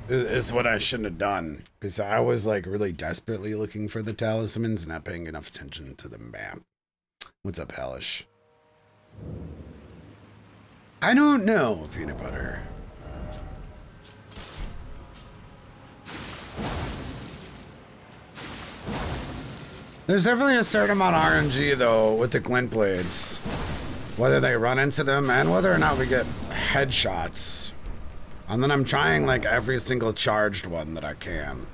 A: is what I shouldn't have done. Because I was like really desperately looking for the talismans, not paying enough attention to the map. What's up, Hellish? I don't know, peanut butter. There's definitely a certain amount of RNG though with the glint blades. Whether they run into them and whether or not we get headshots. And then I'm trying like every single charged one that I can.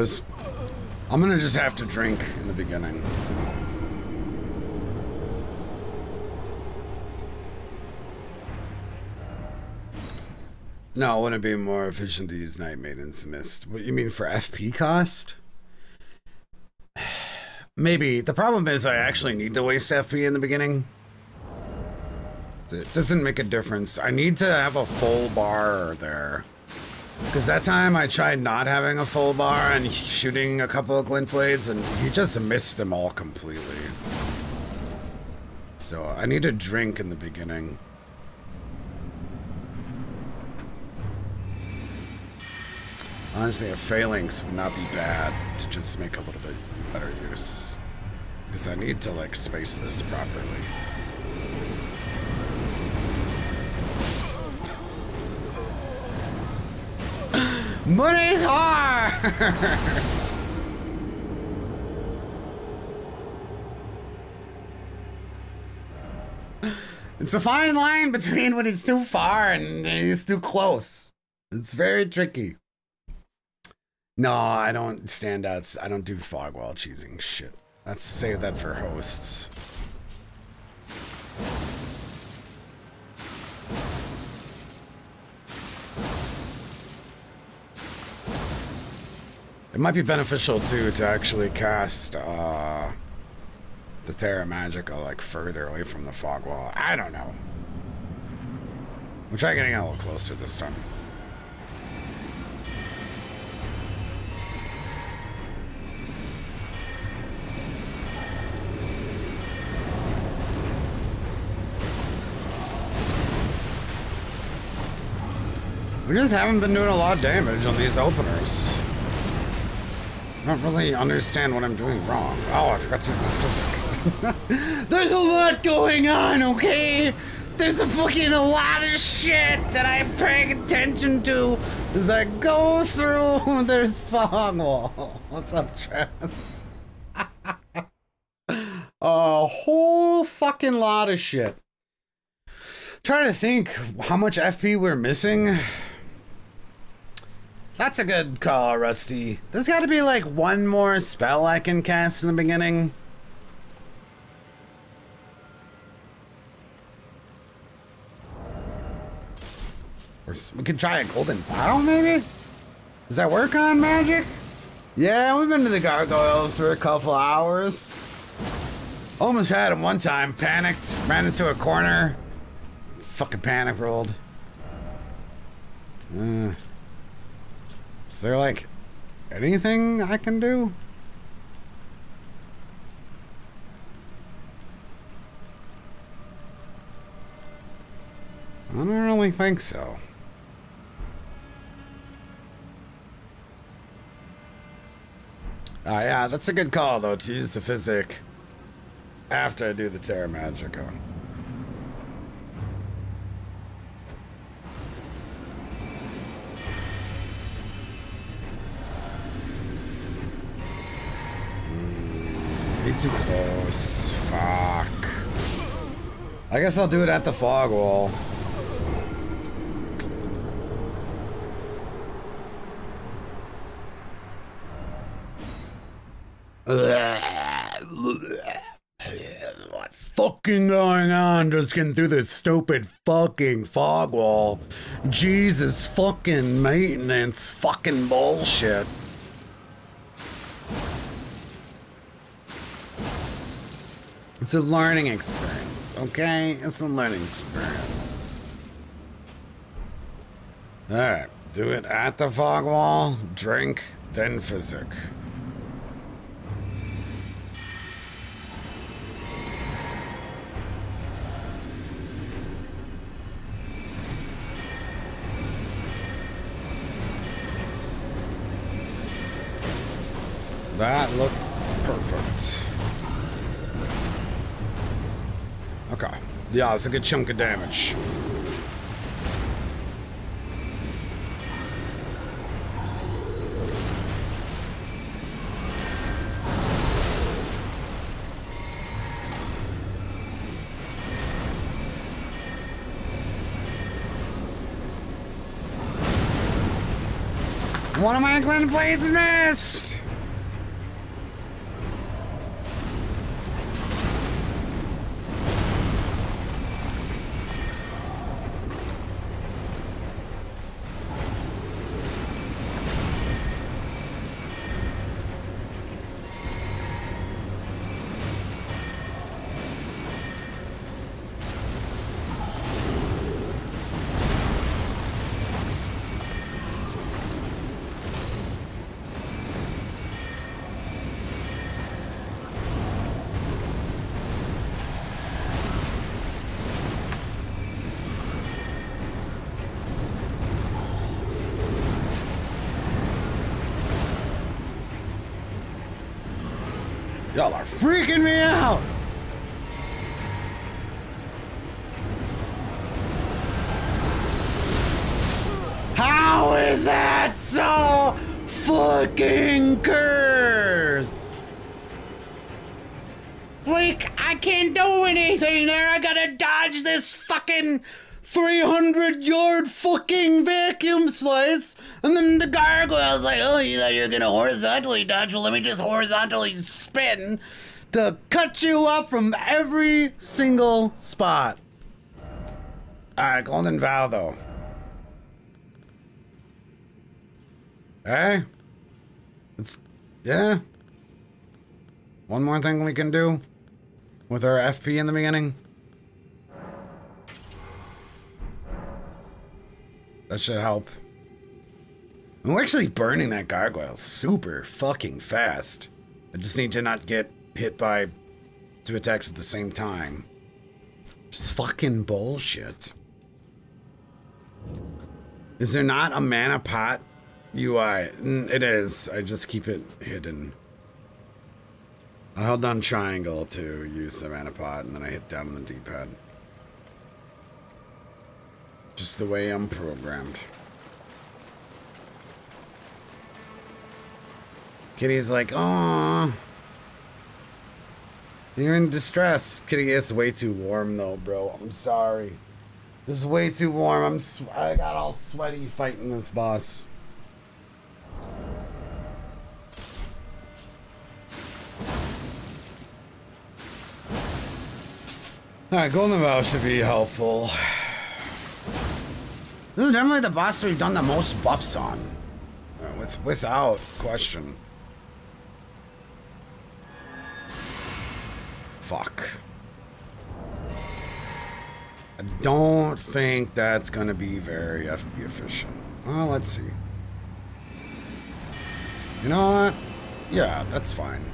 A: was... I'm gonna just have to drink in the beginning. No, wouldn't it be more efficient to use Night Maiden's Mist? What you mean for FP cost? Maybe. The problem is I actually need to waste FP in the beginning. It doesn't make a difference. I need to have a full bar there. Because that time I tried not having a full bar and shooting a couple of glint blades, and you just missed them all completely. So I need a drink in the beginning. Honestly, a phalanx would not be bad to just make a little bit better use. Because I need to, like, space this properly. Money's hard! it's a fine line between when it's too far and it's too close. It's very tricky. No, I don't stand out. I don't do fog while cheesing. Shit. Let's save that for hosts. It might be beneficial too to actually cast uh, the Terra Magica like further away from the fog wall. I don't know. We'll try getting a little closer this time. We just haven't been doing a lot of damage on these openers. I don't really understand what I'm doing wrong. Oh, I forgot to use my physick's. There's a lot going on, okay? There's a fucking a lot of shit that I'm paying attention to as I go through this fog wall. What's up, Travis? a whole fucking lot of shit. trying to think how much FP we're missing. That's a good call, Rusty. There's got to be like one more spell I can cast in the beginning. Or we could try a golden bottle, maybe? Does that work on magic? Yeah, we've been to the gargoyles for a couple hours. Almost had him one time. Panicked, ran into a corner. Fucking panic rolled. Uh. Is there, like, anything I can do? I don't really think so. Ah, uh, yeah, that's a good call, though, to use the physick after I do the Terra Magica. Be too close. Fuck. I guess I'll do it at the fog wall. What fucking going on just getting through this stupid fucking fog wall? Jesus fucking maintenance fucking bullshit. It's a learning experience, okay? It's a learning experience. Alright, do it at the fog wall, drink, then physick. That looked perfect. Okay. Yeah, it's a good chunk of damage. One of my Glintblades missed! And then the gargoyle's like, oh, you thought you were going to horizontally dodge? Well, let me just horizontally spin to cut you off from every single spot. All right, Golden Vow, though. Hey? It's, yeah. One more thing we can do with our FP in the beginning. That should help. And we're actually burning that gargoyle super fucking fast. I just need to not get hit by two attacks at the same time. It's fucking bullshit. Is there not a mana pot UI? It is. I just keep it hidden. I held down triangle to use the mana pot, and then I hit down on the D-pad. Just the way I'm programmed. Kitty's like, oh, You're in distress. Kitty, it's way too warm though, bro. I'm sorry. This is way too warm. I'm sw- I got all sweaty fighting this boss. Alright, Golden Vow should be helpful. This is definitely the boss we've done the most buffs on. Uh, with without question. Fuck. I don't think that's going to be very efficient. Well, let's see. You know what? Yeah, that's fine.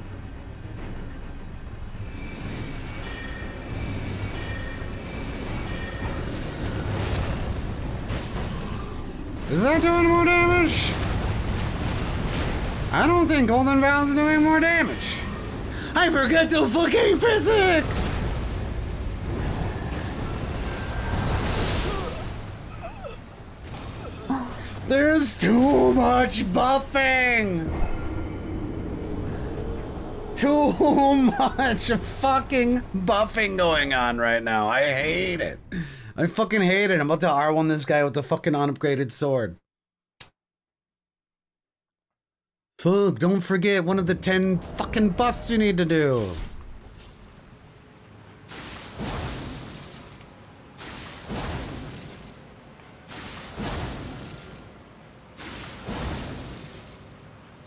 B: Is that doing more
A: damage? I don't think Golden is doing more damage. I forgot to fucking physick's! There's too much buffing! Too much fucking buffing going on right now. I hate it. I fucking hate it. I'm about to R1 this guy with the fucking unupgraded sword. Fuck, don't forget one of the 10 fucking buffs you need to do.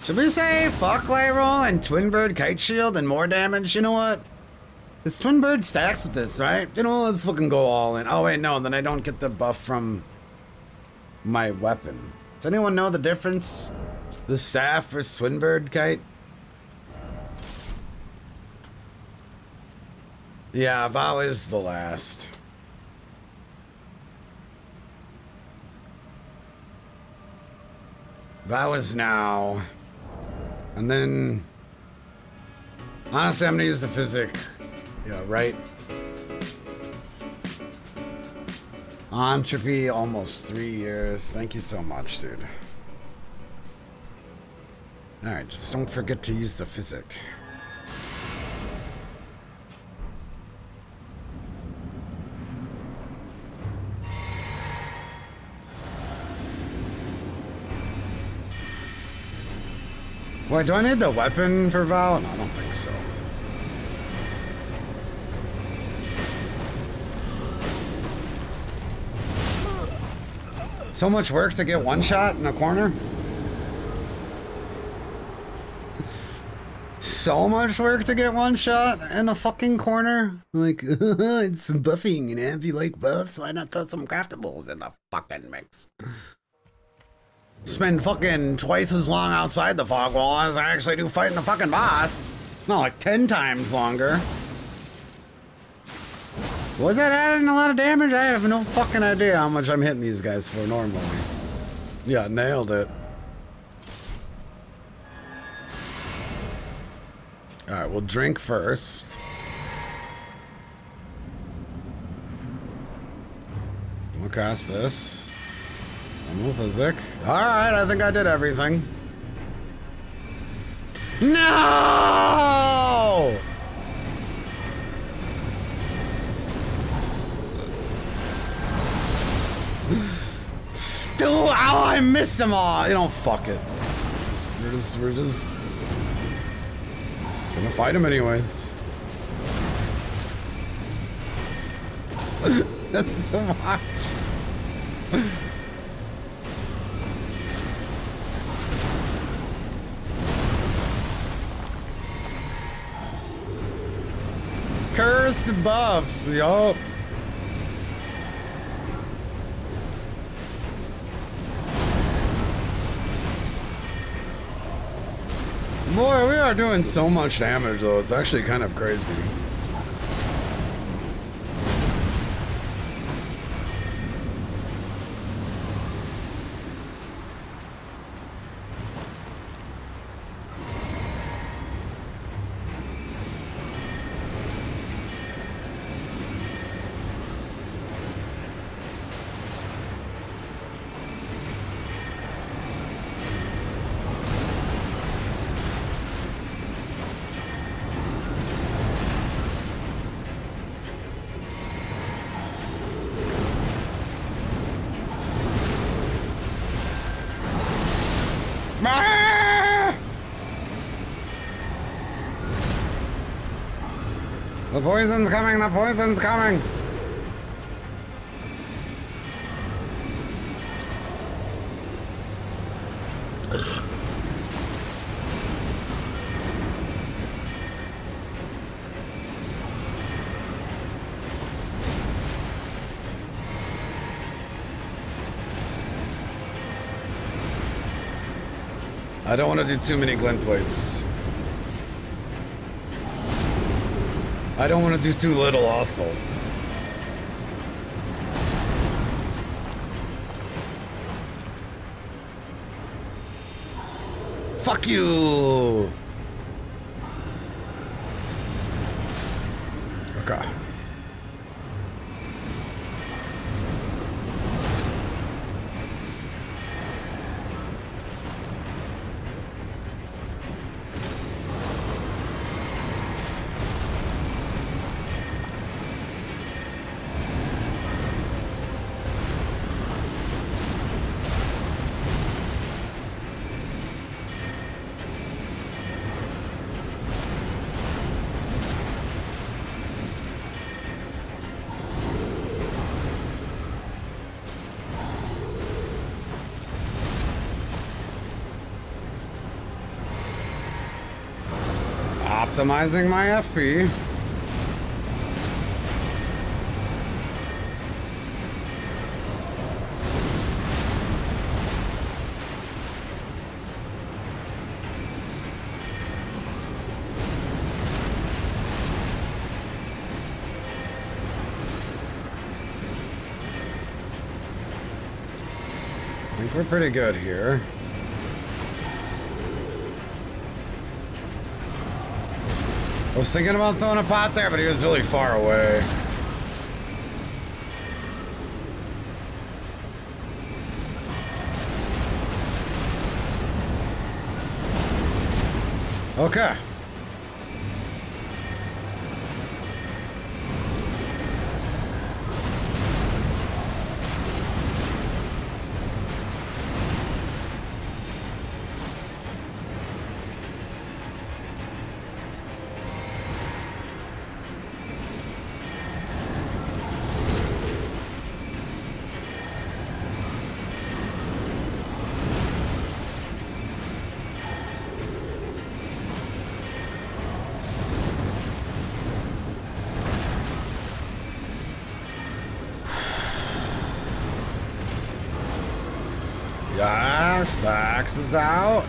A: Should we say fuck Layroll and Twinbird Kite Shield and more damage? You know what? This bird stacks with this, right? You know, let's fucking go all in. Oh wait, no, then I don't get the buff from my weapon. Does anyone know the difference? the staff for Twinbird Kite? Yeah, Val is the last. Val is now. And then... Honestly, I'm gonna use the physick. Yeah, right? Entropy, almost three years. Thank you so much, dude. Alright, just don't forget to use the physick. Wait, do I need the weapon for Val? No, I don't think so. So much work to get one shot in a corner? so much work to get one shot in a fucking corner. Like, it's buffing, and if you like buffs, why not throw some craftables in the fucking mix? Spend fucking twice as long outside the fog wall as I actually do fighting the fucking boss. No, like 10 times longer. Was that adding a lot of damage? I have no fucking idea how much I'm hitting these guys for normally. Yeah, nailed it. All right, we'll drink first. We'll cast this. Amulphizic. All right, I think I did everything. No! Still, oh, I missed them all. You know, fuck it. We're just, we're just gonna fight him anyways.
B: That's so much.
A: Cursed buffs, yo. Boy, we are doing so much damage, though. It's actually kind of crazy. The poison's coming, the poison's coming! I don't want to do too many Glintblades. I don't want to do too little also.
B: Fuck you!
A: Optimizing my FP. I think we're pretty good here. I was thinking about throwing a pot there, but he was really far away. Okay. casal.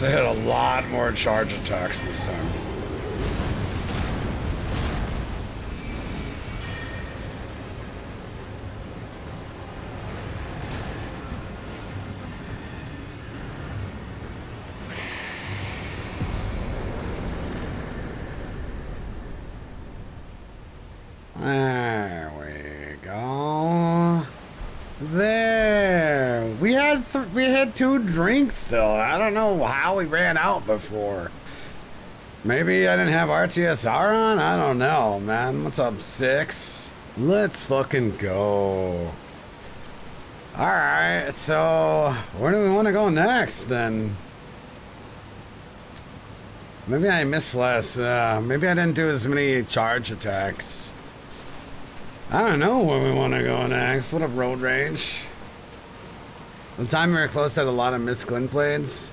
A: They have hit a lot more charge attacks this time. two drinks still. I don't know how we ran out before. Maybe I didn't have RTSR on? I don't know, man. What's up, six? Let's fucking go. Alright, so where do we want to go next then? Maybe I missed less. Uh, maybe I didn't do as many charge attacks. I don't know where we want to go next. What up, Road Rage? The time we were close had a lot of Miss Glintblades.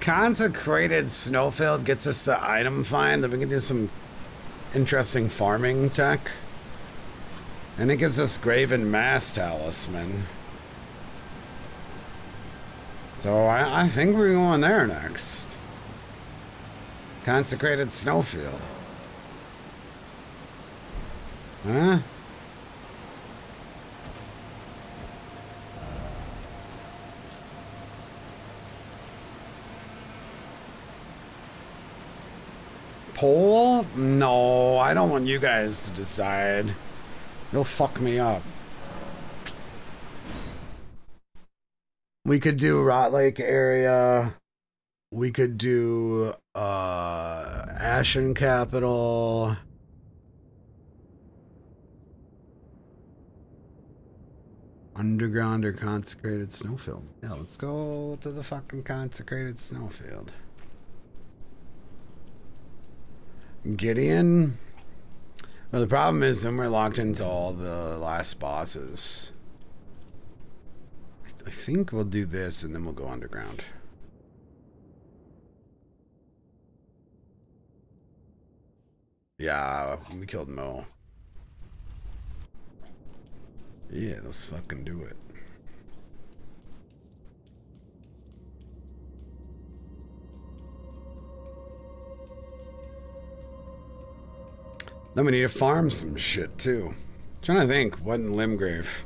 A: Consecrated Snowfield gets us the item find that we can do some interesting farming tech. And it gives us Graven Mass Talisman. So I, I think we're going there next. Consecrated Snowfield. Huh? I don't want you guys to decide. You'll fuck me up. We could do Rot Lake area. We could do uh, Ashen Capital. Underground or consecrated snowfield. Yeah, let's go to the fucking consecrated snowfield. Gideon. Well, the problem is then we're locked into all the last bosses. I, th I think we'll do this and then we'll go underground. Yeah, we killed Mohg. Yeah, let's fucking do it. Then we need to farm some shit too. I'm trying to think what in Limgrave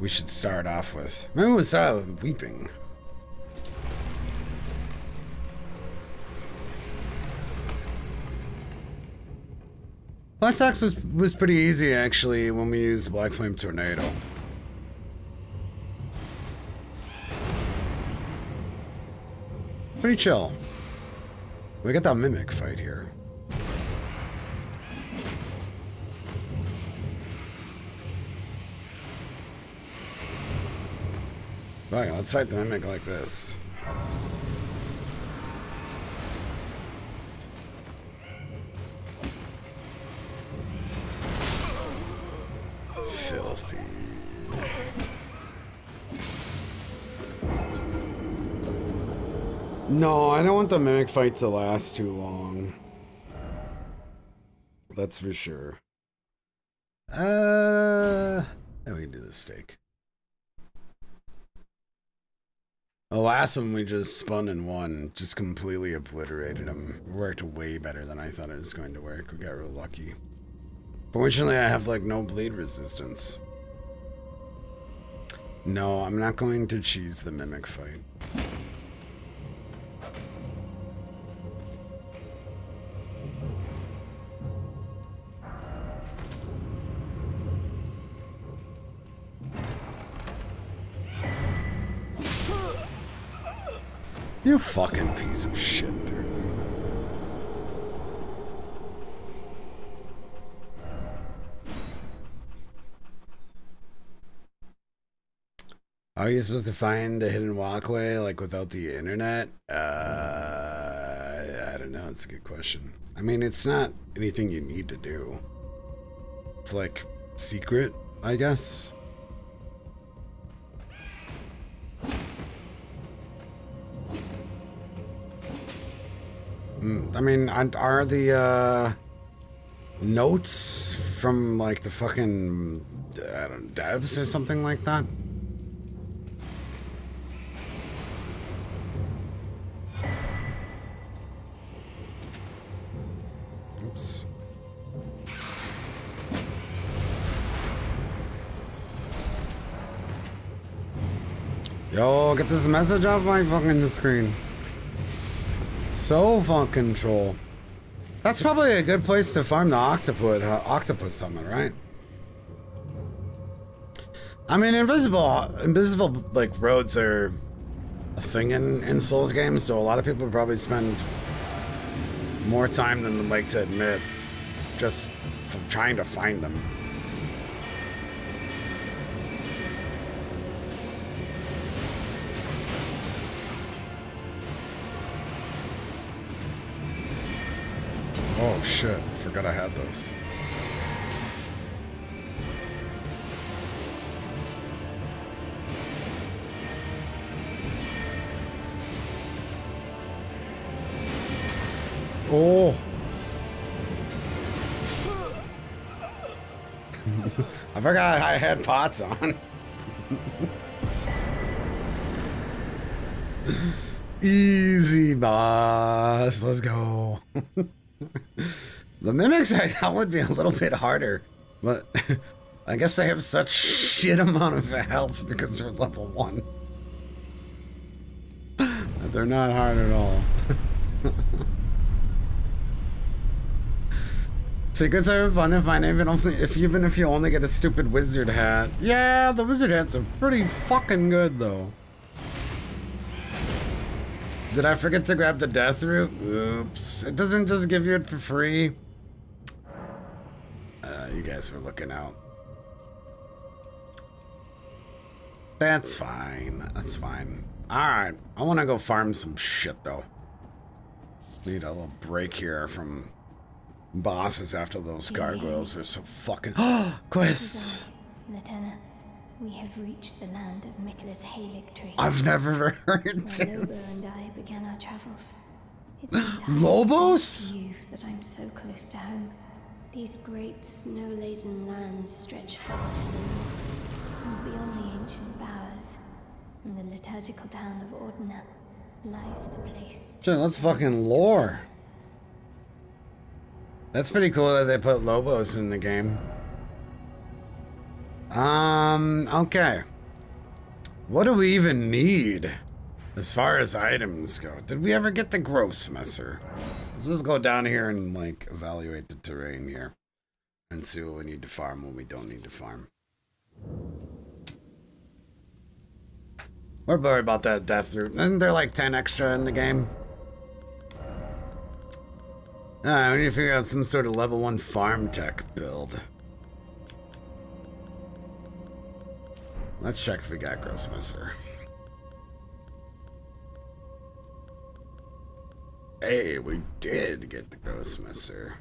A: we should start off with. Maybe we'll start with weeping. Black Sox was, was pretty easy actually when we used Black Flame Tornado. Pretty chill. We got that Mimic fight here. Alright, let's fight the mimic like this.
B: Filthy.
A: No, I don't want the mimic fight to last too long. That's for sure. Uh, and we can do the steak. The last one we just spun and won just completely obliterated him. It worked way better than I thought it was going to work. We got real lucky. Fortunately, I have like no bleed resistance. No, I'm not going to cheese the mimic fight. You fucking piece of shit, dude. Are you supposed to find a hidden walkway like without the internet? Uh, I don't know. It's a good question. I mean, it's not anything you need to do. It's like secret, I guess. I mean, are the uh, notes from like the fucking I don't devs or something like that? Oops. Yo, get this message off my fucking screen. So fun control. That's probably a good place to farm the octopus, uh, octopus summon, right? I mean, invisible, invisible like roads are a thing in in Souls games, so a lot of people probably spend more time than they like to admit, just trying to find them. shit, forgot I had those. Oh! I forgot I had pots on. Easy, boss. Let's go. the mimics, I thought would be a little bit harder, but I guess they have such shit amount of health because they're level one. they're not hard at all. Secrets are fun if I even only if even if you only get a stupid wizard hat. Yeah, the wizard hats are pretty fucking good though. Did I forget to grab the death root? Oops. It doesn't just give you it for free. Uh, you guys are looking out. That's fine. That's fine. Alright. I want to go farm some shit, though. Need a little break here from bosses after those gargoyles were so fucking... quests!
B: We have reached the land of Miquella's Halig tree. I've never heard this. Lobo and I began our travels. It's Lobos? You that I'm so close to home. These great snow-laden lands stretch far to the north, and beyond the ancient bowers, in the liturgical town of Ordina, lies the place.
A: Jen, that's fucking lore. That's pretty cool that they put Lobos in the game. Um, okay. What do we even need as far as items go? Did we ever get the grossmesser? Let's just go down here and like evaluate the terrain here and see what we need to farm when we don't need to farm. We're worried about that death root. Isn't there like 10 extra in the game? Alright, we need to figure out some sort of level 1 farm tech build. Let's check if we got grossmesser. Hey, we did get the grossmesser.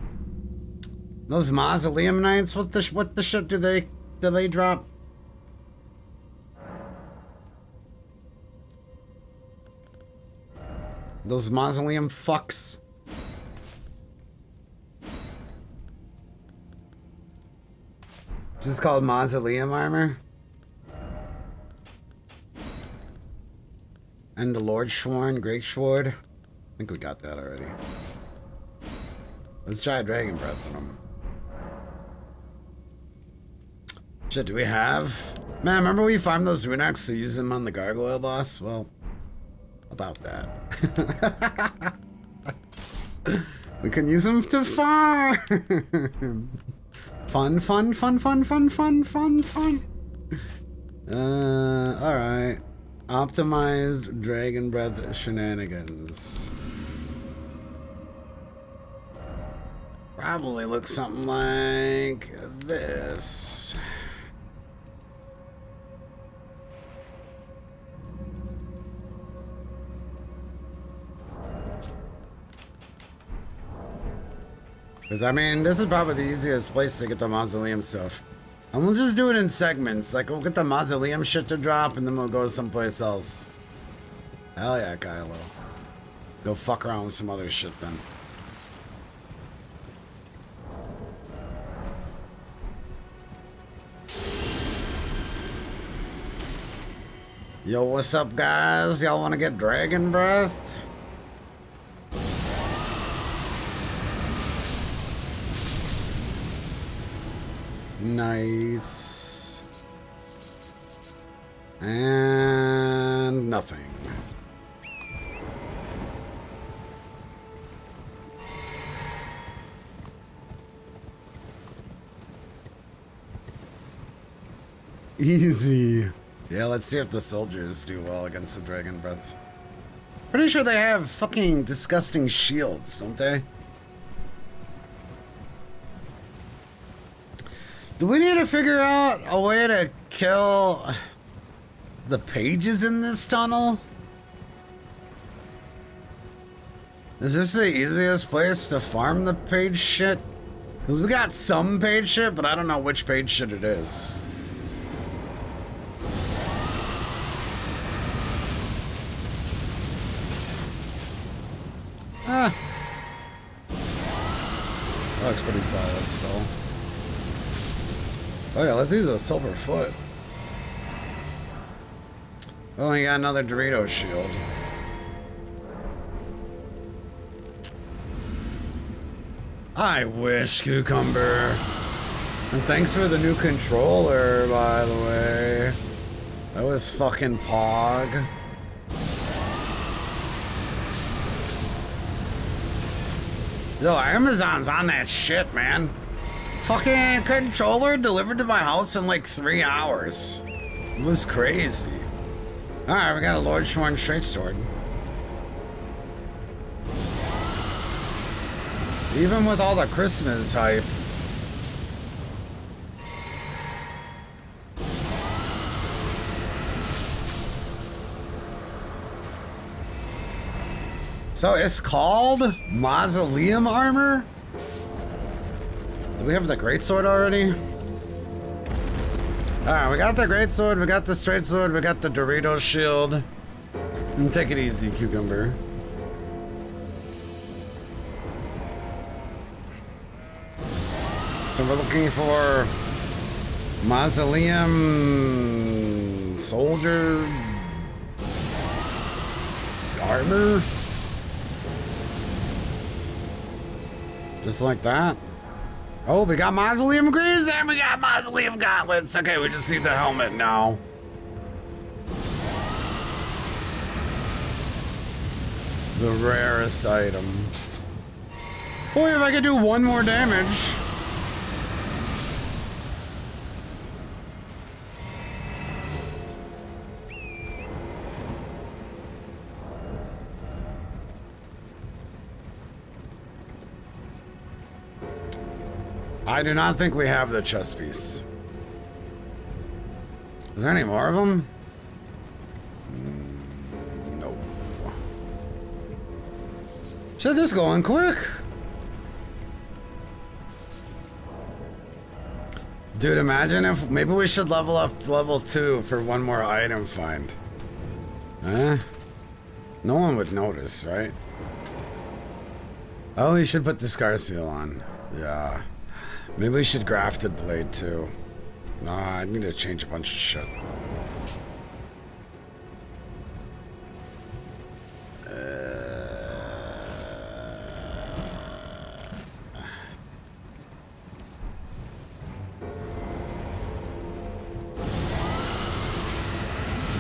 A: Those mausoleum knights, what the what the shit do they do they drop? Those mausoleum fucks. This is called mausoleum armor. And the Lordsworn, Great Schworn. I think we got that already. Let's try Dragon Breath on him. Shit, do we have? Man, remember we farmed those Rune Arcs to use them on the Gargoyle boss? Well, about that. we can use them to farm! fun, fun, fun, fun, fun, fun, fun, fun! Uh, alright. Optimized Dragon Breath shenanigans. Probably looks something like this. Because, I mean, this is probably the easiest place to get the mausoleum stuff. And we'll just do it in segments. Like, we'll get the mausoleum shit to drop, and then we'll go someplace else. Hell yeah, Kylo. Go fuck around with some other shit then. Yo, what's up, guys? Y'all want to get dragon breathed? Nice. And nothing.
B: Easy.
A: Yeah, let's see if the soldiers do well against the dragon breath. Pretty sure they have fucking disgusting shields, don't they? Do we need to figure out a way to kill the pages in this tunnel? Is this the easiest place to farm the page shit? Because we got some page shit, but I don't know which page shit it is. Ah. That looks pretty solid still. Oh yeah, let's use a silver foot. Oh, we got another Dorito shield. I wish, Cucumber. And thanks for the new controller, by the way. That was fucking Pog. Yo, Amazon's on that shit, man. Fucking controller delivered to my house in like three hours. It was crazy. Alright, we got a Lordsworn straight sword. Even with all the Christmas hype. So it's called Mausoleum Armor? Do we have the great sword already? Alright, we got the great sword, we got the straight sword, we got the Dorito shield. And mm, take it easy, cucumber. So we're looking for mausoleum soldier armor. Just like that. Oh, we got mausoleum greaves and we got mausoleum gauntlets. Okay, we just need the helmet now. The rarest item. Boy, if I could do one more damage. I do not think we have the chess piece. Is there any more of them? Mm, nope. no. Should this go on quick? Dude, imagine if maybe we should level up to level two for one more item find. Huh? No one would notice, right? Oh, you should put the scar seal on. Yeah. Maybe we should grafted blade too. Nah, I need to change a bunch
B: of shit. Uh.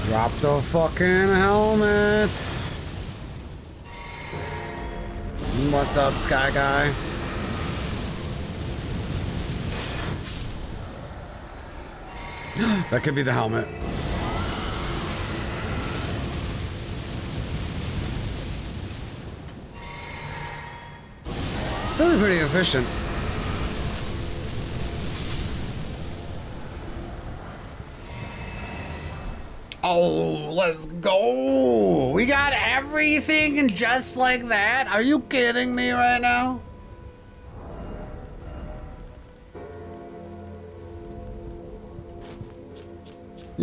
A: Drop the fucking helmet! What's up, Sky Guy? that could be the helmet. Really pretty efficient. Oh, let's go! We got everything just like that? Are you kidding me right now?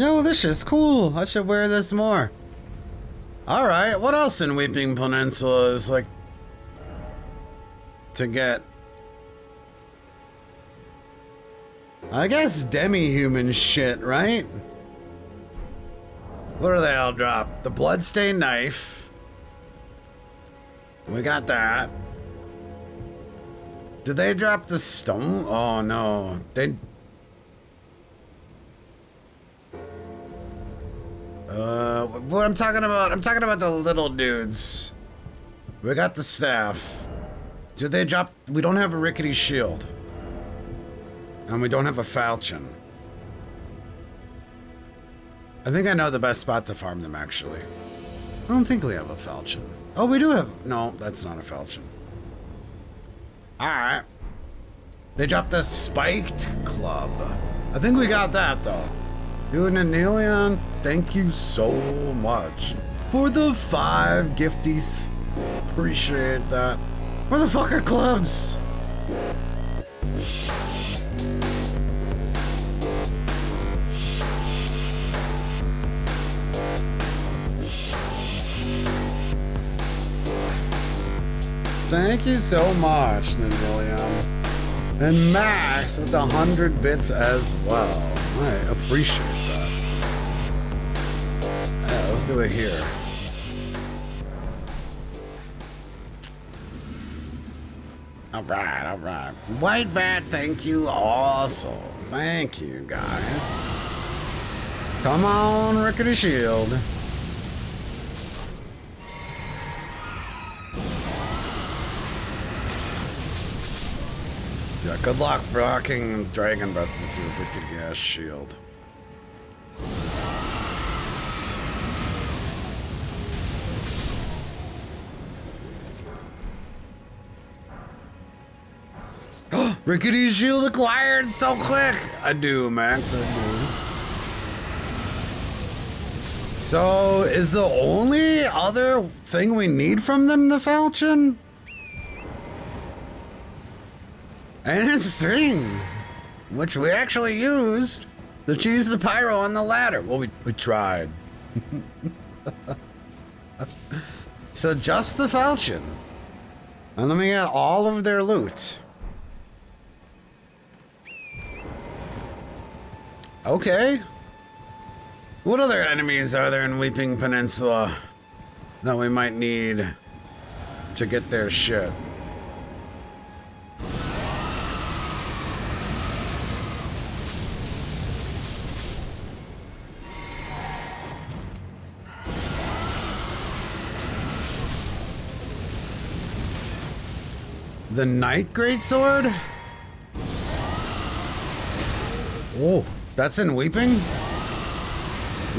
A: Yo, this is cool. I should wear this more. Alright, what else in Weeping Peninsula is like to get? I guess demi-human shit, right? What do they all drop? The bloodstained knife. We got that. Did they drop the stone? Oh no. They Uh, what I'm talking about, I'm talking about the little dudes. We got the staff. Do they drop? We don't have a rickety shield. And we don't have a falchion. I think I know the best spot to farm them, actually. I don't think we have a falchion. Oh, we do have... No, that's not a falchion. Alright. They dropped a spiked club. I think we got that, though. Dunanilion, thank you so much for the five gifties. Appreciate that. Where the fuck are clubs? Thank you so much, Nanilion. And Max with 100 bits as well. I appreciate that. Yeah, let's do it here. All right, all right. White Bat, thank you also. Thank you, guys. Come on, Rickety Shield. Yeah, good luck blocking Dragon Breath with your Wicked Gas Shield. Rickety Shield acquired so quick! I do, Max, I do. So, is the only other thing we need from them the falchion? And a string, which we actually used to choose the pyro on the ladder. Well, we, we tried. so just the falchion. And then we got all of their loot. Okay. What other enemies are there in Weeping Peninsula that we might need to get their shit? The Knight Greatsword? Oh, that's in Weeping?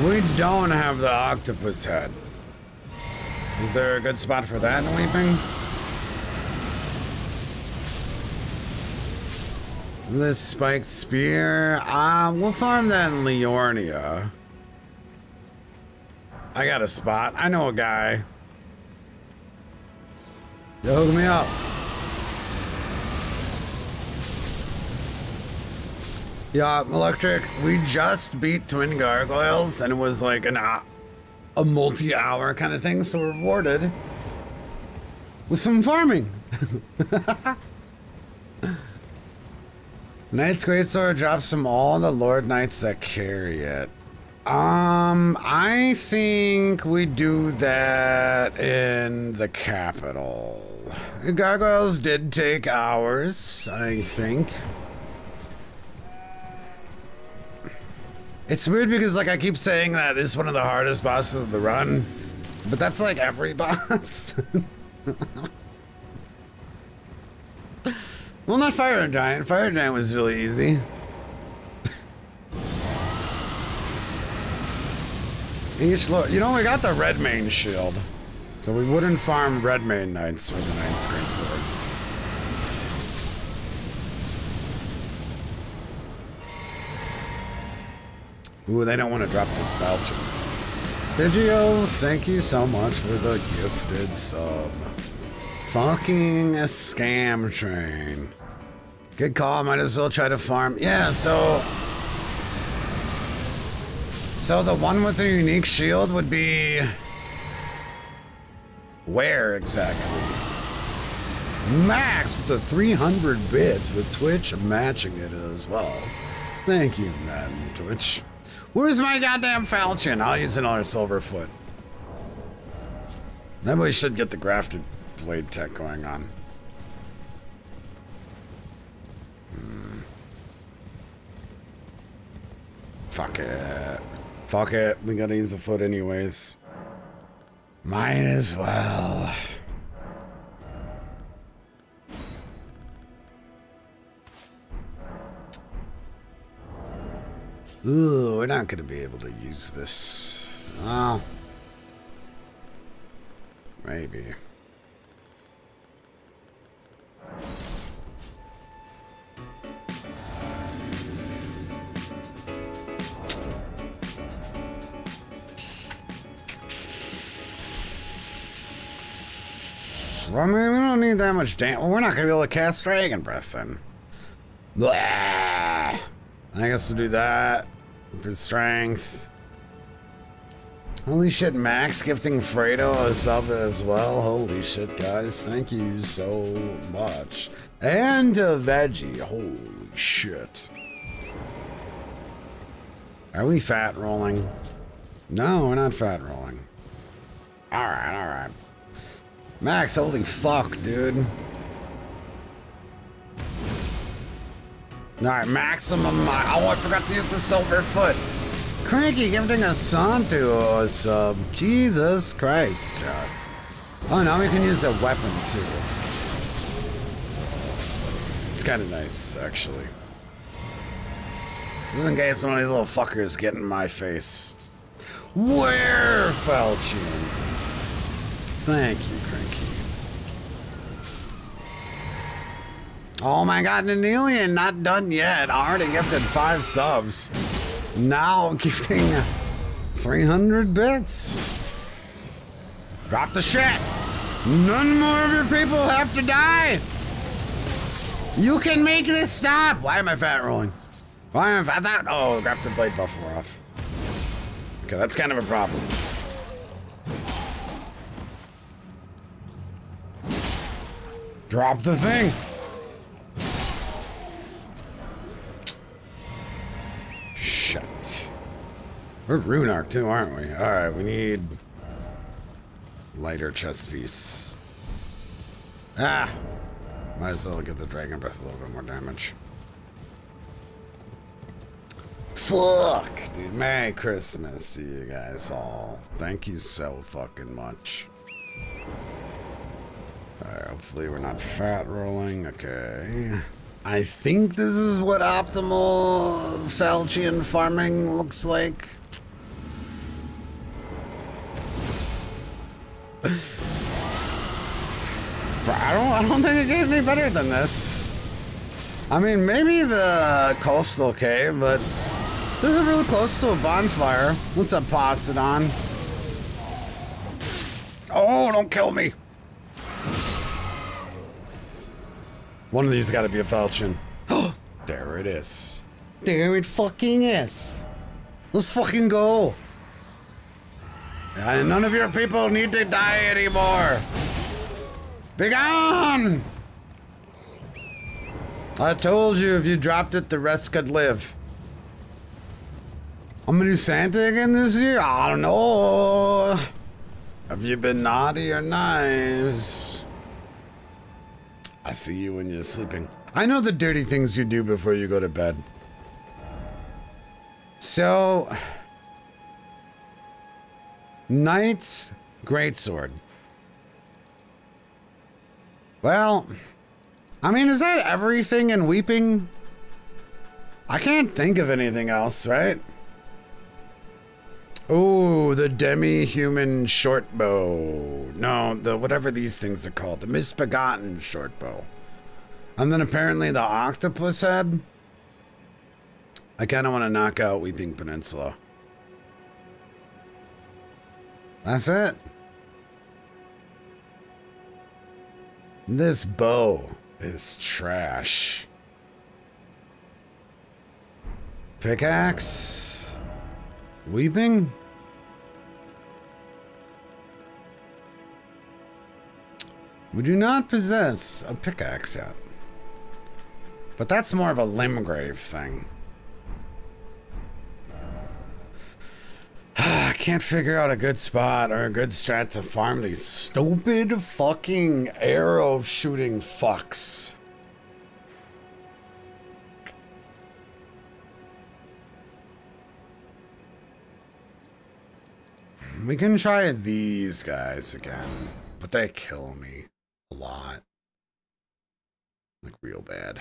A: We don't have the octopus head. Is there a good spot for that in Weeping? This spiked spear. Uh, we'll farm that in Liurnia. I got a spot. I know a guy. Yo, hook me up. Yeah, Electric, we just beat Twin Gargoyles, and it was like an uh, a multi-hour kind of thing, so we're rewarded with some farming. Knight's Greatsword drops from all the Lord Knights that carry it. Um, I think we do that in the capital. Gargoyles did take ours, I think. It's weird because like I keep saying that this is one of the hardest bosses of the run, but that's like every boss. well, not Fire Giant. Fire Giant was really easy. English Lord. You know, we got the Main shield. So we wouldn't farm Main Knights for the Knight's Great Sword. Ooh, they don't want to drop this voucher. Stigio, thank you so much for the gifted sub. Fucking a scam train. Good call, might as well try to farm. Yeah, so... So the one with the unique shield would be... Where exactly? Max with the 300 bits with Twitch matching it as well. Thank you, Madam Twitch. Where's my goddamn falchion? I'll use another silverfoot. Maybe we should get the grafted blade tech going on. Hmm. Fuck it. Fuck it. We gotta use the foot anyways. Might as well. Ooh, we're not going to be able to use this. Oh. Maybe. Well, I mean, we don't need that much damage. Well, we're not going to be able to cast Dragon Breath then. Blah! I guess we'll do that for strength. Holy shit, Max gifting Fredo a sub as well. Holy shit, guys. Thank you so much. And a veggie. Holy shit. Are we fat rolling? No, we're not fat rolling. Alright, alright. Max, holy fuck, dude. Alright, maximum Oh, I forgot to use the silver foot. Cranky giving a son to us. Uh, Jesus Christ. Oh, now we can use the weapon too. It's, it's kind of nice, actually. Just in case one of these little fuckers get in my face. Where, Falchion? Thank you, Oh my god, Nanelian, not done yet. Already gifted five subs. Now gifting 300 bits. Drop the shit. None more of your people have to die. You can make this stop. Why am I fat rolling? Why am I fat? That, oh, the blade buff off. Okay, that's kind of a problem. Drop the thing. Shit, We're Rune Arc too, aren't we? Alright, we need... Lighter chest piece. Ah! Might as well get the Dragon Breath a little bit more damage. Fuck! Dude, Merry Christmas to you guys all. Thank you so fucking much. Alright, hopefully we're not fat rolling. Okay. I think this is what optimal Falchion farming looks like. I don't I don't think it gave me better than this. I mean, maybe the coastal cave, but this is really close to a bonfire. What's up, Posidon? Oh, don't kill me! One of these got to be a falchion. there it is. There it fucking is. Let's fucking go. And none of your people need to die anymore. Begone! I told you if you dropped it, the rest could live. I'm gonna do Santa again this year? I don't know. Have you been naughty or nice? I see you when you're sleeping. I know the dirty things you do before you go to bed. So... Knight's Greatsword. Well, I mean, is that everything in Weeping? I can't think of anything else, right? Oh, the demi-human shortbow. No, the whatever these things are called, the misbegotten shortbow. And then apparently the octopus head. I kind of want to knock out Weeping Peninsula. That's it. This bow is trash. Pickaxe. Weeping? We do not possess a pickaxe yet. But that's more of a Limgrave thing. I can't figure out a good spot or a good strat to farm these stupid fucking arrow shooting fucks. We can try these guys again, but they kill me a lot. Like, real bad.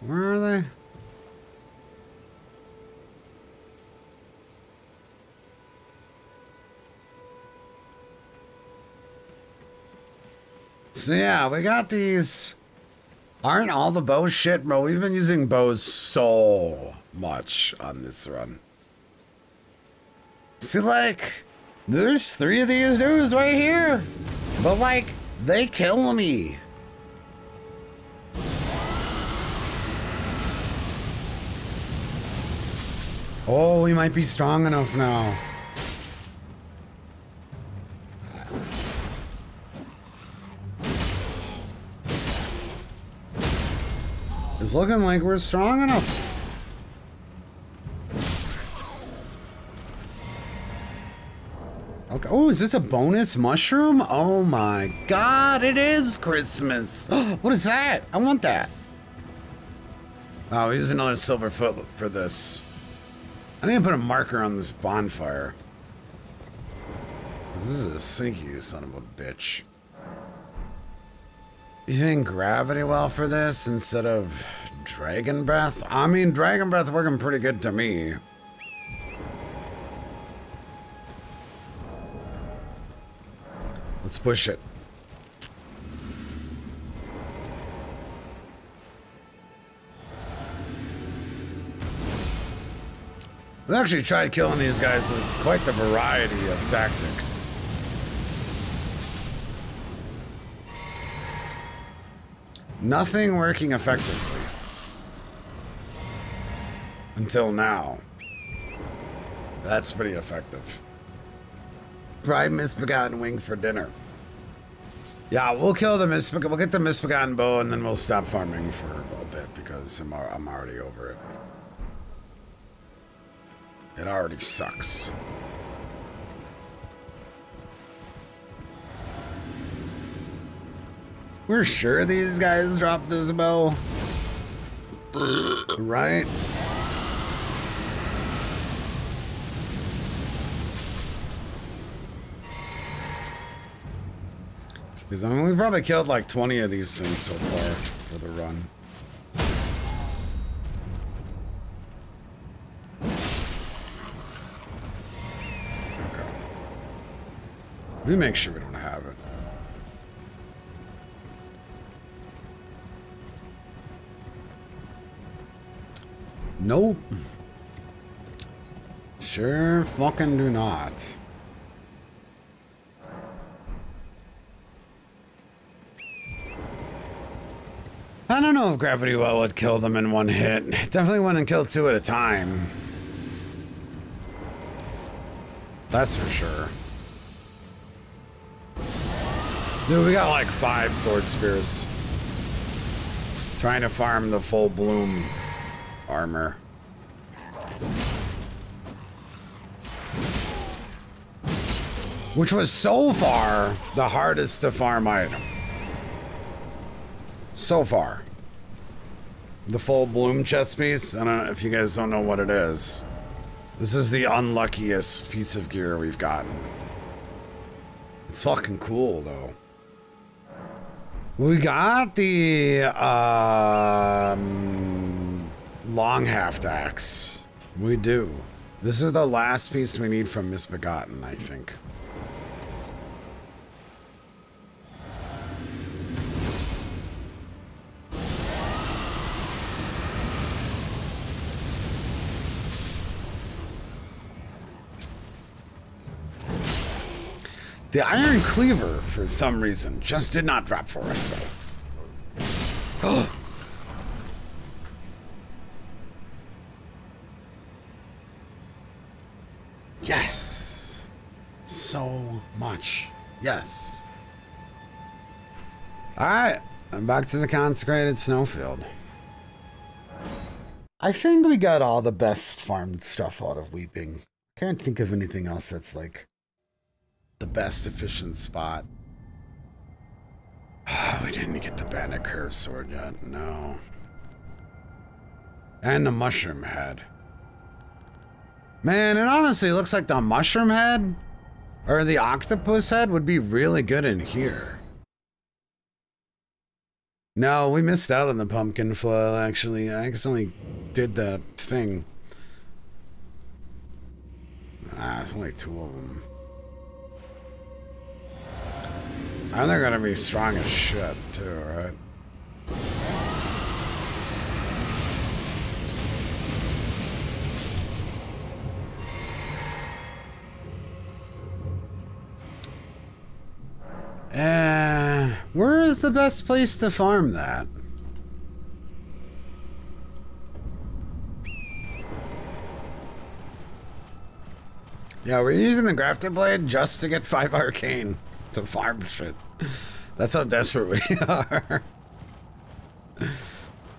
A: Where are they? So yeah, we got these Aren't all the bows shit, bro? We've been using bows so much on this run. See, like, there's three of these dudes right here. But, like, they kill me. Oh, we might be strong enough now. It's looking like we're strong enough. Okay. Oh, is this a bonus mushroom? Oh my god, it is Christmas. what is that? I want that. Oh, here's another silver foot for this. I need to put a marker on this bonfire. This is a sinky son of a bitch. Using gravity well for this instead of... Dragon Breath? I mean, Dragon Breath working pretty good to me. Let's push it. We actually tried killing these guys with quite the variety of tactics. Nothing working effectively. Until now. That's pretty effective. Try misbegotten wing for dinner. Yeah, we'll kill the Misbegotten. We'll get the misbegotten bow and then we'll stop farming for a bit because I'm, I'm already over it. It already sucks. We're sure these guys dropped this bow. right? Because, I mean, we probably killed like 20 of these things so far for the run. Okay. me make sure we don't have it. Nope. Sure fucking do not. I don't know if gravity well would kill them in one hit. Definitely wouldn't kill two at a time. That's for sure. Dude, we got like five sword spears. Trying to farm the full bloom armor. Which was so far the hardest to farm item so far. The full bloom chess piece. I don't know if you guys don't know what it is. This is the unluckiest piece of gear we've gotten. It's fucking cool, though. We got the um, Longhaft Axe. We do. This is the last piece we need from Misbegotten, I think. The iron cleaver, for some reason, just did not drop for us, though. yes! So much. Yes. Alright, I'm back to the consecrated snowfield. I think we got all the best farmed stuff out of Weeping. Can't think of anything else that's like the best efficient spot. we didn't get the Bandit Curve Sword yet, no. And the Mushroom Head. Man, it honestly looks like the Mushroom Head or the Octopus Head would be really good in here. No, we missed out on the Pumpkin Flail, actually. I accidentally did the thing. Ah, it's only two of them. And they're gonna be strong as shit, too, right? Uh, where is the best place to farm that? Yeah, we're using the grafted blade just to get 5 arcane to farm shit. That's how desperate we are.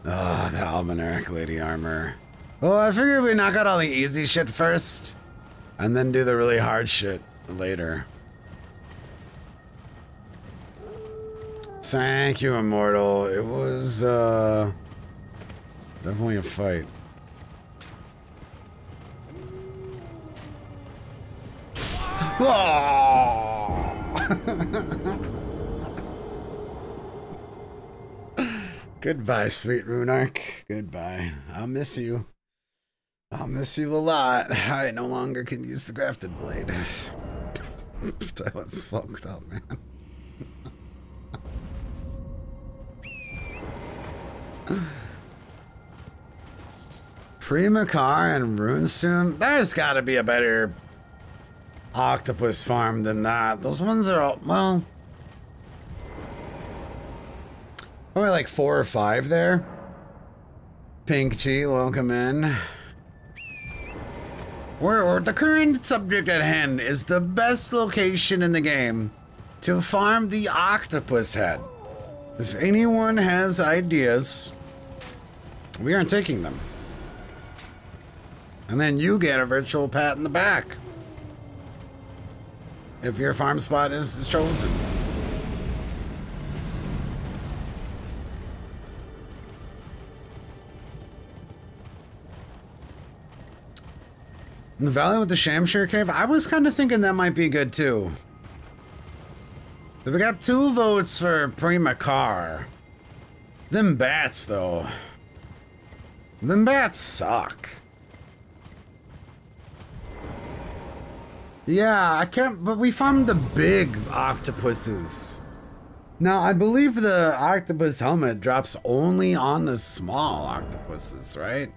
A: Oh, the Almanac Lady Armor. Well, I figured we knock out all the easy shit first, and then do the really hard shit later. Thank you, Immortal. It was, uh, definitely a fight.
B: Oh!
A: Goodbye, sweet Rune Arc. Goodbye. I'll miss you. I'll miss you a lot. I no longer can use the grafted blade. I was fucked up, man. Primakar and Runestone? There's gotta be a better octopus farm than that. Those ones are all, well, probably like four or five there. Pink Chi, welcome in. Where the current subject at hand is the best location in the game to farm the octopus head. If anyone has ideas, we aren't taking them. And then you get a virtual pat in the back if your farm spot is, chosen. In the valley with the Shamshire Cave? I was kind of thinking that might be good too. But we got two votes for Prima Car. Them bats, though. Them bats suck. Yeah, I can't, but we found the big octopuses. Now, I believe the octopus helmet drops only on the small octopuses, right?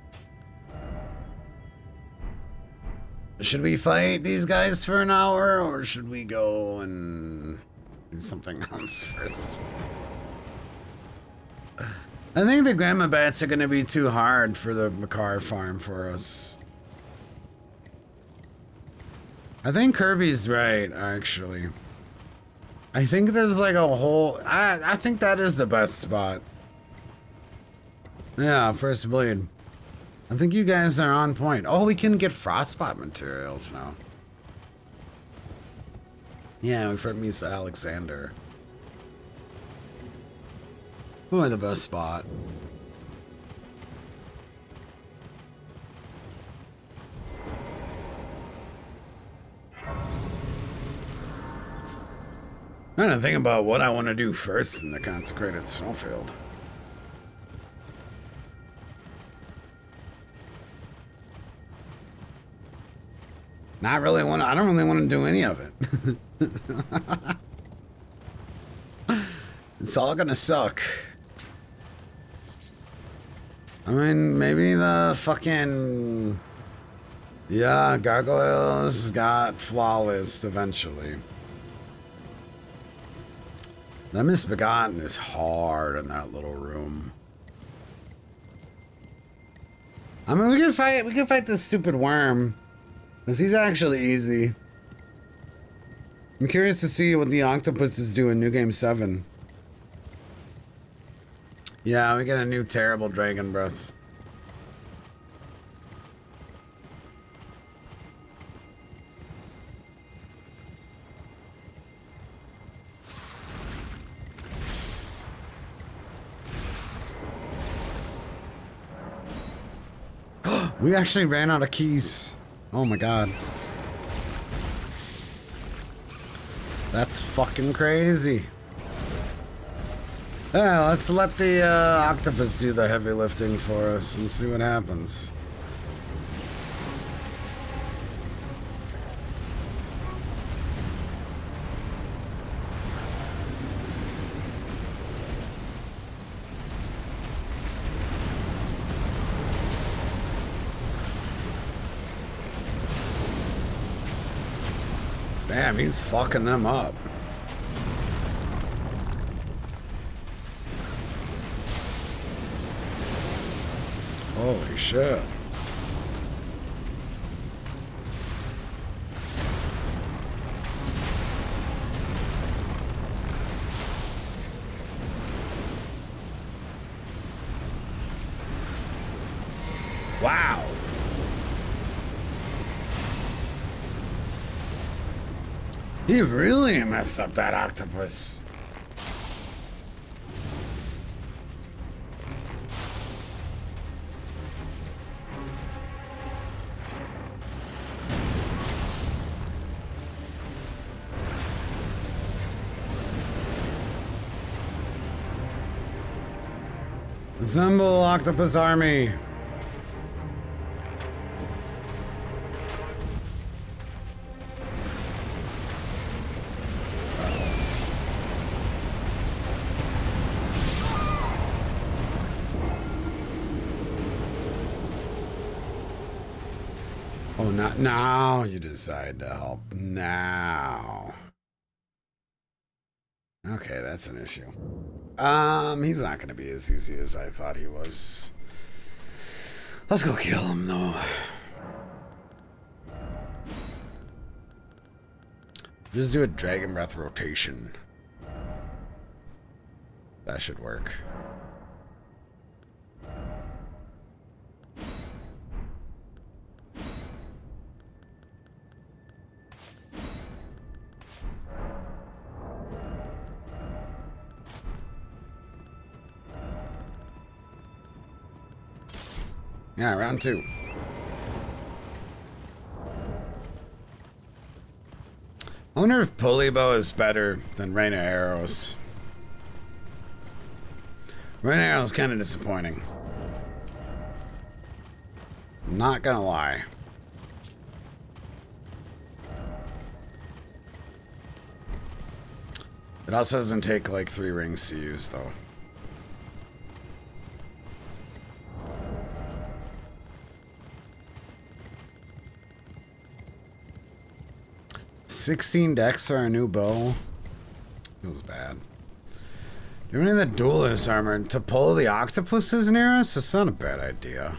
A: Should we fight these guys for an hour, or should we go and do something else first? I think the grandma bats are going to be too hard for the Macar farm for us. I think Kirby's right, actually. I think there's like a whole... I, I think that is the best spot. Yeah, first blade. I think you guys are on point. Oh, we can get frostbot materials now. Yeah, we've me Misa Alexander. Who the best spot? I'm trying to think about what I want to do first in the consecrated snowfield. Not really want. To, I don't really want to do any of it. it's all gonna suck. I mean, maybe the fucking yeah gargoyles got flawless eventually. That Misbegotten is hard in that little room. I mean, we can fight, we can fight this stupid worm. Because he's actually easy. I'm curious to see what the octopus is doing. New Game 7. Yeah, we get a new terrible dragon breath. We actually ran out of keys. Oh my god. That's fucking crazy. Yeah, let's let the uh, octopus do the heavy lifting for us and see what happens. Damn, he's fucking them up. Holy shit. He really messed up that octopus. Assemble Octopus Army. now you decide to help. Now. Okay, that's an issue. Um, he's not going to be as easy as I thought he was. Let's go kill him, though. Just do a Dragon Breath rotation. That should work. Yeah, round two. I wonder if Pulley Bow is better than Rain Arrows. Rain Arrows kind of disappointing. not gonna lie. It also doesn't take like three rings to use though. 16 decks for our new bow. Feels bad. Doing the duelist armor to pull the octopus is near us? That's not a bad idea.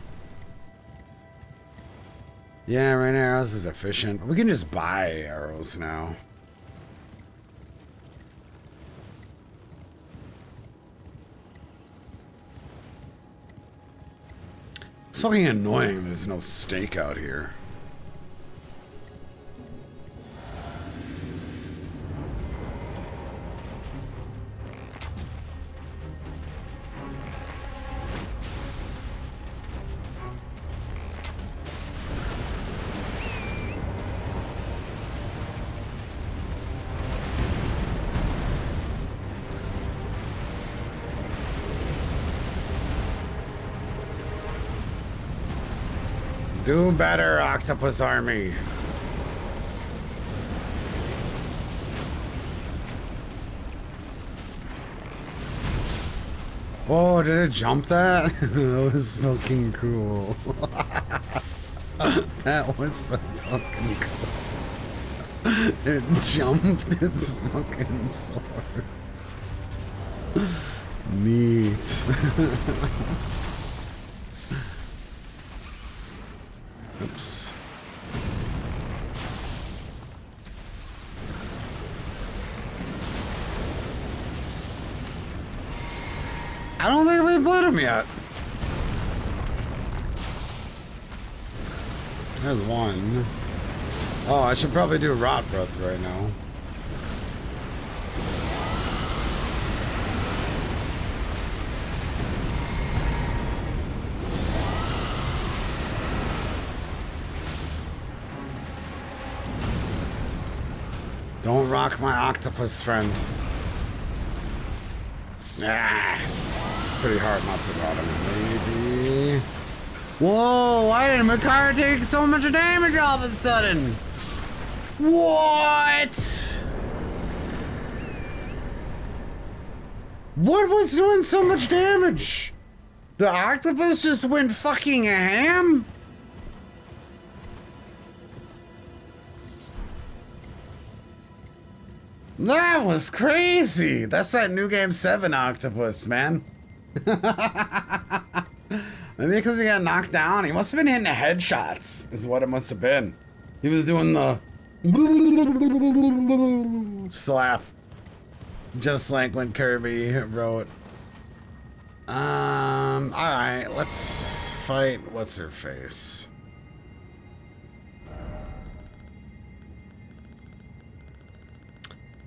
A: Yeah, rain arrows is efficient. We can just buy arrows now. It's fucking annoying there's no snake out here. better, Octopus Army. Oh, did it jump that? that was fucking cool. that was so fucking
B: cool. It jumped its fucking sword.
A: Neat. me There's one. Oh, I should probably do rot breath right now. Don't rock my octopus friend. Ah pretty hard not to bottom. Maybe. Whoa! Why did my car take so much damage all of a sudden? What? What was doing so much damage? The octopus just went fucking ham? That was crazy! That's that new game 7 octopus, man. Maybe because he got knocked down. He must have been hitting headshots, is what it must have been. He was doing the slap. Just like when Kirby wrote. Um, alright, let's fight what's her face.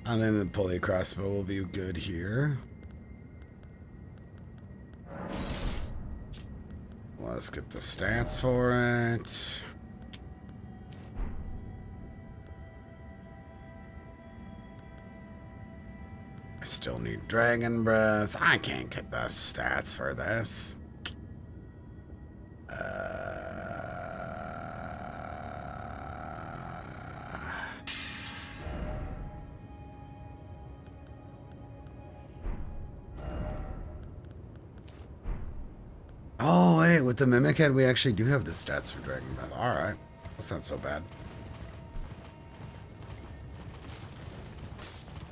A: And then the pulley crossbow will be good here. Let's get the stats for it. I still need Dragon Breath. I can't get the stats for this.
B: Uh...
A: with the Mimic Head, we actually do have the stats for Dragon Breath. Alright. That's not so bad.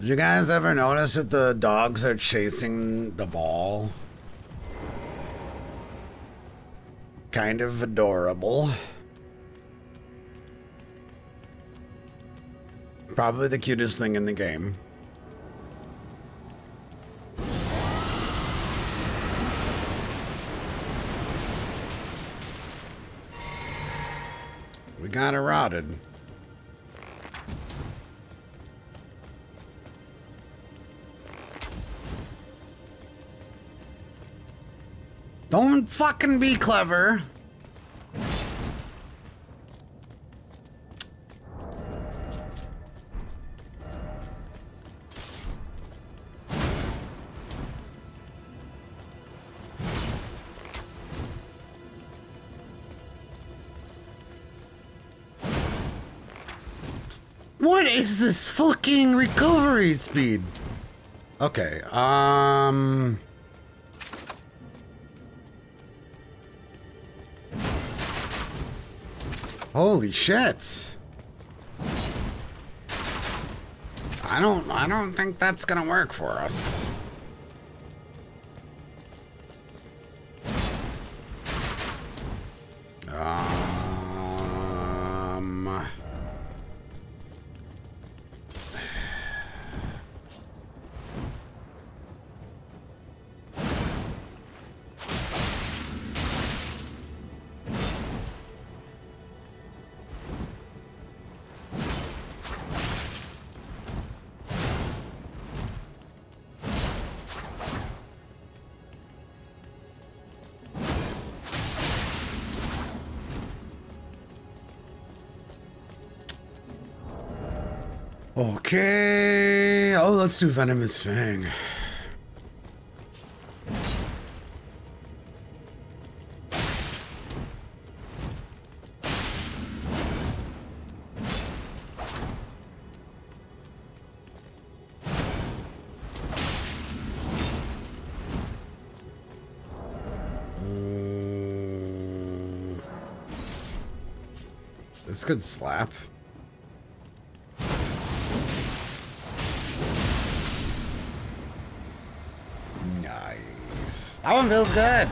A: Did you guys ever notice that the dogs are chasing the ball? Kind of adorable. Probably the cutest thing in the game. kind of rotted. Don't fucking be clever. is this fucking recovery speed? Okay, um... Holy shit! I don't, I don't think that's gonna work for us. let's do Venomous Fang. Uh, this could slap. feels good.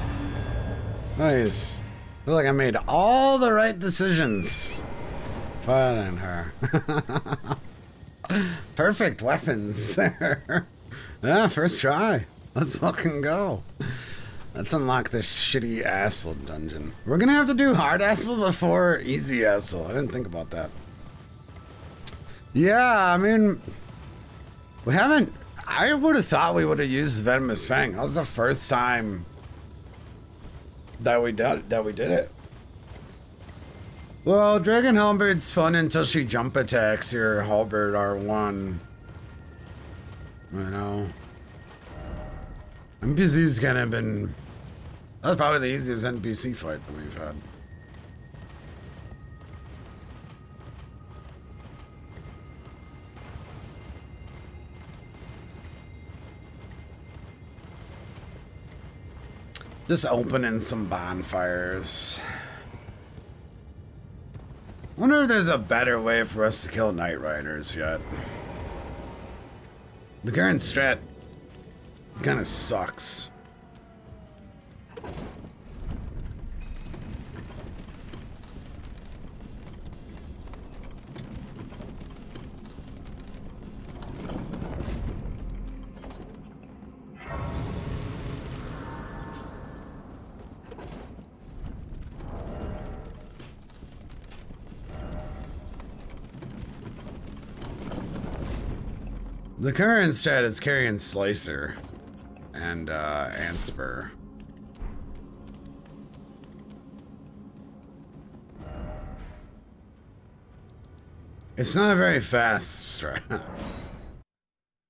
A: Nice. I feel like I made all the right decisions. Fighting her. Perfect weapons there. yeah, first try. Let's fucking go. Let's unlock this shitty asshole dungeon. We're gonna have to do hard asshole before easy asshole. I didn't think about that. Yeah, I mean, we haven't. I would have thought we would have used Venomous Fang. That was the first time that we did that we did it. Well, Dragon Halberd's fun until she jump attacks your Halberd R1. You know. NPC's gonna been that's probably the easiest NPC fight that we've had. Just opening some bonfires. Wonder if there's a better way for us to kill Night Riders yet. The current strat kind of sucks. The current stat is Carian Slicer and uh, Antspur. It's not a very fast strat.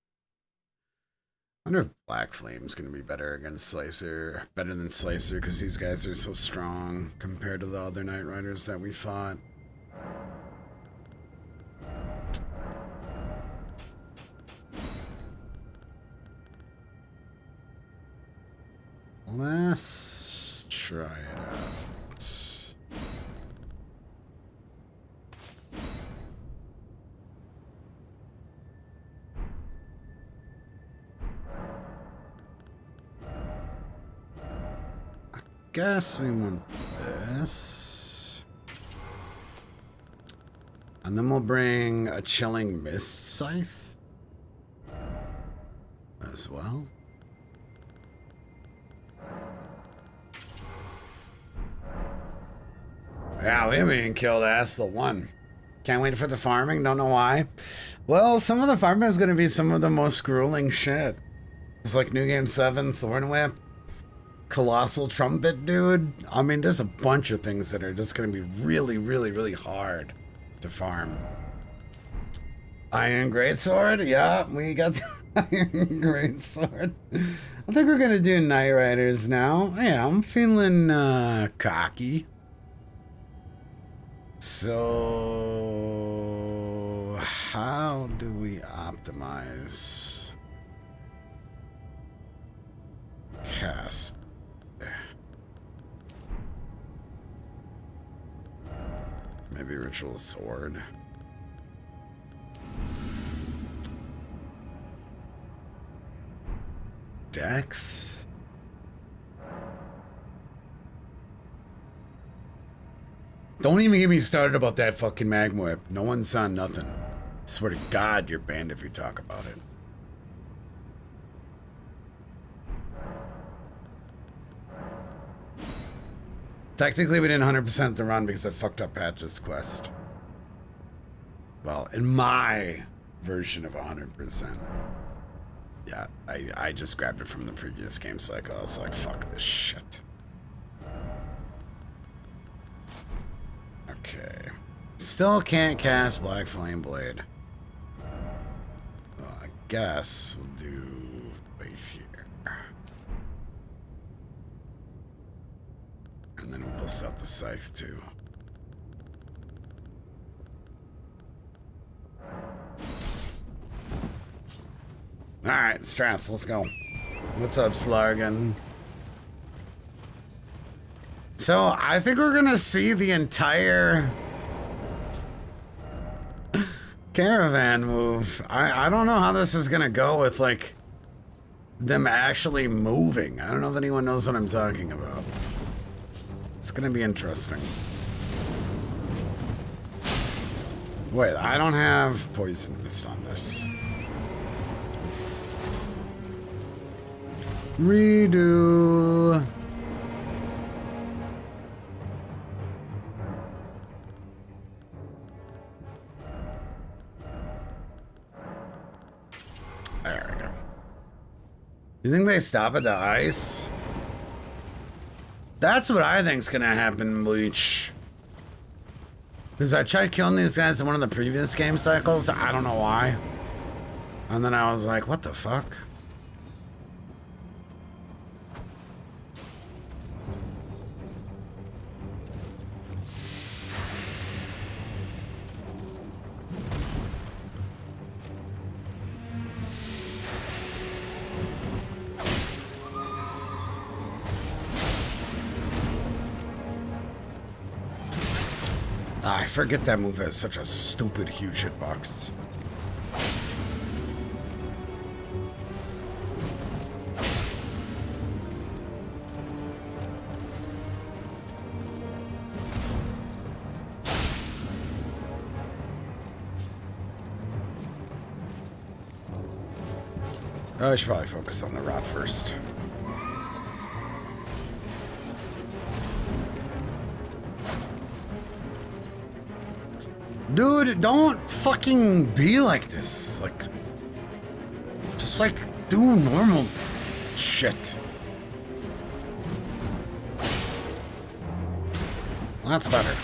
B: wonder if
A: Black Flame's gonna be better against Slicer, better than Slicer, because these guys are so strong compared to the other Knight Riders that we fought. this, we want this. And then we'll bring a chilling mist scythe as well. Yeah, we haven't even killed That's the one. Can't wait for the farming, don't know why. Well, some of the farming is going to be some of the most grueling shit. It's like New Game 7, Thorn Whip, Colossal Trumpet dude. I mean, there's a bunch of things that are just going to be really, really, really hard to farm. Iron Greatsword? Yeah, we got the Iron Greatsword. I think we're going to do Night Riders now. Yeah, I'm feeling uh, cocky. So, how do we optimize? Cast Maybe Ritual Sword. Dex? Don't even get me started about that fucking magma whip. No one saw nothing. I swear to God you're banned if you talk about it. Technically, we didn't 100% the run because I fucked up Patch's quest. Well, in my version of 100%. Yeah, I, I just grabbed it from the previous game cycle. I was like, fuck this shit. Okay. Still can't cast Black Flame Blade. Well, I guess we'll do and then we'll bust out the scythe too. Alright, Strats, let's go. What's up, Slargan? So, I think we're gonna see the entire caravan move. I, I don't know how this is gonna go with, like, them actually moving. I don't know if anyone knows what I'm talking about. It's going to be interesting. Wait, I don't have poison mist on this. Oops.
B: Redo. There we go.
A: You think they stop at the ice? That's what I think's gonna happen, Bleach. Because I tried killing these guys in one of the previous game cycles. I don't know why. And then I was like, what the fuck? forget that move has such a stupid huge hitbox. I should probably focus on the rod first. Dude, don't fucking be like this. Like, just like do normal shit. That's better.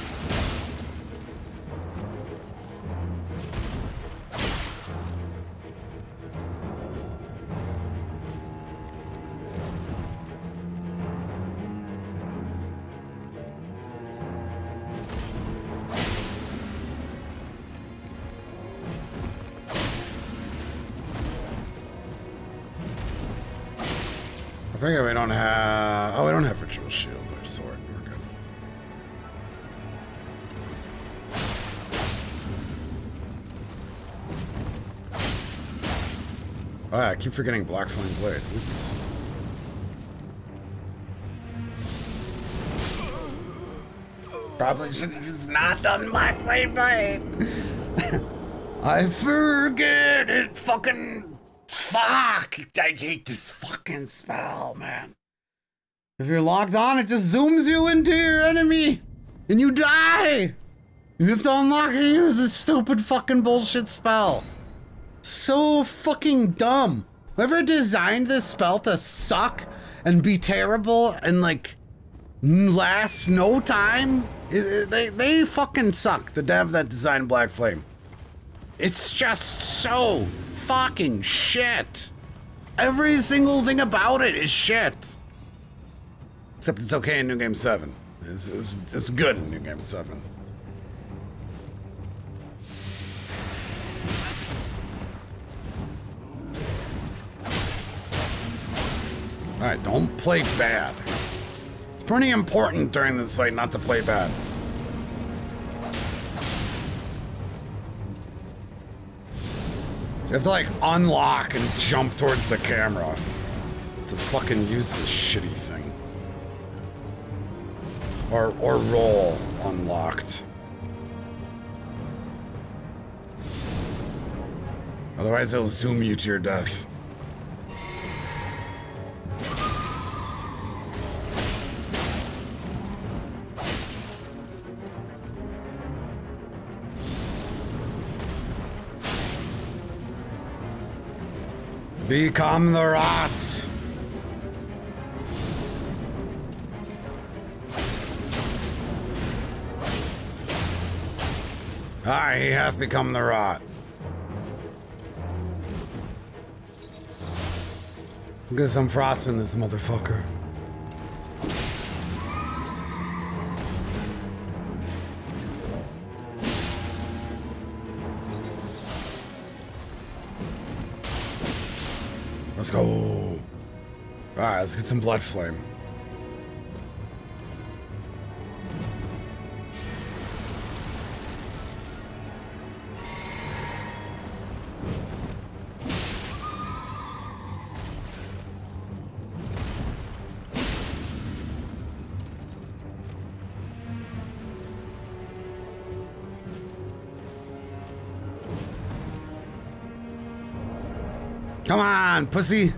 A: keep forgetting Black Flame Blade. Oops. Probably should have just not done Black Flame Blade. I forget it. Fucking fuck. I hate this fucking spell, man. If you're locked on, it just zooms you into your enemy and you die. You have to unlock and use this stupid fucking bullshit spell. So fucking dumb. Whoever designed this spell to suck and be terrible and like last no time, they, they fucking suck. The dev that designed Black Flame. It's just so fucking shit. Every single thing about it is shit. Except it's okay in New Game 7. It's, it's, it's good in New Game 7. Alright, don't play bad. It's pretty important during this fight not to play bad. you have to like unlock and jump towards the camera to fucking use this shitty thing. Or, or roll unlocked. Otherwise it'll zoom you to your death. Become the rats! Aye, he hath become the rot. Because I'm frosting this motherfucker. Let's go. Alright, let's get some blood flame. Pussy.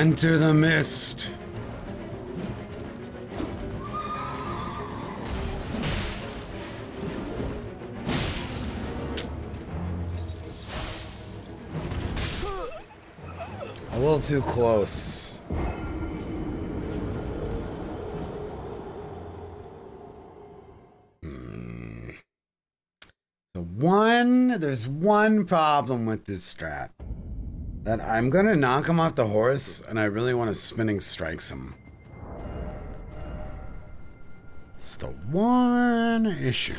A: Enter the mist. A little too close. The hmm. one, there's one problem with this strap that I'm gonna knock him off the horse, and I really want to spinning strikes him. It's the one issue.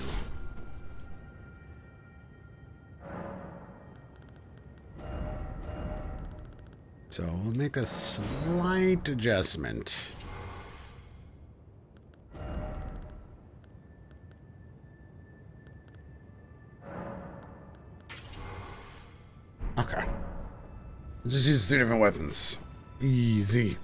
A: So we'll make a slight adjustment. Just use three different weapons. Easy.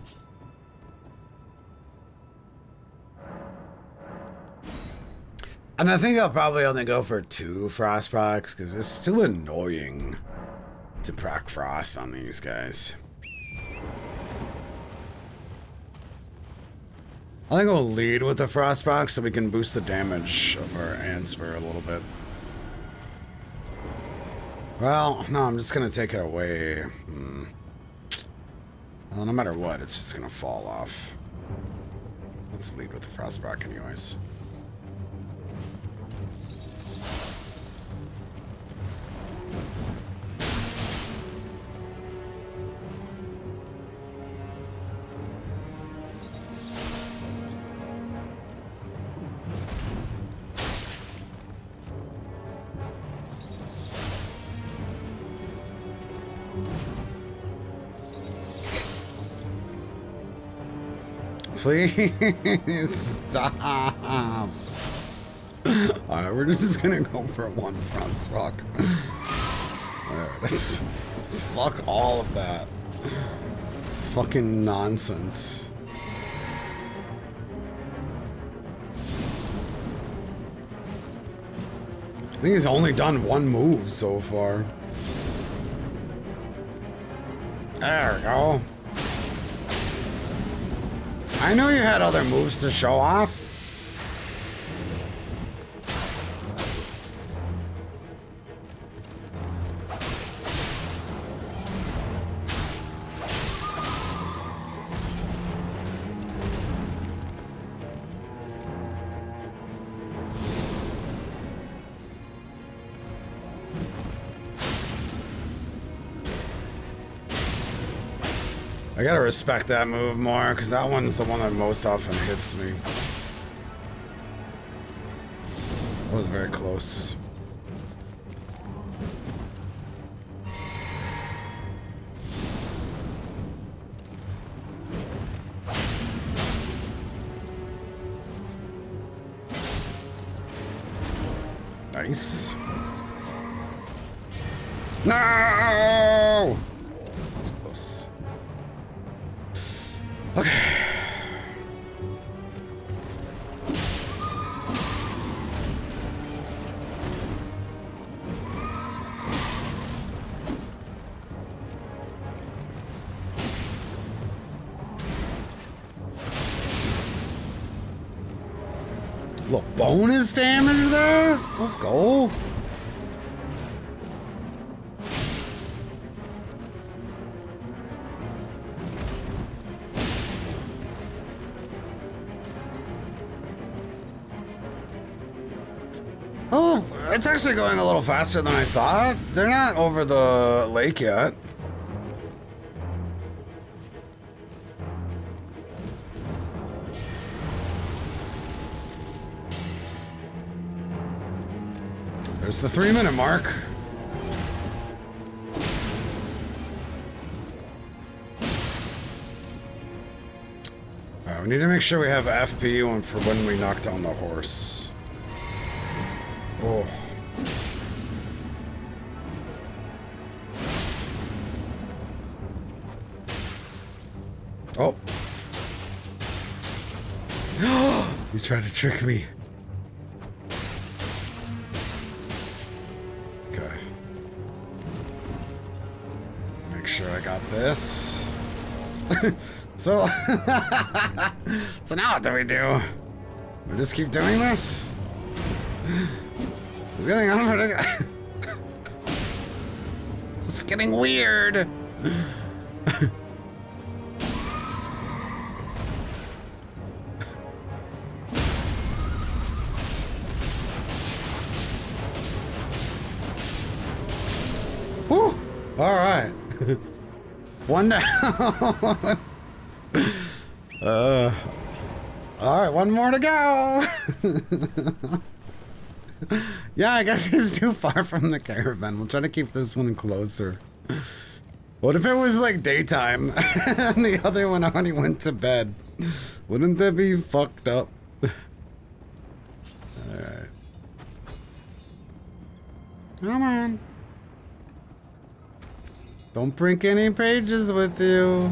A: And I think I'll probably only go for two frost procs because it's too annoying to proc frost on these guys. I think we'll lead with the frost procs so we can boost the damage of our for a little bit. Well, no, I'm just gonna take it away. Hmm. Well, no matter what, it's just gonna fall off. Let's lead with the frost proc anyways. Stop. Alright, we're just gonna go for one frost proc. Let's Fuck all of that. It's fucking nonsense. I think he's only done one move so far. There we go. I know you had other moves to show off. respect that move more, because that one's the one that most often hits me. That was very close. actually going a little faster than I thought. They're not over the lake yet. There's the three minute mark. All uh, right, we need to make sure we have FP for when we knock down the horse. trying to trick me. Okay. Make sure I got this. so, so now what do we do? We just keep doing this? It's getting it's getting weird. down. uh, all right, one more to go. yeah, I guess he's too far from the caravan. We'll try to keep this one closer. What if it was like daytime and the other one already went to bed? Wouldn't that be fucked up? Don't bring any pages with you.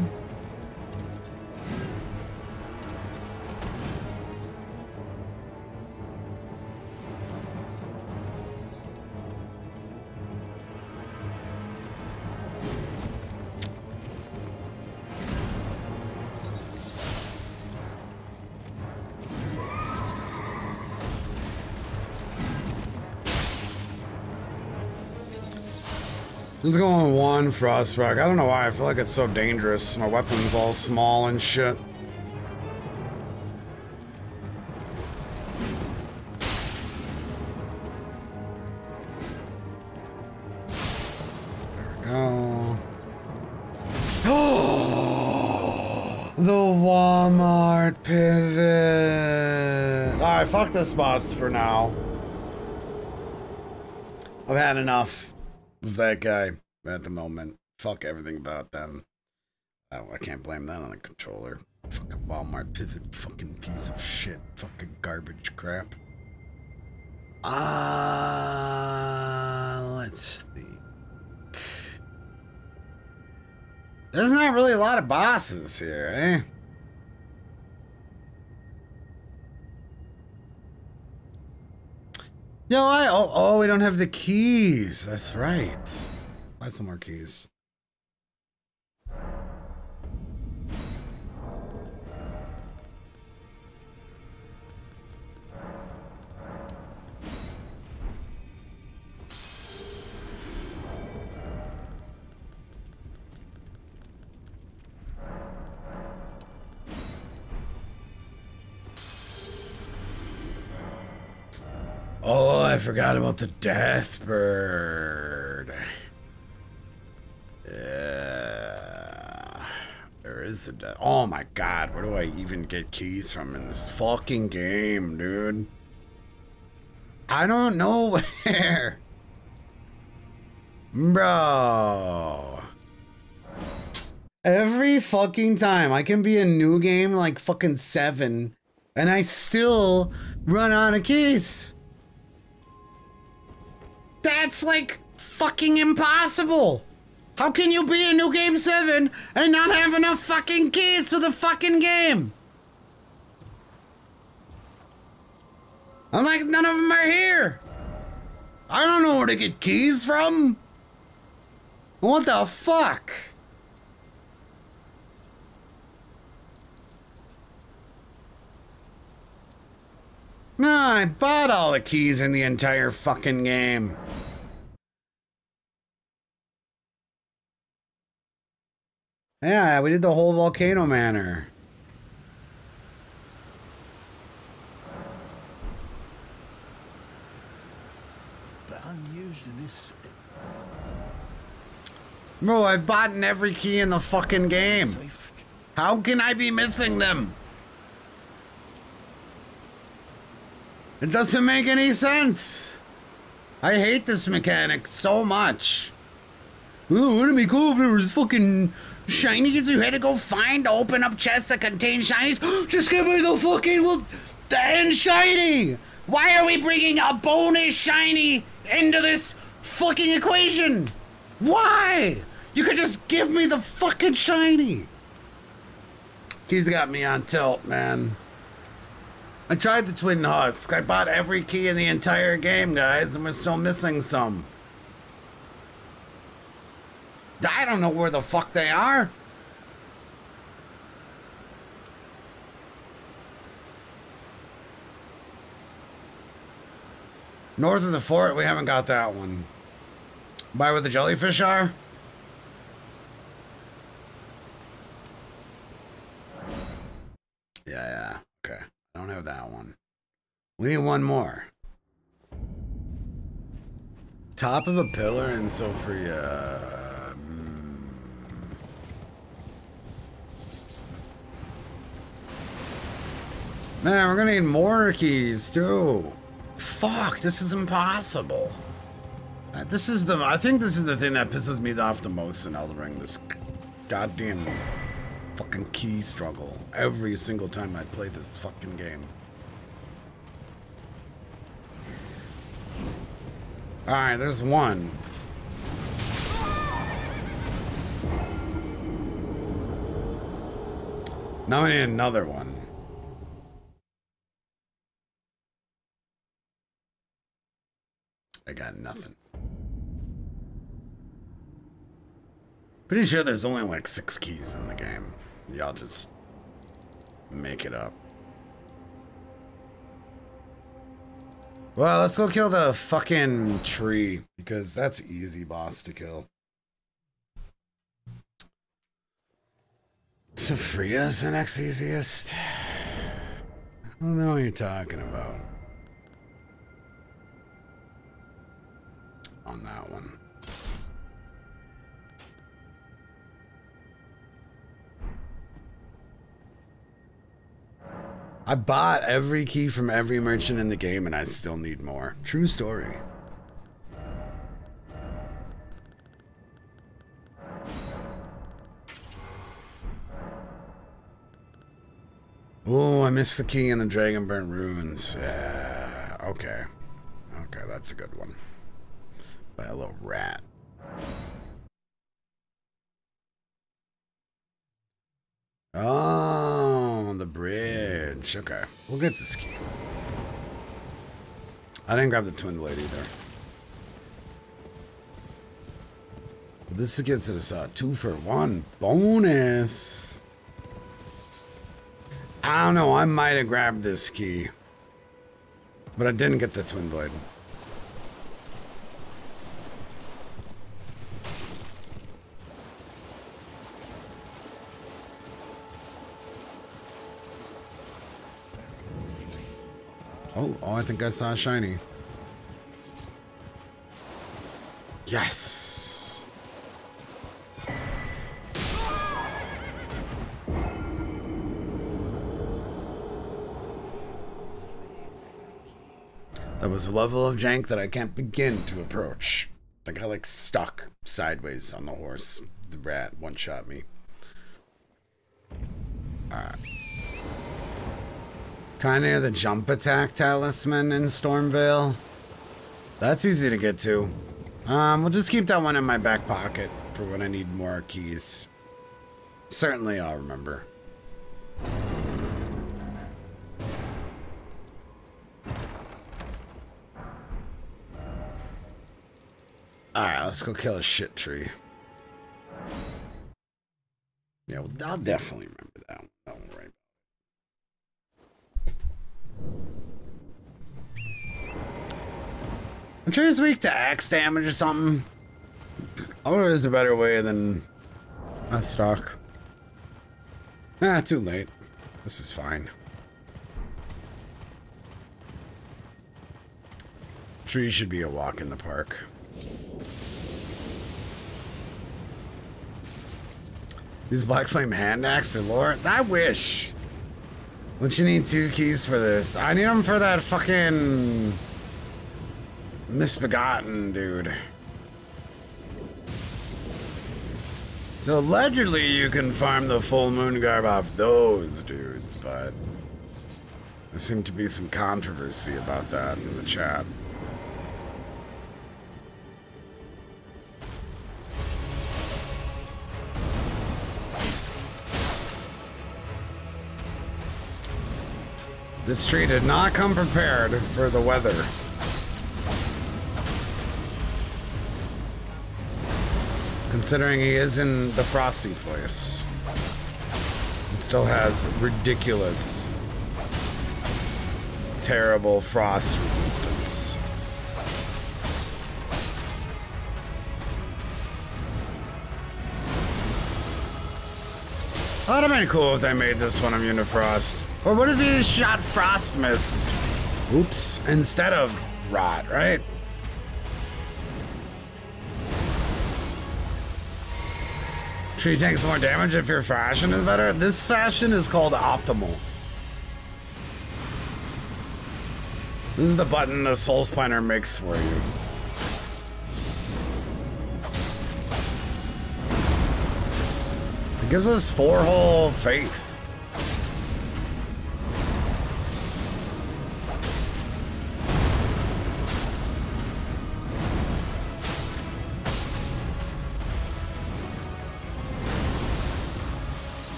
A: Just going one Frostback. I don't know why. I feel like it's so dangerous. My weapon's all small and shit. There
B: we go. Oh, the Walmart
A: pivot. Alright, fuck this boss for now. I've had enough that guy at the moment. Fuck everything about them. Oh, I can't blame that on the controller. Fucking Walmart pivot, fucking piece of shit, fucking garbage crap. Ah, uh, let's think. There's not really a lot of bosses here, eh? No, I. Oh, oh, we don't have the keys. That's right. Buy some more keys.
B: forgot about the death
A: bird. Uh, there is a death. Oh my god, where do I even get keys from in this fucking game, dude? I don't know
B: where.
A: Bro. Every fucking time I can be a new game like fucking seven and I still run out of keys that's like fucking impossible. How can you be in New Game 7 and not have enough fucking keys to the fucking game? I'm like, none of them are here. I don't know where to get keys from. What the fuck? Nah, I bought all the keys in the entire fucking game. Yeah, we did the whole Volcano Manor.
B: But unused in this...
A: Bro, I've bought every key in the fucking game. How can I be missing them? It doesn't make any sense. I hate this mechanic so much. Ooh, wouldn't it be cool if there was fucking Shinies you had to go find open up chests that contain shinies? Just give me the fucking look the shiny! Why are we bringing a bonus shiny into this fucking equation? Why? You could just give me the fucking shiny. He's got me on tilt, man. I tried the Twin Husk. I bought every key in the entire game, guys, and we're still missing some. I don't know where the fuck they are. North of the fort, we haven't got that one. By where the jellyfish are? Yeah, yeah. Okay. I don't have that one. We need one more. Top of a pillar in Sophia. Man, we're gonna need more keys too. Fuck, this is impossible. Uh, this is the, I think this is the thing that pisses me off the most in Elden Ring, this goddamn fucking key struggle. Every single time I play this fucking game. Alright, there's one. Now I need another one. I got nothing. Pretty sure there's only like six keys in the game. Y'all just make it up. Well, let's go kill the fucking tree because that's easy boss to kill. Sophia's the next easiest. I don't know what you're talking about.
B: on that one.
A: I bought every key from every merchant in the game and I still need more. True story. Oh, I missed the key in the Dragon-Burnt Ruins. Uh, okay. Okay, that's a good one by a little rat. Oh, the bridge. Okay, we'll get this key. I didn't grab the twin blade either. This gets us a two for one bonus. I don't know, I might have grabbed this key. But I didn't get the twin blade. Oh, oh, I think I saw a shiny.
B: Yes!
A: That was a level of jank that I can't begin to approach. I got like stuck sideways on the horse. The rat one shot me. Alright near the jump attack talisman in Stormveil. That's easy to get to. Um, we'll just keep that one in my back pocket for when I need more keys. Certainly I'll remember. Alright, let's go kill a shit tree. Yeah, well, I'll definitely remember that one. Don't worry I'm sure he's weak to axe damage or something. I wonder if there's a better way than a stock. Ah, too late. This is fine. Tree should be a walk in the park. Use Black Flame hand axe or lore? I wish. Don't you need two keys for this? I need them for that fucking misbegotten, dude. So allegedly you can farm the full moon garb off those dudes, but there seemed to be some controversy about that in the chat. This tree did not come prepared for the weather. Considering he is in the frosty place. And still has ridiculous, terrible frost resistance. That would have been cool if they made this one immune to frost. Or what if he shot frost mist? Oops, instead of rot, right? She takes more damage if your fashion is better. This fashion is called optimal. This is the button the Soul Splinter makes for you. It gives us four whole faith.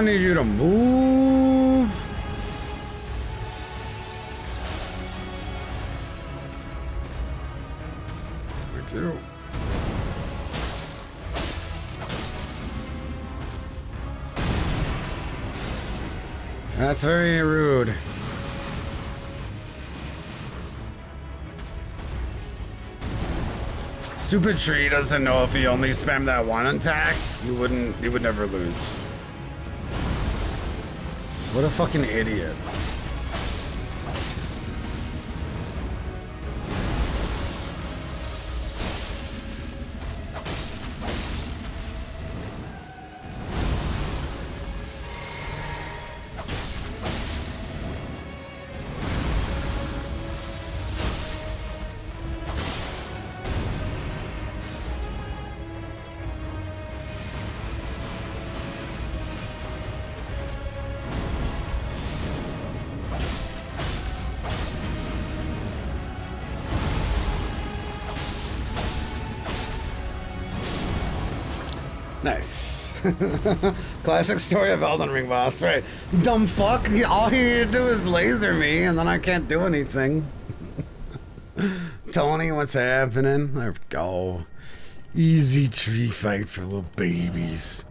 A: I need you to move. Thank you. That's very rude. Stupid tree doesn't know if he only spammed that one attack, you wouldn't, you would never lose. What a fucking idiot. Classic story of Elden Ring boss, right? Dumb fuck, all you need to do is laser me, and then I can't do anything. Tony, what's happening? There we go. Easy tree fight for little babies.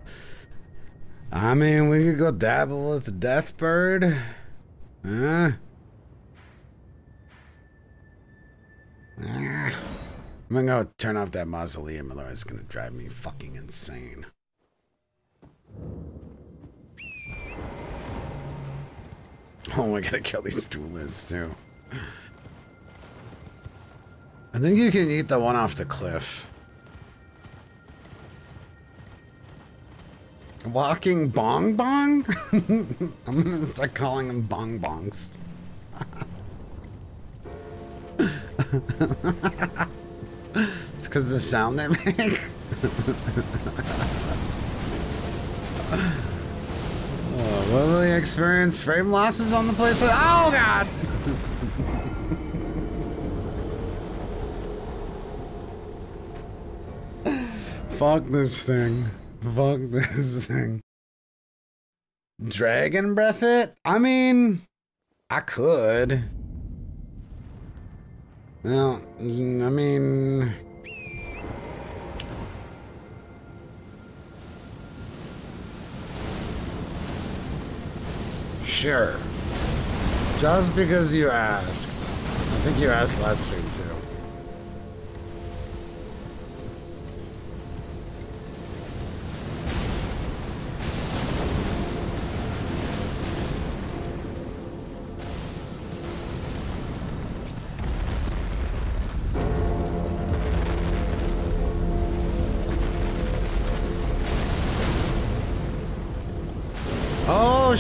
A: I mean, we could go dabble with the death bird. Huh? I'm gonna go turn off that mausoleum, otherwise it's gonna drive me fucking insane. Oh, I gotta kill these duelists too. I think you can eat the one off the cliff. Walking Bong Bong? I'm gonna start calling them Bong Bongs. it's because of the sound they make. Oh, will we experience frame losses on the PlayStation? Oh, God! Fuck this thing. Fuck this thing. Dragon breath it? I mean, I could. Well, I mean... sure. Just because you asked. I think you asked last stream too.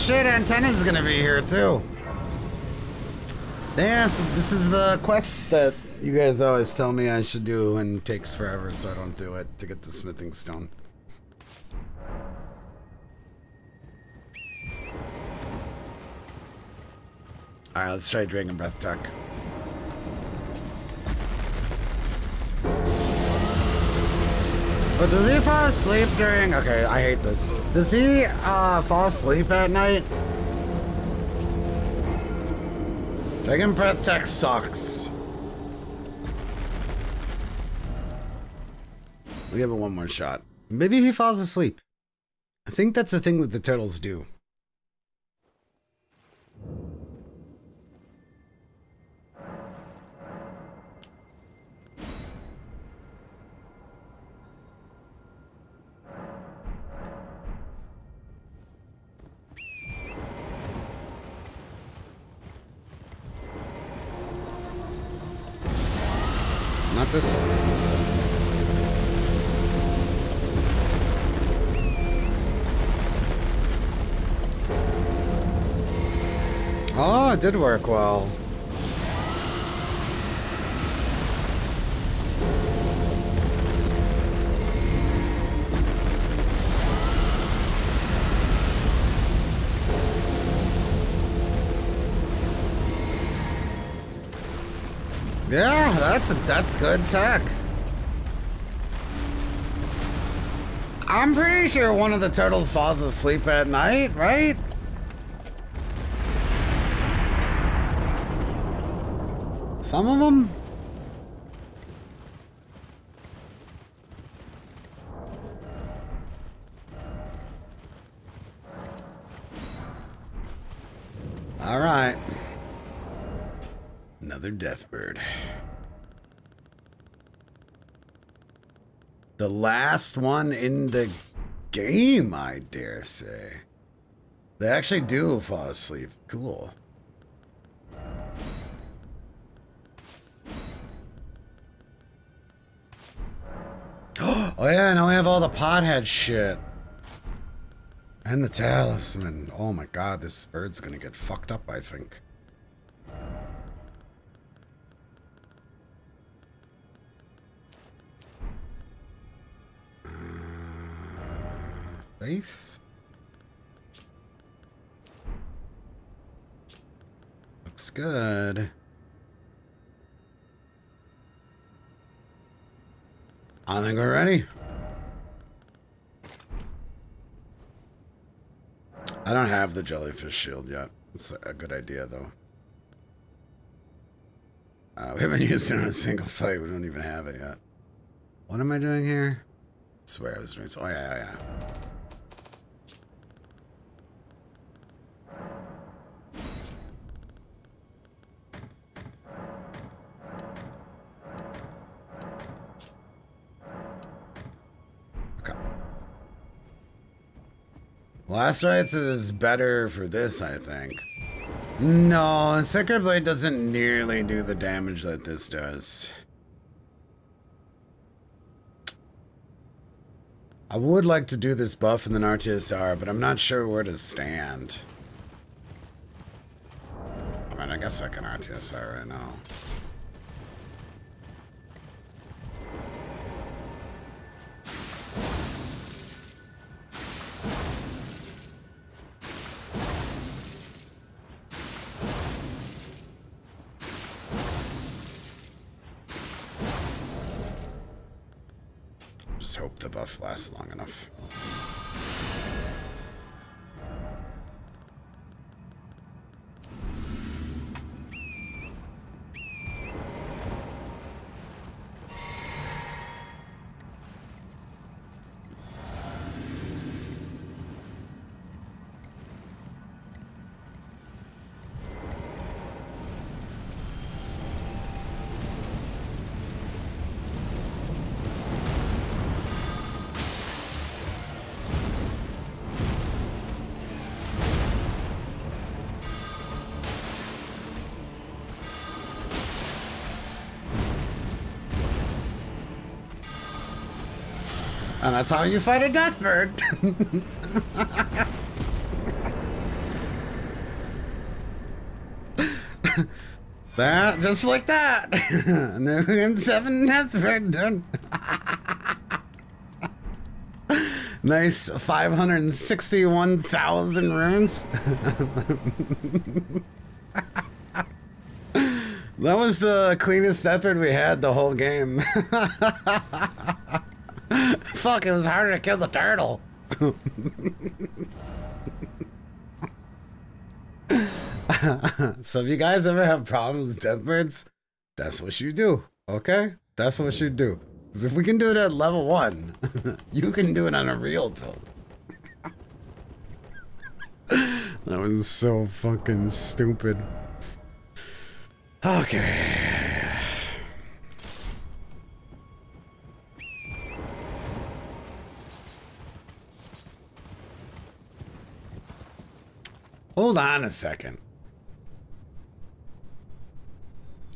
A: shit, Antenna's gonna be here too. Yeah, so this is the quest that you guys always tell me I should do and takes forever, so I don't do it to get the smithing stone. Alright, let's try Dragon Breath Tech. But does he fall asleep during... Okay, I hate this. Does he uh, fall asleep at night? Dragon Breath Tech sucks. we give it one more shot. Maybe he falls asleep. I think that's the thing that the turtles do. at this one. Oh, it did work well. Yeah, that's a, that's good tech. I'm pretty sure one of the turtles falls asleep at night, right? Some of them? All right. Another Deathbird. The last one in the game, I dare say. They actually do fall asleep. Cool. oh yeah, now we have all the pothead shit. And the talisman. Oh my god, this bird's gonna get fucked up, I think.
B: Faith,
A: Looks good. I think we're ready. I don't have the jellyfish shield yet. It's a good idea, though. Uh, we haven't used it in a single fight. We don't even have it yet. What am I doing here? I swear I was doing so. Oh, yeah, yeah, yeah. Last Rites is better for this, I think. No, Sacred Blade doesn't nearly do the damage that this does. I would like to do this buff in the RTSR, but I'm not sure where to stand. I mean, I guess I can RTSR right now. lasts long enough. And that's how you fight a death bird. that, just like that. New and seven death bird done. nice 561,000 runes. that was the cleanest death bird we had the whole game. Fuck, it was harder to kill the turtle. so if you guys ever have problems with death birds, that's what you do, okay? That's what you do. Because if we can do it at level one, you can do it on a real build. that was so fucking stupid. Okay. Hold on a second.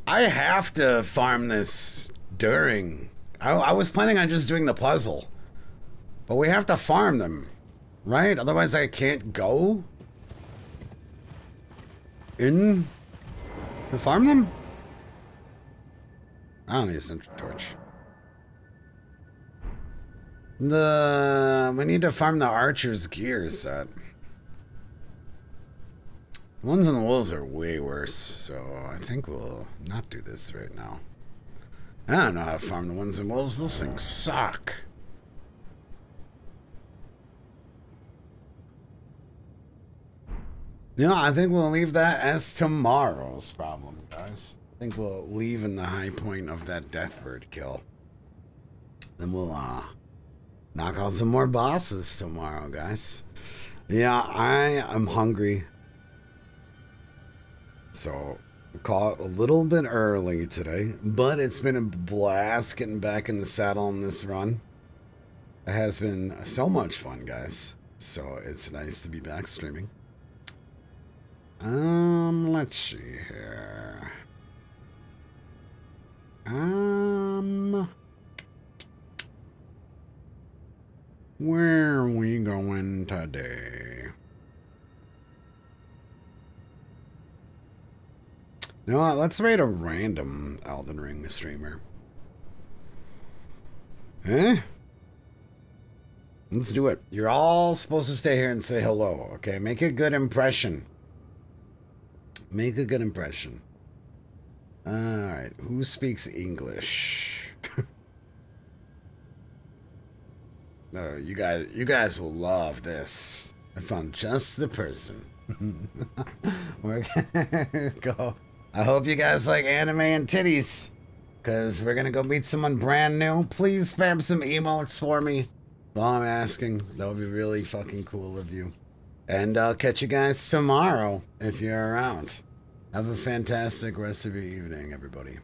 A: I have to farm this during. I, I, was planning on just doing the puzzle. But we have to farm them, right? Otherwise I can't go in to farm them? I don't need a central torch. The we need to farm the archer's gear set. The ones on the walls are way worse, so I think we'll not do this right now. I don't know how to farm the ones and wolves. Those things suck. You know, I think we'll leave that as tomorrow's problem, guys. I think we'll leave in the high point of that Deathbird kill. Then we'll uh, knock out some more bosses tomorrow, guys. Yeah, I am hungry. So, caught a little bit early today, but it's been a blast getting back in the saddle on this run. It has been so much fun, guys. So, it's nice to be back streaming. Um, let's see here.
B: Um,
A: where are we going today? You know what? Let's rate a random Elden Ring streamer. Eh? Let's do it. You're all supposed to stay here and say hello, okay? Make a good impression. Make a good impression. Alright, who speaks English? oh, you guys you guys will love this. I found just the person. We're gonna go I hope you guys like anime and titties. Because we're going to go meet someone brand new. Please spam some emotes for me while I'm asking. That would be really fucking cool of you. And I'll catch you guys tomorrow if you're around. Have a fantastic rest of your evening, everybody.